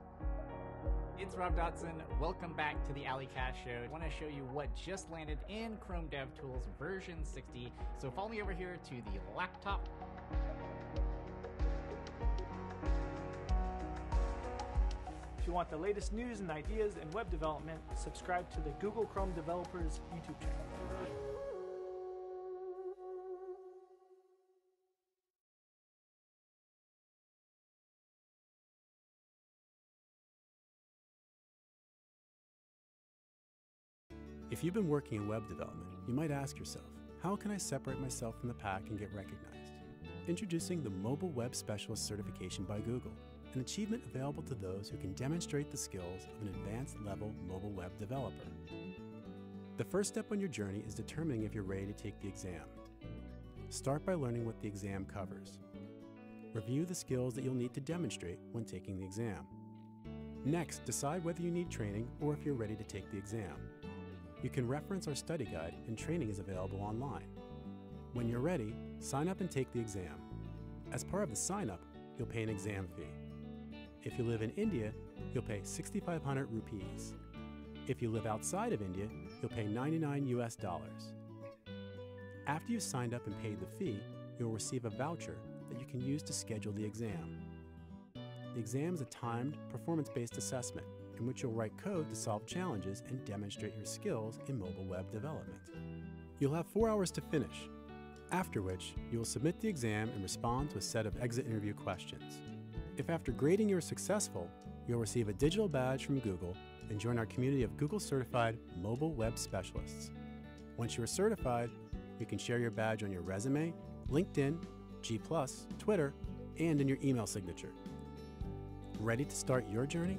It's Rob Dodson. Welcome back to the A11yCast Show. I want to show you what just landed in Chrome DevTools version 60. So follow me over here to the laptop. If you want the latest news and ideas in web development, subscribe to the Google Chrome Developers YouTube channel. If you've been working in web development, you might ask yourself, how can I separate myself from the pack and get recognized? Introducing the Mobile Web Specialist Certification by Google, an achievement available to those who can demonstrate the skills of an advanced level mobile web developer. The first step on your journey is determining if you're ready to take the exam. Start by learning what the exam covers. Review the skills that you'll need to demonstrate when taking the exam. Next, decide whether you need training or if you're ready to take the exam. You can reference our study guide, and training is available online. When you're ready, sign up and take the exam. As part of the sign up, you'll pay an exam fee. If you live in India, you'll pay 6,500 rupees. If you live outside of India, you'll pay 99 US dollars. After you've signed up and paid the fee, you'll receive a voucher that you can use to schedule the exam. The exam is a timed, performance based assessment in which you'll write code to solve challenges and demonstrate your skills in mobile web development. You'll have four hours to finish, after which you will submit the exam and respond to a set of exit interview questions. If after grading you're successful, you'll receive a digital badge from Google and join our community of Google certified mobile web specialists. Once you are certified, you can share your badge on your resume, LinkedIn, G, Twitter, and in your email signature. Ready to start your journey?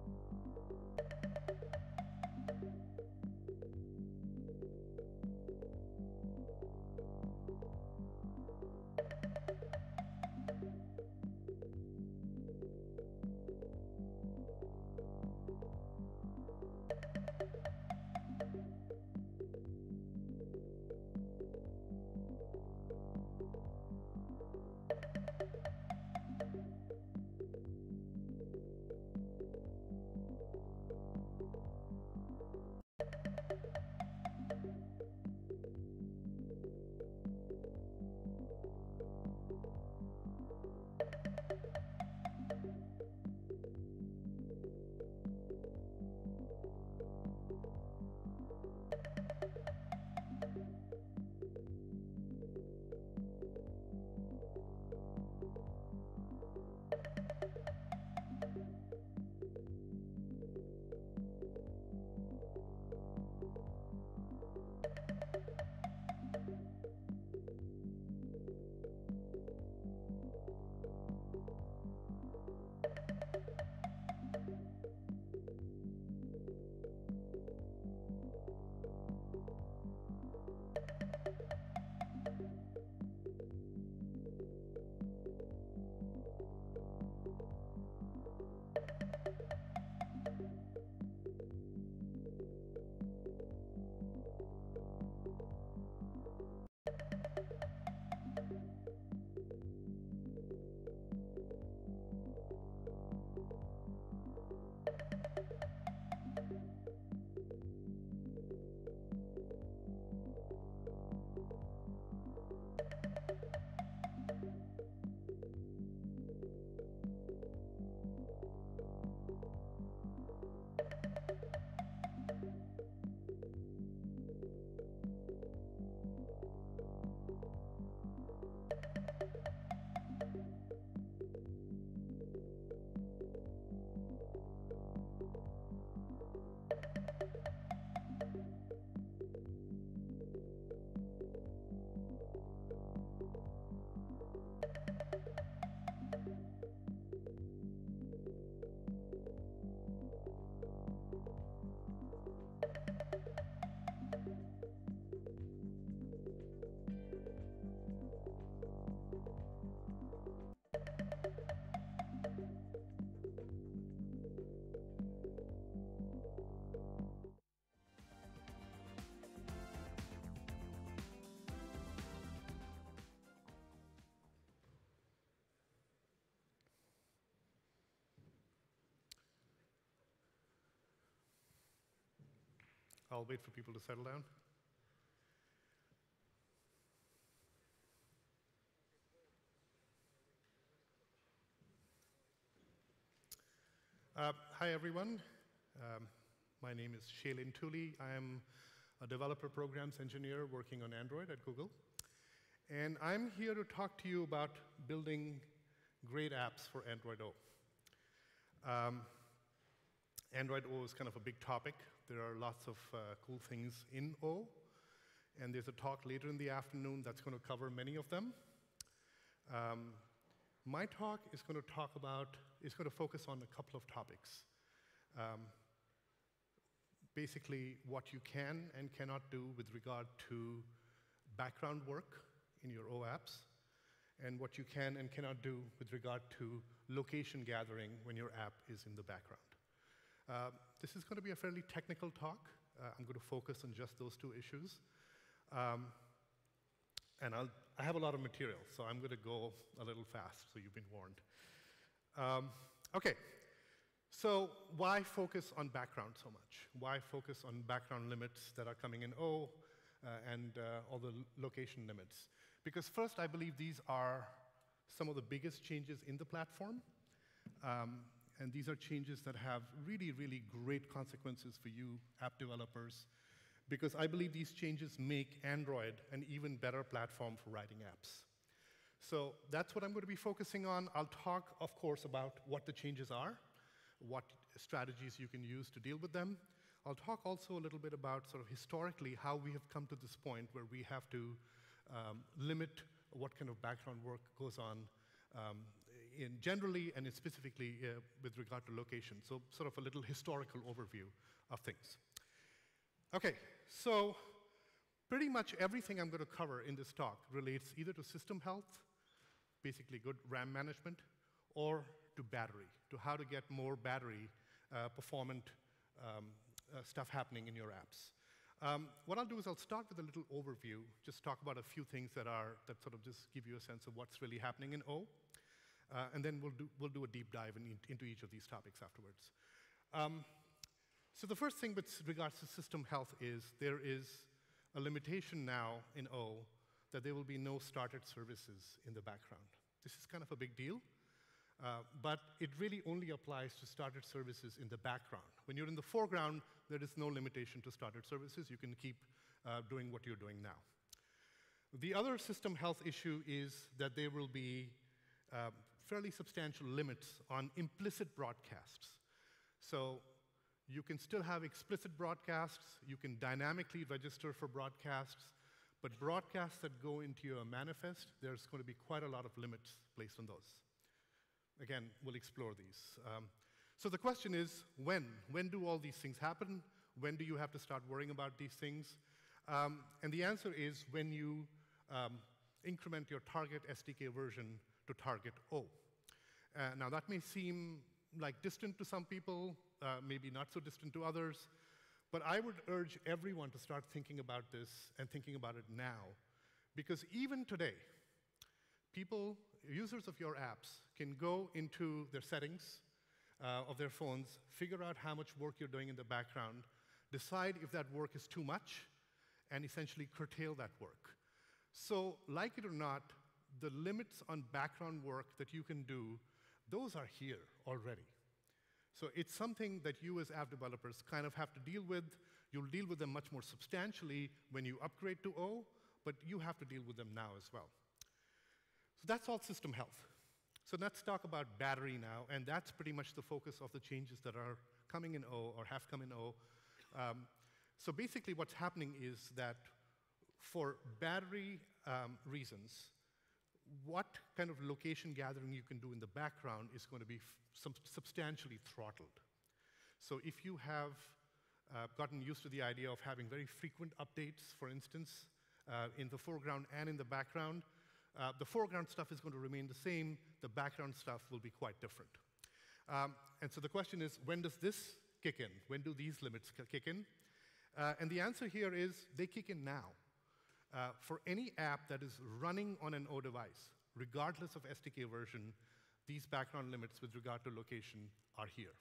I'll wait for people to settle down. Uh, hi, everyone. Um, my name is Shailen Tuli. I am a developer programs engineer working on Android at Google. And I'm here to talk to you about building great apps for Android O. Um, Android O is kind of a big topic. There are lots of uh, cool things in O. And there's a talk later in the afternoon that's going to cover many of them. Um, my talk is going to talk about, is going to focus on a couple of topics. Um, basically, what you can and cannot do with regard to background work in your O apps, and what you can and cannot do with regard to location gathering when your app is in the background. Uh, this is going to be a fairly technical talk. Uh, I'm going to focus on just those two issues. Um, and I'll, i have a lot of material, so I'm going to go a little fast, so you've been warned. Um, okay, so why focus on background so much? Why focus on background limits that are coming in O uh, and uh, all the location limits? Because first, I believe these are some of the biggest changes in the platform. Um, and these are changes that have really, really great consequences for you app developers because I believe these changes make Android an even better platform for writing apps. So that's what I'm going to be focusing on. I'll talk, of course, about what the changes are, what strategies you can use to deal with them. I'll talk also a little bit about sort of historically how we have come to this point where we have to um, limit what kind of background work goes on um, in generally and specifically uh, with regard to location. So sort of a little historical overview of things. Okay, so pretty much everything I'm going to cover in this talk relates either to system health, basically good RAM management, or to battery, to how to get more battery uh, performant um, uh, stuff happening in your apps. Um, what I'll do is I'll start with a little overview, just talk about a few things that are that sort of just give you a sense of what's really happening in O, uh, and then we'll do we'll do a deep dive in, into each of these topics afterwards. Um, so the first thing with regards to system health is there is a limitation now in O that there will be no started services in the background. This is kind of a big deal, uh, but it really only applies to started services in the background. When you're in the foreground, there is no limitation to started services. You can keep uh, doing what you're doing now. The other system health issue is that there will be uh, fairly substantial limits on implicit broadcasts. So you can still have explicit broadcasts. You can dynamically register for broadcasts. But broadcasts that go into your manifest, there's going to be quite a lot of limits placed on those. Again, we'll explore these. Um, so the question is when? When do all these things happen? When do you have to start worrying about these things? Um, and the answer is when you um, increment your target SDK version to target O. Uh, now, that may seem like distant to some people, uh, maybe not so distant to others. But I would urge everyone to start thinking about this and thinking about it now. Because even today, people, users of your apps, can go into their settings uh, of their phones, figure out how much work you're doing in the background, decide if that work is too much, and essentially curtail that work. So, like it or not, the limits on background work that you can do, those are here already. So it's something that you as app developers kind of have to deal with. You'll deal with them much more substantially when you upgrade to O, but you have to deal with them now as well. So that's all system health. So let's talk about battery now, and that's pretty much the focus of the changes that are coming in O or have come in O. Um, so basically what's happening is that for battery um, reasons, what kind of location gathering you can do in the background is going to be substantially throttled. So if you have uh, gotten used to the idea of having very frequent updates, for instance, uh, in the foreground and in the background, uh, the foreground stuff is going to remain the same, the background stuff will be quite different. Um, and so the question is, when does this kick in? When do these limits kick in? Uh, and the answer here is, they kick in now. Uh, for any app that is running on an O device, regardless of SDK version, these background limits with regard to location are here.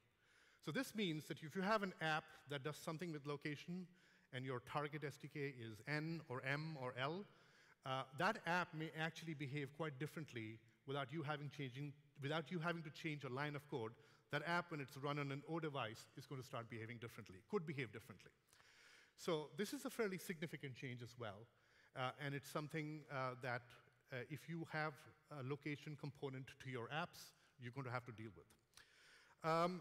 So this means that if you have an app that does something with location and your target SDK is N or M or L, uh, that app may actually behave quite differently without you having changing, without you having to change a line of code. That app, when it's run on an O device, is going to start behaving differently, could behave differently. So this is a fairly significant change as well, and it's something uh, that uh, if you have a location component to your apps, you're going to have to deal with. Um,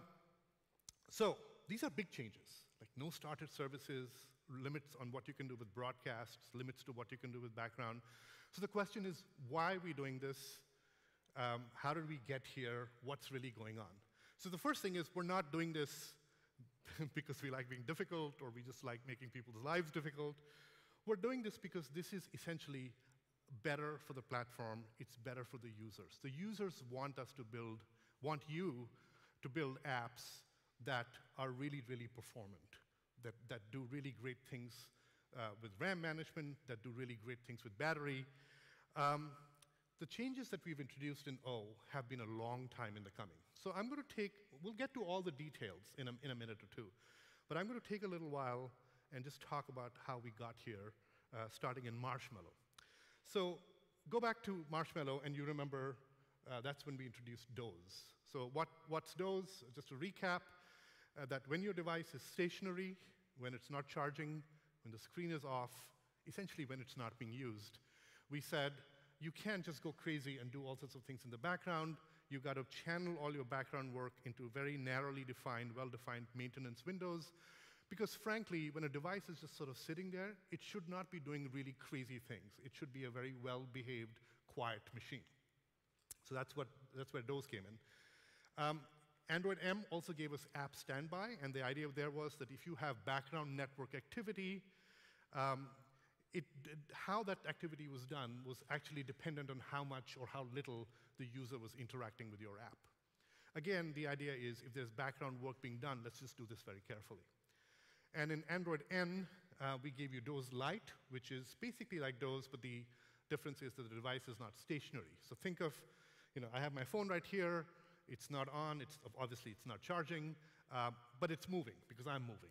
so these are big changes, like no started services, limits on what you can do with broadcasts, limits to what you can do with background. So the question is, why are we doing this? Um, how did we get here? What's really going on? So the first thing is we're not doing this because we like being difficult or we just like making people's lives difficult. We're doing this because this is essentially better for the platform, it's better for the users. The users want us to build, want you to build apps that are really, really performant, that, that do really great things uh, with RAM management, that do really great things with battery. Um, the changes that we've introduced in O have been a long time in the coming. So I'm going to take, we'll get to all the details in a, in a minute or two, but I'm going to take a little while and just talk about how we got here, uh, starting in Marshmallow. So go back to Marshmallow, and you remember uh, that's when we introduced Doze. So what, what's Doze? Just to recap, uh, that when your device is stationary, when it's not charging, when the screen is off, essentially when it's not being used, we said you can't just go crazy and do all sorts of things in the background. You've got to channel all your background work into very narrowly defined, well-defined maintenance windows. Because frankly, when a device is just sort of sitting there, it should not be doing really crazy things. It should be a very well-behaved, quiet machine. So that's, what, that's where Doze came in. Um, Android M also gave us app standby, and the idea there was that if you have background network activity, um, it, how that activity was done was actually dependent on how much or how little the user was interacting with your app. Again, the idea is if there's background work being done, let's just do this very carefully. And in Android N, uh, we gave you Doze Lite, which is basically like Doze, but the difference is that the device is not stationary. So think of, you know, I have my phone right here. It's not on. It's obviously it's not charging, uh, but it's moving because I'm moving.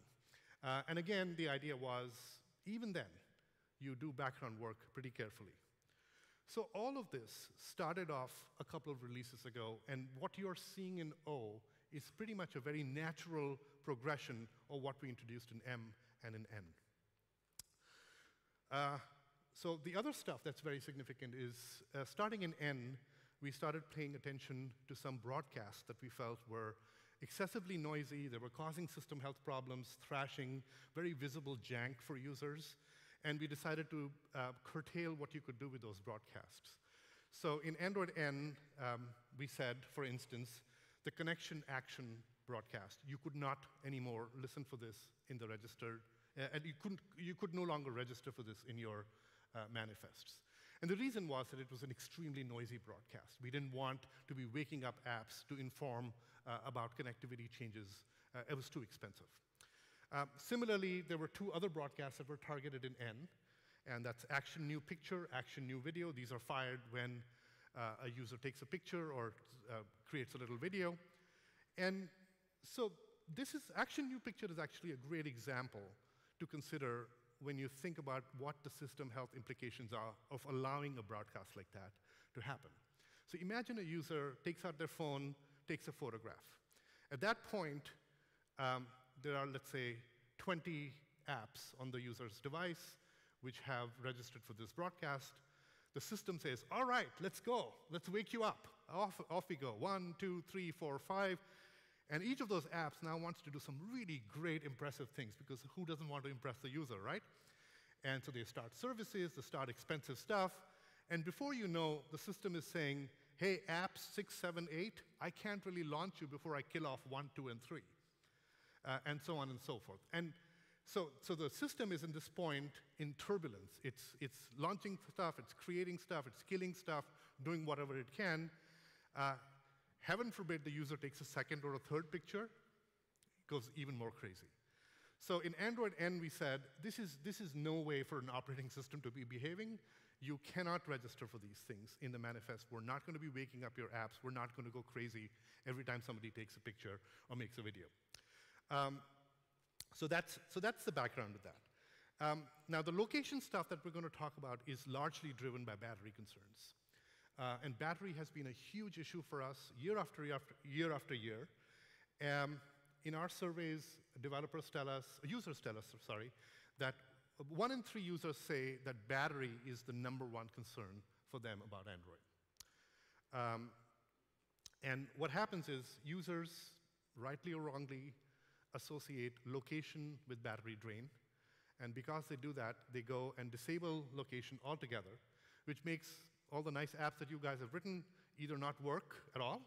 Uh, and again, the idea was even then, you do background work pretty carefully. So all of this started off a couple of releases ago, and what you're seeing in O is pretty much a very natural progression of what we introduced in M and in N. Uh, so the other stuff that's very significant is uh, starting in N, we started paying attention to some broadcasts that we felt were excessively noisy, they were causing system health problems, thrashing, very visible jank for users, and we decided to uh, curtail what you could do with those broadcasts. So in Android N, um, we said, for instance, the connection action broadcast, you could not anymore listen for this in the register, uh, and you, couldn't, you could no longer register for this in your uh, manifests. And the reason was that it was an extremely noisy broadcast. We didn't want to be waking up apps to inform uh, about connectivity changes. Uh, it was too expensive. Um, similarly, there were two other broadcasts that were targeted in N, and that's action new picture, action new video. These are fired when uh, a user takes a picture or uh, creates a little video. And so this is action new picture is actually a great example to consider when you think about what the system health implications are of allowing a broadcast like that to happen. So imagine a user takes out their phone, takes a photograph. At that point, um, there are, let's say, 20 apps on the user's device which have registered for this broadcast. The system says, all right, let's go. Let's wake you up. Off, off we go. One, two, three, four, five. And each of those apps now wants to do some really great, impressive things because who doesn't want to impress the user, right? And so they start services, they start expensive stuff. And before you know, the system is saying, hey, apps six, seven, eight, I can't really launch you before I kill off one, two, and three uh, and so on and so forth. And so, so the system is in this point in turbulence. It's, it's launching stuff, it's creating stuff, it's killing stuff, doing whatever it can. Uh, heaven forbid the user takes a second or a third picture, it goes even more crazy. So in Android N, we said, this is, this is no way for an operating system to be behaving. You cannot register for these things in the manifest. We're not going to be waking up your apps. We're not going to go crazy every time somebody takes a picture or makes a video. Um, so, that's, so that's the background of that. Um, now, the location stuff that we're going to talk about is largely driven by battery concerns. Uh, and battery has been a huge issue for us year after year after year. After year. Um, in our surveys, developers tell us, users tell us, sorry, that one in three users say that battery is the number one concern for them about Android. Um, and what happens is users, rightly or wrongly, associate location with battery drain. And because they do that, they go and disable location altogether, which makes all the nice apps that you guys have written either not work at all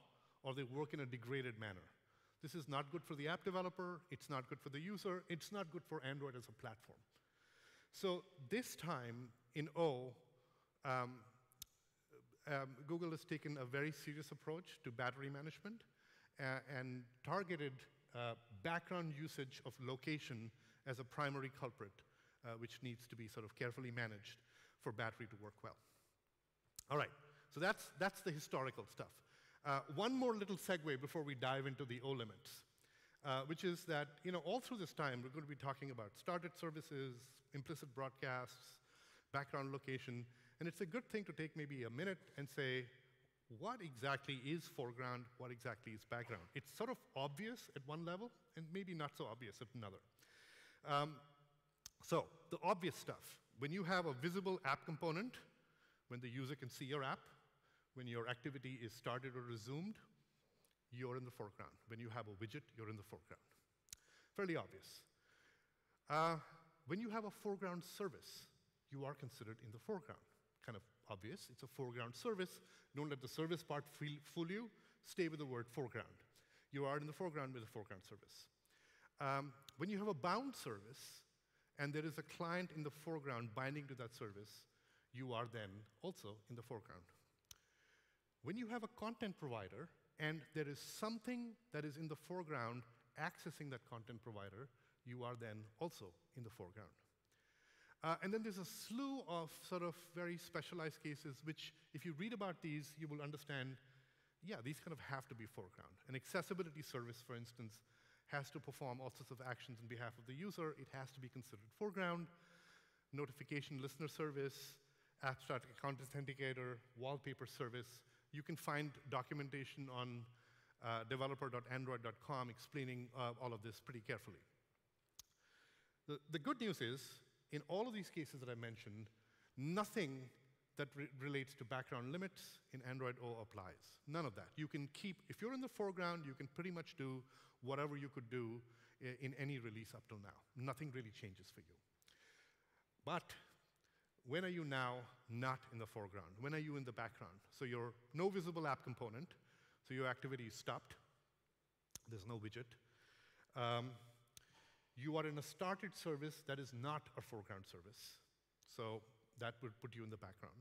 or they work in a degraded manner. This is not good for the app developer, it's not good for the user, it's not good for Android as a platform. So this time in O, um, um, Google has taken a very serious approach to battery management uh, and targeted uh, background usage of location as a primary culprit, uh, which needs to be sort of carefully managed for battery to work well. All right, so that's, that's the historical stuff. Uh, one more little segue before we dive into the O limits, uh, which is that you know, all through this time, we're going to be talking about started services, implicit broadcasts, background location, and it's a good thing to take maybe a minute and say, what exactly is foreground, what exactly is background? It's sort of obvious at one level, and maybe not so obvious at another. Um, so, the obvious stuff. When you have a visible app component, when the user can see your app, when your activity is started or resumed, you're in the foreground. When you have a widget, you're in the foreground. Fairly obvious. Uh, when you have a foreground service, you are considered in the foreground. Kind of obvious. It's a foreground service. Don't let the service part fool you. Stay with the word foreground. You are in the foreground with a foreground service. Um, when you have a bound service, and there is a client in the foreground binding to that service, you are then also in the foreground. When you have a content provider and there is something that is in the foreground accessing that content provider, you are then also in the foreground. Uh, and then there's a slew of sort of very specialized cases, which, if you read about these, you will understand yeah, these kind of have to be foreground. An accessibility service, for instance, has to perform all sorts of actions on behalf of the user. It has to be considered foreground. Notification listener service, abstract account authenticator, wallpaper service, you can find documentation on uh, developer.android.com explaining uh, all of this pretty carefully. The, the, good news is, in all of these cases that I mentioned, nothing that re relates to background limits in Android O applies. None of that. You can keep, if you're in the foreground, you can pretty much do whatever you could do in any release up till now. Nothing really changes for you. But when are you now not in the foreground? When are you in the background? So your no visible app component, so your activity is stopped. There's no widget. Um, you are in a started service that is not a foreground service. So that would put you in the background.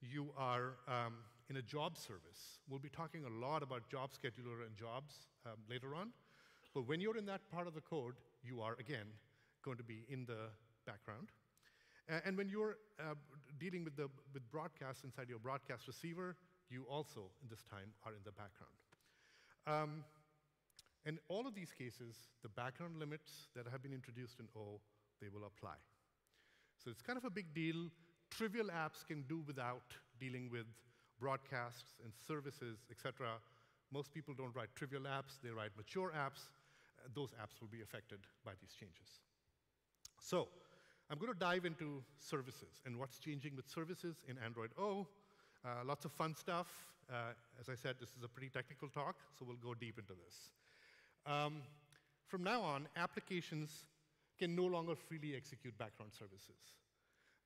You are um, in a job service. We'll be talking a lot about job scheduler and jobs um, later on. But when you're in that part of the code, you are, again, going to be in the background. And when you're uh, dealing with, the, with broadcasts inside your broadcast receiver, you also, in this time, are in the background. Um, in all of these cases, the background limits that have been introduced in O, they will apply. So it's kind of a big deal. Trivial apps can do without dealing with broadcasts and services, etc. Most people don't write trivial apps, they write mature apps. Uh, those apps will be affected by these changes. So, I'm going to dive into services and what's changing with services in Android O. Uh, lots of fun stuff. Uh, as I said, this is a pretty technical talk, so we'll go deep into this. Um, from now on, applications can no longer freely execute background services.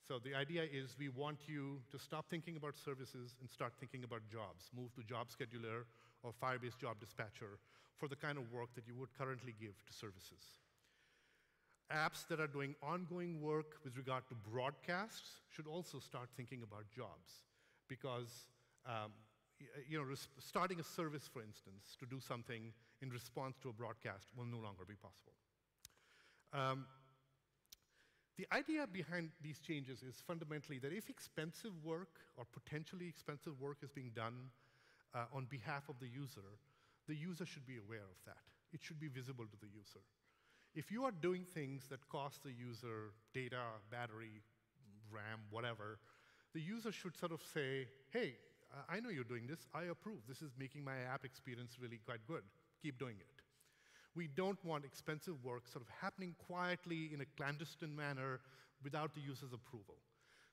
So the idea is we want you to stop thinking about services and start thinking about jobs. Move to Job Scheduler or Firebase Job Dispatcher for the kind of work that you would currently give to services apps that are doing ongoing work with regard to broadcasts should also start thinking about jobs because um, you know, starting a service, for instance, to do something in response to a broadcast will no longer be possible. Um, the idea behind these changes is fundamentally that if expensive work or potentially expensive work is being done uh, on behalf of the user, the user should be aware of that. It should be visible to the user if you are doing things that cost the user data, battery, RAM, whatever, the user should sort of say, hey, I know you're doing this. I approve. This is making my app experience really quite good. Keep doing it. We don't want expensive work sort of happening quietly in a clandestine manner without the user's approval.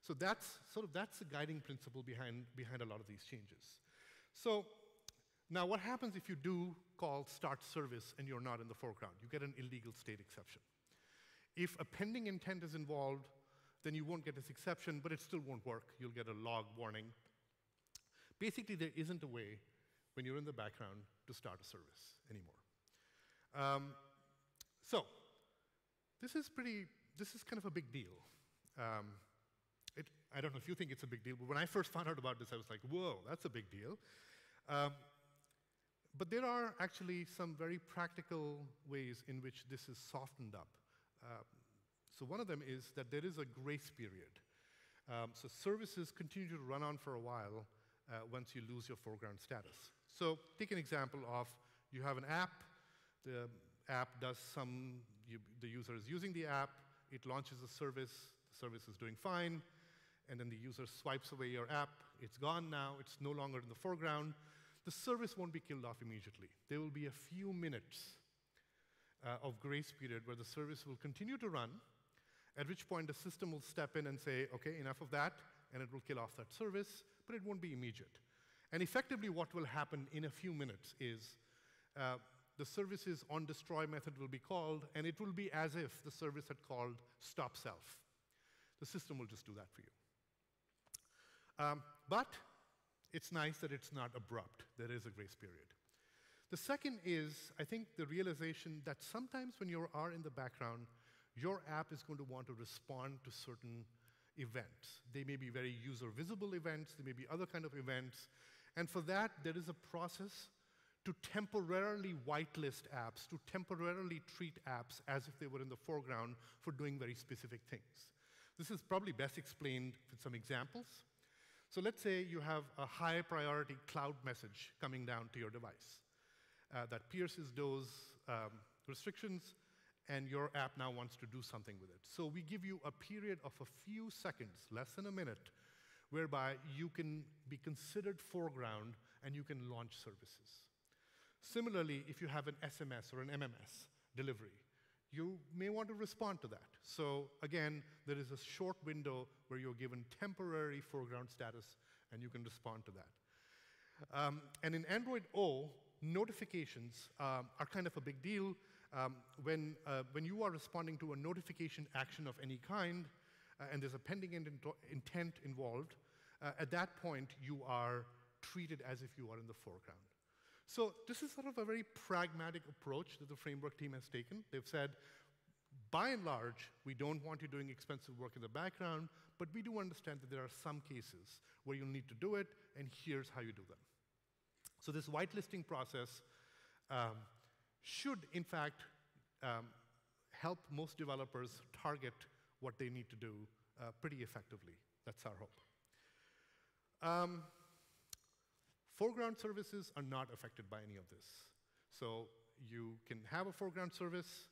So that's sort of that's the guiding principle behind, behind a lot of these changes. So now what happens if you do call start service and you're not in the foreground? You get an illegal state exception. If a pending intent is involved, then you won't get this exception, but it still won't work. You'll get a log warning. Basically, there isn't a way when you're in the background to start a service anymore. Um, so this is pretty, this is kind of a big deal. Um, it, I don't know if you think it's a big deal, but when I first found out about this, I was like, whoa, that's a big deal. Um, but there are actually some very practical ways in which this is softened up. Uh, so one of them is that there is a grace period. Um, so services continue to run on for a while uh, once you lose your foreground status. So take an example of you have an app, the app does some, you, the user is using the app, it launches a service, the service is doing fine, and then the user swipes away your app, it's gone now, it's no longer in the foreground. The service won't be killed off immediately. There will be a few minutes uh, of grace period where the service will continue to run, at which point the system will step in and say, okay, enough of that, and it will kill off that service, but it won't be immediate. And effectively, what will happen in a few minutes is uh, the service's on destroy method will be called, and it will be as if the service had called stop self. The system will just do that for you. Um, but it's nice that it's not abrupt. There is a grace period. The second is, I think, the realization that sometimes when you are in the background, your app is going to want to respond to certain events. They may be very user visible events, they may be other kind of events. And for that, there is a process to temporarily whitelist apps, to temporarily treat apps as if they were in the foreground for doing very specific things. This is probably best explained with some examples. So let's say you have a high priority cloud message coming down to your device uh, that pierces those um, restrictions, and your app now wants to do something with it. So we give you a period of a few seconds, less than a minute, whereby you can be considered foreground and you can launch services. Similarly, if you have an SMS or an MMS delivery, you may want to respond to that. So again, there is a short window where you're given temporary foreground status and you can respond to that. Um, and in Android O, notifications um, are kind of a big deal. Um, when, uh, when you are responding to a notification action of any kind, uh, and there's a pending intent involved, uh, at that point you are treated as if you are in the foreground. So this is sort of a very pragmatic approach that the framework team has taken. They've said, by and large, we don't want you doing expensive work in the background, but we do understand that there are some cases where you'll need to do it, and here's how you do them. So this whitelisting process um, should, in fact, um, help most developers target what they need to do uh, pretty effectively. That's our hope. Um, foreground services are not affected by any of this. So you can have a foreground service,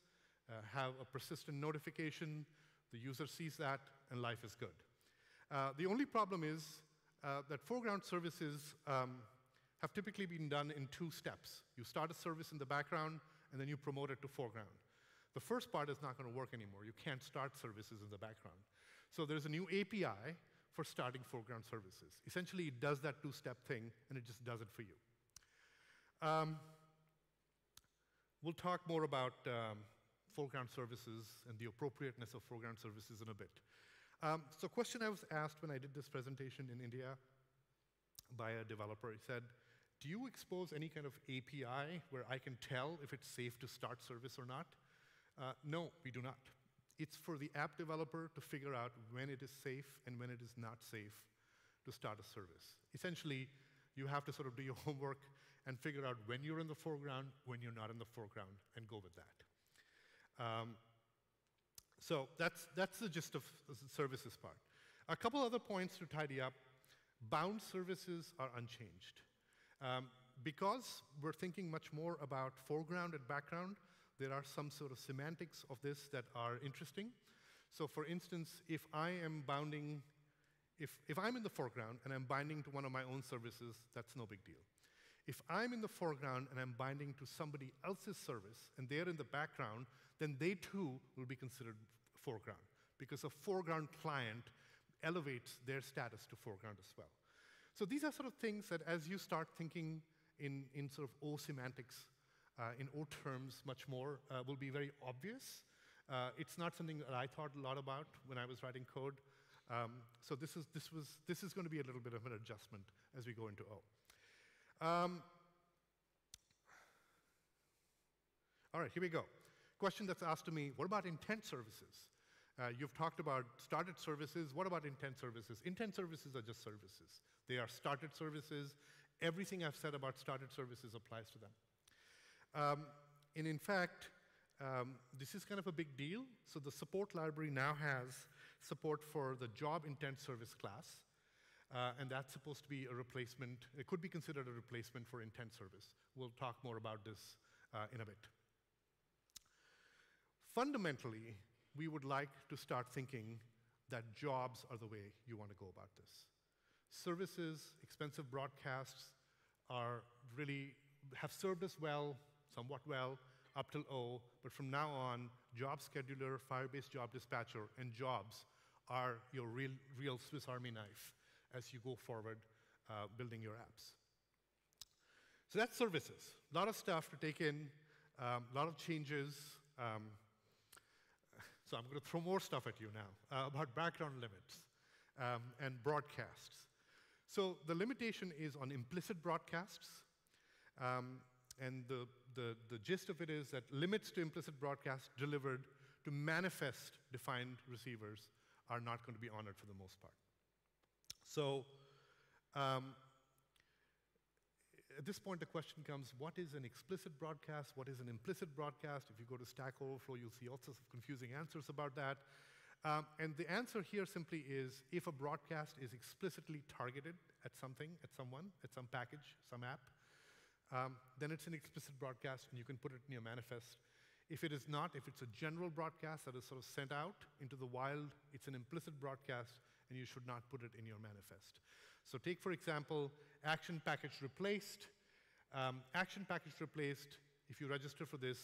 uh, have a persistent notification, the user sees that, and life is good. Uh, the only problem is uh, that foreground services um, have typically been done in two steps. You start a service in the background, and then you promote it to foreground. The first part is not going to work anymore. You can't start services in the background. So there's a new API for starting foreground services. Essentially, it does that two-step thing, and it just does it for you. Um, we'll talk more about um, foreground services and the appropriateness of foreground services in a bit. Um, so question I was asked when I did this presentation in India by a developer, he said, do you expose any kind of API where I can tell if it's safe to start service or not? Uh, no, we do not. It's for the app developer to figure out when it is safe and when it is not safe to start a service. Essentially, you have to sort of do your homework and figure out when you're in the foreground, when you're not in the foreground, and go with that. Um, so that's, that's the gist of the services part. A couple other points to tidy up. Bound services are unchanged. Um, because we're thinking much more about foreground and background, there are some sort of semantics of this that are interesting. So for instance, if I am bounding, if, if I'm in the foreground and I'm binding to one of my own services, that's no big deal. If I'm in the foreground and I'm binding to somebody else's service and they're in the background, then they too will be considered foreground because a foreground client elevates their status to foreground as well. So these are sort of things that as you start thinking in, in sort of O semantics, in O terms much more, uh, will be very obvious. Uh, it's not something that I thought a lot about when I was writing code. Um, so this is, this, was, this is going to be a little bit of an adjustment as we go into O. Um, all right, here we go. Question that's asked to me, what about intent services? Uh, you've talked about started services. What about intent services? Intent services are just services. They are started services. Everything I've said about started services applies to them. Um, and in fact, um, this is kind of a big deal. So the support library now has support for the job intent service class. Uh, and that's supposed to be a replacement. It could be considered a replacement for intent service. We'll talk more about this uh, in a bit. Fundamentally, we would like to start thinking that jobs are the way you want to go about this. Services, expensive broadcasts are really have served us well, somewhat well, up till O, but from now on, job scheduler, Firebase job dispatcher, and jobs are your real, real Swiss Army knife as you go forward uh, building your apps. So that's services. A lot of stuff to take in, a um, lot of changes. Um, so I'm going to throw more stuff at you now uh, about background limits um, and broadcasts. So the limitation is on implicit broadcasts. Um, and the, the, the gist of it is that limits to implicit broadcast delivered to manifest defined receivers are not going to be honored for the most part. So um, at this point, the question comes, what is an explicit broadcast? What is an implicit broadcast? If you go to Stack Overflow, you'll see all sorts of confusing answers about that. Um, and the answer here simply is, if a broadcast is explicitly targeted at something, at someone, at some package, some app, um, then it's an explicit broadcast, and you can put it in your manifest. If it is not, if it's a general broadcast that is sort of sent out into the wild, it's an implicit broadcast, and you should not put it in your manifest. So take, for example, action package replaced. Um, action package replaced, if you register for this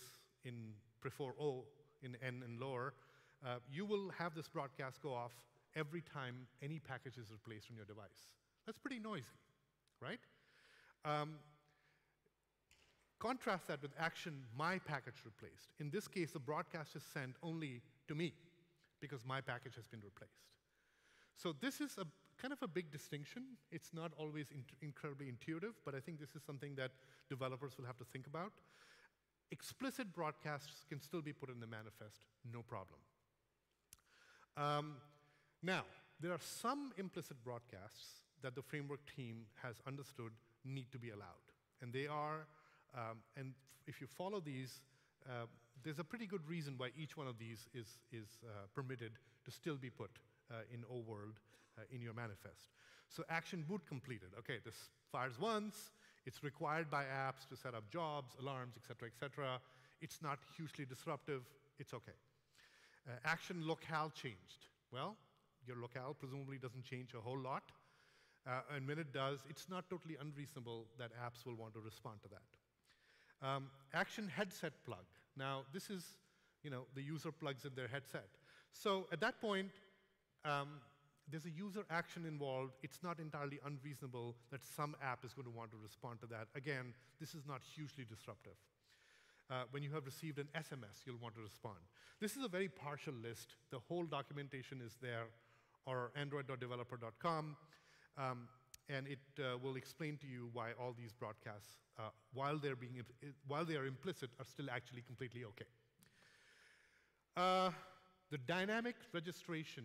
in Prefor O, in N and lower, uh, you will have this broadcast go off every time any package is replaced on your device. That's pretty noisy, right? Um, contrast that with action, my package replaced. In this case, the broadcast is sent only to me because my package has been replaced. So this is a kind of a big distinction. It's not always in incredibly intuitive, but I think this is something that developers will have to think about. Explicit broadcasts can still be put in the manifest, no problem. Um, now, there are some implicit broadcasts that the framework team has understood need to be allowed. And they are, um, and if you follow these, uh, there's a pretty good reason why each one of these is, is uh, permitted to still be put uh, in O world uh, in your manifest. So action boot completed. Okay, this fires once. It's required by apps to set up jobs, alarms, et cetera, et cetera. It's not hugely disruptive. It's okay. Uh, action locale changed. Well, your locale presumably doesn't change a whole lot. Uh, and when it does, it's not totally unreasonable that apps will want to respond to that. Um, action headset plug. Now, this is, you know, the user plugs in their headset. So at that point, um, there's a user action involved. It's not entirely unreasonable that some app is going to want to respond to that. Again, this is not hugely disruptive. Uh, when you have received an SMS, you'll want to respond. This is a very partial list. The whole documentation is there, or android.developer.com, um, and it uh, will explain to you why all these broadcasts, uh, while they're being while they are implicit, are still actually completely okay. Uh, the dynamic registration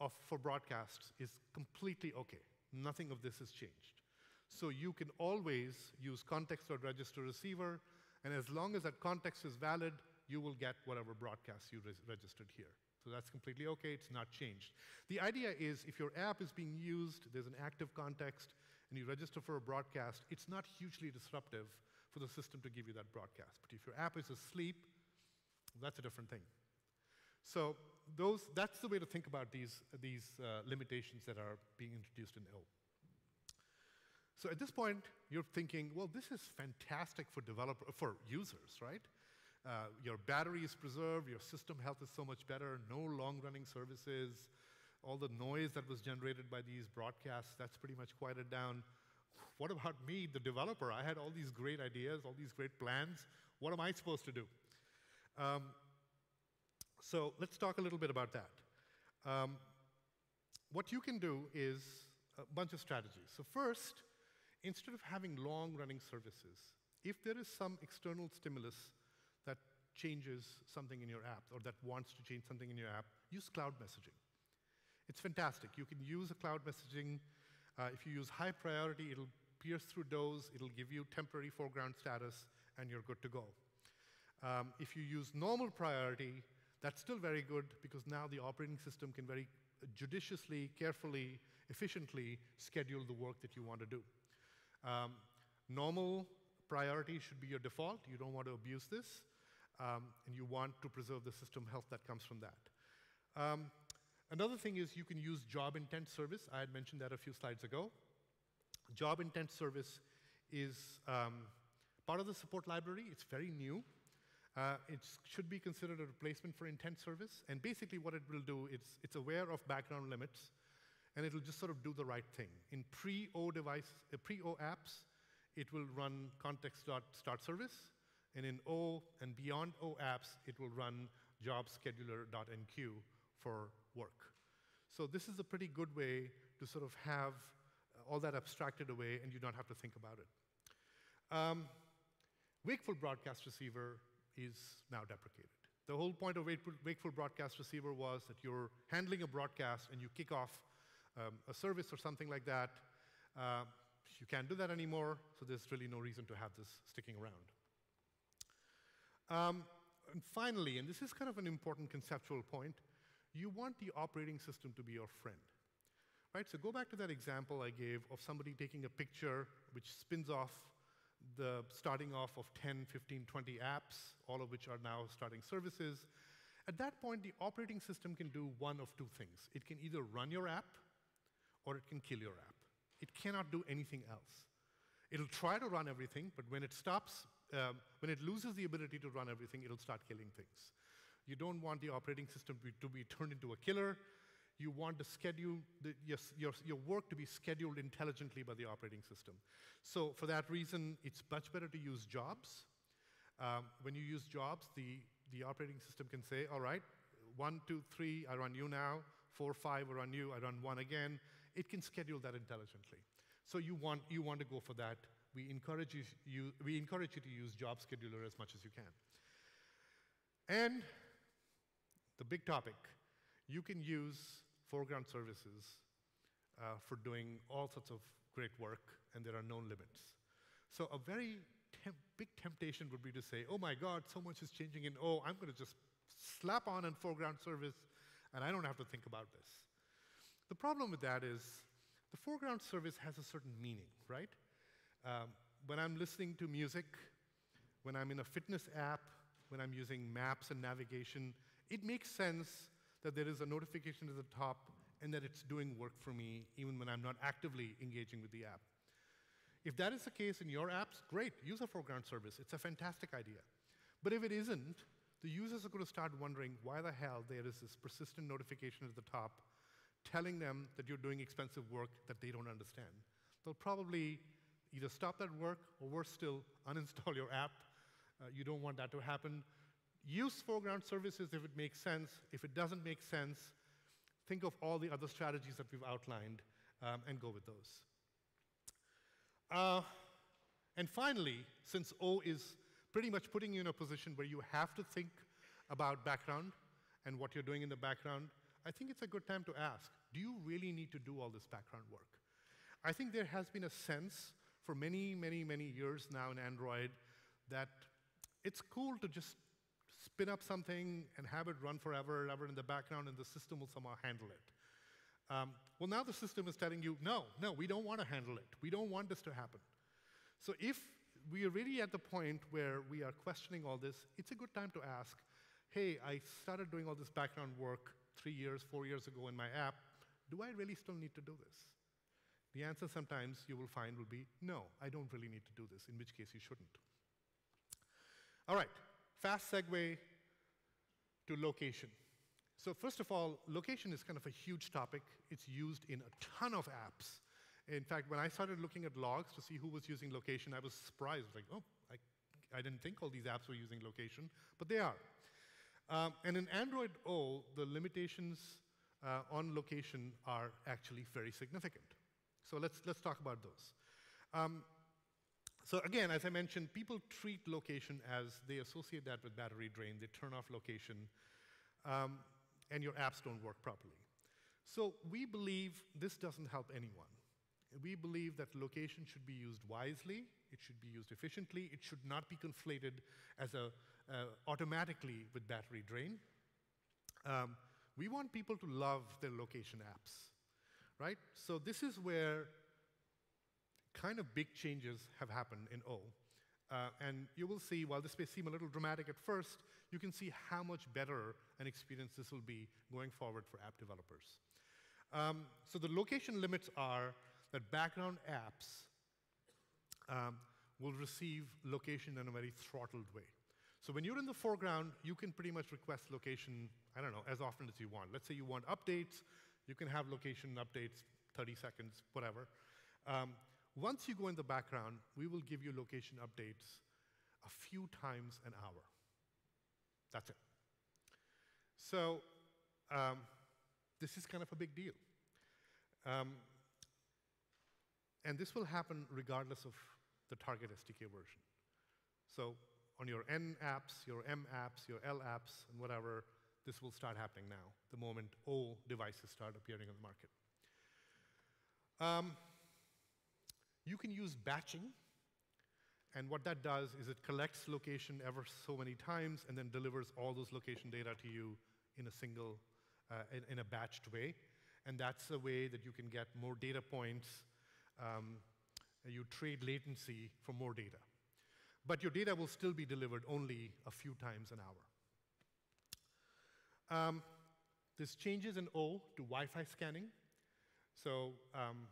of, for broadcasts is completely okay. Nothing of this has changed. So you can always use context.register receiver, and as long as that context is valid, you will get whatever broadcast you registered here. So that's completely okay, it's not changed. The idea is if your app is being used, there's an active context, and you register for a broadcast, it's not hugely disruptive for the system to give you that broadcast. But if your app is asleep, that's a different thing. So those, that's the way to think about these, these uh, limitations that are being introduced in O. So at this point, you're thinking, well, this is fantastic for developer, for users, right? Uh, your battery is preserved, your system health is so much better, no long-running services, all the noise that was generated by these broadcasts, that's pretty much quieted down. What about me, the developer? I had all these great ideas, all these great plans. What am I supposed to do? Um, so let's talk a little bit about that. Um, what you can do is a bunch of strategies. So first, instead of having long-running services, if there is some external stimulus changes something in your app or that wants to change something in your app, use cloud messaging. It's fantastic. You can use a cloud messaging. Uh, if you use high priority, it'll pierce through those, it'll give you temporary foreground status, and you're good to go. Um, if you use normal priority, that's still very good because now the operating system can very judiciously, carefully, efficiently schedule the work that you want to do. Um, normal priority should be your default. You don't want to abuse this. Um, and you want to preserve the system health that comes from that. Um, another thing is you can use job intent service. I had mentioned that a few slides ago. Job intent service is um, part of the support library. It's very new. Uh, it should be considered a replacement for intent service. And basically what it will do, it's, it's aware of background limits, and it'll just sort of do the right thing. In pre-O device, uh, pre-O apps, it will run context.start service, and in O and beyond O apps, it will run jobscheduler.enqueue for work. So this is a pretty good way to sort of have all that abstracted away and you don't have to think about it. Um, Wakeful Broadcast Receiver is now deprecated. The whole point of Wakeful Broadcast Receiver was that you're handling a broadcast and you kick off um, a service or something like that. Uh, you can't do that anymore, so there's really no reason to have this sticking around. Um, and finally, and this is kind of an important conceptual point, you want the operating system to be your friend. Right, so go back to that example I gave of somebody taking a picture which spins off the starting off of 10, 15, 20 apps, all of which are now starting services. At that point, the operating system can do one of two things. It can either run your app or it can kill your app. It cannot do anything else. It'll try to run everything, but when it stops, um, when it loses the ability to run everything, it'll start killing things. You don't want the operating system to be, to be turned into a killer. You want the schedule, the, your, your, your work to be scheduled intelligently by the operating system. So for that reason, it's much better to use jobs. Um, when you use jobs, the, the operating system can say, all right, one, two, three, I run you now. Four, five, I run you, I run one again. It can schedule that intelligently. So you want, you want to go for that. We encourage you, you, we encourage you to use Job Scheduler as much as you can. And the big topic, you can use foreground services uh, for doing all sorts of great work, and there are no limits. So a very temp big temptation would be to say, oh my God, so much is changing and oh, I'm going to just slap on a foreground service, and I don't have to think about this. The problem with that is the foreground service has a certain meaning, right? Um, when I'm listening to music, when I'm in a fitness app, when I'm using maps and navigation, it makes sense that there is a notification at the top and that it's doing work for me even when I'm not actively engaging with the app. If that is the case in your apps, great, use a foreground service. It's a fantastic idea. But if it isn't, the users are going to start wondering why the hell there is this persistent notification at the top telling them that you're doing expensive work that they don't understand. They'll probably either stop that work or worse still, uninstall your app. Uh, you don't want that to happen. Use foreground services if it makes sense. If it doesn't make sense, think of all the other strategies that we've outlined um, and go with those. Uh, and finally, since O is pretty much putting you in a position where you have to think about background and what you're doing in the background, I think it's a good time to ask, do you really need to do all this background work? I think there has been a sense for many, many, many years now in Android that it's cool to just spin up something and have it run forever, and ever in the background, and the system will somehow handle it. Um, well, now the system is telling you, no, no, we don't want to handle it. We don't want this to happen. So if we are really at the point where we are questioning all this, it's a good time to ask, hey, I started doing all this background work three years, four years ago in my app. Do I really still need to do this? The answer sometimes you will find will be no, I don't really need to do this, in which case you shouldn't. All right, fast segue to location. So first of all, location is kind of a huge topic. It's used in a ton of apps. In fact, when I started looking at logs to see who was using location, I was surprised, like, oh, I, I didn't think all these apps were using location, but they are. Um, and in Android O, the limitations uh, on location are actually very significant. So let's, let's talk about those. Um, so again, as I mentioned, people treat location as they associate that with battery drain. They turn off location, um, and your apps don't work properly. So we believe this doesn't help anyone. We believe that location should be used wisely. It should be used efficiently. It should not be conflated as a uh, automatically with battery drain. Um, we want people to love their location apps, right? So this is where kind of big changes have happened in O. Uh, and you will see, while this may seem a little dramatic at first, you can see how much better an experience this will be going forward for app developers. Um, so the location limits are that background apps um, will receive location in a very throttled way. So when you're in the foreground, you can pretty much request location, I don't know, as often as you want. Let's say you want updates, you can have location updates, 30 seconds, whatever. Um, once you go in the background, we will give you location updates a few times an hour. That's it. So um, this is kind of a big deal. Um, and this will happen regardless of the target SDK version. So on your N apps, your M apps, your L apps, and whatever, this will start happening now, the moment all devices start appearing on the market. Um, you can use batching, and what that does is it collects location ever so many times and then delivers all those location data to you in a single, uh, in, in, a batched way. And that's a way that you can get more data points. Um, you trade latency for more data. But your data will still be delivered only a few times an hour. Um, this changes in O to Wi-Fi scanning. So um,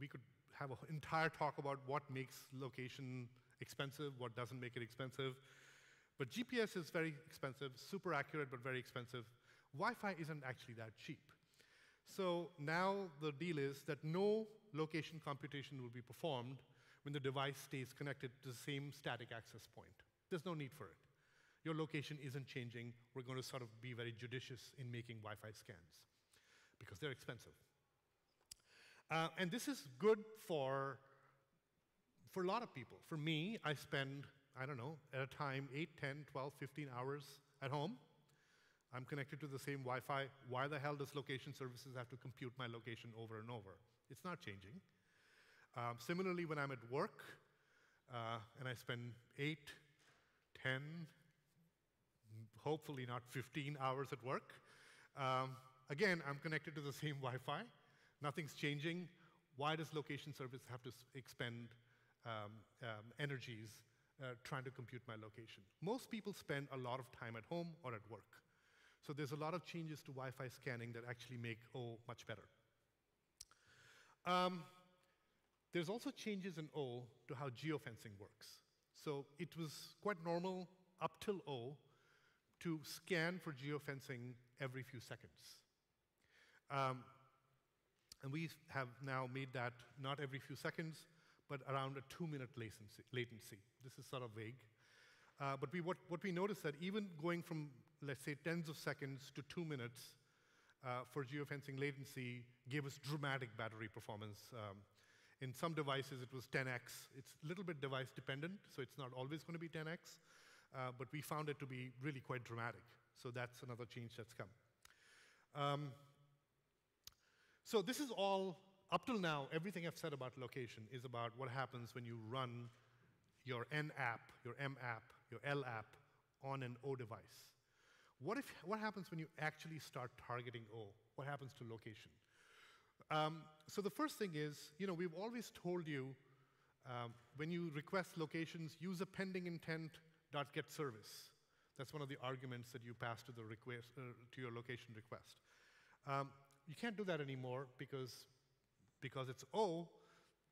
we could have an entire talk about what makes location expensive, what doesn't make it expensive. But GPS is very expensive, super accurate, but very expensive. Wi-Fi isn't actually that cheap. So now the deal is that no location computation will be performed when the device stays connected to the same static access point. There's no need for it. Your location isn't changing. We're going to sort of be very judicious in making Wi-Fi scans because they're expensive. Uh, and this is good for, for a lot of people. For me, I spend, I don't know, at a time 8, 10, 12, 15 hours at home. I'm connected to the same Wi Fi. Why the hell does location services have to compute my location over and over? It's not changing. Um, similarly, when I'm at work uh, and I spend 8, 10, hopefully not 15 hours at work, um, again, I'm connected to the same Wi Fi. Nothing's changing. Why does location service have to expend um, um, energies uh, trying to compute my location? Most people spend a lot of time at home or at work. So there's a lot of changes to Wi-Fi scanning that actually make O much better. Um, there's also changes in O to how geofencing works. So it was quite normal up till O to scan for geofencing every few seconds. Um, and we have now made that not every few seconds, but around a two-minute latency, latency. This is sort of vague. Uh, but we, what, what we noticed that even going from, let's say, tens of seconds to two minutes uh, for geofencing latency gave us dramatic battery performance. Um, in some devices, it was 10x. It's a little bit device dependent, so it's not always going to be 10x. Uh, but we found it to be really quite dramatic. So that's another change that's come. Um, so this is all, up till now, everything I've said about location is about what happens when you run your N app, your M app, your L app on an O device. What, if, what happens when you actually start targeting O? What happens to location? Um, so the first thing is, you know, we've always told you um, when you request locations, use a pending intent dot get service. That's one of the arguments that you pass to, the request, uh, to your location request. Um, you can't do that anymore because, because it's O,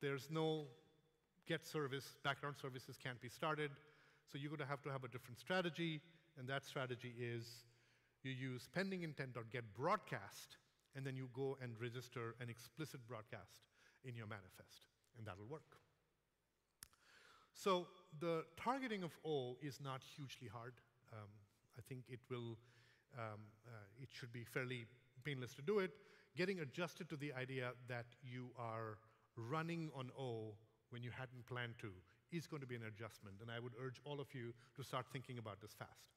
there's no get service, background services can't be started. So you're going to have to have a different strategy, and that strategy is you use pending intent or get broadcast, and then you go and register an explicit broadcast in your manifest, and that'll work. So the targeting of O is not hugely hard. Um, I think it will, um, uh, it should be fairly painless to do it. Getting adjusted to the idea that you are running on O when you hadn't planned to is going to be an adjustment, and I would urge all of you to start thinking about this fast.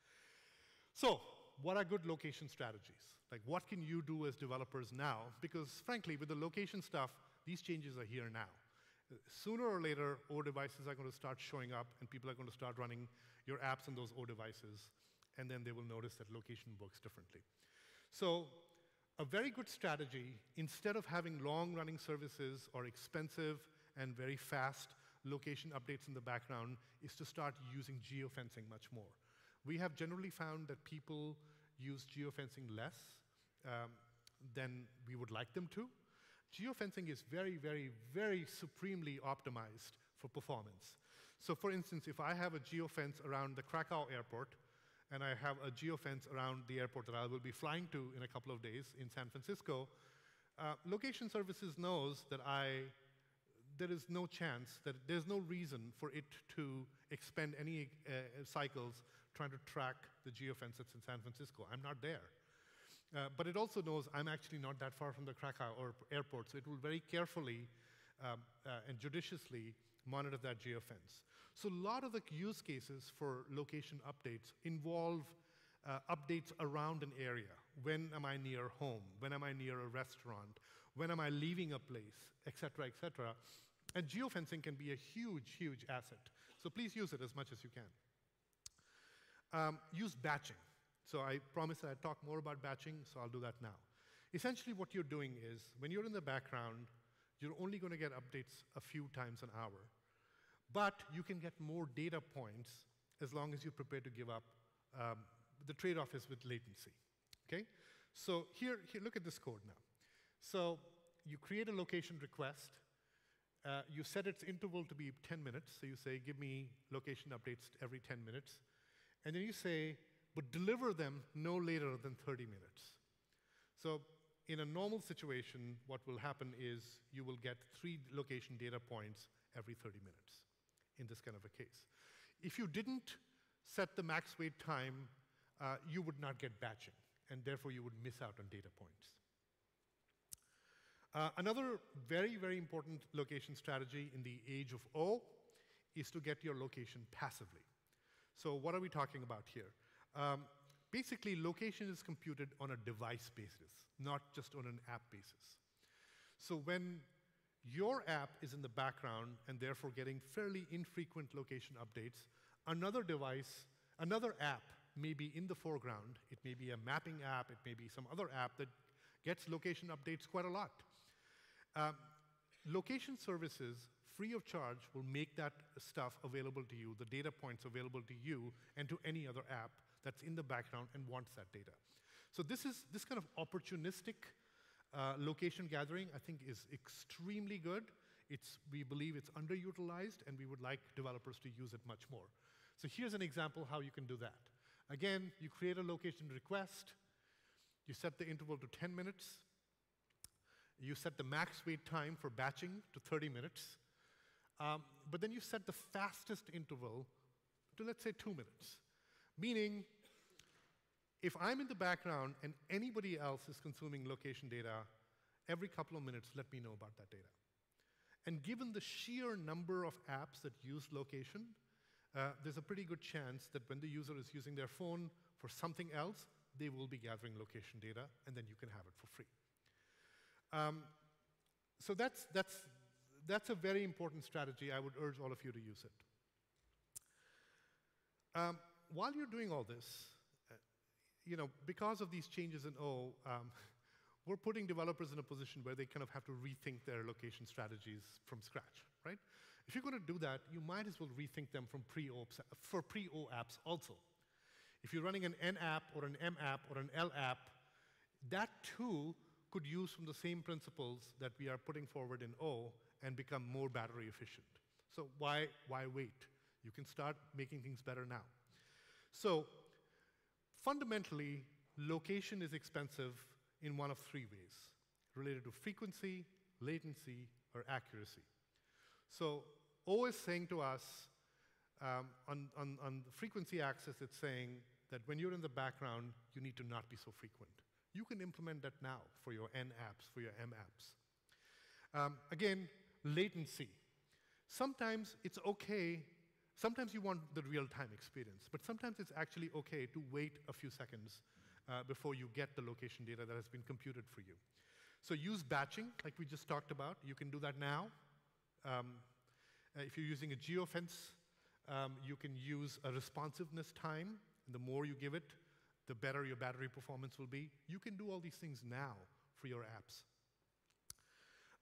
So, what are good location strategies? Like, what can you do as developers now? Because, frankly, with the location stuff, these changes are here now. Sooner or later, O devices are going to start showing up, and people are going to start running your apps on those O devices, and then they will notice that location works differently. So, a very good strategy, instead of having long running services or expensive and very fast location updates in the background, is to start using geofencing much more. We have generally found that people use geofencing less um, than we would like them to. Geofencing is very, very, very supremely optimized for performance. So for instance, if I have a geofence around the Krakow airport, and I have a geofence around the airport that I will be flying to in a couple of days in San Francisco, uh, location services knows that I, there is no chance, that there's no reason for it to expend any uh, cycles trying to track the geofence that's in San Francisco. I'm not there. Uh, but it also knows I'm actually not that far from the Krakow airport, so it will very carefully um, uh, and judiciously monitor that geofence. So a lot of the use cases for location updates involve uh, updates around an area. When am I near home? When am I near a restaurant? When am I leaving a place? Et cetera, et cetera. And geofencing can be a huge, huge asset. So please use it as much as you can. Um, use batching. So I promised that I'd talk more about batching, so I'll do that now. Essentially, what you're doing is when you're in the background, you're only going to get updates a few times an hour. But you can get more data points as long as you're prepared to give up. Um, the trade off is with latency. Okay? So here, here, look at this code now. So you create a location request. Uh, you set its interval to be 10 minutes. So you say, give me location updates every 10 minutes. And then you say, but deliver them no later than 30 minutes. So in a normal situation, what will happen is you will get three location data points every 30 minutes in this kind of a case. If you didn't set the max wait time, uh, you would not get batching, and therefore you would miss out on data points. Uh, another very, very important location strategy in the age of O is to get your location passively. So what are we talking about here? Um, basically, location is computed on a device basis, not just on an app basis. So when your app is in the background and therefore getting fairly infrequent location updates, another device, another app may be in the foreground. It may be a mapping app, it may be some other app that gets location updates quite a lot. Um, location services free of charge will make that stuff available to you, the data points available to you and to any other app that's in the background and wants that data. So this is this kind of opportunistic uh, location gathering, I think, is extremely good. It's, we believe it's underutilized, and we would like developers to use it much more. So here's an example how you can do that. Again, you create a location request. You set the interval to 10 minutes. You set the max wait time for batching to 30 minutes. Um, but then you set the fastest interval to, let's say, two minutes. Meaning, if I'm in the background and anybody else is consuming location data, every couple of minutes, let me know about that data. And given the sheer number of apps that use location, uh, there's a pretty good chance that when the user is using their phone for something else, they will be gathering location data, and then you can have it for free. Um, so that's, that's, that's a very important strategy. I would urge all of you to use it. Um, while you're doing all this, uh, you know, because of these changes in O, um, we're putting developers in a position where they kind of have to rethink their location strategies from scratch, right? If you're going to do that, you might as well rethink them from pre-O for pre-O apps also. If you're running an N app or an M app or an L app, that too could use from the same principles that we are putting forward in O and become more battery efficient. So why, why wait? You can start making things better now. So fundamentally, location is expensive in one of three ways, related to frequency, latency, or accuracy. So O is saying to us, um, on, on, on the frequency axis, it's saying that when you're in the background, you need to not be so frequent. You can implement that now for your N apps, for your M apps. Um, again, latency. Sometimes it's okay, sometimes you want the real-time experience, but sometimes it's actually okay to wait a few seconds uh, before you get the location data that has been computed for you. So use batching, like we just talked about. You can do that now. Um, uh, if you're using a geofence, um, you can use a responsiveness time. The more you give it, the better your battery performance will be. You can do all these things now for your apps.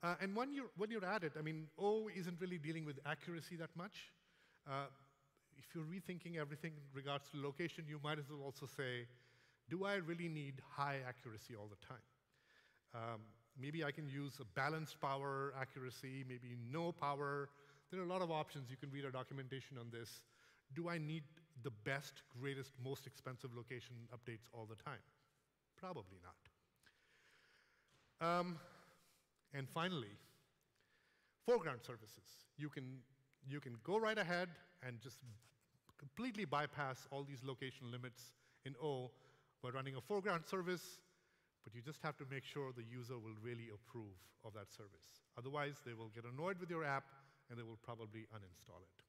Uh, and when you're, when you're at it, I mean, O isn't really dealing with accuracy that much. Uh, if you're rethinking everything in regards to location, you might as well also say, do I really need high accuracy all the time? Um, maybe I can use a balanced power accuracy, maybe no power. There are a lot of options. You can read our documentation on this. Do I need the best, greatest, most expensive location updates all the time? Probably not. Um, and finally, foreground services. You can, you can go right ahead and just completely bypass all these location limits in O by running a foreground service, but you just have to make sure the user will really approve of that service. Otherwise, they will get annoyed with your app and they will probably uninstall it.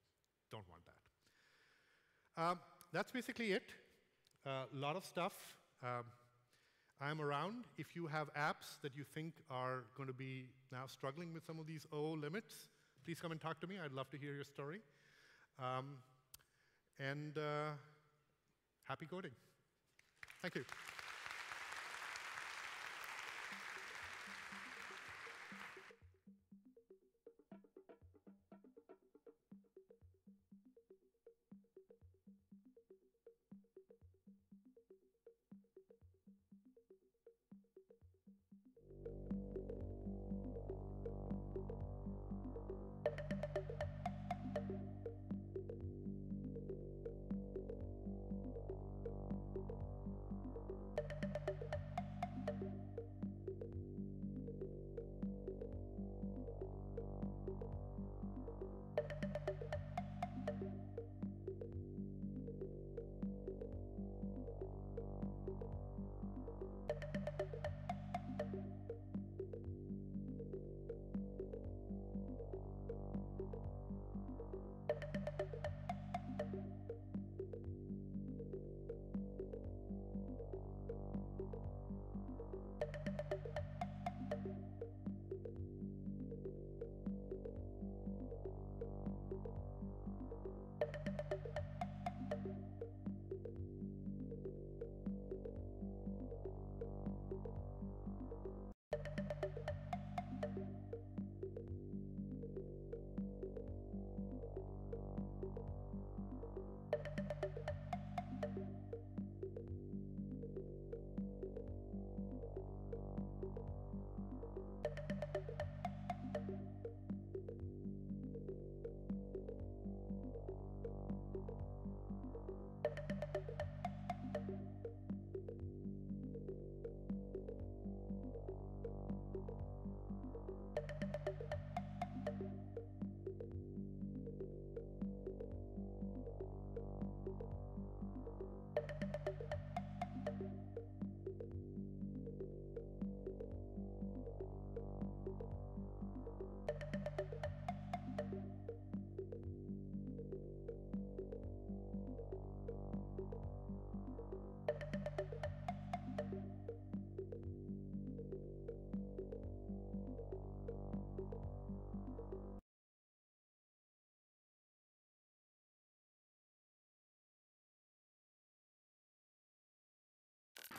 Don't want that. Um, that's basically it. A uh, lot of stuff. Um, I'm around. If you have apps that you think are going to be now struggling with some of these O limits, please come and talk to me. I'd love to hear your story. Um, and uh, happy coding. Thank you.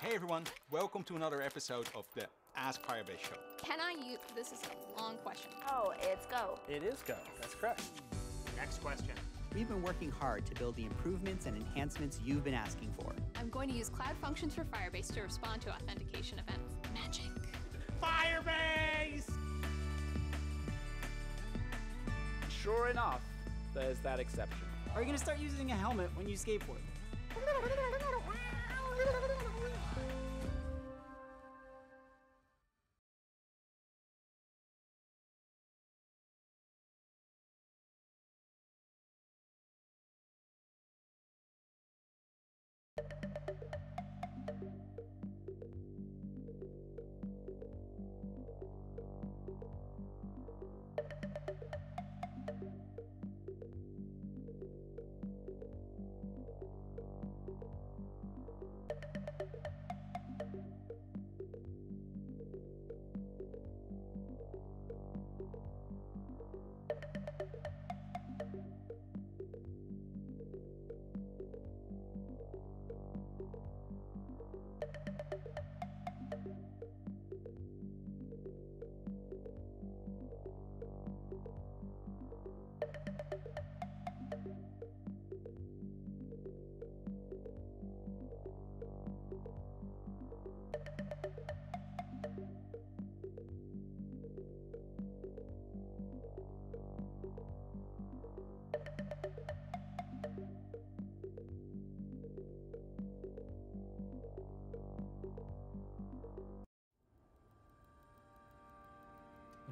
Hey everyone, welcome to another episode of the Ask Firebase show. Can I use, this is a long question. Oh, it's go. It is go, that's correct. Next question. we've been working hard to build the improvements and enhancements you've been asking for. I'm going to use Cloud Functions for Firebase to respond to authentication events. Magic. Firebase! Sure enough, there's that exception. Are you going to start using a helmet when you skateboard?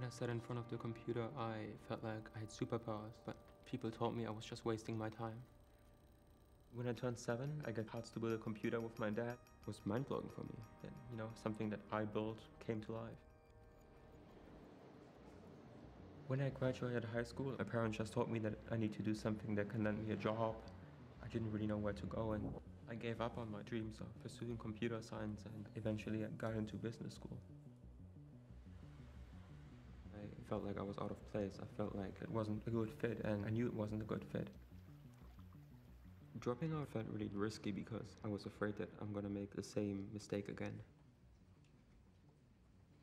I sat in front of the computer, I felt like I had superpowers, but people told me I was just wasting my time. When I turned seven, I got parts to build a computer with my dad. It was mind-blowing for me that, you know, something that I built came to life. When I graduated high school, my parents just told me that I need to do something that can land me a job. I didn't really know where to go, and I gave up on my dreams of pursuing computer science and eventually I got into business school. Felt like I was out of place. I felt like it wasn't a good fit, and I knew it wasn't a good fit. Dropping out felt really risky because I was afraid that I'm gonna make the same mistake again.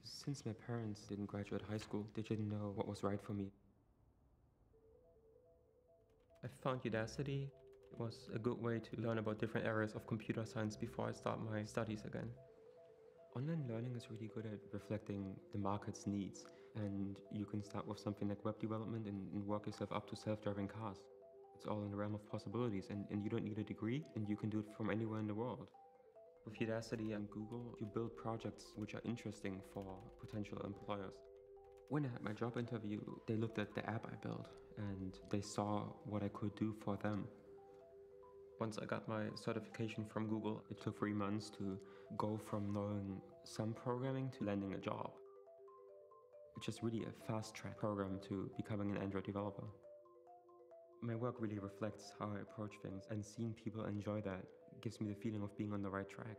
Since my parents didn't graduate high school, they didn't know what was right for me. I found Udacity. It was a good way to learn about different areas of computer science before I start my studies again. Online learning is really good at reflecting the market's needs, and you can start with something like web development and, and work yourself up to self-driving cars. It's all in the realm of possibilities, and, and you don't need a degree, and you can do it from anywhere in the world. With Udacity and Google, you build projects which are interesting for potential employers. When I had my job interview, they looked at the app I built, and they saw what I could do for them. Once I got my certification from Google, it took three months to go from knowing some programming to landing a job. It's just really a fast track program to becoming an Android developer. My work really reflects how I approach things, and seeing people enjoy that gives me the feeling of being on the right track.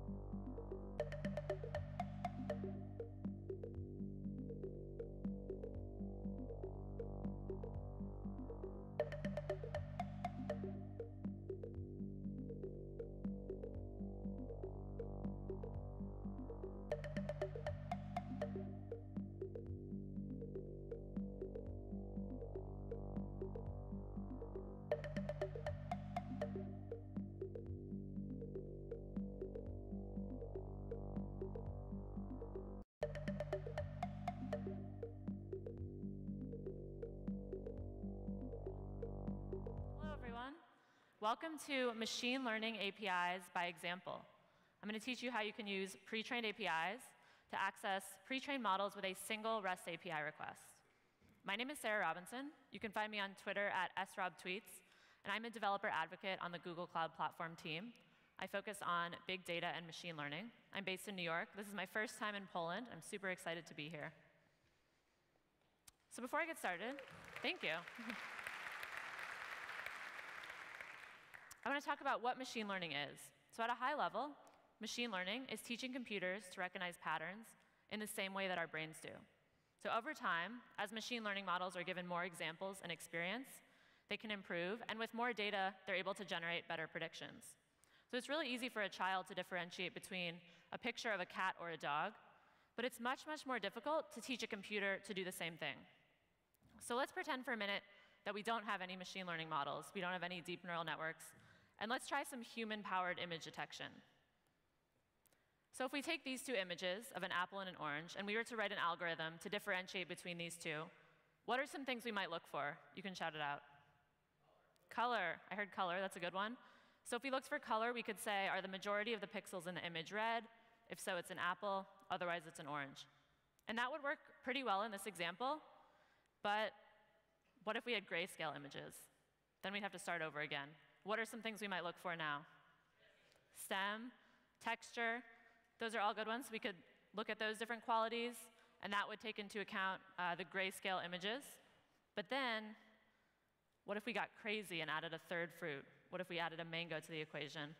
Welcome to Machine Learning APIs by Example. I'm going to teach you how you can use pre-trained APIs to access pre-trained models with a single REST API request. My name is Sara Robinson. You can find me on Twitter at srobtweets, and I'm a developer advocate on the Google Cloud Platform team. I focus on big data and machine learning. I'm based in New York. This is my first time in Poland. I'm super excited to be here. So before I get started, thank you. I want to talk about what machine learning is. So, at a high level, machine learning is teaching computers to recognize patterns in the same way that our brains do. So, over time, as machine learning models are given more examples and experience, they can improve, and with more data, they're able to generate better predictions. So, it's really easy for a child to differentiate between a picture of a cat or a dog, but it's much, much more difficult to teach a computer to do the same thing. So, let's pretend for a minute that we don't have any machine learning models, we don't have any deep neural networks, and let's try some human-powered image detection. So if we take these two images of an apple and an orange, and we were to write an algorithm to differentiate between these two, what are some things we might look for? You can shout it out. Color. I heard color. That's a good one. So if we looked for color, we could say, are the majority of the pixels in the image red? If so, it's an apple. Otherwise, it's an orange. And that would work pretty well in this example. But what if we had grayscale images? Then we'd have to start over again. What are some things we might look for now? Stem, texture, those are all good ones. We could look at those different qualities, and that would take into account uh, the grayscale images. But then, what if we got crazy and added a third fruit? What if we added a mango to the equation?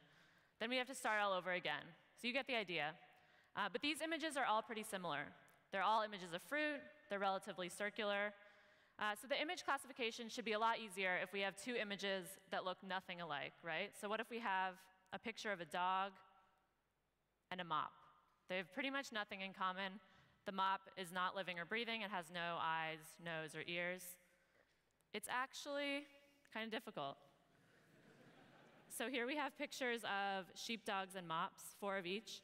Then we have to start all over again. So you get the idea. Uh, but these images are all pretty similar. They're all images of fruit, they're relatively circular, uh, so the image classification should be a lot easier if we have two images that look nothing alike, right? So what if we have a picture of a dog and a mop? They have pretty much nothing in common. The mop is not living or breathing. It has no eyes, nose, or ears. It's actually kind of difficult. so here we have pictures of sheepdogs and mops, four of each.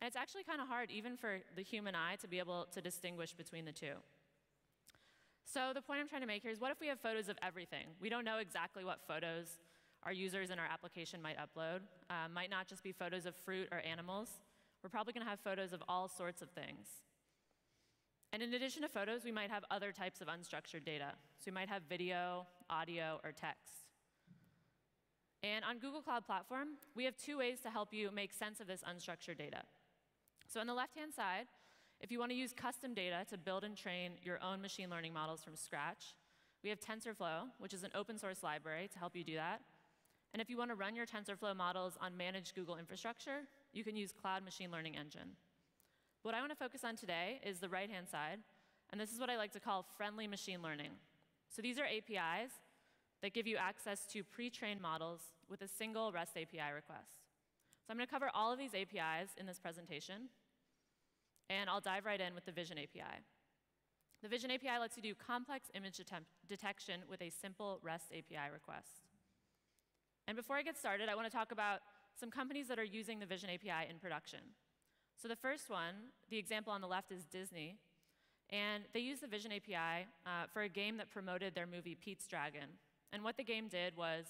And it's actually kind of hard, even for the human eye, to be able to distinguish between the two. So the point I'm trying to make here is what if we have photos of everything? We don't know exactly what photos our users in our application might upload. Uh, might not just be photos of fruit or animals. We're probably going to have photos of all sorts of things. And in addition to photos, we might have other types of unstructured data. So we might have video, audio, or text. And on Google Cloud Platform, we have two ways to help you make sense of this unstructured data. So on the left-hand side, if you want to use custom data to build and train your own machine learning models from scratch, we have TensorFlow, which is an open source library to help you do that. And if you want to run your TensorFlow models on managed Google infrastructure, you can use Cloud Machine Learning Engine. What I want to focus on today is the right-hand side, and this is what I like to call friendly machine learning. So these are APIs that give you access to pre-trained models with a single REST API request. So I'm going to cover all of these APIs in this presentation, and I'll dive right in with the Vision API. The Vision API lets you do complex image detection with a simple REST API request. And before I get started, I want to talk about some companies that are using the Vision API in production. So the first one, the example on the left is Disney, and they used the Vision API uh, for a game that promoted their movie Pete's Dragon. And what the game did was,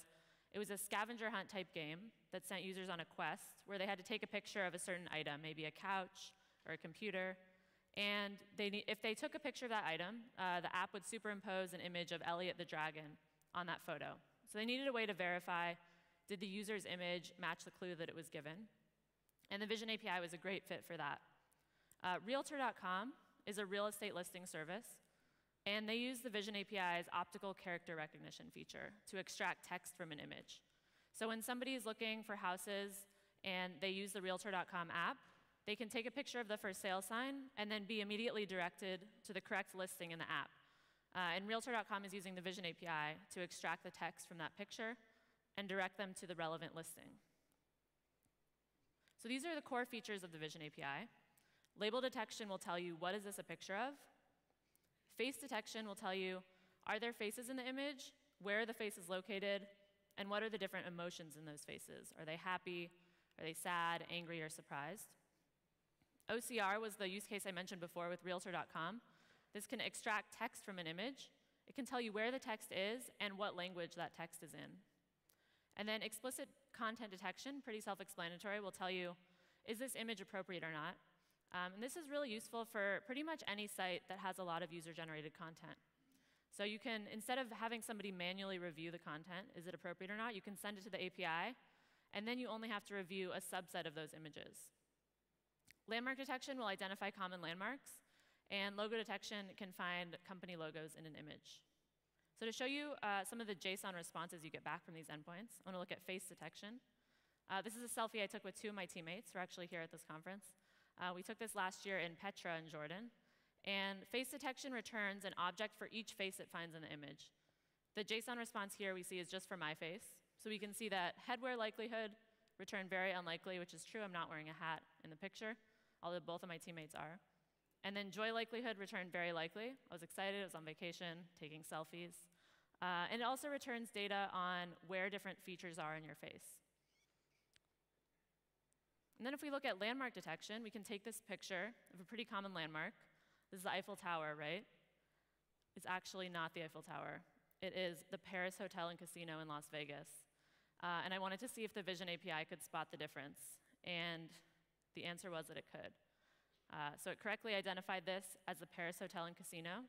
it was a scavenger hunt type game that sent users on a quest where they had to take a picture of a certain item, maybe a couch, or a computer. And they, if they took a picture of that item, uh, the app would superimpose an image of Elliot the dragon on that photo. So they needed a way to verify did the user's image match the clue that it was given? And the Vision API was a great fit for that. Uh, Realtor.com is a real estate listing service, and they use the Vision API's optical character recognition feature to extract text from an image. So when somebody is looking for houses and they use the Realtor.com app, they can take a picture of the for sale sign and then be immediately directed to the correct listing in the app. Uh, and Realtor.com is using the Vision API to extract the text from that picture and direct them to the relevant listing. So these are the core features of the Vision API. Label detection will tell you what is this a picture of. Face detection will tell you are there faces in the image, where are the faces located, and what are the different emotions in those faces? Are they happy? Are they sad, angry, or surprised? OCR was the use case I mentioned before with Realtor.com. This can extract text from an image. It can tell you where the text is and what language that text is in. And then explicit content detection, pretty self-explanatory, will tell you, is this image appropriate or not? Um, and this is really useful for pretty much any site that has a lot of user-generated content. So you can, instead of having somebody manually review the content, is it appropriate or not, you can send it to the API, and then you only have to review a subset of those images. Landmark detection will identify common landmarks, and logo detection can find company logos in an image. So to show you uh, some of the JSON responses you get back from these endpoints, I want to look at face detection. Uh, this is a selfie I took with two of my teammates. We're actually here at this conference. Uh, we took this last year in Petra in Jordan. And face detection returns an object for each face it finds in the image. The JSON response here we see is just for my face. So we can see that headwear likelihood returned very unlikely, which is true. I'm not wearing a hat in the picture, although both of my teammates are. And then joy likelihood returned very likely. I was excited, I was on vacation, taking selfies. Uh, and it also returns data on where different features are in your face. And then if we look at landmark detection, we can take this picture of a pretty common landmark. This is the Eiffel Tower, right? It's actually not the Eiffel Tower. It is the Paris Hotel and Casino in Las Vegas. Uh, and I wanted to see if the Vision API could spot the difference. And the answer was that it could. Uh, so it correctly identified this as the Paris Hotel and Casino.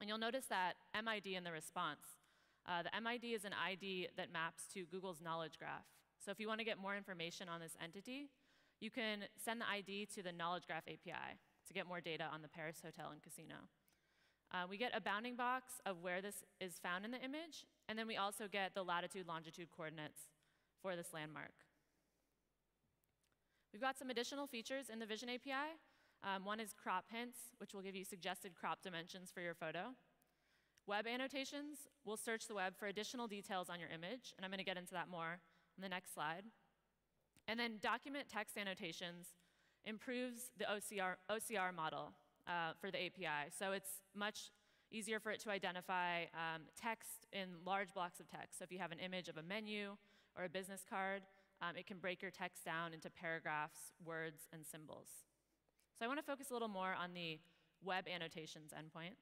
And you'll notice that MID in the response. Uh, the MID is an ID that maps to Google's knowledge graph. So if you want to get more information on this entity, you can send the ID to the knowledge graph API to get more data on the Paris Hotel and Casino. Uh, we get a bounding box of where this is found in the image, and then we also get the latitude, longitude coordinates for this landmark. We've got some additional features in the Vision API. Um, one is crop hints, which will give you suggested crop dimensions for your photo. Web annotations will search the web for additional details on your image, and I'm going to get into that more on the next slide. And then document text annotations improves the OCR, OCR model uh, for the API. So it's much easier for it to identify um, text in large blocks of text. So if you have an image of a menu or a business card, um, it can break your text down into paragraphs, words, and symbols. So I want to focus a little more on the web annotations endpoint.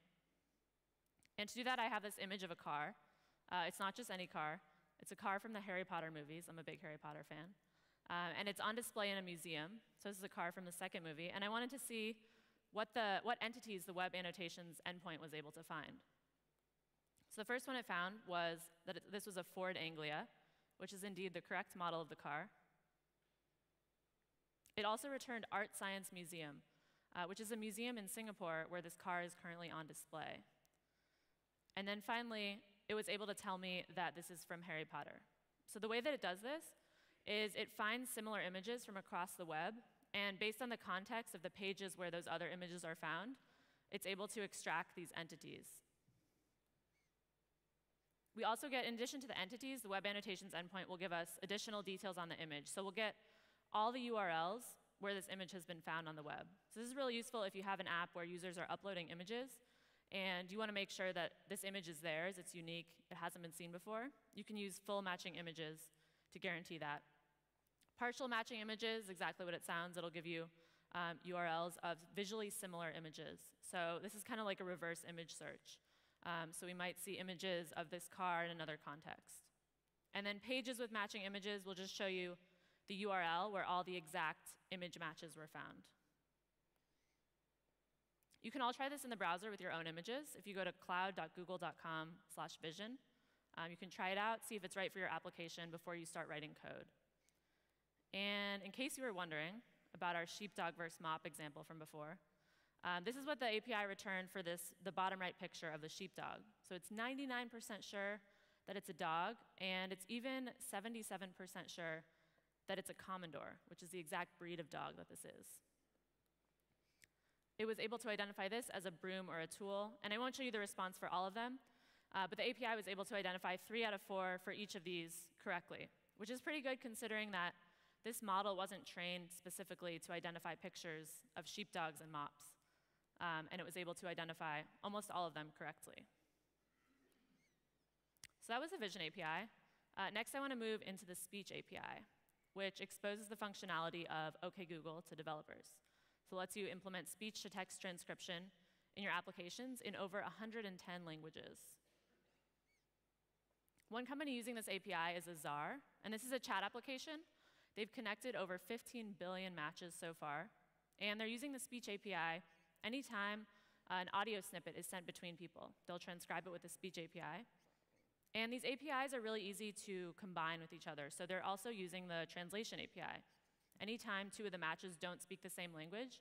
And to do that, I have this image of a car. Uh, it's not just any car. It's a car from the Harry Potter movies. I'm a big Harry Potter fan. Uh, and it's on display in a museum. So this is a car from the second movie. And I wanted to see what, the, what entities the web annotations endpoint was able to find. So the first one it found was that it, this was a Ford Anglia, which is indeed the correct model of the car. It also returned ArtScience Museum, uh, which is a museum in Singapore where this car is currently on display. And then finally, it was able to tell me that this is from Harry Potter. So the way that it does this is it finds similar images from across the web, and based on the context of the pages where those other images are found, it's able to extract these entities. We also get, in addition to the entities, the web annotations endpoint will give us additional details on the image. So we'll get all the URLs where this image has been found on the web. So this is really useful if you have an app where users are uploading images and you want to make sure that this image is theirs, it's unique, it hasn't been seen before. You can use full matching images to guarantee that. Partial matching images, exactly what it sounds. It'll give you um, URLs of visually similar images. So this is kind of like a reverse image search. Um, so we might see images of this car in another context. And then pages with matching images will just show you the URL where all the exact image matches were found. You can all try this in the browser with your own images. If you go to cloud.google.com slash vision, um, you can try it out, see if it's right for your application before you start writing code. And in case you were wondering about our sheepdog versus mop example from before, um, this is what the API returned for this, the bottom right picture of the sheepdog. So it's 99% sure that it's a dog, and it's even 77% sure that it's a Komondor, which is the exact breed of dog that this is. It was able to identify this as a broom or a tool, and I won't show you the response for all of them, uh, but the API was able to identify three out of four for each of these correctly, which is pretty good considering that this model wasn't trained specifically to identify pictures of sheepdogs and mops, um, and it was able to identify almost all of them correctly. So that was the Vision API. Uh, next, I want to move into the Speech API, which exposes the functionality of OK Google to developers. So it lets you implement speech to text transcription in your applications in over 110 languages. One company using this API is Azar, and this is a chat application. They've connected over 15 billion matches so far, and they're using the speech API anytime uh, an audio snippet is sent between people. They'll transcribe it with the speech API. And these APIs are really easy to combine with each other. So they're also using the translation API. Anytime two of the matches don't speak the same language,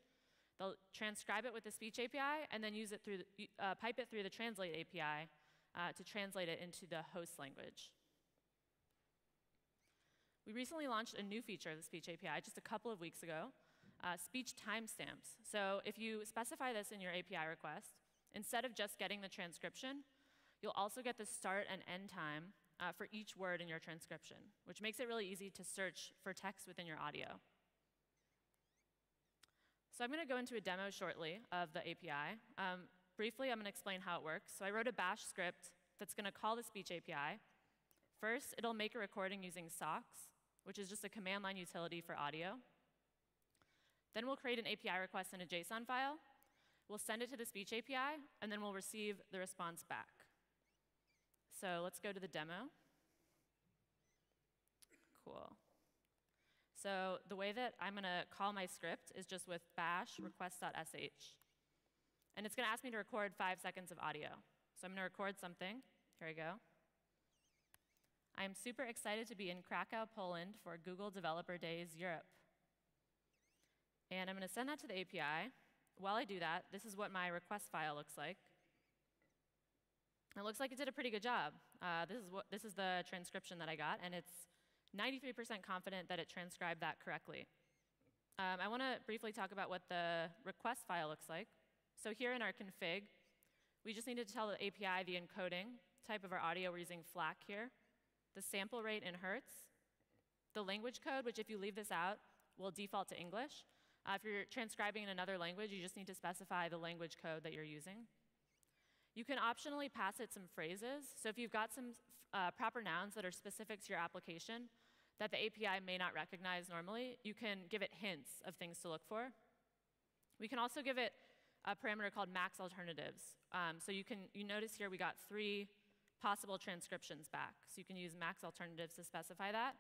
they'll transcribe it with the speech API and then use it through the, uh, pipe it through the translate API uh, to translate it into the host language. We recently launched a new feature of the speech API just a couple of weeks ago, uh, speech timestamps. So if you specify this in your API request, instead of just getting the transcription, You'll also get the start and end time uh, for each word in your transcription, which makes it really easy to search for text within your audio. So I'm going to go into a demo shortly of the API. Um, briefly, I'm going to explain how it works. So I wrote a bash script that's going to call the speech API. First, it'll make a recording using SOX, which is just a command line utility for audio. Then we'll create an API request in a JSON file. We'll send it to the speech API, and then we'll receive the response back. So let's go to the demo. Cool. So the way that I'm going to call my script is just with bash request.sh. And it's going to ask me to record five seconds of audio. So I'm going to record something. Here we go. I'm super excited to be in Krakow, Poland for Google Developer Days Europe. And I'm going to send that to the API. While I do that, this is what my request file looks like. It looks like it did a pretty good job. Uh, this, is what, this is the transcription that I got, and it's 93% confident that it transcribed that correctly. Um, I want to briefly talk about what the request file looks like. So here in our config, we just need to tell the API the encoding type of our audio. We're using FLAC here, the sample rate in hertz, the language code, which if you leave this out, will default to English. Uh, if you're transcribing in another language, you just need to specify the language code that you're using. You can optionally pass it some phrases. So if you've got some uh, proper nouns that are specific to your application that the API may not recognize normally, you can give it hints of things to look for. We can also give it a parameter called max alternatives. Um, so you can you notice here we got three possible transcriptions back. So you can use max alternatives to specify that.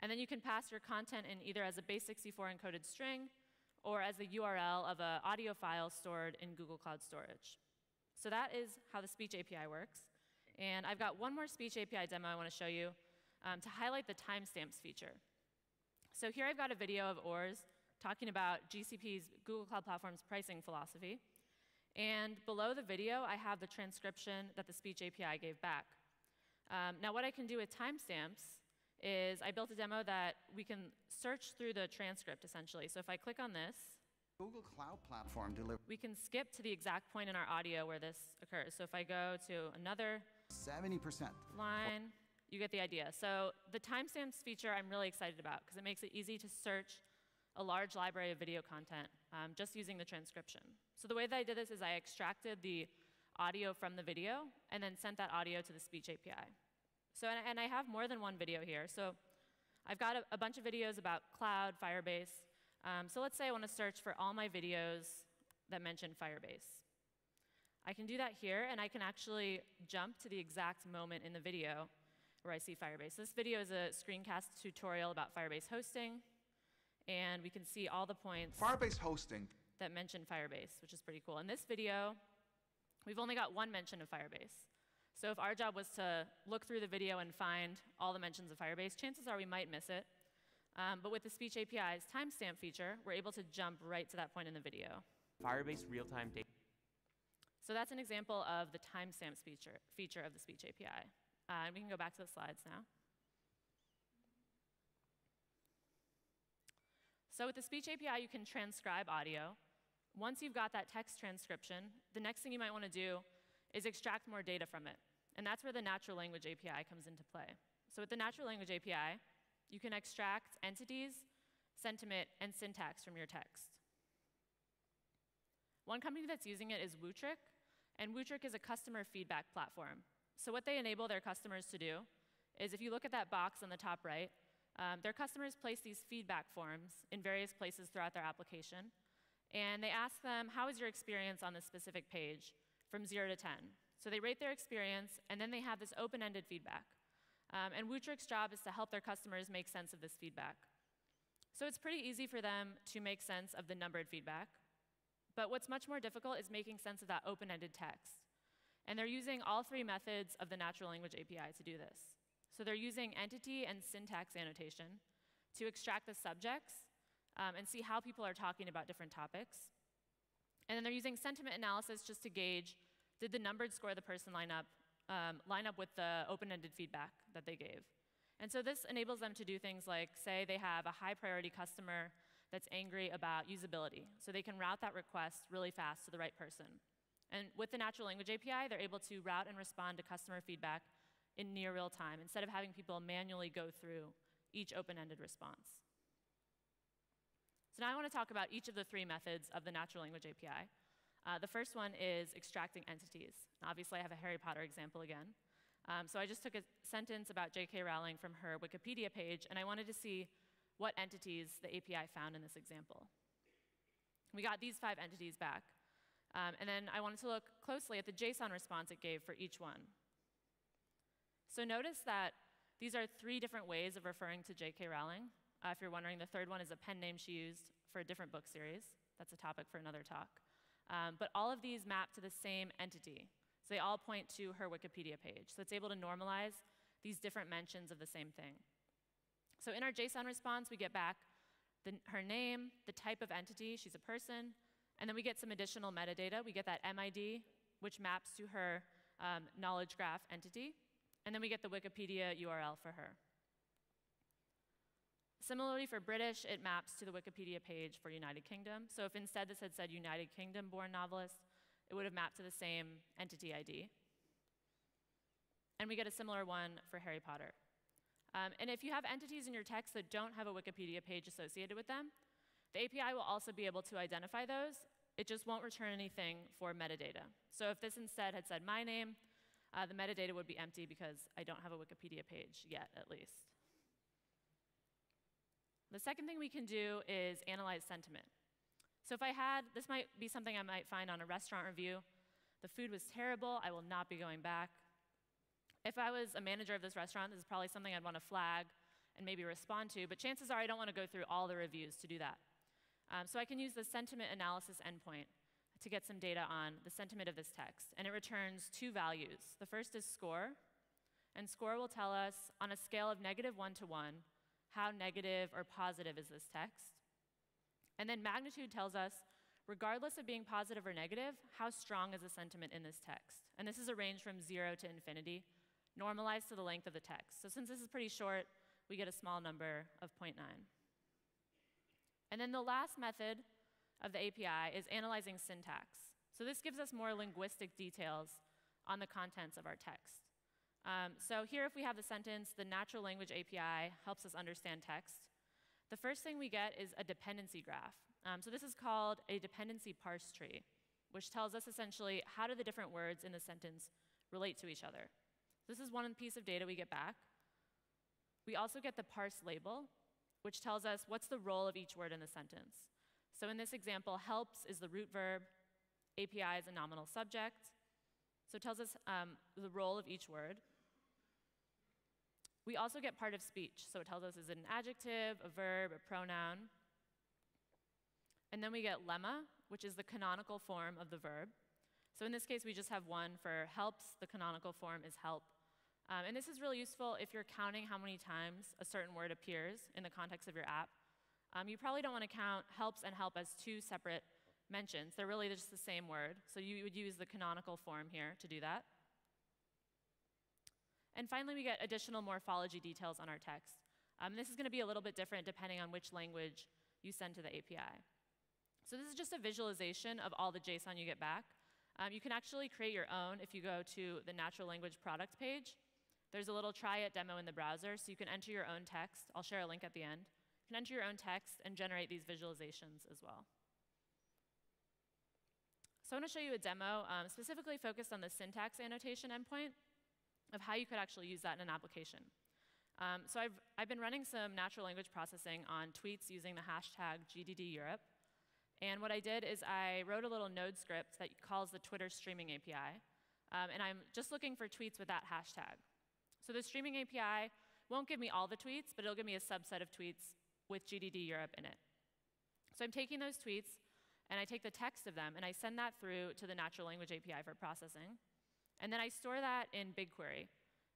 And then you can pass your content in either as a base64 encoded string or as the URL of an audio file stored in Google Cloud Storage. So that is how the speech API works. And I've got one more speech API demo I want to show you um, to highlight the timestamps feature. So here I've got a video of Urs talking about GCP's Google Cloud Platform's pricing philosophy. And below the video, I have the transcription that the speech API gave back. Um, now, what I can do with timestamps is I built a demo that we can search through the transcript, essentially. So if I click on this, Google Cloud Platform delivers. We can skip to the exact point in our audio where this occurs. So if I go to another 70% line, you get the idea. So the timestamps feature I'm really excited about because it makes it easy to search a large library of video content um, just using the transcription. So the way that I did this is I extracted the audio from the video and then sent that audio to the speech API. So, and, and I have more than one video here. So I've got a, a bunch of videos about cloud, Firebase, um, so let's say I want to search for all my videos that mention Firebase. I can do that here, and I can actually jump to the exact moment in the video where I see Firebase. This video is a screencast tutorial about Firebase hosting, and we can see all the points Firebase hosting that mention Firebase, which is pretty cool. In this video, we've only got one mention of Firebase. So if our job was to look through the video and find all the mentions of Firebase, chances are we might miss it. Um, but with the Speech API's timestamp feature, we're able to jump right to that point in the video. Firebase real-time data. So that's an example of the timestamp feature, feature of the Speech API. Uh, and we can go back to the slides now. So with the Speech API, you can transcribe audio. Once you've got that text transcription, the next thing you might want to do is extract more data from it. And that's where the Natural Language API comes into play. So with the Natural Language API, you can extract entities, sentiment, and syntax from your text. One company that's using it is Wootric, and Wootric is a customer feedback platform. So what they enable their customers to do is if you look at that box on the top right, um, their customers place these feedback forms in various places throughout their application, and they ask them, how is your experience on this specific page from 0 to 10? So they rate their experience, and then they have this open-ended feedback. Um, and Wootric's job is to help their customers make sense of this feedback. So it's pretty easy for them to make sense of the numbered feedback. But what's much more difficult is making sense of that open-ended text. And they're using all three methods of the natural language API to do this. So they're using entity and syntax annotation to extract the subjects um, and see how people are talking about different topics. And then they're using sentiment analysis just to gauge, did the numbered score of the person line up, um, line up with the open-ended feedback that they gave. And so this enables them to do things like, say they have a high priority customer that's angry about usability. So they can route that request really fast to the right person. And with the natural language API, they're able to route and respond to customer feedback in near real time instead of having people manually go through each open-ended response. So now I want to talk about each of the three methods of the natural language API. Uh, the first one is extracting entities. Obviously, I have a Harry Potter example again. Um, so I just took a sentence about J.K. Rowling from her Wikipedia page, and I wanted to see what entities the API found in this example. We got these five entities back. Um, and then I wanted to look closely at the JSON response it gave for each one. So notice that these are three different ways of referring to J.K. Rowling. Uh, if you're wondering, the third one is a pen name she used for a different book series. That's a topic for another talk. Um, but all of these map to the same entity. So they all point to her Wikipedia page. So it's able to normalize these different mentions of the same thing. So in our JSON response, we get back the, her name, the type of entity, she's a person, and then we get some additional metadata. We get that MID, which maps to her um, knowledge graph entity. And then we get the Wikipedia URL for her. Similarly, for British, it maps to the Wikipedia page for United Kingdom. So if instead this had said United Kingdom born novelist, it would have mapped to the same entity ID. And we get a similar one for Harry Potter. Um, and if you have entities in your text that don't have a Wikipedia page associated with them, the API will also be able to identify those. It just won't return anything for metadata. So if this instead had said my name, uh, the metadata would be empty because I don't have a Wikipedia page yet, at least. The second thing we can do is analyze sentiment. So if I had, this might be something I might find on a restaurant review. The food was terrible, I will not be going back. If I was a manager of this restaurant, this is probably something I'd want to flag and maybe respond to, but chances are I don't want to go through all the reviews to do that. Um, so I can use the sentiment analysis endpoint to get some data on the sentiment of this text, and it returns two values. The first is score, and score will tell us on a scale of negative one to one, how negative or positive is this text. And then magnitude tells us, regardless of being positive or negative, how strong is the sentiment in this text. And this is a range from zero to infinity, normalized to the length of the text. So since this is pretty short, we get a small number of 0.9. And then the last method of the API is analyzing syntax. So this gives us more linguistic details on the contents of our text. Um, so here, if we have the sentence, the natural language API helps us understand text. The first thing we get is a dependency graph. Um, so this is called a dependency parse tree, which tells us essentially how do the different words in the sentence relate to each other. This is one piece of data we get back. We also get the parse label, which tells us what's the role of each word in the sentence. So in this example, helps is the root verb, API is a nominal subject. So it tells us um, the role of each word. We also get part of speech. So it tells us is it an adjective, a verb, a pronoun. And then we get lemma, which is the canonical form of the verb. So in this case, we just have one for helps. The canonical form is help. Um, and this is really useful if you're counting how many times a certain word appears in the context of your app. Um, you probably don't want to count helps and help as two separate mentions. They're really just the same word. So you would use the canonical form here to do that. And finally, we get additional morphology details on our text. Um, this is going to be a little bit different depending on which language you send to the API. So this is just a visualization of all the JSON you get back. Um, you can actually create your own if you go to the natural language product page. there's a little try it demo in the browser, so you can enter your own text. I'll share a link at the end. You can enter your own text and generate these visualizations as well. So I want to show you a demo um, specifically focused on the syntax annotation endpoint of how you could actually use that in an application. Um, so I've, I've been running some natural language processing on tweets using the hashtag GDD Europe. And what I did is I wrote a little node script that calls the Twitter streaming API. Um, and I'm just looking for tweets with that hashtag. So the streaming API won't give me all the tweets, but it'll give me a subset of tweets with GDD Europe in it. So I'm taking those tweets, and I take the text of them, and I send that through to the natural language API for processing. And then I store that in BigQuery.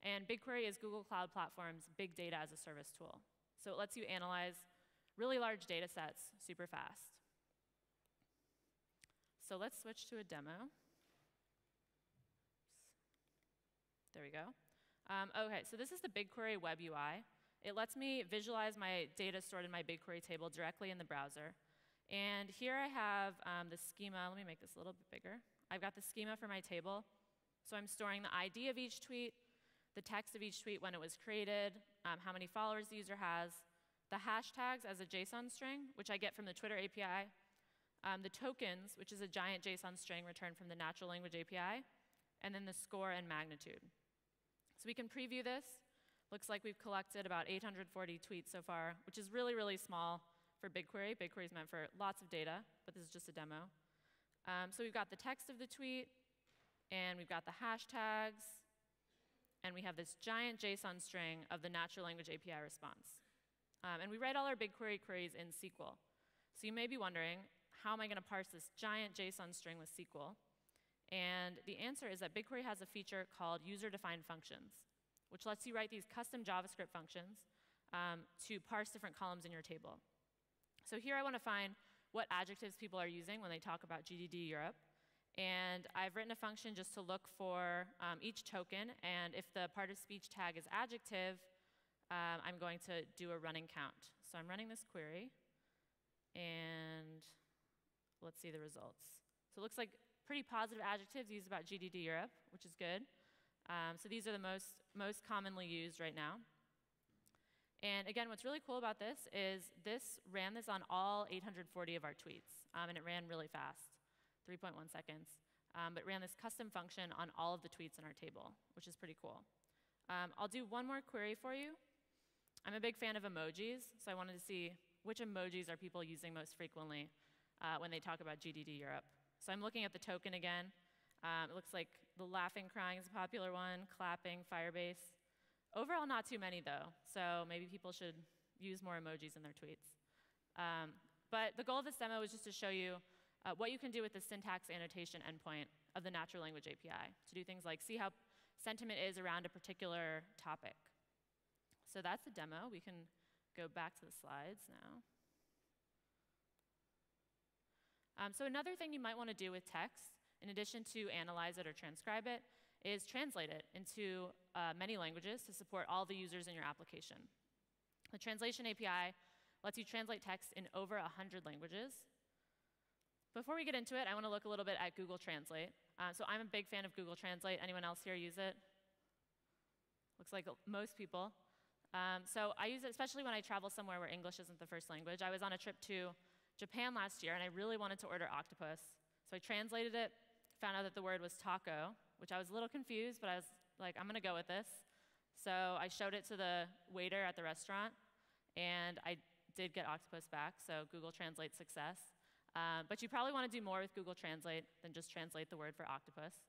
And BigQuery is Google Cloud Platform's big data as a service tool. So it lets you analyze really large data sets super fast. So let's switch to a demo. There we go. Um, okay, so this is the BigQuery web UI. It lets me visualize my data stored in my BigQuery table directly in the browser. And here I have um, the schema. Let me make this a little bit bigger. I've got the schema for my table. So I'm storing the ID of each tweet, the text of each tweet when it was created, um, how many followers the user has, the hashtags as a JSON string, which I get from the Twitter API, um, the tokens, which is a giant JSON string returned from the natural language API, and then the score and magnitude. So we can preview this. Looks like we've collected about 840 tweets so far, which is really, really small for BigQuery. BigQuery is meant for lots of data, but this is just a demo. Um, so we've got the text of the tweet, and we've got the hashtags, and we have this giant JSON string of the natural language API response. Um, and we write all our BigQuery queries in SQL. So you may be wondering, how am I going to parse this giant JSON string with SQL? And the answer is that BigQuery has a feature called user-defined functions, which lets you write these custom JavaScript functions um, to parse different columns in your table. So here I want to find what adjectives people are using when they talk about GDD Europe. And I've written a function just to look for um, each token, and if the part of speech tag is adjective, um, I'm going to do a running count. So I'm running this query, and let's see the results. So it looks like pretty positive adjectives used about GDD Europe, which is good. Um, so these are the most, most commonly used right now. And again, what's really cool about this is this ran this on all 840 of our tweets, um, and it ran really fast, 3.1 seconds. Um, but ran this custom function on all of the tweets in our table, which is pretty cool. Um, I'll do one more query for you. I'm a big fan of emojis, so I wanted to see which emojis are people using most frequently uh, when they talk about GDD Europe. So I'm looking at the token again. Um, it looks like the laughing crying is a popular one, clapping, Firebase. Overall, not too many though, so maybe people should use more emojis in their tweets. Um, but the goal of this demo was just to show you uh, what you can do with the syntax annotation endpoint of the natural language API to do things like see how sentiment is around a particular topic. So that's the demo. We can go back to the slides now. Um, so another thing you might want to do with text, in addition to analyze it or transcribe it, is translate it into uh, many languages to support all the users in your application. The translation API lets you translate text in over 100 languages. Before we get into it, I want to look a little bit at Google Translate. Uh, so I'm a big fan of Google Translate. Anyone else here use it? Looks like most people. Um, so I use it especially when I travel somewhere where English isn't the first language. I was on a trip to Japan last year, and I really wanted to order octopus. So I translated it, found out that the word was taco, which I was a little confused, but I was like, I'm going to go with this. So I showed it to the waiter at the restaurant, and I did get octopus back, so Google Translate success. Um, but you probably want to do more with Google Translate than just translate the word for octopus.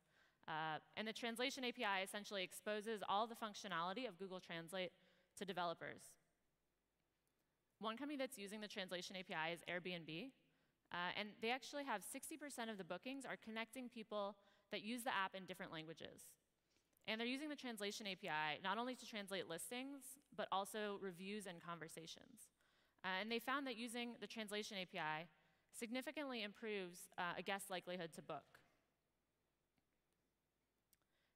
Uh, and the translation API essentially exposes all the functionality of Google Translate to developers. One company that's using the translation API is Airbnb. Uh, and they actually have 60% of the bookings are connecting people that use the app in different languages. And they're using the translation API not only to translate listings, but also reviews and conversations. Uh, and they found that using the translation API significantly improves uh, a guest's likelihood to book.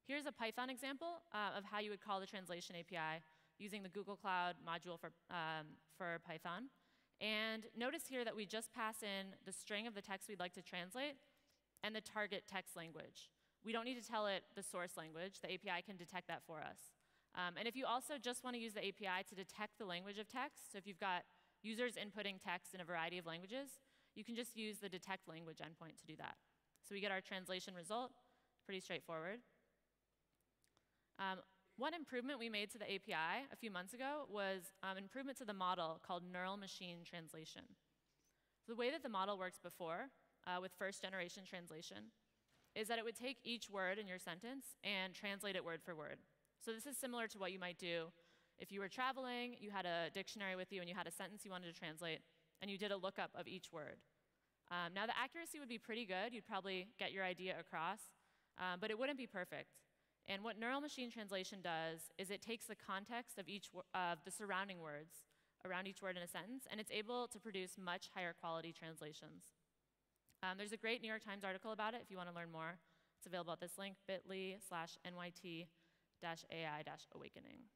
Here's a Python example uh, of how you would call the translation API using the Google Cloud module for, um, for Python. And notice here that we just pass in the string of the text we'd like to translate and the target text language. We don't need to tell it the source language. The API can detect that for us. Um, and if you also just want to use the API to detect the language of text, so if you've got users inputting text in a variety of languages, you can just use the detect language endpoint to do that. So we get our translation result, pretty straightforward. Um, one improvement we made to the API a few months ago was um, improvement to the model called neural machine translation. So the way that the model works before, uh, with first generation translation, is that it would take each word in your sentence and translate it word for word. So this is similar to what you might do if you were traveling, you had a dictionary with you, and you had a sentence you wanted to translate, and you did a lookup of each word. Um, now, the accuracy would be pretty good. You'd probably get your idea across, um, but it wouldn't be perfect. And what neural machine translation does is it takes the context of each of the surrounding words around each word in a sentence, and it's able to produce much higher quality translations. Um, there's a great New York Times article about it if you want to learn more. It's available at this link, bit.ly slash NYT dash AI awakening.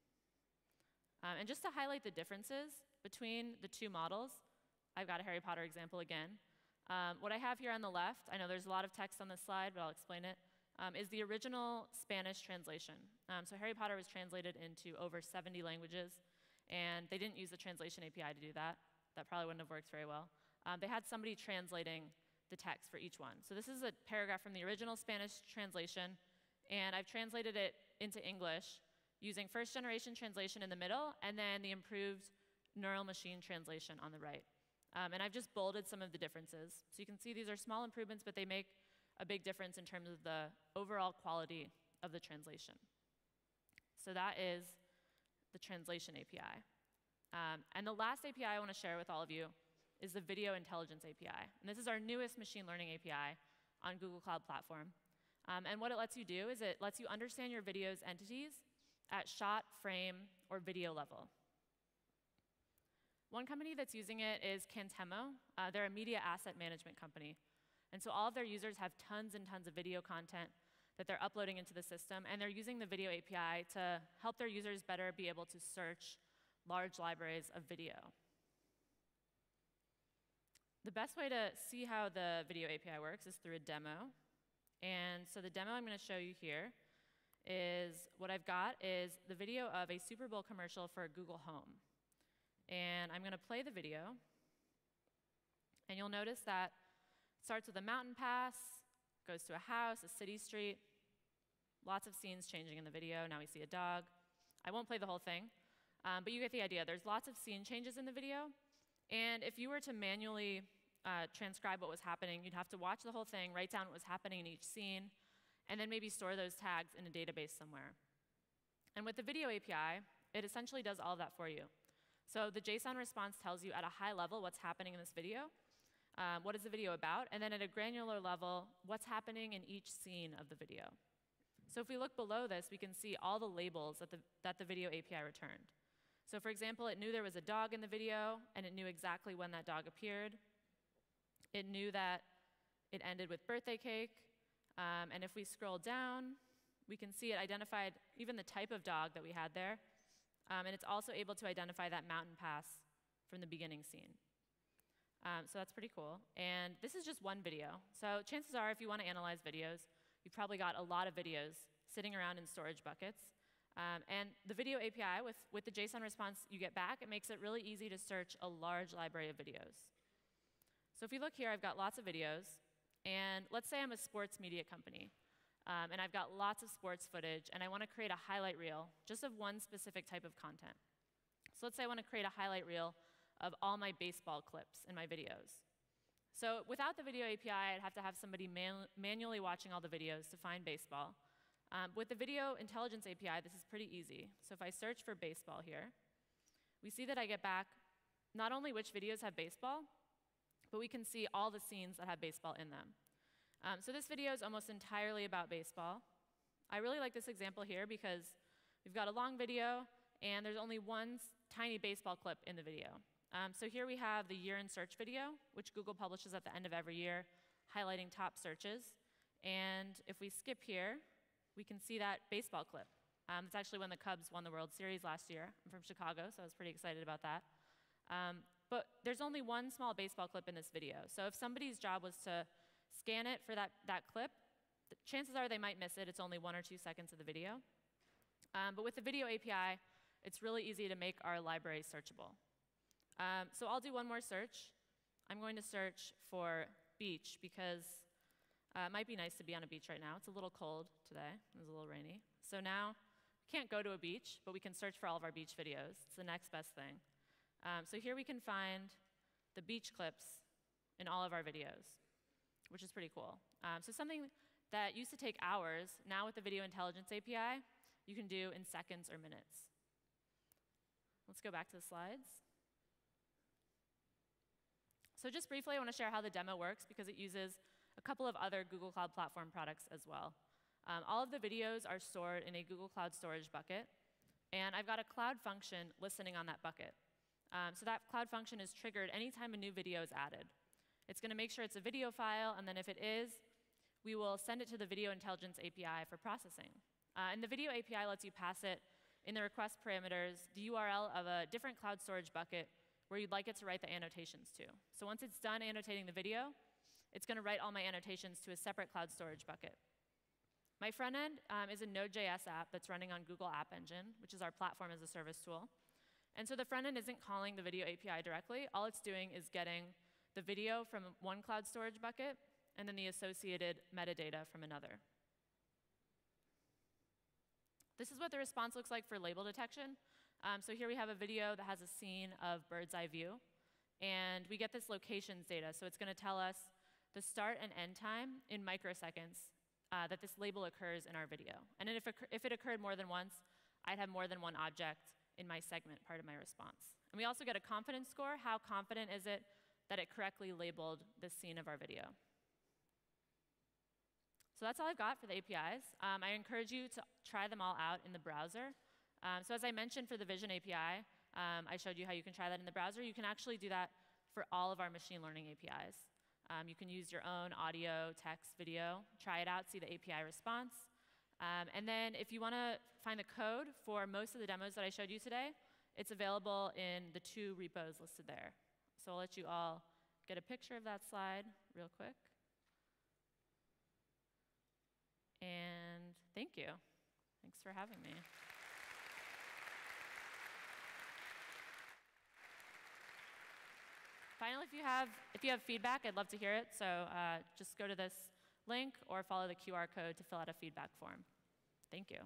Um, and just to highlight the differences between the two models, I've got a Harry Potter example again. Um, what I have here on the left, I know there's a lot of text on this slide, but I'll explain it, um, is the original Spanish translation. Um, so Harry Potter was translated into over 70 languages, and they didn't use the translation API to do that. That probably wouldn't have worked very well. Um, they had somebody translating the text for each one. So this is a paragraph from the original Spanish translation, and I've translated it into English using first generation translation in the middle and then the improved neural machine translation on the right. Um, and I've just bolded some of the differences. So you can see these are small improvements, but they make a big difference in terms of the overall quality of the translation. So that is the translation API. Um, and the last API I want to share with all of you is the Video Intelligence API. And this is our newest machine learning API on Google Cloud Platform. Um, and what it lets you do is it lets you understand your video's entities at shot, frame, or video level. One company that's using it is Cantemo. Uh, they're a media asset management company. And so all of their users have tons and tons of video content that they're uploading into the system, and they're using the video API to help their users better be able to search large libraries of video. The best way to see how the video API works is through a demo. And so the demo I'm going to show you here is what I've got is the video of a Super Bowl commercial for Google Home. And I'm going to play the video. And you'll notice that it starts with a mountain pass, goes to a house, a city street, lots of scenes changing in the video. Now we see a dog. I won't play the whole thing, um, but you get the idea. There's lots of scene changes in the video. And if you were to manually uh, transcribe what was happening, you'd have to watch the whole thing, write down what was happening in each scene, and then maybe store those tags in a database somewhere. And with the video API, it essentially does all of that for you. So the JSON response tells you at a high level what's happening in this video, um, what is the video about, and then at a granular level, what's happening in each scene of the video. So if we look below this, we can see all the labels that the, that the video API returned. So for example, it knew there was a dog in the video, and it knew exactly when that dog appeared. It knew that it ended with birthday cake, um, and if we scroll down, we can see it identified even the type of dog that we had there. Um, and it's also able to identify that mountain pass from the beginning scene. Um, so that's pretty cool. And this is just one video. So chances are, if you want to analyze videos, you've probably got a lot of videos sitting around in storage buckets. Um, and the video API, with, with the JSON response you get back, it makes it really easy to search a large library of videos. So if you look here, I've got lots of videos. And let's say I'm a sports media company, um, and I've got lots of sports footage, and I want to create a highlight reel just of one specific type of content. So let's say I want to create a highlight reel of all my baseball clips in my videos. So without the video API, I'd have to have somebody man manually watching all the videos to find baseball. Um, with the Video Intelligence API, this is pretty easy. So if I search for baseball here, we see that I get back not only which videos have baseball, but we can see all the scenes that have baseball in them. Um, so this video is almost entirely about baseball. I really like this example here because we've got a long video and there's only one tiny baseball clip in the video. Um, so here we have the year in search video, which Google publishes at the end of every year, highlighting top searches. And if we skip here, we can see that baseball clip. Um, it's actually when the Cubs won the World Series last year. I'm from Chicago, so I was pretty excited about that. Um, but there's only one small baseball clip in this video. So if somebody's job was to scan it for that, that clip, chances are they might miss it. It's only one or two seconds of the video. Um, but with the video API, it's really easy to make our library searchable. Um, so I'll do one more search. I'm going to search for beach because uh, it might be nice to be on a beach right now. It's a little cold today. It's a little rainy. So now, we can't go to a beach, but we can search for all of our beach videos. It's the next best thing. Um, so here we can find the beach clips in all of our videos, which is pretty cool. Um, so something that used to take hours, now with the Video Intelligence API, you can do in seconds or minutes. Let's go back to the slides. So just briefly, I want to share how the demo works because it uses a couple of other Google Cloud Platform products as well. Um, all of the videos are stored in a Google Cloud Storage bucket, and I've got a cloud function listening on that bucket. Um, so that cloud function is triggered anytime a new video is added. It's going to make sure it's a video file, and then if it is, we will send it to the Video Intelligence API for processing. Uh, and the Video API lets you pass it in the request parameters the URL of a different cloud storage bucket where you'd like it to write the annotations to. So once it's done annotating the video, it's going to write all my annotations to a separate cloud storage bucket. My front end um, is a Node.js app that's running on Google App Engine, which is our platform as a service tool. And so the front end isn't calling the video API directly. All it's doing is getting the video from one cloud storage bucket and then the associated metadata from another. This is what the response looks like for label detection. Um, so here we have a video that has a scene of bird's eye view. And we get this locations data. So it's going to tell us the start and end time in microseconds uh, that this label occurs in our video. And if, if it occurred more than once, I'd have more than one object in my segment part of my response. And we also get a confidence score. How confident is it that it correctly labeled the scene of our video? So that's all I've got for the APIs. Um, I encourage you to try them all out in the browser. Um, so as I mentioned for the Vision API, um, I showed you how you can try that in the browser. You can actually do that for all of our machine learning APIs. Um, you can use your own audio, text, video, try it out, see the API response. Um, and then if you want to find the code for most of the demos that I showed you today, it's available in the two repos listed there. So I'll let you all get a picture of that slide real quick. And thank you. Thanks for having me. Finally, if you have if you have feedback, I'd love to hear it. So uh, just go to this link or follow the QR code to fill out a feedback form. Thank you.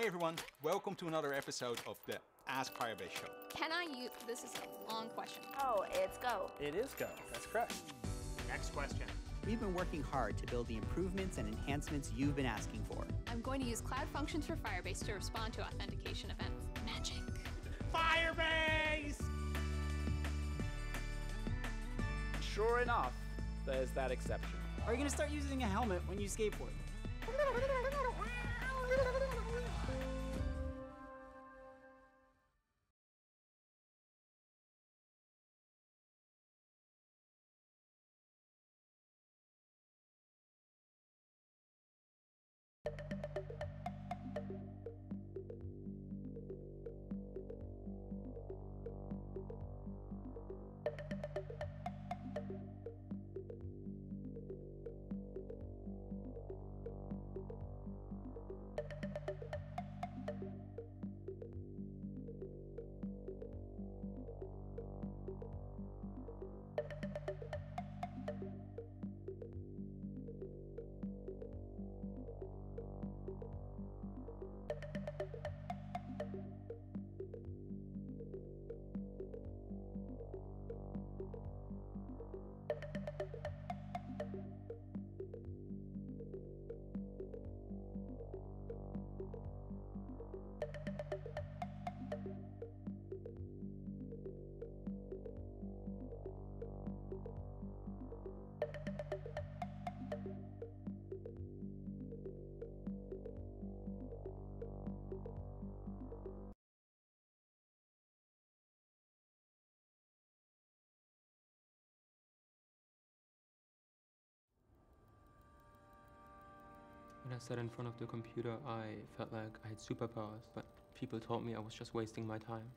Hey everyone, welcome to another episode of the Ask Firebase Show. Can I use, this is a long question. Oh, it's go. It is go, that's correct. Next question. We've been working hard to build the improvements and enhancements you've been asking for. I'm going to use Cloud Functions for Firebase to respond to authentication events. Magic. Firebase! Sure enough, there's that exception. Are you going to start using a helmet when you skateboard? Sat in front of the computer, I felt like I had superpowers, but people told me I was just wasting my time.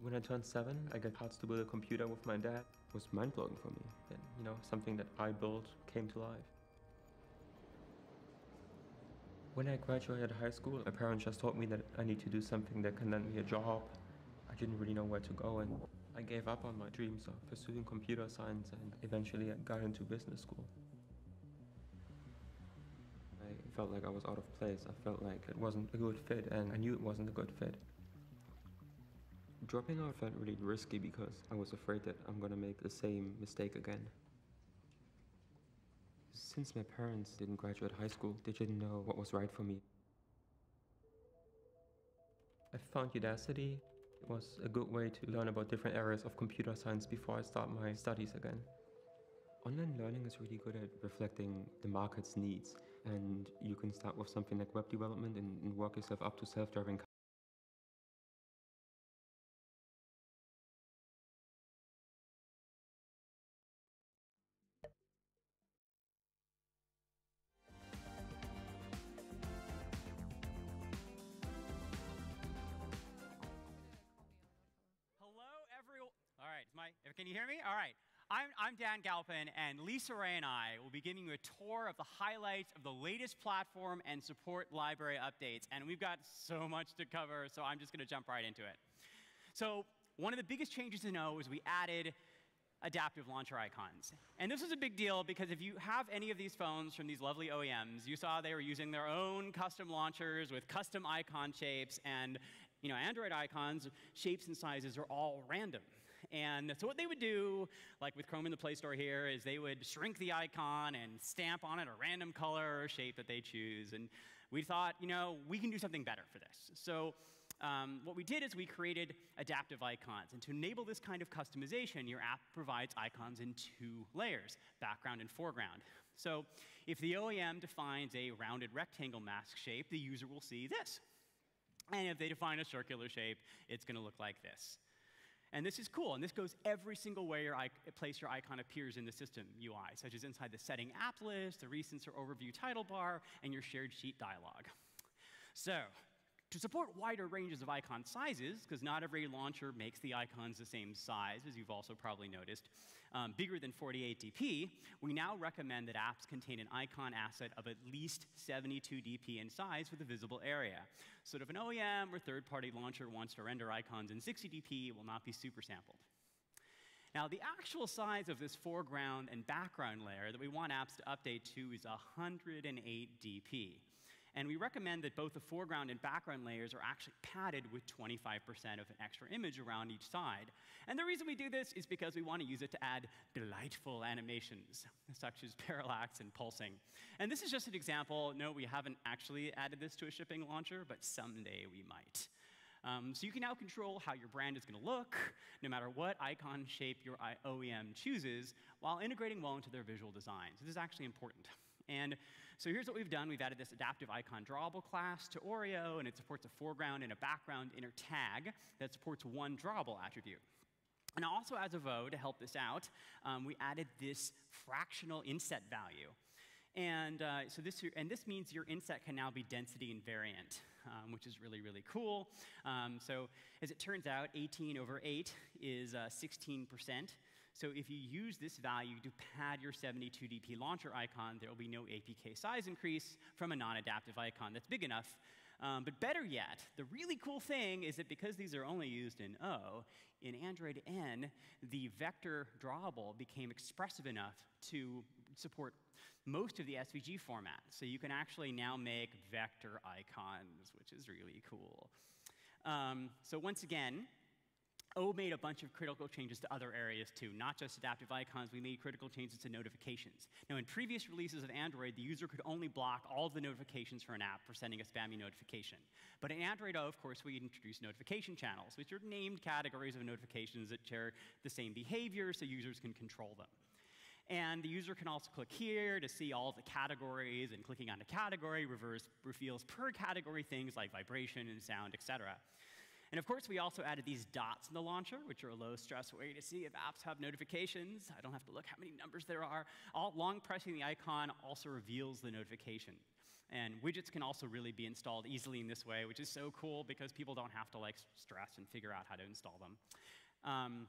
When I turned seven, I got parts to build a computer with my dad. It was mind-blowing for me that, you know, something that I built came to life. When I graduated high school, my parents just told me that I need to do something that can land me a job. I didn't really know where to go and I gave up on my dreams of pursuing computer science and eventually I got into business school. I felt like I was out of place. I felt like it wasn't a good fit and I knew it wasn't a good fit. Dropping out felt really risky because I was afraid that I'm gonna make the same mistake again. Since my parents didn't graduate high school, they didn't know what was right for me. I found Udacity It was a good way to learn about different areas of computer science before I start my studies again. Online learning is really good at reflecting the market's needs, and you can start with something like web development and, and work yourself up to self-driving Dan Galpin, and Lisa Wray and I will be giving you a tour of the highlights of the latest platform and support library updates. And we've got so much to cover, so I'm just going to jump right into it. So, one of the biggest changes to know is we added adaptive launcher icons. And this is a big deal because if you have any of these phones from these lovely OEMs, you saw they were using their own custom launchers with custom icon shapes, and you know, Android icons, shapes and sizes are all random. And so what they would do, like with Chrome in the Play Store here, is they would shrink the icon and stamp on it a random color or shape that they choose. And we thought, you know, we can do something better for this. So um, what we did is we created adaptive icons. And to enable this kind of customization, your app provides icons in two layers, background and foreground. So if the OEM defines a rounded rectangle mask shape, the user will see this. And if they define a circular shape, it's going to look like this. And this is cool, and this goes every single way your place your icon appears in the system UI, such as inside the setting app list, the recents or overview title bar, and your shared sheet dialog. So, to support wider ranges of icon sizes, because not every launcher makes the icons the same size, as you've also probably noticed, um, bigger than 48 dp, we now recommend that apps contain an icon asset of at least 72 dp in size with a visible area. So if an OEM or third-party launcher wants to render icons in 60 dp, it will not be super sampled. Now, the actual size of this foreground and background layer that we want apps to update to is 108 dp. And we recommend that both the foreground and background layers are actually padded with 25% of an extra image around each side. And the reason we do this is because we want to use it to add delightful animations, such as parallax and pulsing. And this is just an example. No, we haven't actually added this to a shipping launcher, but someday we might. Um, so you can now control how your brand is going to look, no matter what icon shape your OEM chooses, while integrating well into their visual design. So this is actually important. And so here's what we've done. We've added this adaptive icon drawable class to Oreo, and it supports a foreground and a background inner tag that supports one drawable attribute. And also as a VO, to help this out, um, we added this fractional inset value. And uh, so this, and this means your inset can now be density invariant, um, which is really, really cool. Um, so as it turns out, 18 over 8 is uh, 16%. So if you use this value to pad your 72dp launcher icon, there will be no APK size increase from a non-adaptive icon that's big enough. Um, but better yet, the really cool thing is that because these are only used in O, in Android N, the vector drawable became expressive enough to support most of the SVG format. So you can actually now make vector icons, which is really cool. Um, so once again, O made a bunch of critical changes to other areas too, not just adaptive icons, we made critical changes to notifications. Now, in previous releases of Android, the user could only block all of the notifications for an app for sending a spammy notification. But in Android O, of course, we introduced notification channels, which are named categories of notifications that share the same behavior so users can control them. And the user can also click here to see all the categories, and clicking on a category reverse, reveals per category things like vibration and sound, etc. And of course, we also added these dots in the launcher, which are a low stress way to see if apps have notifications. I don't have to look how many numbers there are. All, long pressing the icon also reveals the notification. And widgets can also really be installed easily in this way, which is so cool because people don't have to like stress and figure out how to install them. Um,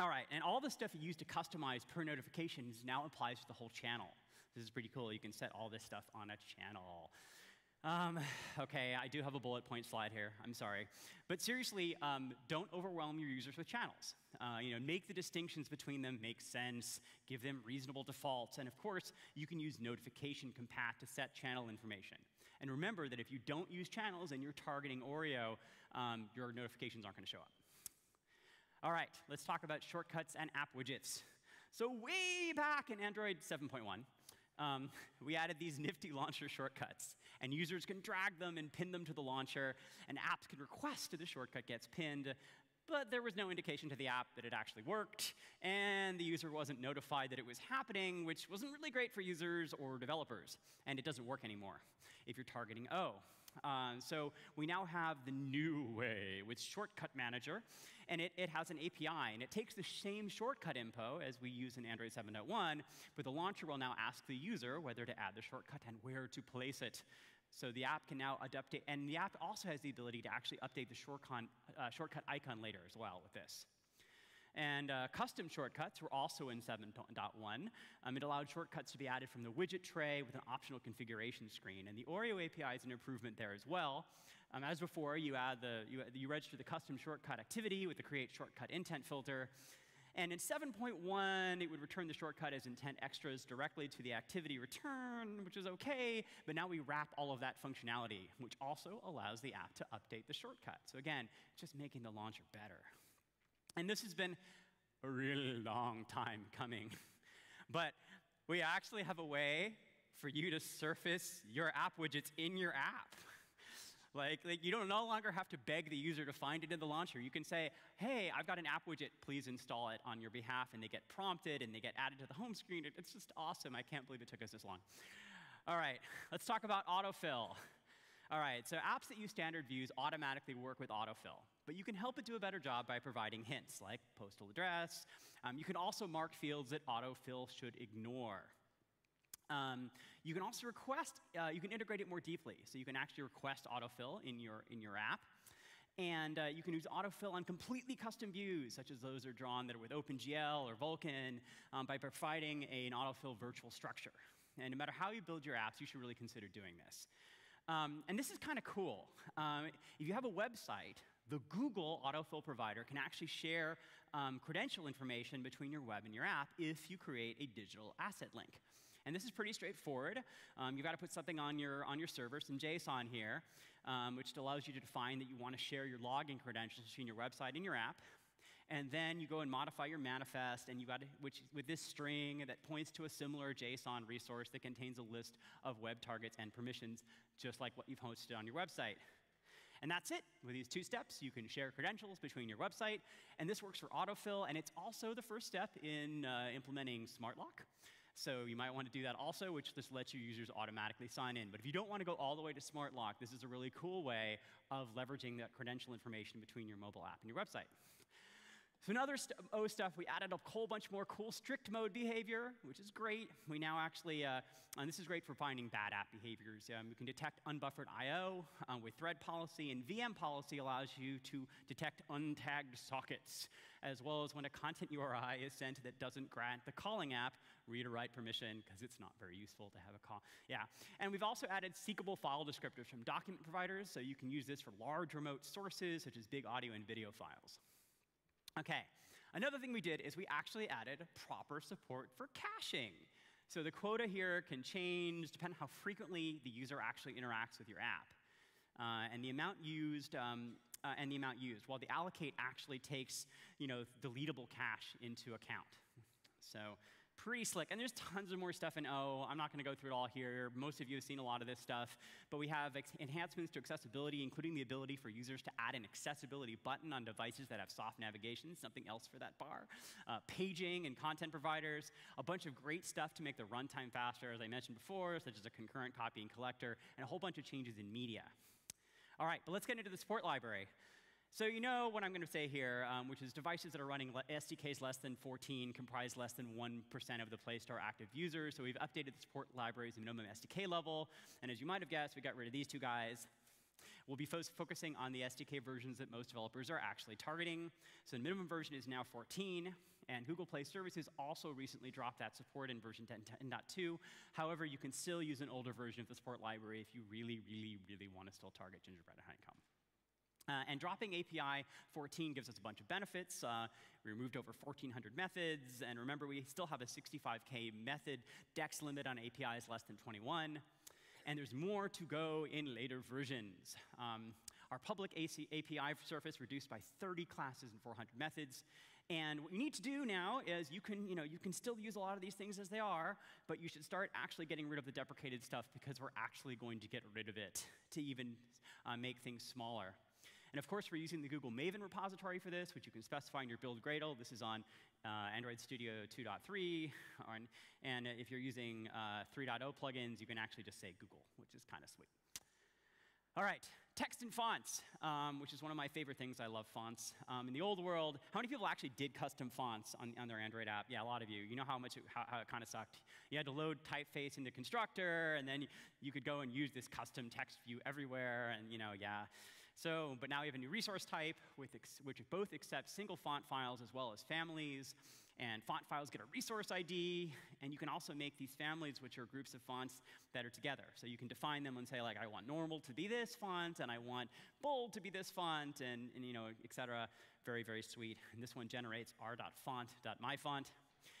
all right, and all the stuff you use to customize per notifications now applies to the whole channel. This is pretty cool. You can set all this stuff on a channel. Um, okay, I do have a bullet point slide here. I'm sorry. But seriously, um, don't overwhelm your users with channels. Uh, you know, make the distinctions between them make sense, give them reasonable defaults, and of course, you can use notification compat to set channel information. And remember that if you don't use channels and you're targeting Oreo, um, your notifications aren't going to show up. All right, let's talk about shortcuts and app widgets. So way back in Android 7.1, um, we added these nifty launcher shortcuts. And users can drag them and pin them to the launcher, and apps can request that the shortcut gets pinned. But there was no indication to the app that it actually worked, and the user wasn't notified that it was happening, which wasn't really great for users or developers. And it doesn't work anymore if you're targeting O. Uh, so we now have the new way with Shortcut Manager, and it, it has an API, and it takes the same shortcut info as we use in Android 7.1, but the launcher will now ask the user whether to add the shortcut and where to place it. So the app can now it, and the app also has the ability to actually update the shortcut, uh, shortcut icon later as well with this. And uh, custom shortcuts were also in 7.1. Um, it allowed shortcuts to be added from the widget tray with an optional configuration screen. And the Oreo API is an improvement there as well. Um, as before, you, add the, you, you register the custom shortcut activity with the create shortcut intent filter. And in 7.1, it would return the shortcut as intent extras directly to the activity return, which is okay, but now we wrap all of that functionality, which also allows the app to update the shortcut. So again, just making the launcher better. And this has been a really long time coming. but we actually have a way for you to surface your app widgets in your app. Like, like, you don't no longer have to beg the user to find it in the launcher. You can say, hey, I've got an app widget, please install it on your behalf, and they get prompted and they get added to the home screen. It's just awesome. I can't believe it took us this long. All right, let's talk about autofill. All right, so apps that use standard views automatically work with autofill, but you can help it do a better job by providing hints like postal address. Um, you can also mark fields that autofill should ignore. Um, you can also request, uh, you can integrate it more deeply. So you can actually request autofill in your, in your app. And uh, you can use autofill on completely custom views, such as those are drawn that are with OpenGL or Vulkan, um, by providing a, an autofill virtual structure. And no matter how you build your apps, you should really consider doing this. Um, and this is kind of cool. Um, if you have a website, the Google autofill provider can actually share um, credential information between your web and your app if you create a digital asset link. And this is pretty straightforward. Um, you've got to put something on your, on your server, some JSON here, um, which allows you to define that you want to share your login credentials between your website and your app. And then you go and modify your manifest, and you got to, which with this string that points to a similar JSON resource that contains a list of web targets and permissions, just like what you've hosted on your website. And that's it. With these two steps, you can share credentials between your website, and this works for autofill, and it's also the first step in uh, implementing smart lock. So you might want to do that also, which just lets your users automatically sign in. But if you don't want to go all the way to smart lock, this is a really cool way of leveraging that credential information between your mobile app and your website. So in other st O stuff, we added a whole bunch more cool strict mode behavior, which is great. We now actually, uh, and this is great for finding bad app behaviors. Um, we can detect unbuffered I.O. Uh, with thread policy, and VM policy allows you to detect untagged sockets, as well as when a content URI is sent that doesn't grant the calling app read or write permission, because it's not very useful to have a call. Yeah, and we've also added seekable file descriptors from document providers, so you can use this for large remote sources, such as big audio and video files. Okay, another thing we did is we actually added proper support for caching. So the quota here can change depending on how frequently the user actually interacts with your app. Uh, and the amount used um, uh, and the amount used. While the allocate actually takes, you know, deletable cache into account. So pretty slick. And there's tons of more stuff in O. I'm not going to go through it all here. Most of you have seen a lot of this stuff. But we have enhancements to accessibility, including the ability for users to add an accessibility button on devices that have soft navigation, something else for that bar. Uh, paging and content providers, a bunch of great stuff to make the runtime faster, as I mentioned before, such as a concurrent copy and collector, and a whole bunch of changes in media. All right, but let's get into the support library. So you know what I'm going to say here, um, which is devices that are running SDKs less than 14 comprise less than 1% of the Play Store active users. So we've updated the support libraries in minimum SDK level. And as you might have guessed, we got rid of these two guys. We'll be fo focusing on the SDK versions that most developers are actually targeting. So the minimum version is now 14. And Google Play Services also recently dropped that support in version 10.2. However, you can still use an older version of the support library if you really, really, really want to still target Gingerbread and Honeycomb. Uh, and dropping API 14 gives us a bunch of benefits. Uh, we removed over 1,400 methods, and remember, we still have a 65K method dex limit on APIs less than 21. And there's more to go in later versions. Um, our public AC API surface reduced by 30 classes and 400 methods. And what you need to do now is you can, you know, you can still use a lot of these things as they are, but you should start actually getting rid of the deprecated stuff because we're actually going to get rid of it to even uh, make things smaller. And of course, we're using the Google Maven repository for this, which you can specify in your build Gradle. This is on uh, Android Studio 2.3. and if you're using uh, 3.0 plugins, you can actually just say Google, which is kind of sweet. All right, text and fonts, um, which is one of my favorite things. I love fonts. Um, in the old world, how many people actually did custom fonts on, on their Android app? Yeah, a lot of you. You know how much it, how, how it kind of sucked. You had to load typeface into constructor, and then you could go and use this custom text view everywhere, and you know, yeah. So, but now we have a new resource type with which both accepts single font files as well as families. And font files get a resource ID, and you can also make these families, which are groups of fonts that are together. So you can define them and say, like, I want normal to be this font, and I want bold to be this font, and, and you know, et cetera. Very, very sweet. And this one generates r.font.myfont.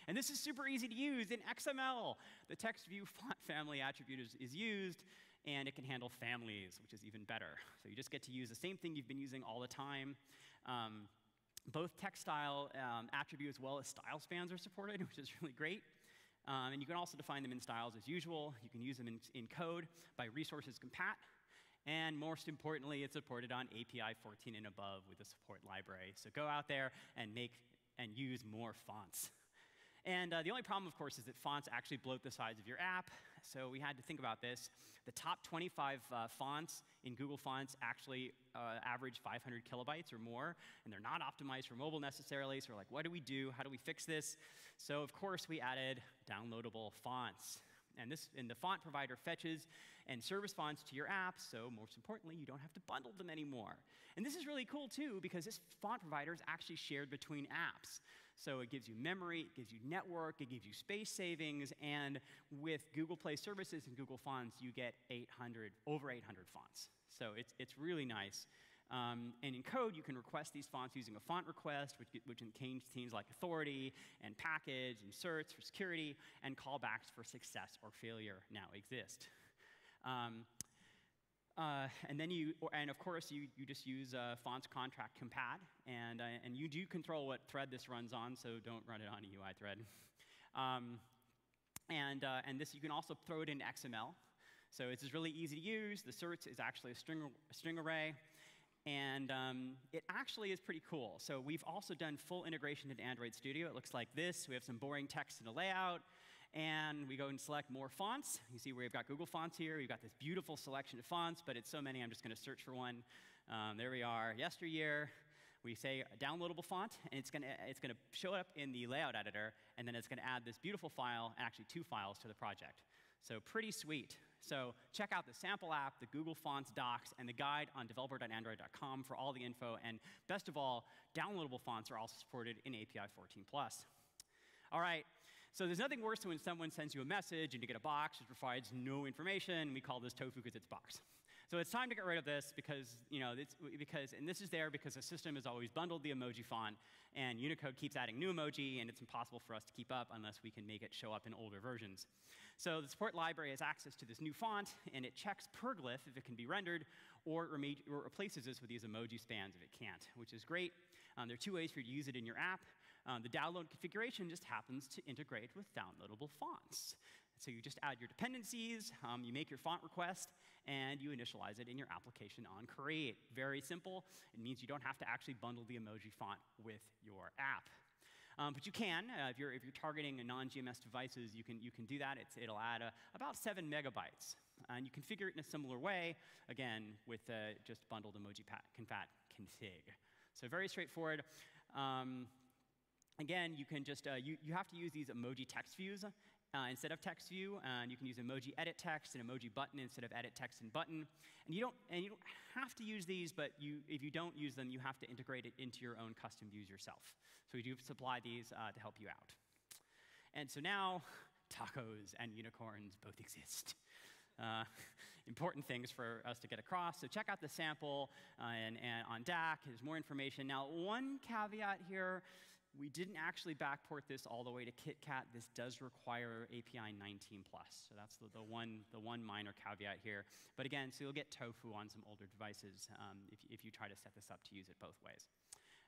And this is super easy to use in XML. The text view font family attribute is, is used and it can handle families, which is even better. So you just get to use the same thing you've been using all the time. Um, both textStyle um, attribute as well as style spans are supported, which is really great. Um, and you can also define them in styles as usual. You can use them in, in code by resources compat. And most importantly, it's supported on API 14 and above with the support library. So go out there and make and use more fonts. And uh, the only problem, of course, is that fonts actually bloat the size of your app. So we had to think about this. The top 25 uh, fonts in Google Fonts actually uh, average 500 kilobytes or more, and they're not optimized for mobile necessarily. So we're like, what do we do? How do we fix this? So of course we added downloadable fonts. And this and the font provider fetches and service fonts to your app, so most importantly, you don't have to bundle them anymore. And this is really cool too, because this font provider is actually shared between apps. So it gives you memory, it gives you network, it gives you space savings, and with Google Play Services and Google Fonts, you get 800, over 800 fonts. So it's, it's really nice. Um, and in code, you can request these fonts using a font request, which, which contains things like authority and package and certs for security, and callbacks for success or failure now exist. Um, uh, and then you, and of course, you, you just use uh, fonts contract compat, and, uh, and you do control what thread this runs on, so don't run it on a UI thread. Um, and, uh, and this, you can also throw it in XML. So it's just really easy to use. The certs is actually a string, a string array, and um, it actually is pretty cool. So we've also done full integration into Android Studio. It looks like this. We have some boring text in the layout and we go and select more fonts. You see we've got Google Fonts here. We've got this beautiful selection of fonts, but it's so many, I'm just going to search for one. Um, there we are, yesteryear. We say downloadable font, and it's going to it's gonna show up in the layout editor, and then it's going to add this beautiful file, actually two files to the project. So pretty sweet. So check out the sample app, the Google Fonts docs, and the guide on developer.android.com for all the info. And best of all, downloadable fonts are also supported in API 14+. All right, so there's nothing worse than when someone sends you a message and you get a box which provides no information. We call this tofu because it's box. So it's time to get rid of this because, you know, because, and this is there because the system has always bundled the emoji font, and Unicode keeps adding new emoji, and it's impossible for us to keep up unless we can make it show up in older versions. So the support library has access to this new font, and it checks per glyph if it can be rendered, or, or replaces this with these emoji spans if it can't, which is great. Um, there are two ways for you to use it in your app. Um, the download configuration just happens to integrate with downloadable fonts. So you just add your dependencies, um, you make your font request, and you initialize it in your application on Create. Very simple. It means you don't have to actually bundle the emoji font with your app. Um, but you can, uh, if, you're, if you're targeting non-GMS devices, you can, you can do that. It's, it'll add a, about seven megabytes. And you configure it in a similar way, again, with uh, just bundled emoji compat config. So very straightforward. Um, again, you can just, uh, you, you have to use these emoji text views uh, instead of text view, and you can use emoji edit text and emoji button instead of edit text and button. And you don't, and you don't have to use these, but you, if you don't use them, you have to integrate it into your own custom views yourself. So we do supply these uh, to help you out. And so now, tacos and unicorns both exist. Uh, important things for us to get across. So check out the sample uh, and, and on DAC. There's more information. Now, one caveat here we didn't actually backport this all the way to KitKat. This does require API 19 plus. So that's the, the, one, the one minor caveat here. But again, so you'll get tofu on some older devices um, if, if you try to set this up to use it both ways.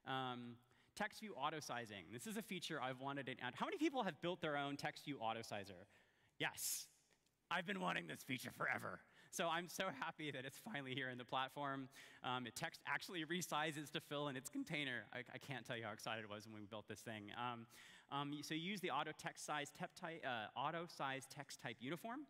Um, text view auto sizing. This is a feature I've wanted add. How many people have built their own text view auto sizer? Yes. I've been wanting this feature forever. So I'm so happy that it's finally here in the platform. Um, it text actually resizes to fill in its container. I, I, can't tell you how excited I was when we built this thing. Um, um, so you use the auto text size type, uh, auto size text type uniform.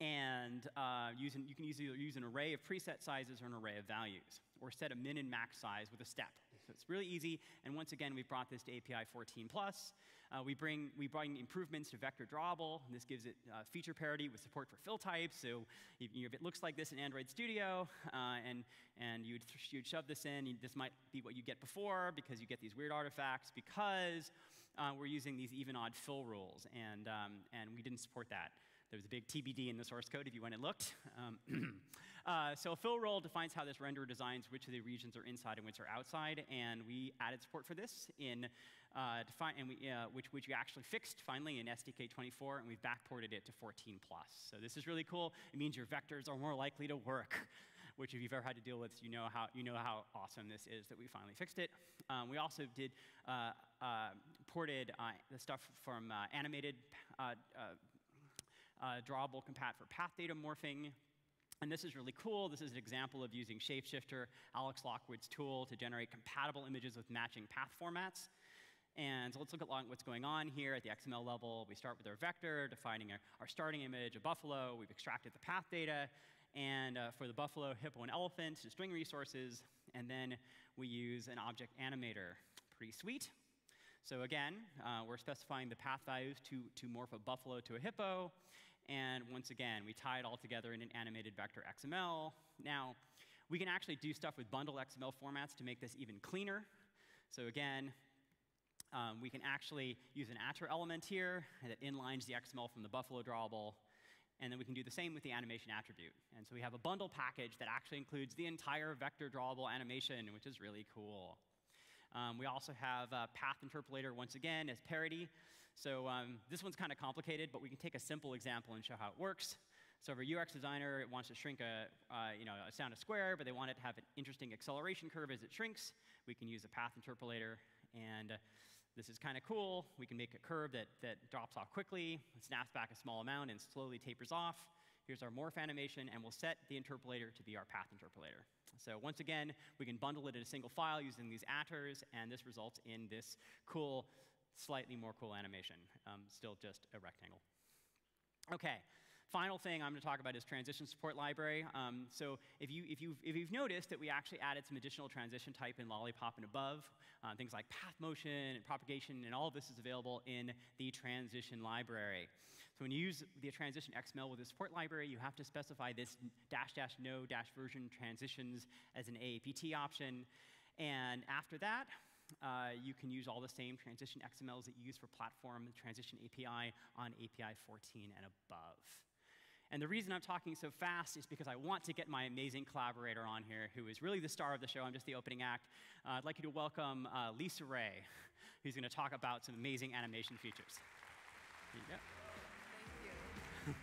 And uh, you can use, use an array of preset sizes or an array of values, or set a min and max size with a step. So it's really easy. And once again, we've brought this to API 14 plus. Uh, we, bring, we bring improvements to vector drawable, and this gives it uh, feature parity with support for fill types. So if, if it looks like this in Android Studio, uh, and, and you'd, you'd shove this in, this might be what you get before because you get these weird artifacts because uh, we're using these even odd fill rules, and, um, and we didn't support that. There was a big TBD in the source code if you went and looked. Um, uh, so fill rule defines how this renderer designs which of the regions are inside and which are outside, and we added support for this in uh, and we, uh, which, which we actually fixed finally in SDK 24, and we've backported it to 14 plus. So this is really cool. It means your vectors are more likely to work, which if you've ever had to deal with, you know how, you know how awesome this is that we finally fixed it. Um, we also did uh, uh ported uh, the stuff from uh, animated drawable compat for path data morphing and this is really cool. This is an example of using Shapeshifter, Alex Lockwood's tool, to generate compatible images with matching path formats. And so let's look at what's going on here at the XML level. We start with our vector, defining our, starting image, a buffalo. We've extracted the path data. And uh, for the buffalo, hippo, and elephant, to string resources. And then we use an object animator. Pretty sweet. So again, uh, we're specifying the path values to, to morph a buffalo to a hippo. And once again, we tie it all together in an animated vector XML. Now, we can actually do stuff with bundle XML formats to make this even cleaner. So again, um, we can actually use an attr element here that inlines the XML from the Buffalo drawable. And then we can do the same with the animation attribute. And so we have a bundle package that actually includes the entire vector drawable animation, which is really cool. Um, we also have a path interpolator once again as parity. So um, this one's kind of complicated, but we can take a simple example and show how it works. So if a UX designer wants to shrink a, uh, you know, a sound a square, but they want it to have an interesting acceleration curve as it shrinks, we can use a path interpolator. And uh, this is kind of cool. We can make a curve that, that drops off quickly, snaps back a small amount, and slowly tapers off. Here's our morph animation, and we'll set the interpolator to be our path interpolator. So once again, we can bundle it in a single file using these attrs, and this results in this cool, slightly more cool animation, um, still just a rectangle. Okay, Final thing I'm going to talk about is transition support library. Um, so if, you, if, you've, if you've noticed that we actually added some additional transition type in Lollipop and above, uh, things like path motion and propagation, and all of this is available in the transition library. So when you use the transition XML with the support library, you have to specify this dash dash no dash version transitions as an AAPT option. And after that, uh, you can use all the same transition XMLs that you use for platform transition API on API 14 and above. And the reason I'm talking so fast is because I want to get my amazing collaborator on here, who is really the star of the show. I'm just the opening act. Uh, I'd like you to welcome uh, Lisa Wray, who's going to talk about some amazing animation features. Here you go.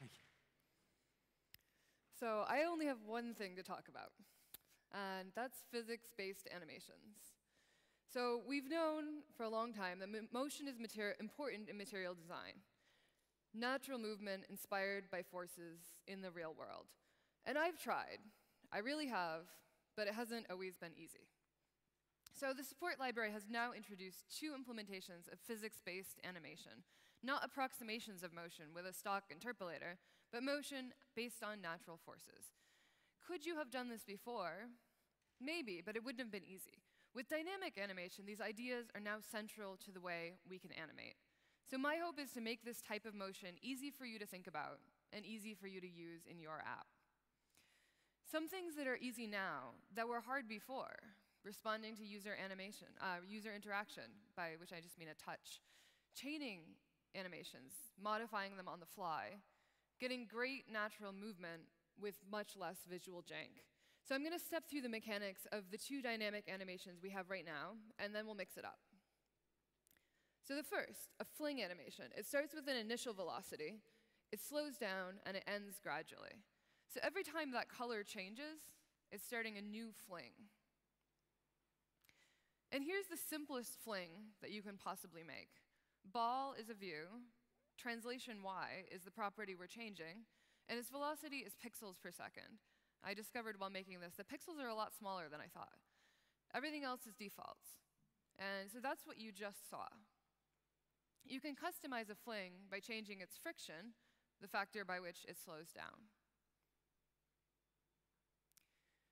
Thank you. So I only have one thing to talk about, and that's physics-based animations. So we've known for a long time that motion is important in material design. Natural movement inspired by forces in the real world. And I've tried. I really have, but it hasn't always been easy. So the support library has now introduced two implementations of physics-based animation, not approximations of motion with a stock interpolator, but motion based on natural forces. Could you have done this before? Maybe, but it wouldn't have been easy. With dynamic animation, these ideas are now central to the way we can animate. So my hope is to make this type of motion easy for you to think about and easy for you to use in your app. Some things that are easy now that were hard before, responding to user animation, uh, user interaction, by which I just mean a touch, chaining animations, modifying them on the fly, getting great natural movement with much less visual jank. So I'm going to step through the mechanics of the two dynamic animations we have right now, and then we'll mix it up. So the first, a fling animation. It starts with an initial velocity, it slows down, and it ends gradually. So every time that color changes, it's starting a new fling. And here's the simplest fling that you can possibly make. Ball is a view, translation y is the property we're changing, and its velocity is pixels per second. I discovered while making this that pixels are a lot smaller than I thought. Everything else is defaults. And so that's what you just saw. You can customize a fling by changing its friction, the factor by which it slows down.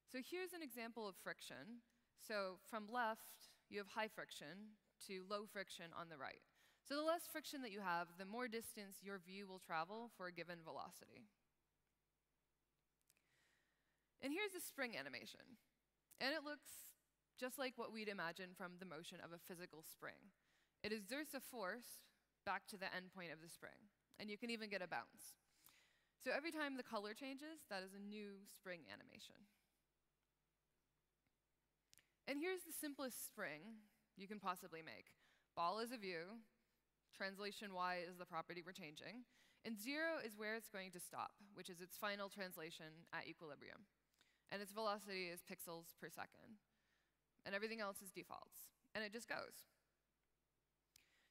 So here's an example of friction. So from left, you have high friction to low friction on the right. So the less friction that you have, the more distance your view will travel for a given velocity. And here's a spring animation. And it looks just like what we'd imagine from the motion of a physical spring. It exerts a force back to the endpoint of the spring, and you can even get a bounce. So every time the color changes, that is a new spring animation. And here's the simplest spring you can possibly make. Ball is a view, translation y is the property we're changing, and zero is where it's going to stop, which is its final translation at equilibrium and its velocity is pixels per second. And everything else is defaults. And it just goes.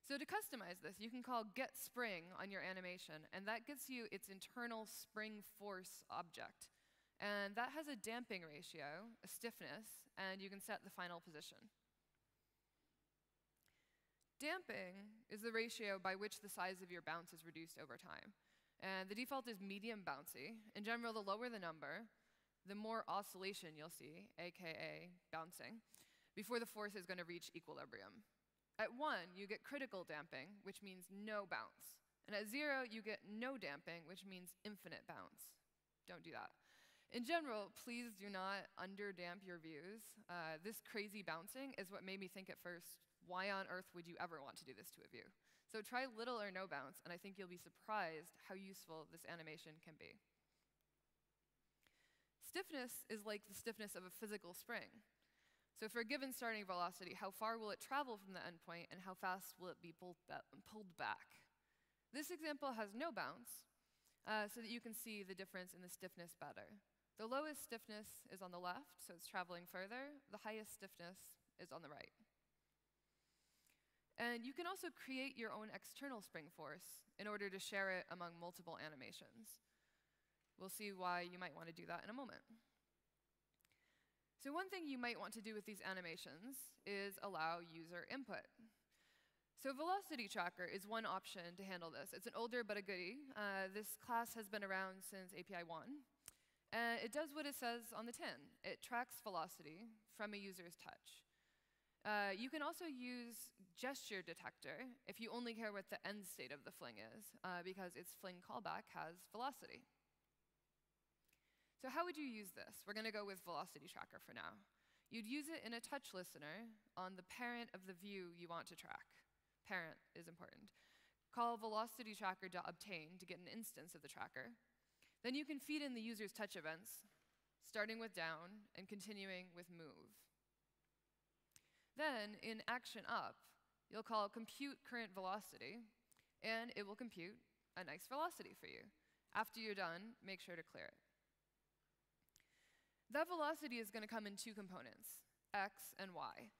So to customize this, you can call getSpring on your animation, and that gets you its internal spring force object. And that has a damping ratio, a stiffness, and you can set the final position. Damping is the ratio by which the size of your bounce is reduced over time. And the default is medium bouncy. In general, the lower the number, the more oscillation you'll see, aka bouncing, before the force is going to reach equilibrium. At 1, you get critical damping, which means no bounce. And at 0, you get no damping, which means infinite bounce. Don't do that. In general, please do not underdamp your views. Uh, this crazy bouncing is what made me think at first, why on earth would you ever want to do this to a view? So try little or no bounce, and I think you'll be surprised how useful this animation can be. Stiffness is like the stiffness of a physical spring. So for a given starting velocity, how far will it travel from the endpoint and how fast will it be pulled, back? This example has no bounce, uh, so that you can see the difference in the stiffness better. The lowest stiffness is on the left, so it's traveling further. The highest stiffness is on the right. And you can also create your own external spring force in order to share it among multiple animations. We'll see why you might want to do that in a moment. So one thing you might want to do with these animations is allow user input. So Velocity Tracker is one option to handle this. It's an older but a goodie. Uh, this class has been around since API 1. And it does what it says on the tin. It tracks velocity from a user's touch. Uh, you can also use gesture detector if you only care what the end state of the fling is, uh, because its fling callback has velocity. So how would you use this? We're going to go with Velocity Tracker for now. You'd use it in a touch listener on the parent of the view you want to track. Parent is important. Call velocity velocitytracker.obtain to get an instance of the tracker. Then you can feed in the user's touch events, starting with down and continuing with move. Then, in action up, you'll call compute current velocity, and it will compute a nice velocity for you. After you're done, make sure to clear it. That velocity is going to come in two components, x and y.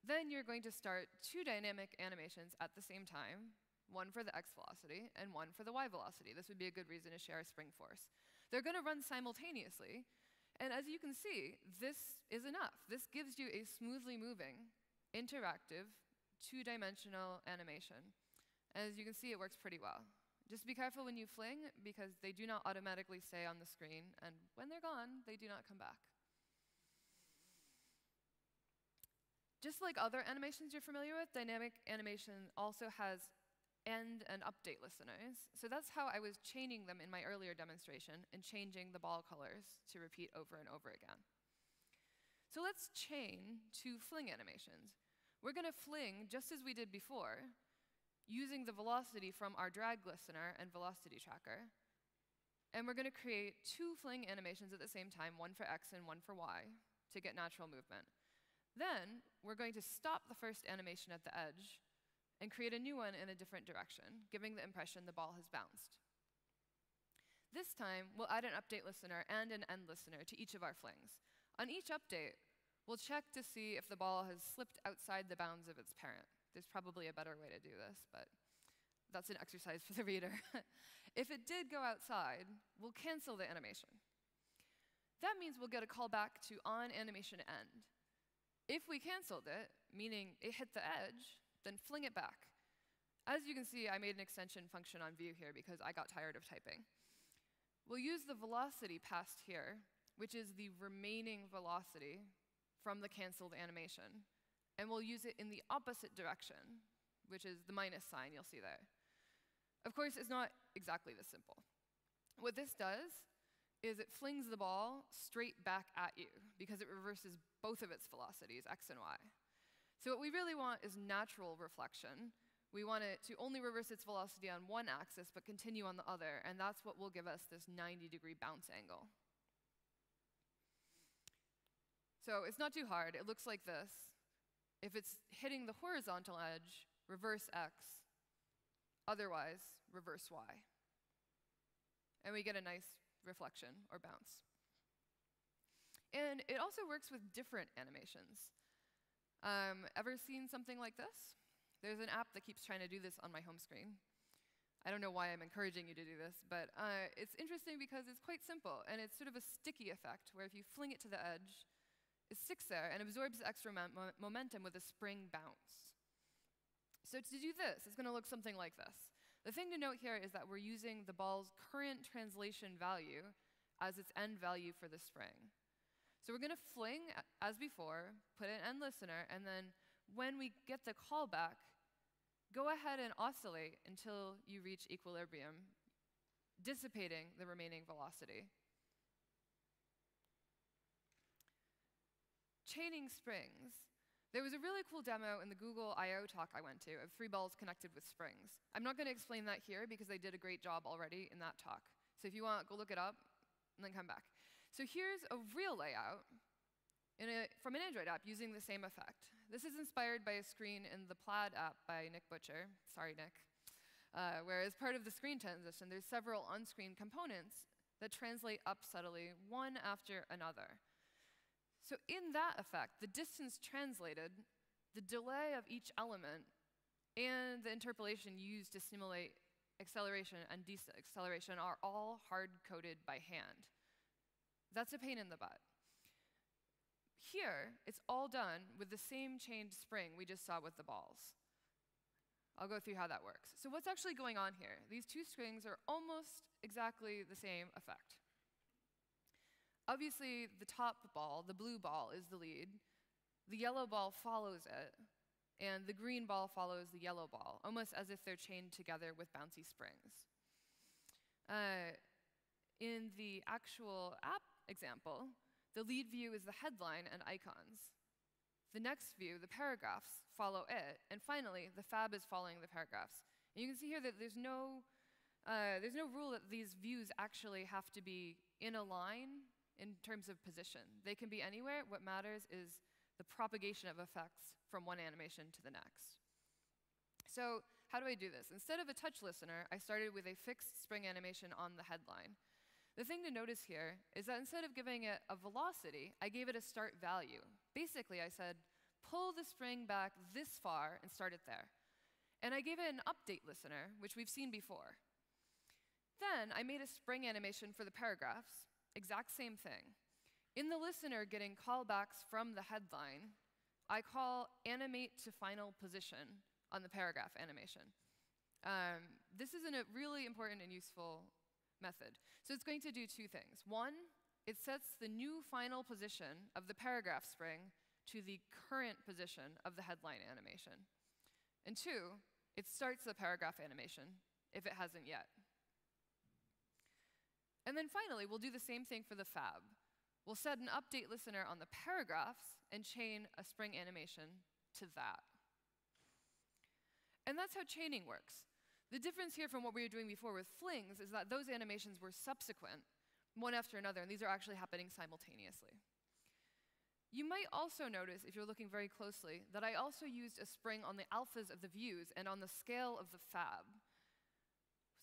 Then you're going to start two dynamic animations at the same time, one for the x velocity and one for the y velocity. This would be a good reason to share a spring force. They're going to run simultaneously, and as you can see, this is enough. This gives you a smoothly moving, interactive, two-dimensional animation. As you can see, it works pretty well. Just be careful when you fling because they do not automatically stay on the screen, and when they're gone, they do not come back. Just like other animations you're familiar with, dynamic animation also has end and update listeners. So that's how I was chaining them in my earlier demonstration and changing the ball colors to repeat over and over again. So let's chain two fling animations. We're going to fling just as we did before, using the velocity from our drag listener and velocity tracker. And we're going to create two fling animations at the same time, one for x and one for y, to get natural movement. Then we're going to stop the first animation at the edge and create a new one in a different direction, giving the impression the ball has bounced. This time, we'll add an update listener and an end listener to each of our flings. On each update, we'll check to see if the ball has slipped outside the bounds of its parent. There's probably a better way to do this, but that's an exercise for the reader. if it did go outside, we'll cancel the animation. That means we'll get a call back to on animation end. If we canceled it, meaning it hit the edge, then fling it back. As you can see, I made an extension function on view here because I got tired of typing. We'll use the velocity passed here, which is the remaining velocity from the canceled animation, and we'll use it in the opposite direction, which is the minus sign you'll see there. Of course, it's not exactly this simple. What this does is it flings the ball straight back at you because it reverses both of its velocities, x and y. So what we really want is natural reflection. We want it to only reverse its velocity on one axis but continue on the other, and that's what will give us this 90 degree bounce angle. So it's not too hard. It looks like this. If it's hitting the horizontal edge, reverse x. Otherwise, reverse y. And we get a nice reflection or bounce. And it also works with different animations. Um, ever seen something like this? There's an app that keeps trying to do this on my home screen. I don't know why I'm encouraging you to do this, but uh, it's interesting because it's quite simple, and it's sort of a sticky effect where if you fling it to the edge, it sticks there and absorbs extra mo momentum with a spring bounce. So to do this, it's going to look something like this. The thing to note here is that we're using the ball's current translation value as its end value for the spring. So we're going to fling, as before, put an end listener, and then when we get the callback, go ahead and oscillate until you reach equilibrium, dissipating the remaining velocity. Chaining springs. There was a really cool demo in the Google I.O. talk I went to of three balls connected with springs. I'm not going to explain that here because they did a great job already in that talk. So if you want, go look it up and then come back. So here's a real layout a, from an Android app using the same effect. This is inspired by a screen in the Plaid app by Nick Butcher. Sorry, Nick. Uh, where as part of the screen transition, there's several on-screen components that translate up subtly, one after another. So in that effect, the distance translated, the delay of each element, and the interpolation used to simulate acceleration and deceleration are all hard-coded by hand. That's a pain in the butt. Here, it's all done with the same chained spring we just saw with the balls. I'll go through how that works. So what's actually going on here? These two strings are almost exactly the same effect. Obviously, the top ball, the blue ball, is the lead. The yellow ball follows it, and the green ball follows the yellow ball, almost as if they're chained together with bouncy springs. Uh, in the actual app example, the lead view is the headline and icons. The next view, the paragraphs, follow it, and finally, the fab is following the paragraphs. And you can see here that there's no, uh, there's no rule that these views actually have to be in a line in terms of position. They can be anywhere. What matters is the propagation of effects from one animation to the next. So how do I do this? Instead of a touch listener, I started with a fixed spring animation on the headline. The thing to notice here is that instead of giving it a velocity, I gave it a start value. Basically, I said, pull the spring back this far and start it there. And I gave it an update listener, which we've seen before. Then I made a spring animation for the paragraphs, Exact same thing. In the listener getting callbacks from the headline, I call animate to final position on the paragraph animation. Um, this is a really important and useful method. So it's going to do two things. One, it sets the new final position of the paragraph spring to the current position of the headline animation. And two, it starts the paragraph animation if it hasn't yet. And then finally, we'll do the same thing for the fab. We'll set an update listener on the paragraphs and chain a spring animation to that. And that's how chaining works. The difference here from what we were doing before with flings is that those animations were subsequent, one after another, and these are actually happening simultaneously. You might also notice, if you're looking very closely, that I also used a spring on the alphas of the views and on the scale of the fab.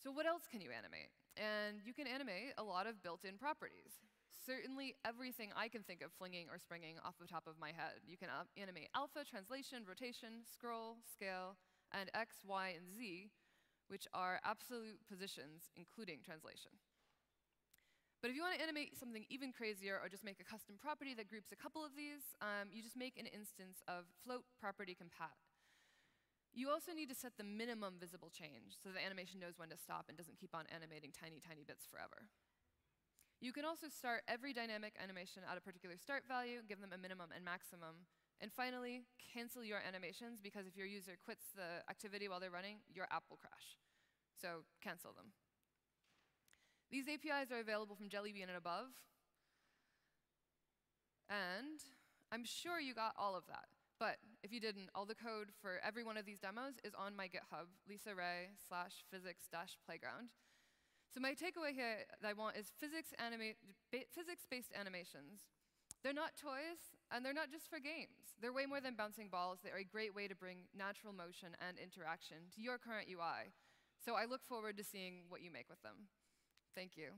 So what else can you animate? And you can animate a lot of built-in properties. Certainly everything I can think of flinging or springing off the top of my head. You can animate alpha, translation, rotation, scroll, scale, and X, Y, and Z, which are absolute positions, including translation. But if you want to animate something even crazier or just make a custom property that groups a couple of these, um, you just make an instance of float property compat. You also need to set the minimum visible change so the animation knows when to stop and doesn't keep on animating tiny, tiny bits forever. You can also start every dynamic animation at a particular start value, give them a minimum and maximum, and finally, cancel your animations because if your user quits the activity while they're running, your app will crash. So cancel them. These APIs are available from Jelly Bean and above. And I'm sure you got all of that. But if you didn't, all the code for every one of these demos is on my GitHub, Lisa Wray slash physics dash playground. So my takeaway here that I want is physics-based anima physics animations. They're not toys, and they're not just for games. They're way more than bouncing balls. They are a great way to bring natural motion and interaction to your current UI. So I look forward to seeing what you make with them. Thank you.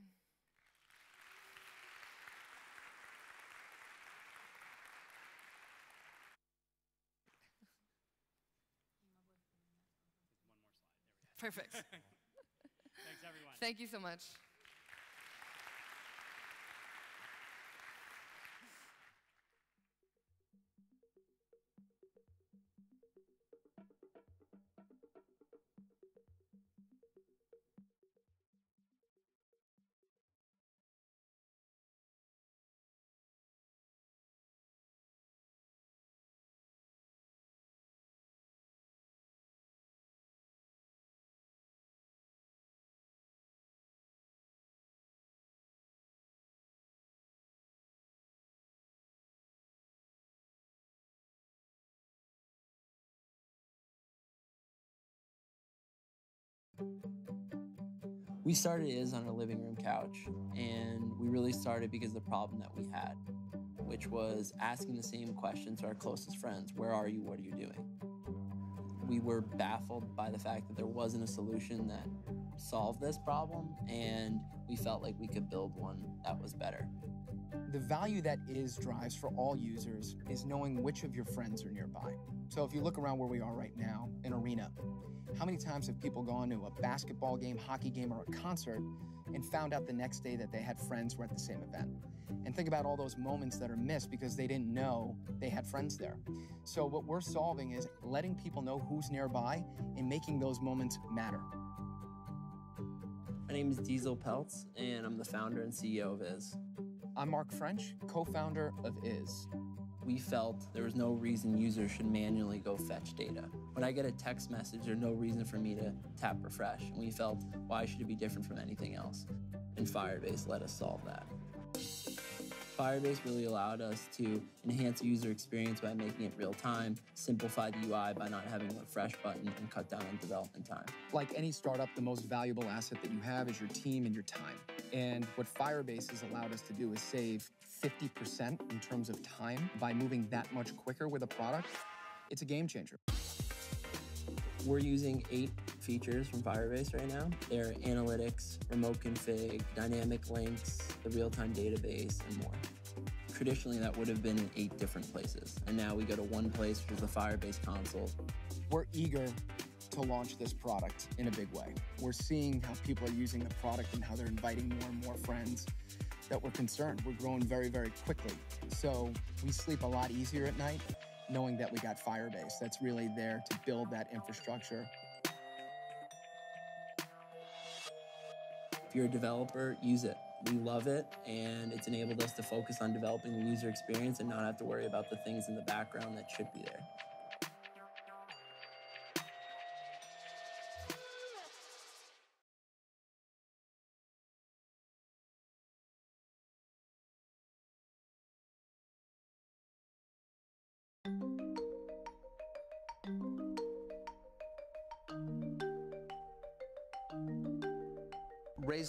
Perfect. Thanks, everyone. Thank you so much. We started IS on a living room couch, and we really started because the problem that we had, which was asking the same question to our closest friends Where are you? What are you doing? We were baffled by the fact that there wasn't a solution that solved this problem, and we felt like we could build one that was better. The value that IS drives for all users is knowing which of your friends are nearby. So if you look around where we are right now, an arena, how many times have people gone to a basketball game, hockey game, or a concert and found out the next day that they had friends were at the same event? And think about all those moments that are missed because they didn't know they had friends there. So, what we're solving is letting people know who's nearby and making those moments matter. My name is Diesel Peltz, and I'm the founder and CEO of IS. I'm Mark French, co founder of IS we felt there was no reason users should manually go fetch data. When I get a text message, there's no reason for me to tap refresh. And we felt, why should it be different from anything else? And Firebase let us solve that. Firebase really allowed us to enhance user experience by making it real time, simplify the UI by not having a refresh button, and cut down on development time. Like any startup, the most valuable asset that you have is your team and your time. And what Firebase has allowed us to do is save 50% in terms of time by moving that much quicker with a product. It's a game changer. We're using eight features from Firebase right now. They're analytics, remote config, dynamic links, the real-time database, and more. Traditionally, that would have been in eight different places. And now we go to one place, which is the Firebase console. We're eager to launch this product in a big way. We're seeing how people are using the product and how they're inviting more and more friends that we're concerned. We're growing very, very quickly. So we sleep a lot easier at night knowing that we got Firebase that's really there to build that infrastructure. If you're a developer, use it. We love it, and it's enabled us to focus on developing the user experience and not have to worry about the things in the background that should be there.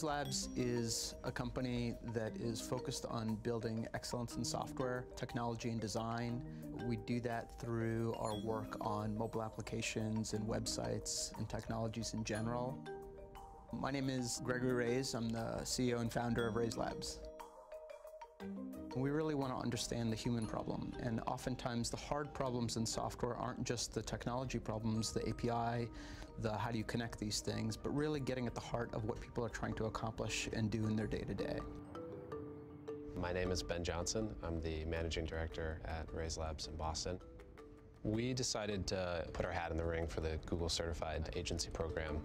Raizlabs is a company that is focused on building excellence in software, technology, and design. We do that through our work on mobile applications and websites and technologies in general. My name is Gregory Raiz. I'm the CEO and founder of Raizlabs. We really want to understand the human problem, and oftentimes the hard problems in software aren't just the technology problems, the API, the how do you connect these things, but really getting at the heart of what people are trying to accomplish and do in their day-to-day. My name is Ben Johnson. I'm the managing director at Raizlabs in Boston. We decided to put our hat in the ring for the Google Certified Agency Program.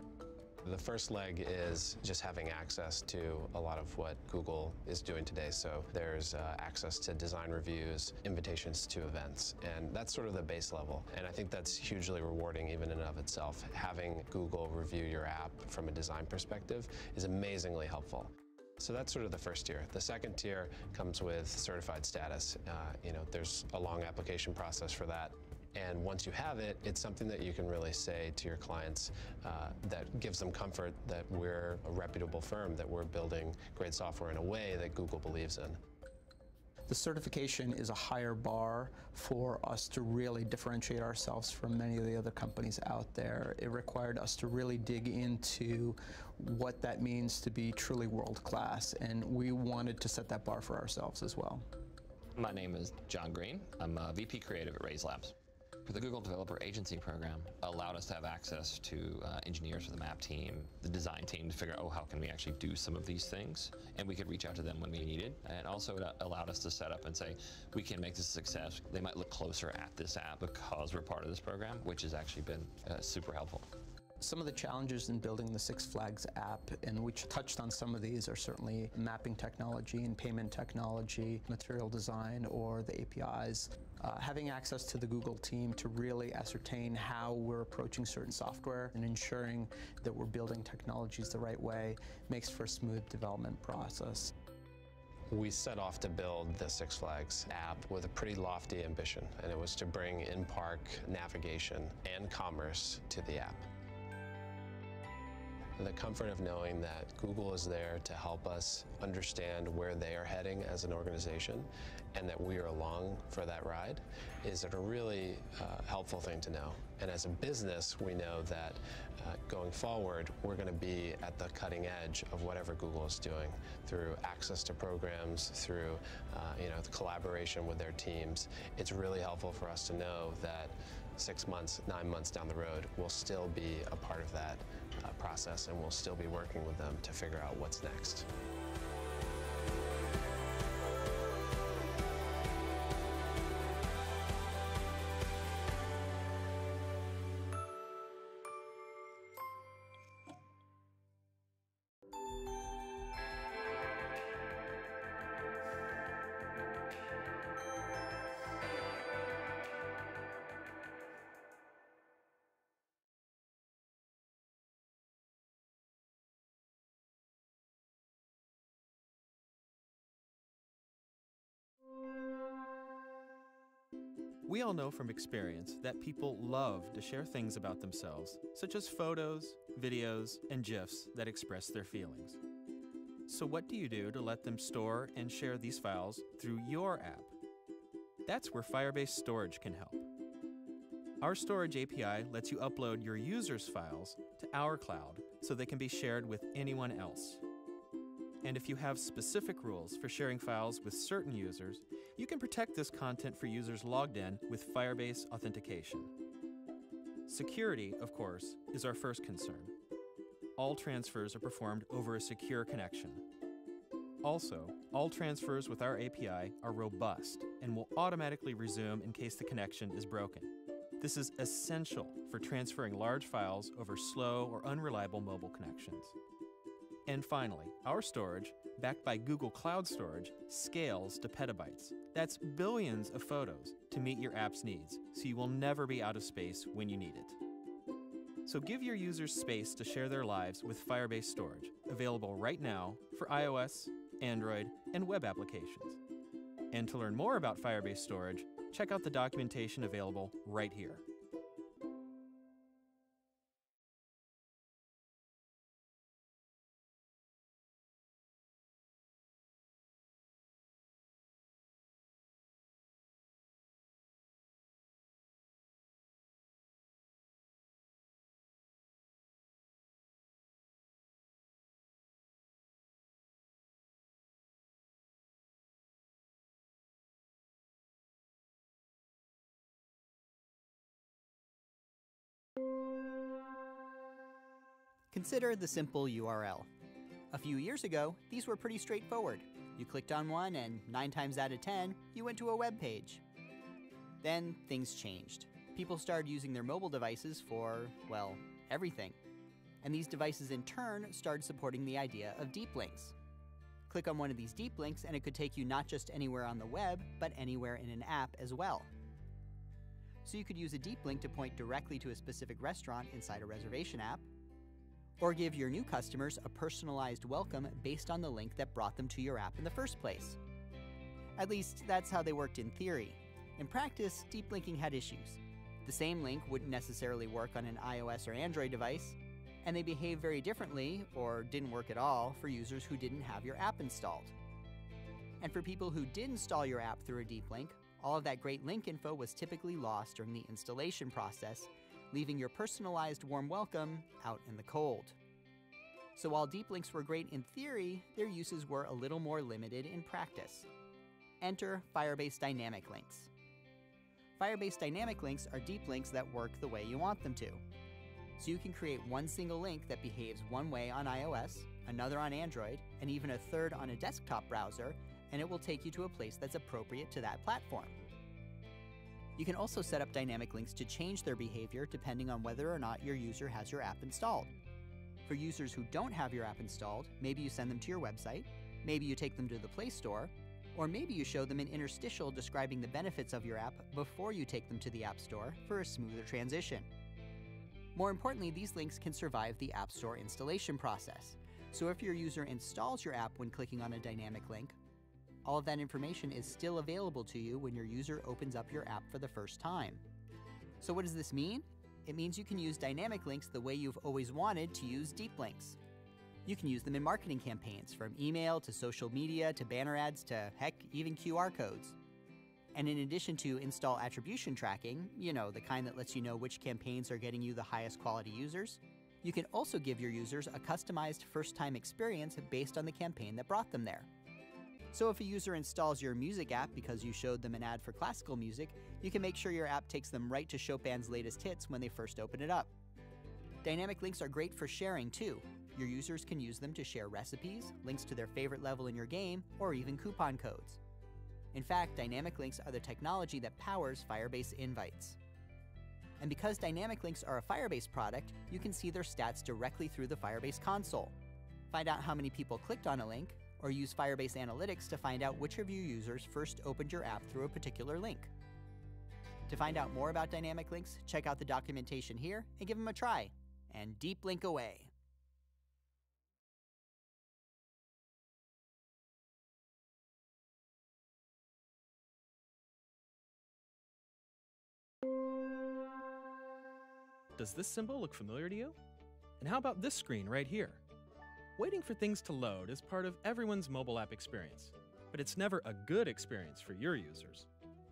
The first leg is just having access to a lot of what Google is doing today. So there's uh, access to design reviews, invitations to events, and that's sort of the base level. And I think that's hugely rewarding even in and of itself. Having Google review your app from a design perspective is amazingly helpful. So that's sort of the first tier. The second tier comes with certified status. Uh, you know, there's a long application process for that. And once you have it, it's something that you can really say to your clients uh, that gives them comfort that we're a reputable firm, that we're building great software in a way that Google believes in. The certification is a higher bar for us to really differentiate ourselves from many of the other companies out there. It required us to really dig into what that means to be truly world class, and we wanted to set that bar for ourselves as well. My name is John Green. I'm a VP Creative at Raizlabs. The Google Developer Agency Program allowed us to have access to uh, engineers for the map team, the design team to figure out, oh, how can we actually do some of these things? And we could reach out to them when we needed. And also it allowed us to set up and say, we can make this a success. They might look closer at this app because we're part of this program, which has actually been uh, super helpful. Some of the challenges in building the Six Flags app, and we touched on some of these, are certainly mapping technology and payment technology, material design, or the APIs. Uh, having access to the Google team to really ascertain how we're approaching certain software and ensuring that we're building technologies the right way makes for a smooth development process. We set off to build the Six Flags app with a pretty lofty ambition, and it was to bring in-park navigation and commerce to the app the comfort of knowing that Google is there to help us understand where they are heading as an organization and that we are along for that ride is a really uh, helpful thing to know. And as a business, we know that uh, going forward, we're going to be at the cutting edge of whatever Google is doing through access to programs, through uh, you know collaboration with their teams. It's really helpful for us to know that six months, nine months down the road, we'll still be a part of that uh, process and we'll still be working with them to figure out what's next. We all know from experience that people love to share things about themselves, such as photos, videos, and GIFs that express their feelings. So, what do you do to let them store and share these files through your app? That's where Firebase Storage can help. Our storage API lets you upload your users' files to our cloud so they can be shared with anyone else. And if you have specific rules for sharing files with certain users, you can protect this content for users logged in with Firebase authentication. Security, of course, is our first concern. All transfers are performed over a secure connection. Also, all transfers with our API are robust and will automatically resume in case the connection is broken. This is essential for transferring large files over slow or unreliable mobile connections. And finally, our storage, backed by Google Cloud Storage, scales to petabytes. That's billions of photos to meet your app's needs, so you will never be out of space when you need it. So give your users space to share their lives with Firebase Storage, available right now for iOS, Android, and web applications. And to learn more about Firebase Storage, check out the documentation available right here. Consider the simple URL. A few years ago, these were pretty straightforward. You clicked on one, and 9 times out of 10, you went to a web page. Then things changed. People started using their mobile devices for, well, everything. And these devices in turn started supporting the idea of deep links. Click on one of these deep links, and it could take you not just anywhere on the web, but anywhere in an app as well. So you could use a deep link to point directly to a specific restaurant inside a reservation app, or give your new customers a personalized welcome based on the link that brought them to your app in the first place. At least, that's how they worked in theory. In practice, deep linking had issues. The same link wouldn't necessarily work on an iOS or Android device, and they behaved very differently, or didn't work at all, for users who didn't have your app installed. And for people who did install your app through a deep link, all of that great link info was typically lost during the installation process, leaving your personalized warm welcome out in the cold. So while deep links were great in theory, their uses were a little more limited in practice. Enter Firebase Dynamic Links. Firebase Dynamic Links are deep links that work the way you want them to. So you can create one single link that behaves one way on iOS, another on Android, and even a third on a desktop browser, and it will take you to a place that's appropriate to that platform. You can also set up dynamic links to change their behavior depending on whether or not your user has your app installed. For users who don't have your app installed, maybe you send them to your website, maybe you take them to the Play Store, or maybe you show them an interstitial describing the benefits of your app before you take them to the App Store for a smoother transition. More importantly, these links can survive the App Store installation process. So if your user installs your app when clicking on a dynamic link, all of that information is still available to you when your user opens up your app for the first time. So what does this mean? It means you can use dynamic links the way you've always wanted to use deep links. You can use them in marketing campaigns, from email to social media to banner ads to, heck, even QR codes. And in addition to install attribution tracking, you know, the kind that lets you know which campaigns are getting you the highest quality users, you can also give your users a customized first time experience based on the campaign that brought them there. So if a user installs your music app because you showed them an ad for classical music, you can make sure your app takes them right to Chopin's latest hits when they first open it up. Dynamic links are great for sharing too. Your users can use them to share recipes, links to their favorite level in your game, or even coupon codes. In fact, dynamic links are the technology that powers Firebase invites. And because dynamic links are a Firebase product, you can see their stats directly through the Firebase console. Find out how many people clicked on a link, or use Firebase Analytics to find out which of your users first opened your app through a particular link. To find out more about dynamic links, check out the documentation here and give them a try. And deep link away. Does this symbol look familiar to you? And how about this screen right here? Waiting for things to load is part of everyone's mobile app experience, but it's never a good experience for your users.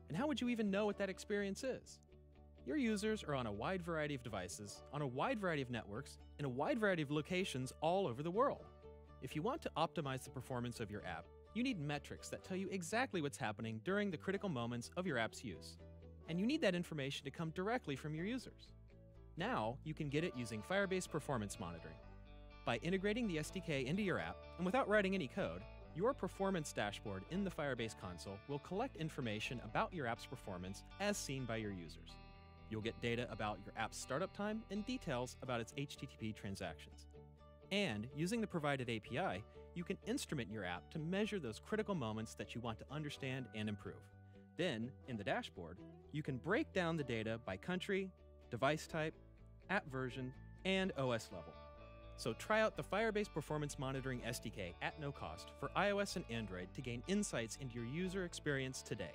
And how would you even know what that experience is? Your users are on a wide variety of devices, on a wide variety of networks, in a wide variety of locations all over the world. If you want to optimize the performance of your app, you need metrics that tell you exactly what's happening during the critical moments of your app's use. And you need that information to come directly from your users. Now, you can get it using Firebase Performance Monitoring. By integrating the SDK into your app, and without writing any code, your performance dashboard in the Firebase console will collect information about your app's performance as seen by your users. You'll get data about your app's startup time and details about its HTTP transactions. And using the provided API, you can instrument your app to measure those critical moments that you want to understand and improve. Then, in the dashboard, you can break down the data by country, device type, app version, and OS level. So try out the Firebase Performance Monitoring SDK at no cost for iOS and Android to gain insights into your user experience today.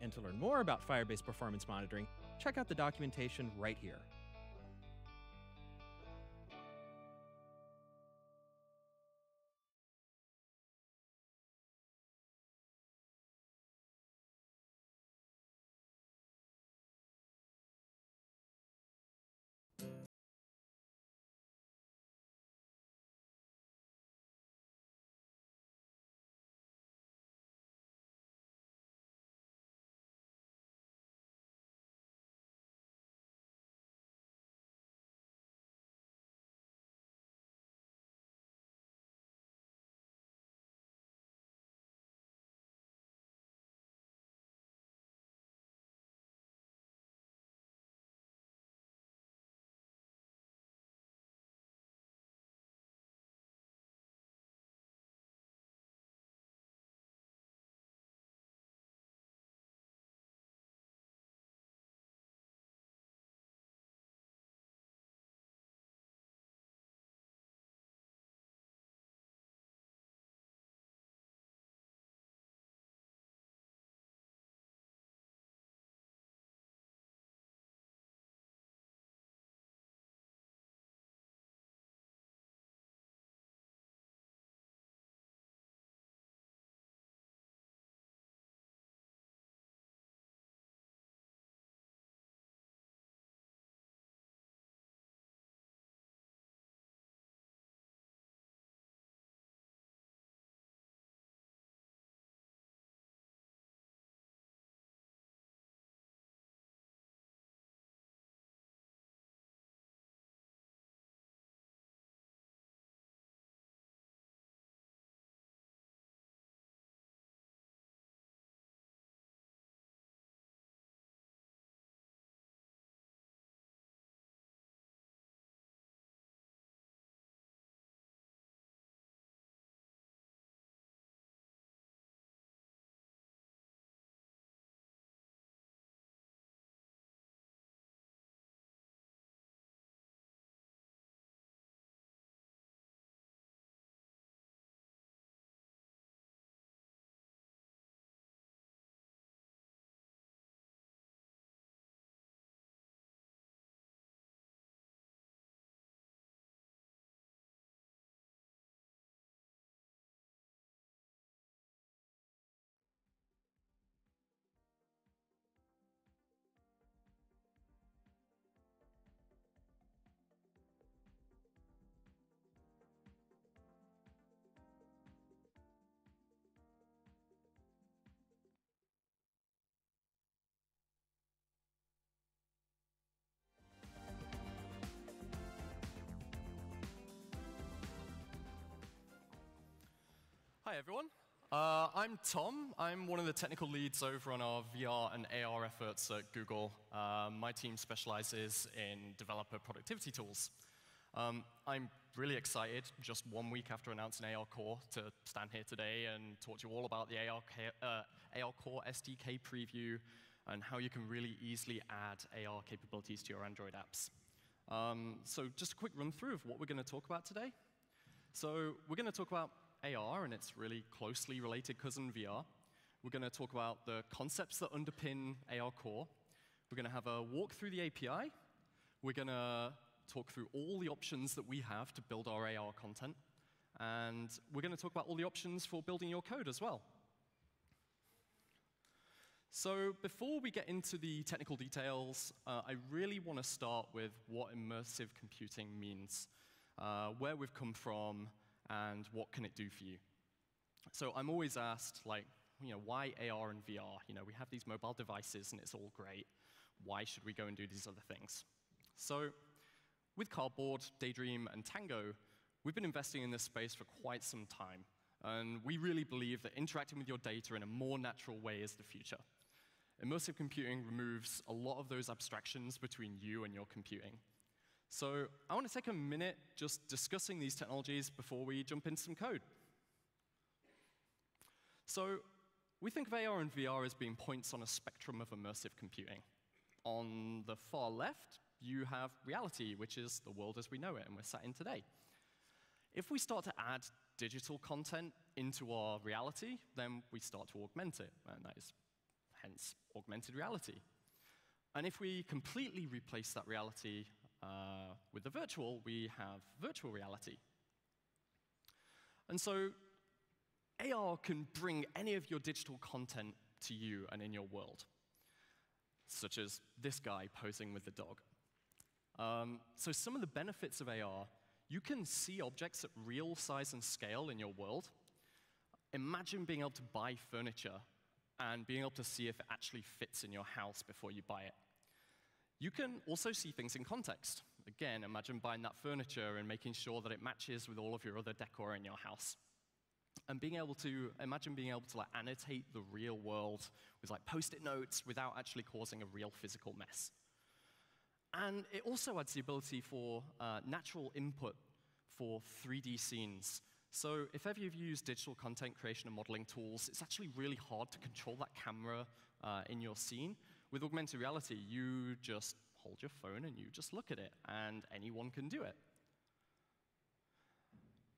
And to learn more about Firebase Performance Monitoring, check out the documentation right here. Hi, everyone. Uh, I'm Tom. I'm one of the technical leads over on our VR and AR efforts at Google. Uh, my team specializes in developer productivity tools. Um, I'm really excited, just one week after announcing AR Core, to stand here today and talk to you all about the AR, uh, AR Core SDK preview and how you can really easily add AR capabilities to your Android apps. Um, so just a quick run through of what we're going to talk about today. So we're going to talk about AR and its really closely related cousin VR. We're going to talk about the concepts that underpin AR Core. We're going to have a walk through the API. We're going to talk through all the options that we have to build our AR content. And we're going to talk about all the options for building your code as well. So before we get into the technical details, uh, I really want to start with what immersive computing means, uh, where we've come from, and what can it do for you. So I'm always asked, like, you know, why AR and VR? You know, we have these mobile devices and it's all great. Why should we go and do these other things? So with Cardboard, Daydream, and Tango, we've been investing in this space for quite some time. And we really believe that interacting with your data in a more natural way is the future. Immersive computing removes a lot of those abstractions between you and your computing. So I want to take a minute just discussing these technologies before we jump into some code. So we think of AR and VR as being points on a spectrum of immersive computing. On the far left, you have reality, which is the world as we know it and we're sat in today. If we start to add digital content into our reality, then we start to augment it, and that is hence augmented reality. And if we completely replace that reality uh, with the virtual, we have virtual reality. And so AR can bring any of your digital content to you and in your world, such as this guy posing with the dog. Um, so some of the benefits of AR, you can see objects at real size and scale in your world. Imagine being able to buy furniture and being able to see if it actually fits in your house before you buy it. You can also see things in context. Again, imagine buying that furniture and making sure that it matches with all of your other decor in your house. And being able to, imagine being able to like annotate the real world with like post-it notes without actually causing a real physical mess. And it also adds the ability for uh, natural input for 3D scenes. So if ever you've used digital content creation and modeling tools, it's actually really hard to control that camera uh, in your scene. With augmented reality, you just hold your phone and you just look at it, and anyone can do it.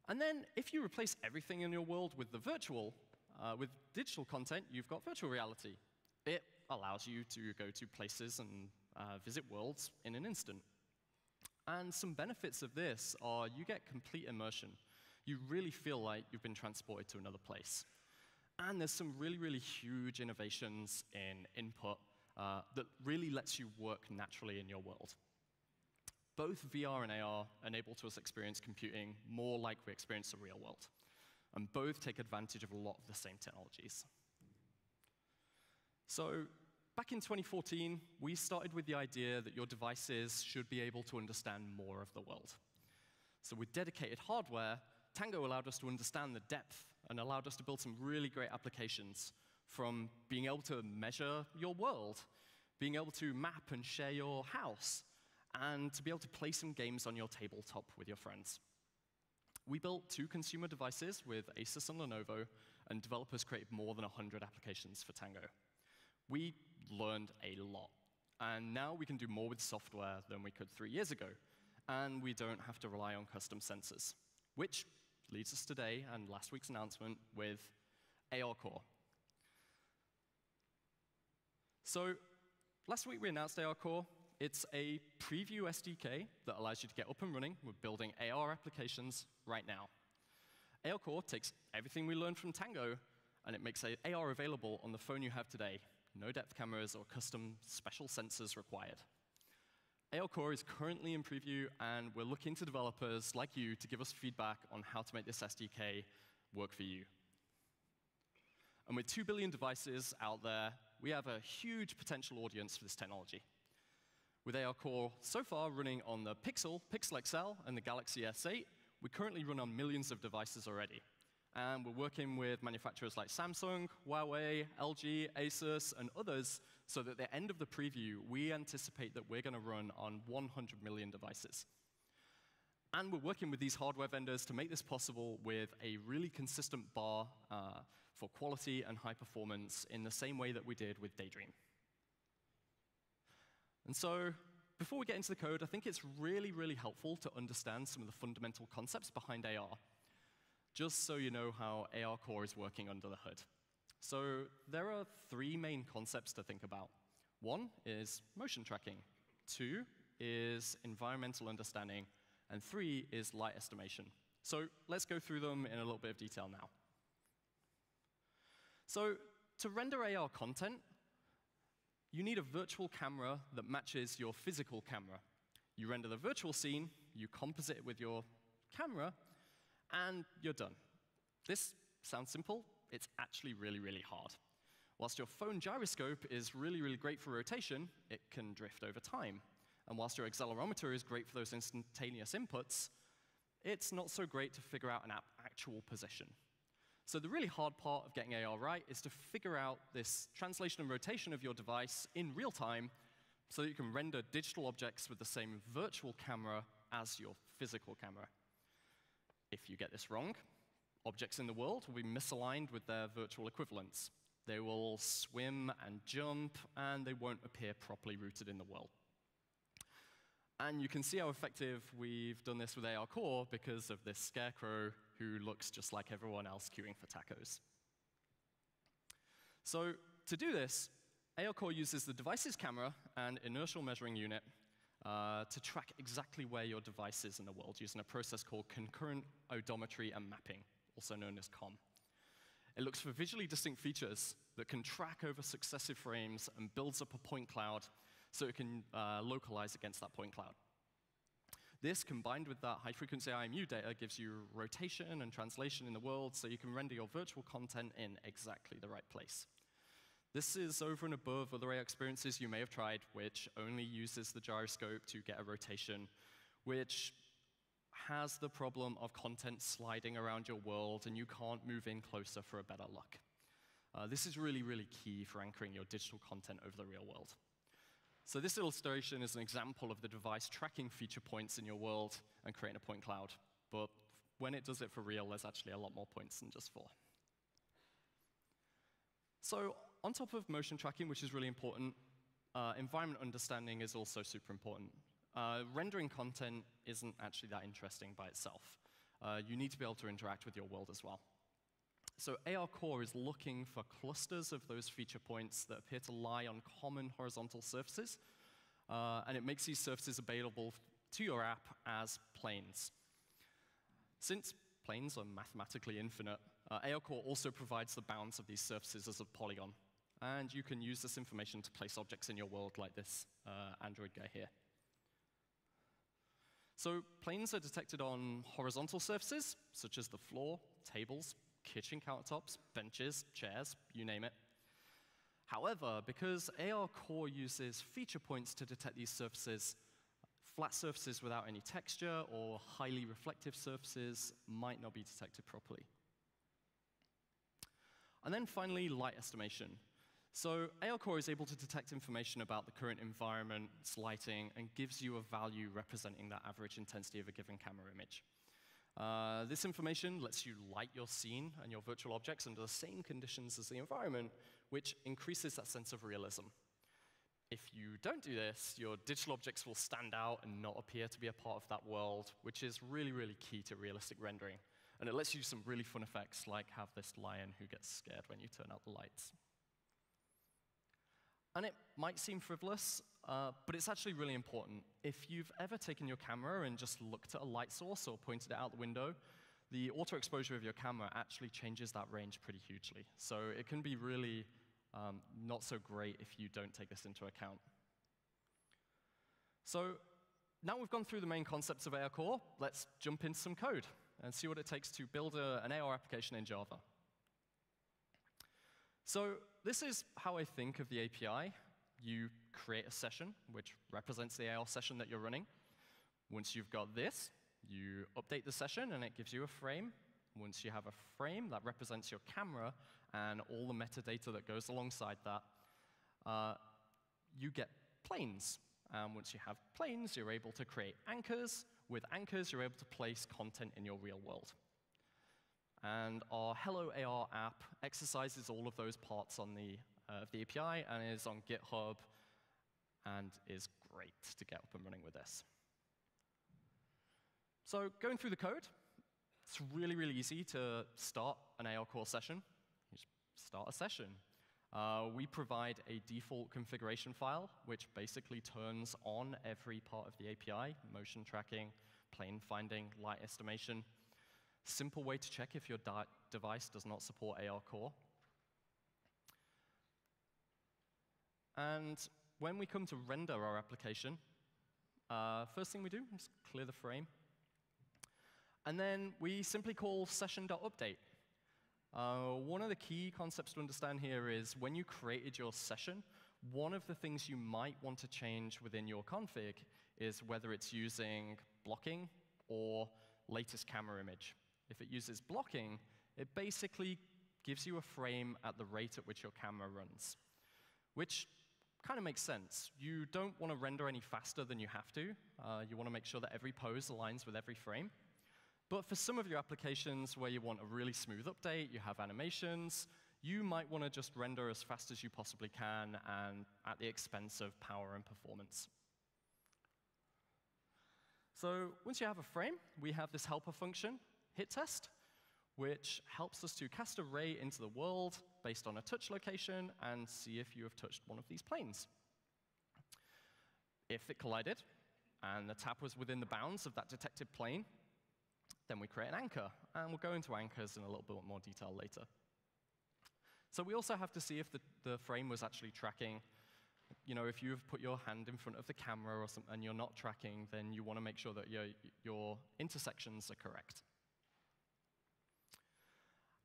And then if you replace everything in your world with the virtual, uh, with digital content, you've got virtual reality. It allows you to go to places and uh, visit worlds in an instant. And some benefits of this are you get complete immersion. You really feel like you've been transported to another place. And there's some really, really huge innovations in input uh, that really lets you work naturally in your world both VR and AR enable us to us experience computing more like we experience the real world. And both take advantage of a lot of the same technologies. So back in 2014, we started with the idea that your devices should be able to understand more of the world. So with dedicated hardware, Tango allowed us to understand the depth and allowed us to build some really great applications from being able to measure your world, being able to map and share your house, and to be able to play some games on your tabletop with your friends. We built two consumer devices with Asus and Lenovo, and developers created more than 100 applications for Tango. We learned a lot, and now we can do more with software than we could three years ago, and we don't have to rely on custom sensors, which leads us today and last week's announcement with AR Core. So last week we announced AR Core, it's a preview SDK that allows you to get up and running with building AR applications right now. AR Core takes everything we learned from Tango, and it makes AR available on the phone you have today. No depth cameras or custom special sensors required. AR Core is currently in preview, and we're looking to developers like you to give us feedback on how to make this SDK work for you. And with 2 billion devices out there, we have a huge potential audience for this technology with AR Core so far running on the Pixel, Pixel XL, and the Galaxy S8. We currently run on millions of devices already. And we're working with manufacturers like Samsung, Huawei, LG, Asus, and others, so that at the end of the preview, we anticipate that we're going to run on 100 million devices. And we're working with these hardware vendors to make this possible with a really consistent bar uh, for quality and high performance in the same way that we did with Daydream. And so before we get into the code, I think it's really, really helpful to understand some of the fundamental concepts behind AR, just so you know how AR Core is working under the hood. So there are three main concepts to think about. One is motion tracking. Two is environmental understanding. And three is light estimation. So let's go through them in a little bit of detail now. So to render AR content, you need a virtual camera that matches your physical camera. You render the virtual scene, you composite it with your camera, and you're done. This sounds simple. It's actually really, really hard. Whilst your phone gyroscope is really, really great for rotation, it can drift over time. And whilst your accelerometer is great for those instantaneous inputs, it's not so great to figure out an actual position. So the really hard part of getting AR right is to figure out this translation and rotation of your device in real time so that you can render digital objects with the same virtual camera as your physical camera. If you get this wrong, objects in the world will be misaligned with their virtual equivalents. They will swim and jump, and they won't appear properly rooted in the world. And you can see how effective we've done this with AR Core because of this scarecrow who looks just like everyone else queuing for tacos. So to do this, AR Core uses the device's camera and inertial measuring unit uh, to track exactly where your device is in the world using a process called concurrent odometry and mapping, also known as COM. It looks for visually distinct features that can track over successive frames and builds up a point cloud so it can uh, localize against that point cloud. This, combined with that high-frequency IMU data, gives you rotation and translation in the world so you can render your virtual content in exactly the right place. This is over and above other AR experiences you may have tried, which only uses the gyroscope to get a rotation, which has the problem of content sliding around your world and you can't move in closer for a better look. Uh, this is really, really key for anchoring your digital content over the real world. So this illustration is an example of the device tracking feature points in your world and creating a point cloud. But when it does it for real, there's actually a lot more points than just four. So on top of motion tracking, which is really important, uh, environment understanding is also super important. Uh, rendering content isn't actually that interesting by itself. Uh, you need to be able to interact with your world as well. So AR Core is looking for clusters of those feature points that appear to lie on common horizontal surfaces, uh, and it makes these surfaces available to your app as planes. Since planes are mathematically infinite, uh, AR Core also provides the bounds of these surfaces as a polygon, and you can use this information to place objects in your world like this uh, Android guy here. So planes are detected on horizontal surfaces, such as the floor, tables, kitchen countertops, benches, chairs, you name it. However, because AR Core uses feature points to detect these surfaces, flat surfaces without any texture or highly reflective surfaces might not be detected properly. And then finally, light estimation. So AR Core is able to detect information about the current environment, its lighting, and gives you a value representing that average intensity of a given camera image. Uh, this information lets you light your scene and your virtual objects under the same conditions as the environment, which increases that sense of realism. If you don't do this, your digital objects will stand out and not appear to be a part of that world, which is really, really key to realistic rendering. And it lets you some really fun effects, like have this lion who gets scared when you turn out the lights. And it might seem frivolous, uh, but it's actually really important. If you've ever taken your camera and just looked at a light source or pointed it out the window, the auto exposure of your camera actually changes that range pretty hugely. So it can be really um, not so great if you don't take this into account. So now we've gone through the main concepts of AR Core, let's jump into some code and see what it takes to build a, an AR application in Java. So this is how I think of the API. You create a session, which represents the AR session that you're running. Once you've got this, you update the session, and it gives you a frame. Once you have a frame, that represents your camera and all the metadata that goes alongside that. Uh, you get planes. And once you have planes, you're able to create anchors. With anchors, you're able to place content in your real world. And our Hello AR app exercises all of those parts on the, uh, the API and is on GitHub and is great to get up and running with this. So going through the code, it's really, really easy to start an AR core session. You just start a session. Uh, we provide a default configuration file, which basically turns on every part of the API, motion tracking, plane finding, light estimation. Simple way to check if your device does not support AR Core. And when we come to render our application, uh, first thing we do is clear the frame. And then we simply call session.update. Uh, one of the key concepts to understand here is when you created your session, one of the things you might want to change within your config is whether it's using blocking or latest camera image. If it uses blocking, it basically gives you a frame at the rate at which your camera runs, which kind of makes sense. You don't want to render any faster than you have to. Uh, you want to make sure that every pose aligns with every frame. But for some of your applications where you want a really smooth update, you have animations, you might want to just render as fast as you possibly can and at the expense of power and performance. So once you have a frame, we have this helper function, hit test, which helps us to cast a ray into the world based on a touch location and see if you have touched one of these planes. If it collided and the tap was within the bounds of that detected plane, then we create an anchor, and we'll go into anchors in a little bit more detail later. So we also have to see if the, the frame was actually tracking. You know, if you've put your hand in front of the camera or something and you're not tracking, then you want to make sure that your, your intersections are correct.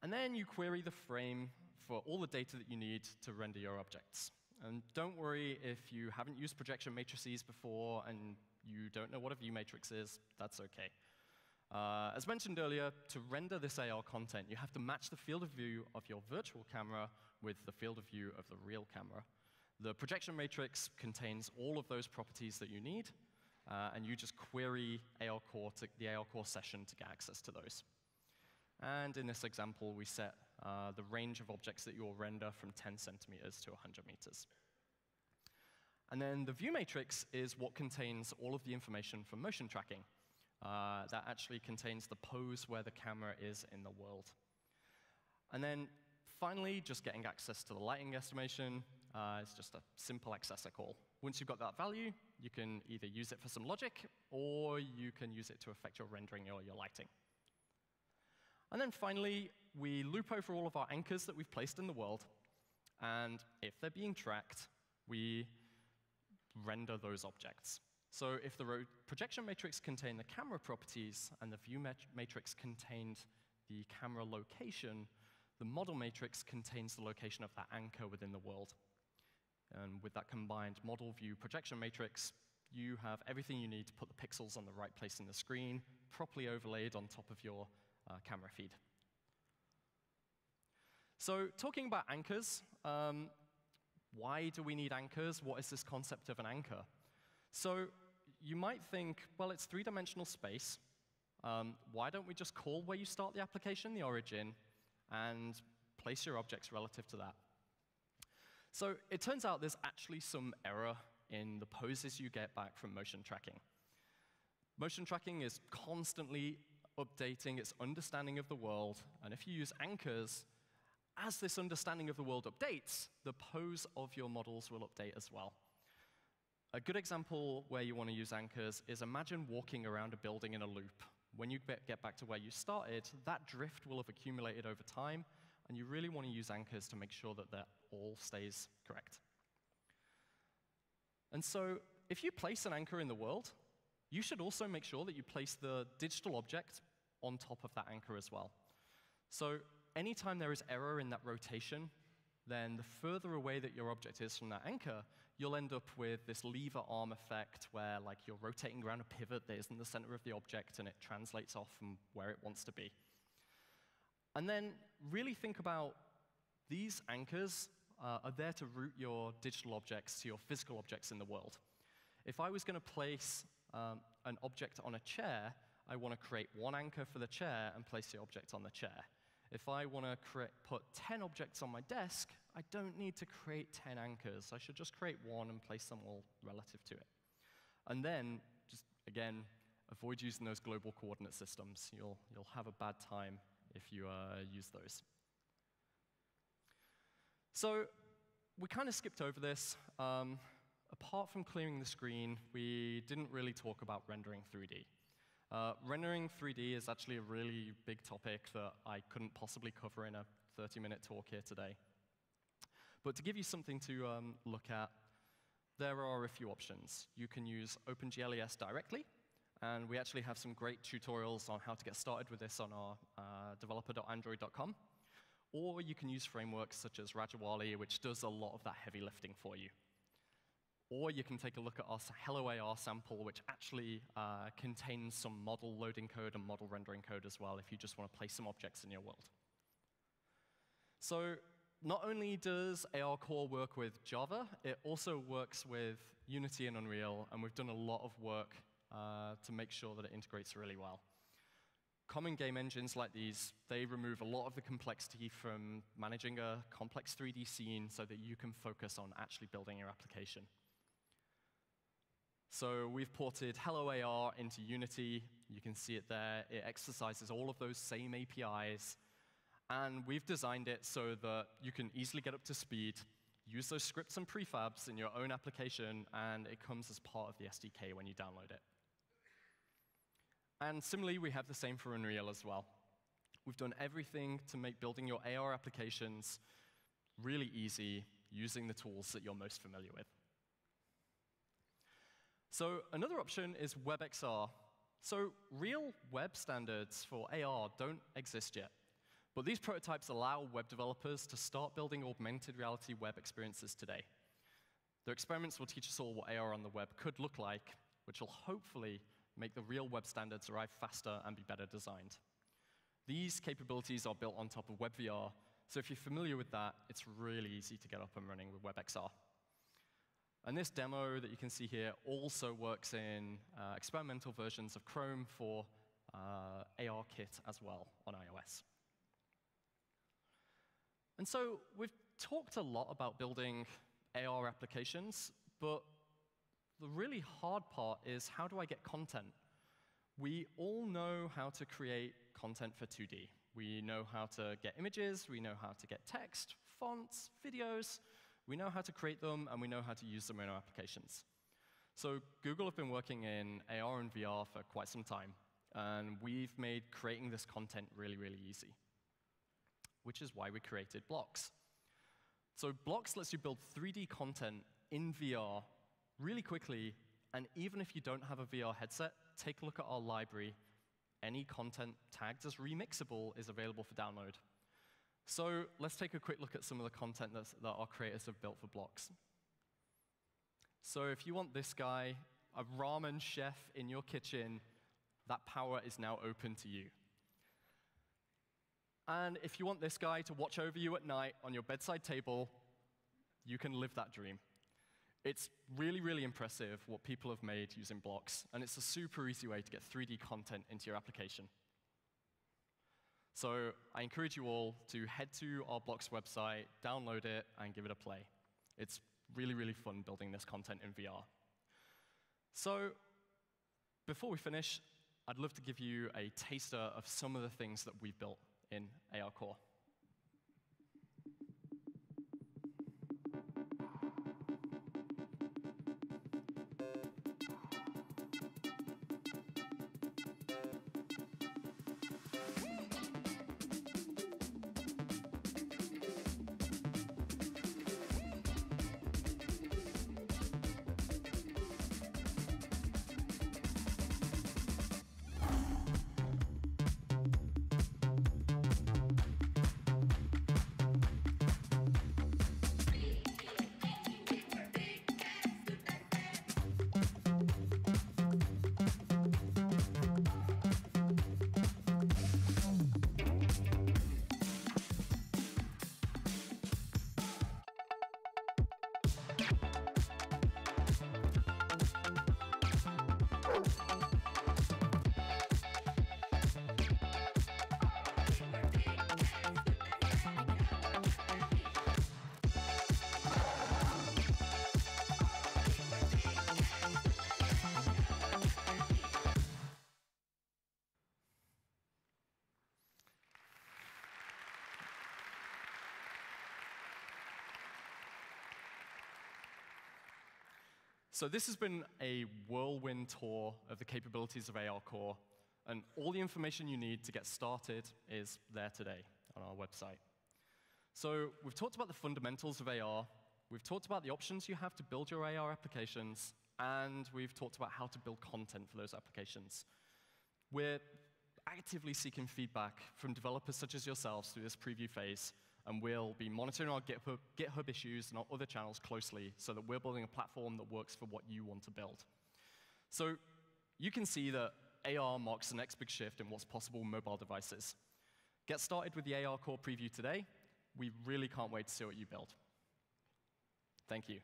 And then you query the frame for all the data that you need to render your objects. And don't worry if you haven't used projection matrices before and you don't know what a view matrix is, that's okay. Uh, as mentioned earlier, to render this AR content, you have to match the field of view of your virtual camera with the field of view of the real camera. The projection matrix contains all of those properties that you need, uh, and you just query AR Core to, the AR Core session to get access to those. And in this example, we set uh, the range of objects that you will render from 10 centimeters to 100 meters. And then the view matrix is what contains all of the information from motion tracking uh, that actually contains the pose where the camera is in the world. And then finally, just getting access to the lighting estimation uh, is just a simple accessor call. Once you've got that value, you can either use it for some logic, or you can use it to affect your rendering or your lighting. And then finally, we loop over all of our anchors that we've placed in the world, and if they're being tracked, we render those objects. So if the projection matrix contained the camera properties and the view mat matrix contained the camera location, the model matrix contains the location of that anchor within the world. And with that combined model view projection matrix, you have everything you need to put the pixels on the right place in the screen, properly overlaid on top of your uh, camera feed. So talking about anchors, um, why do we need anchors? What is this concept of an anchor? So you might think, well, it's three-dimensional space. Um, why don't we just call where you start the application the origin and place your objects relative to that? So it turns out there's actually some error in the poses you get back from motion tracking. Motion tracking is constantly updating its understanding of the world, and if you use anchors, as this understanding of the world updates, the pose of your models will update as well. A good example where you want to use anchors is imagine walking around a building in a loop. When you get back to where you started, that drift will have accumulated over time, and you really want to use anchors to make sure that that all stays correct. And so, if you place an anchor in the world, you should also make sure that you place the digital object on top of that anchor as well. So, anytime there is error in that rotation, then the further away that your object is from that anchor, you'll end up with this lever arm effect where like you're rotating around a pivot that is in the center of the object and it translates off from where it wants to be. And then really think about these anchors uh, are there to route your digital objects to your physical objects in the world. If I was going to place um, an object on a chair, I want to create one anchor for the chair and place the object on the chair. If I want to put 10 objects on my desk, I don't need to create 10 anchors. I should just create one and place them all relative to it. And then, just again, avoid using those global coordinate systems. You'll, you'll have a bad time if you uh, use those. So we kind of skipped over this. Um, apart from clearing the screen, we didn't really talk about rendering 3D. Uh, rendering 3D is actually a really big topic that I couldn't possibly cover in a 30-minute talk here today. But to give you something to um, look at, there are a few options. You can use OpenGLES directly, and we actually have some great tutorials on how to get started with this on our uh, developer.android.com. Or you can use frameworks such as Rajawali, which does a lot of that heavy lifting for you. Or you can take a look at our Hello AR sample, which actually uh, contains some model loading code and model rendering code as well, if you just want to place some objects in your world. So not only does AR Core work with Java, it also works with Unity and Unreal, and we've done a lot of work uh, to make sure that it integrates really well. Common game engines like these, they remove a lot of the complexity from managing a complex 3D scene so that you can focus on actually building your application. So we've ported Hello AR into Unity. You can see it there. It exercises all of those same APIs. And we've designed it so that you can easily get up to speed, use those scripts and prefabs in your own application, and it comes as part of the SDK when you download it. And similarly, we have the same for Unreal as well. We've done everything to make building your AR applications really easy using the tools that you're most familiar with. So another option is WebXR. So real web standards for AR don't exist yet. But these prototypes allow web developers to start building augmented reality web experiences today. The experiments will teach us all what AR on the web could look like, which will hopefully make the real web standards arrive faster and be better designed. These capabilities are built on top of WebVR, so if you're familiar with that, it's really easy to get up and running with WebXR. And this demo that you can see here also works in uh, experimental versions of Chrome for uh, ARKit as well on iOS. And so we've talked a lot about building AR applications, but the really hard part is how do I get content? We all know how to create content for 2D. We know how to get images, we know how to get text, fonts, videos, we know how to create them, and we know how to use them in our applications. So Google have been working in AR and VR for quite some time, and we've made creating this content really, really easy, which is why we created Blocks. So Blocks lets you build 3D content in VR really quickly, and even if you don't have a VR headset, take a look at our library. Any content tagged as remixable is available for download. So let's take a quick look at some of the content that our creators have built for blocks. So if you want this guy, a ramen chef in your kitchen, that power is now open to you. And if you want this guy to watch over you at night on your bedside table, you can live that dream. It's really, really impressive what people have made using blocks, and it's a super easy way to get 3D content into your application. So I encourage you all to head to our Blocks website, download it, and give it a play. It's really, really fun building this content in VR. So before we finish, I'd love to give you a taster of some of the things that we've built in AR Core. So this has been a whirlwind tour of the capabilities of ARCore, and all the information you need to get started is there today on our website. So we've talked about the fundamentals of AR, we've talked about the options you have to build your AR applications, and we've talked about how to build content for those applications. We're actively seeking feedback from developers such as yourselves through this preview phase and we'll be monitoring our GitHub, GitHub issues and our other channels closely so that we're building a platform that works for what you want to build. So you can see that AR marks the next big shift in what's possible with mobile devices. Get started with the ARCore preview today. We really can't wait to see what you build. Thank you.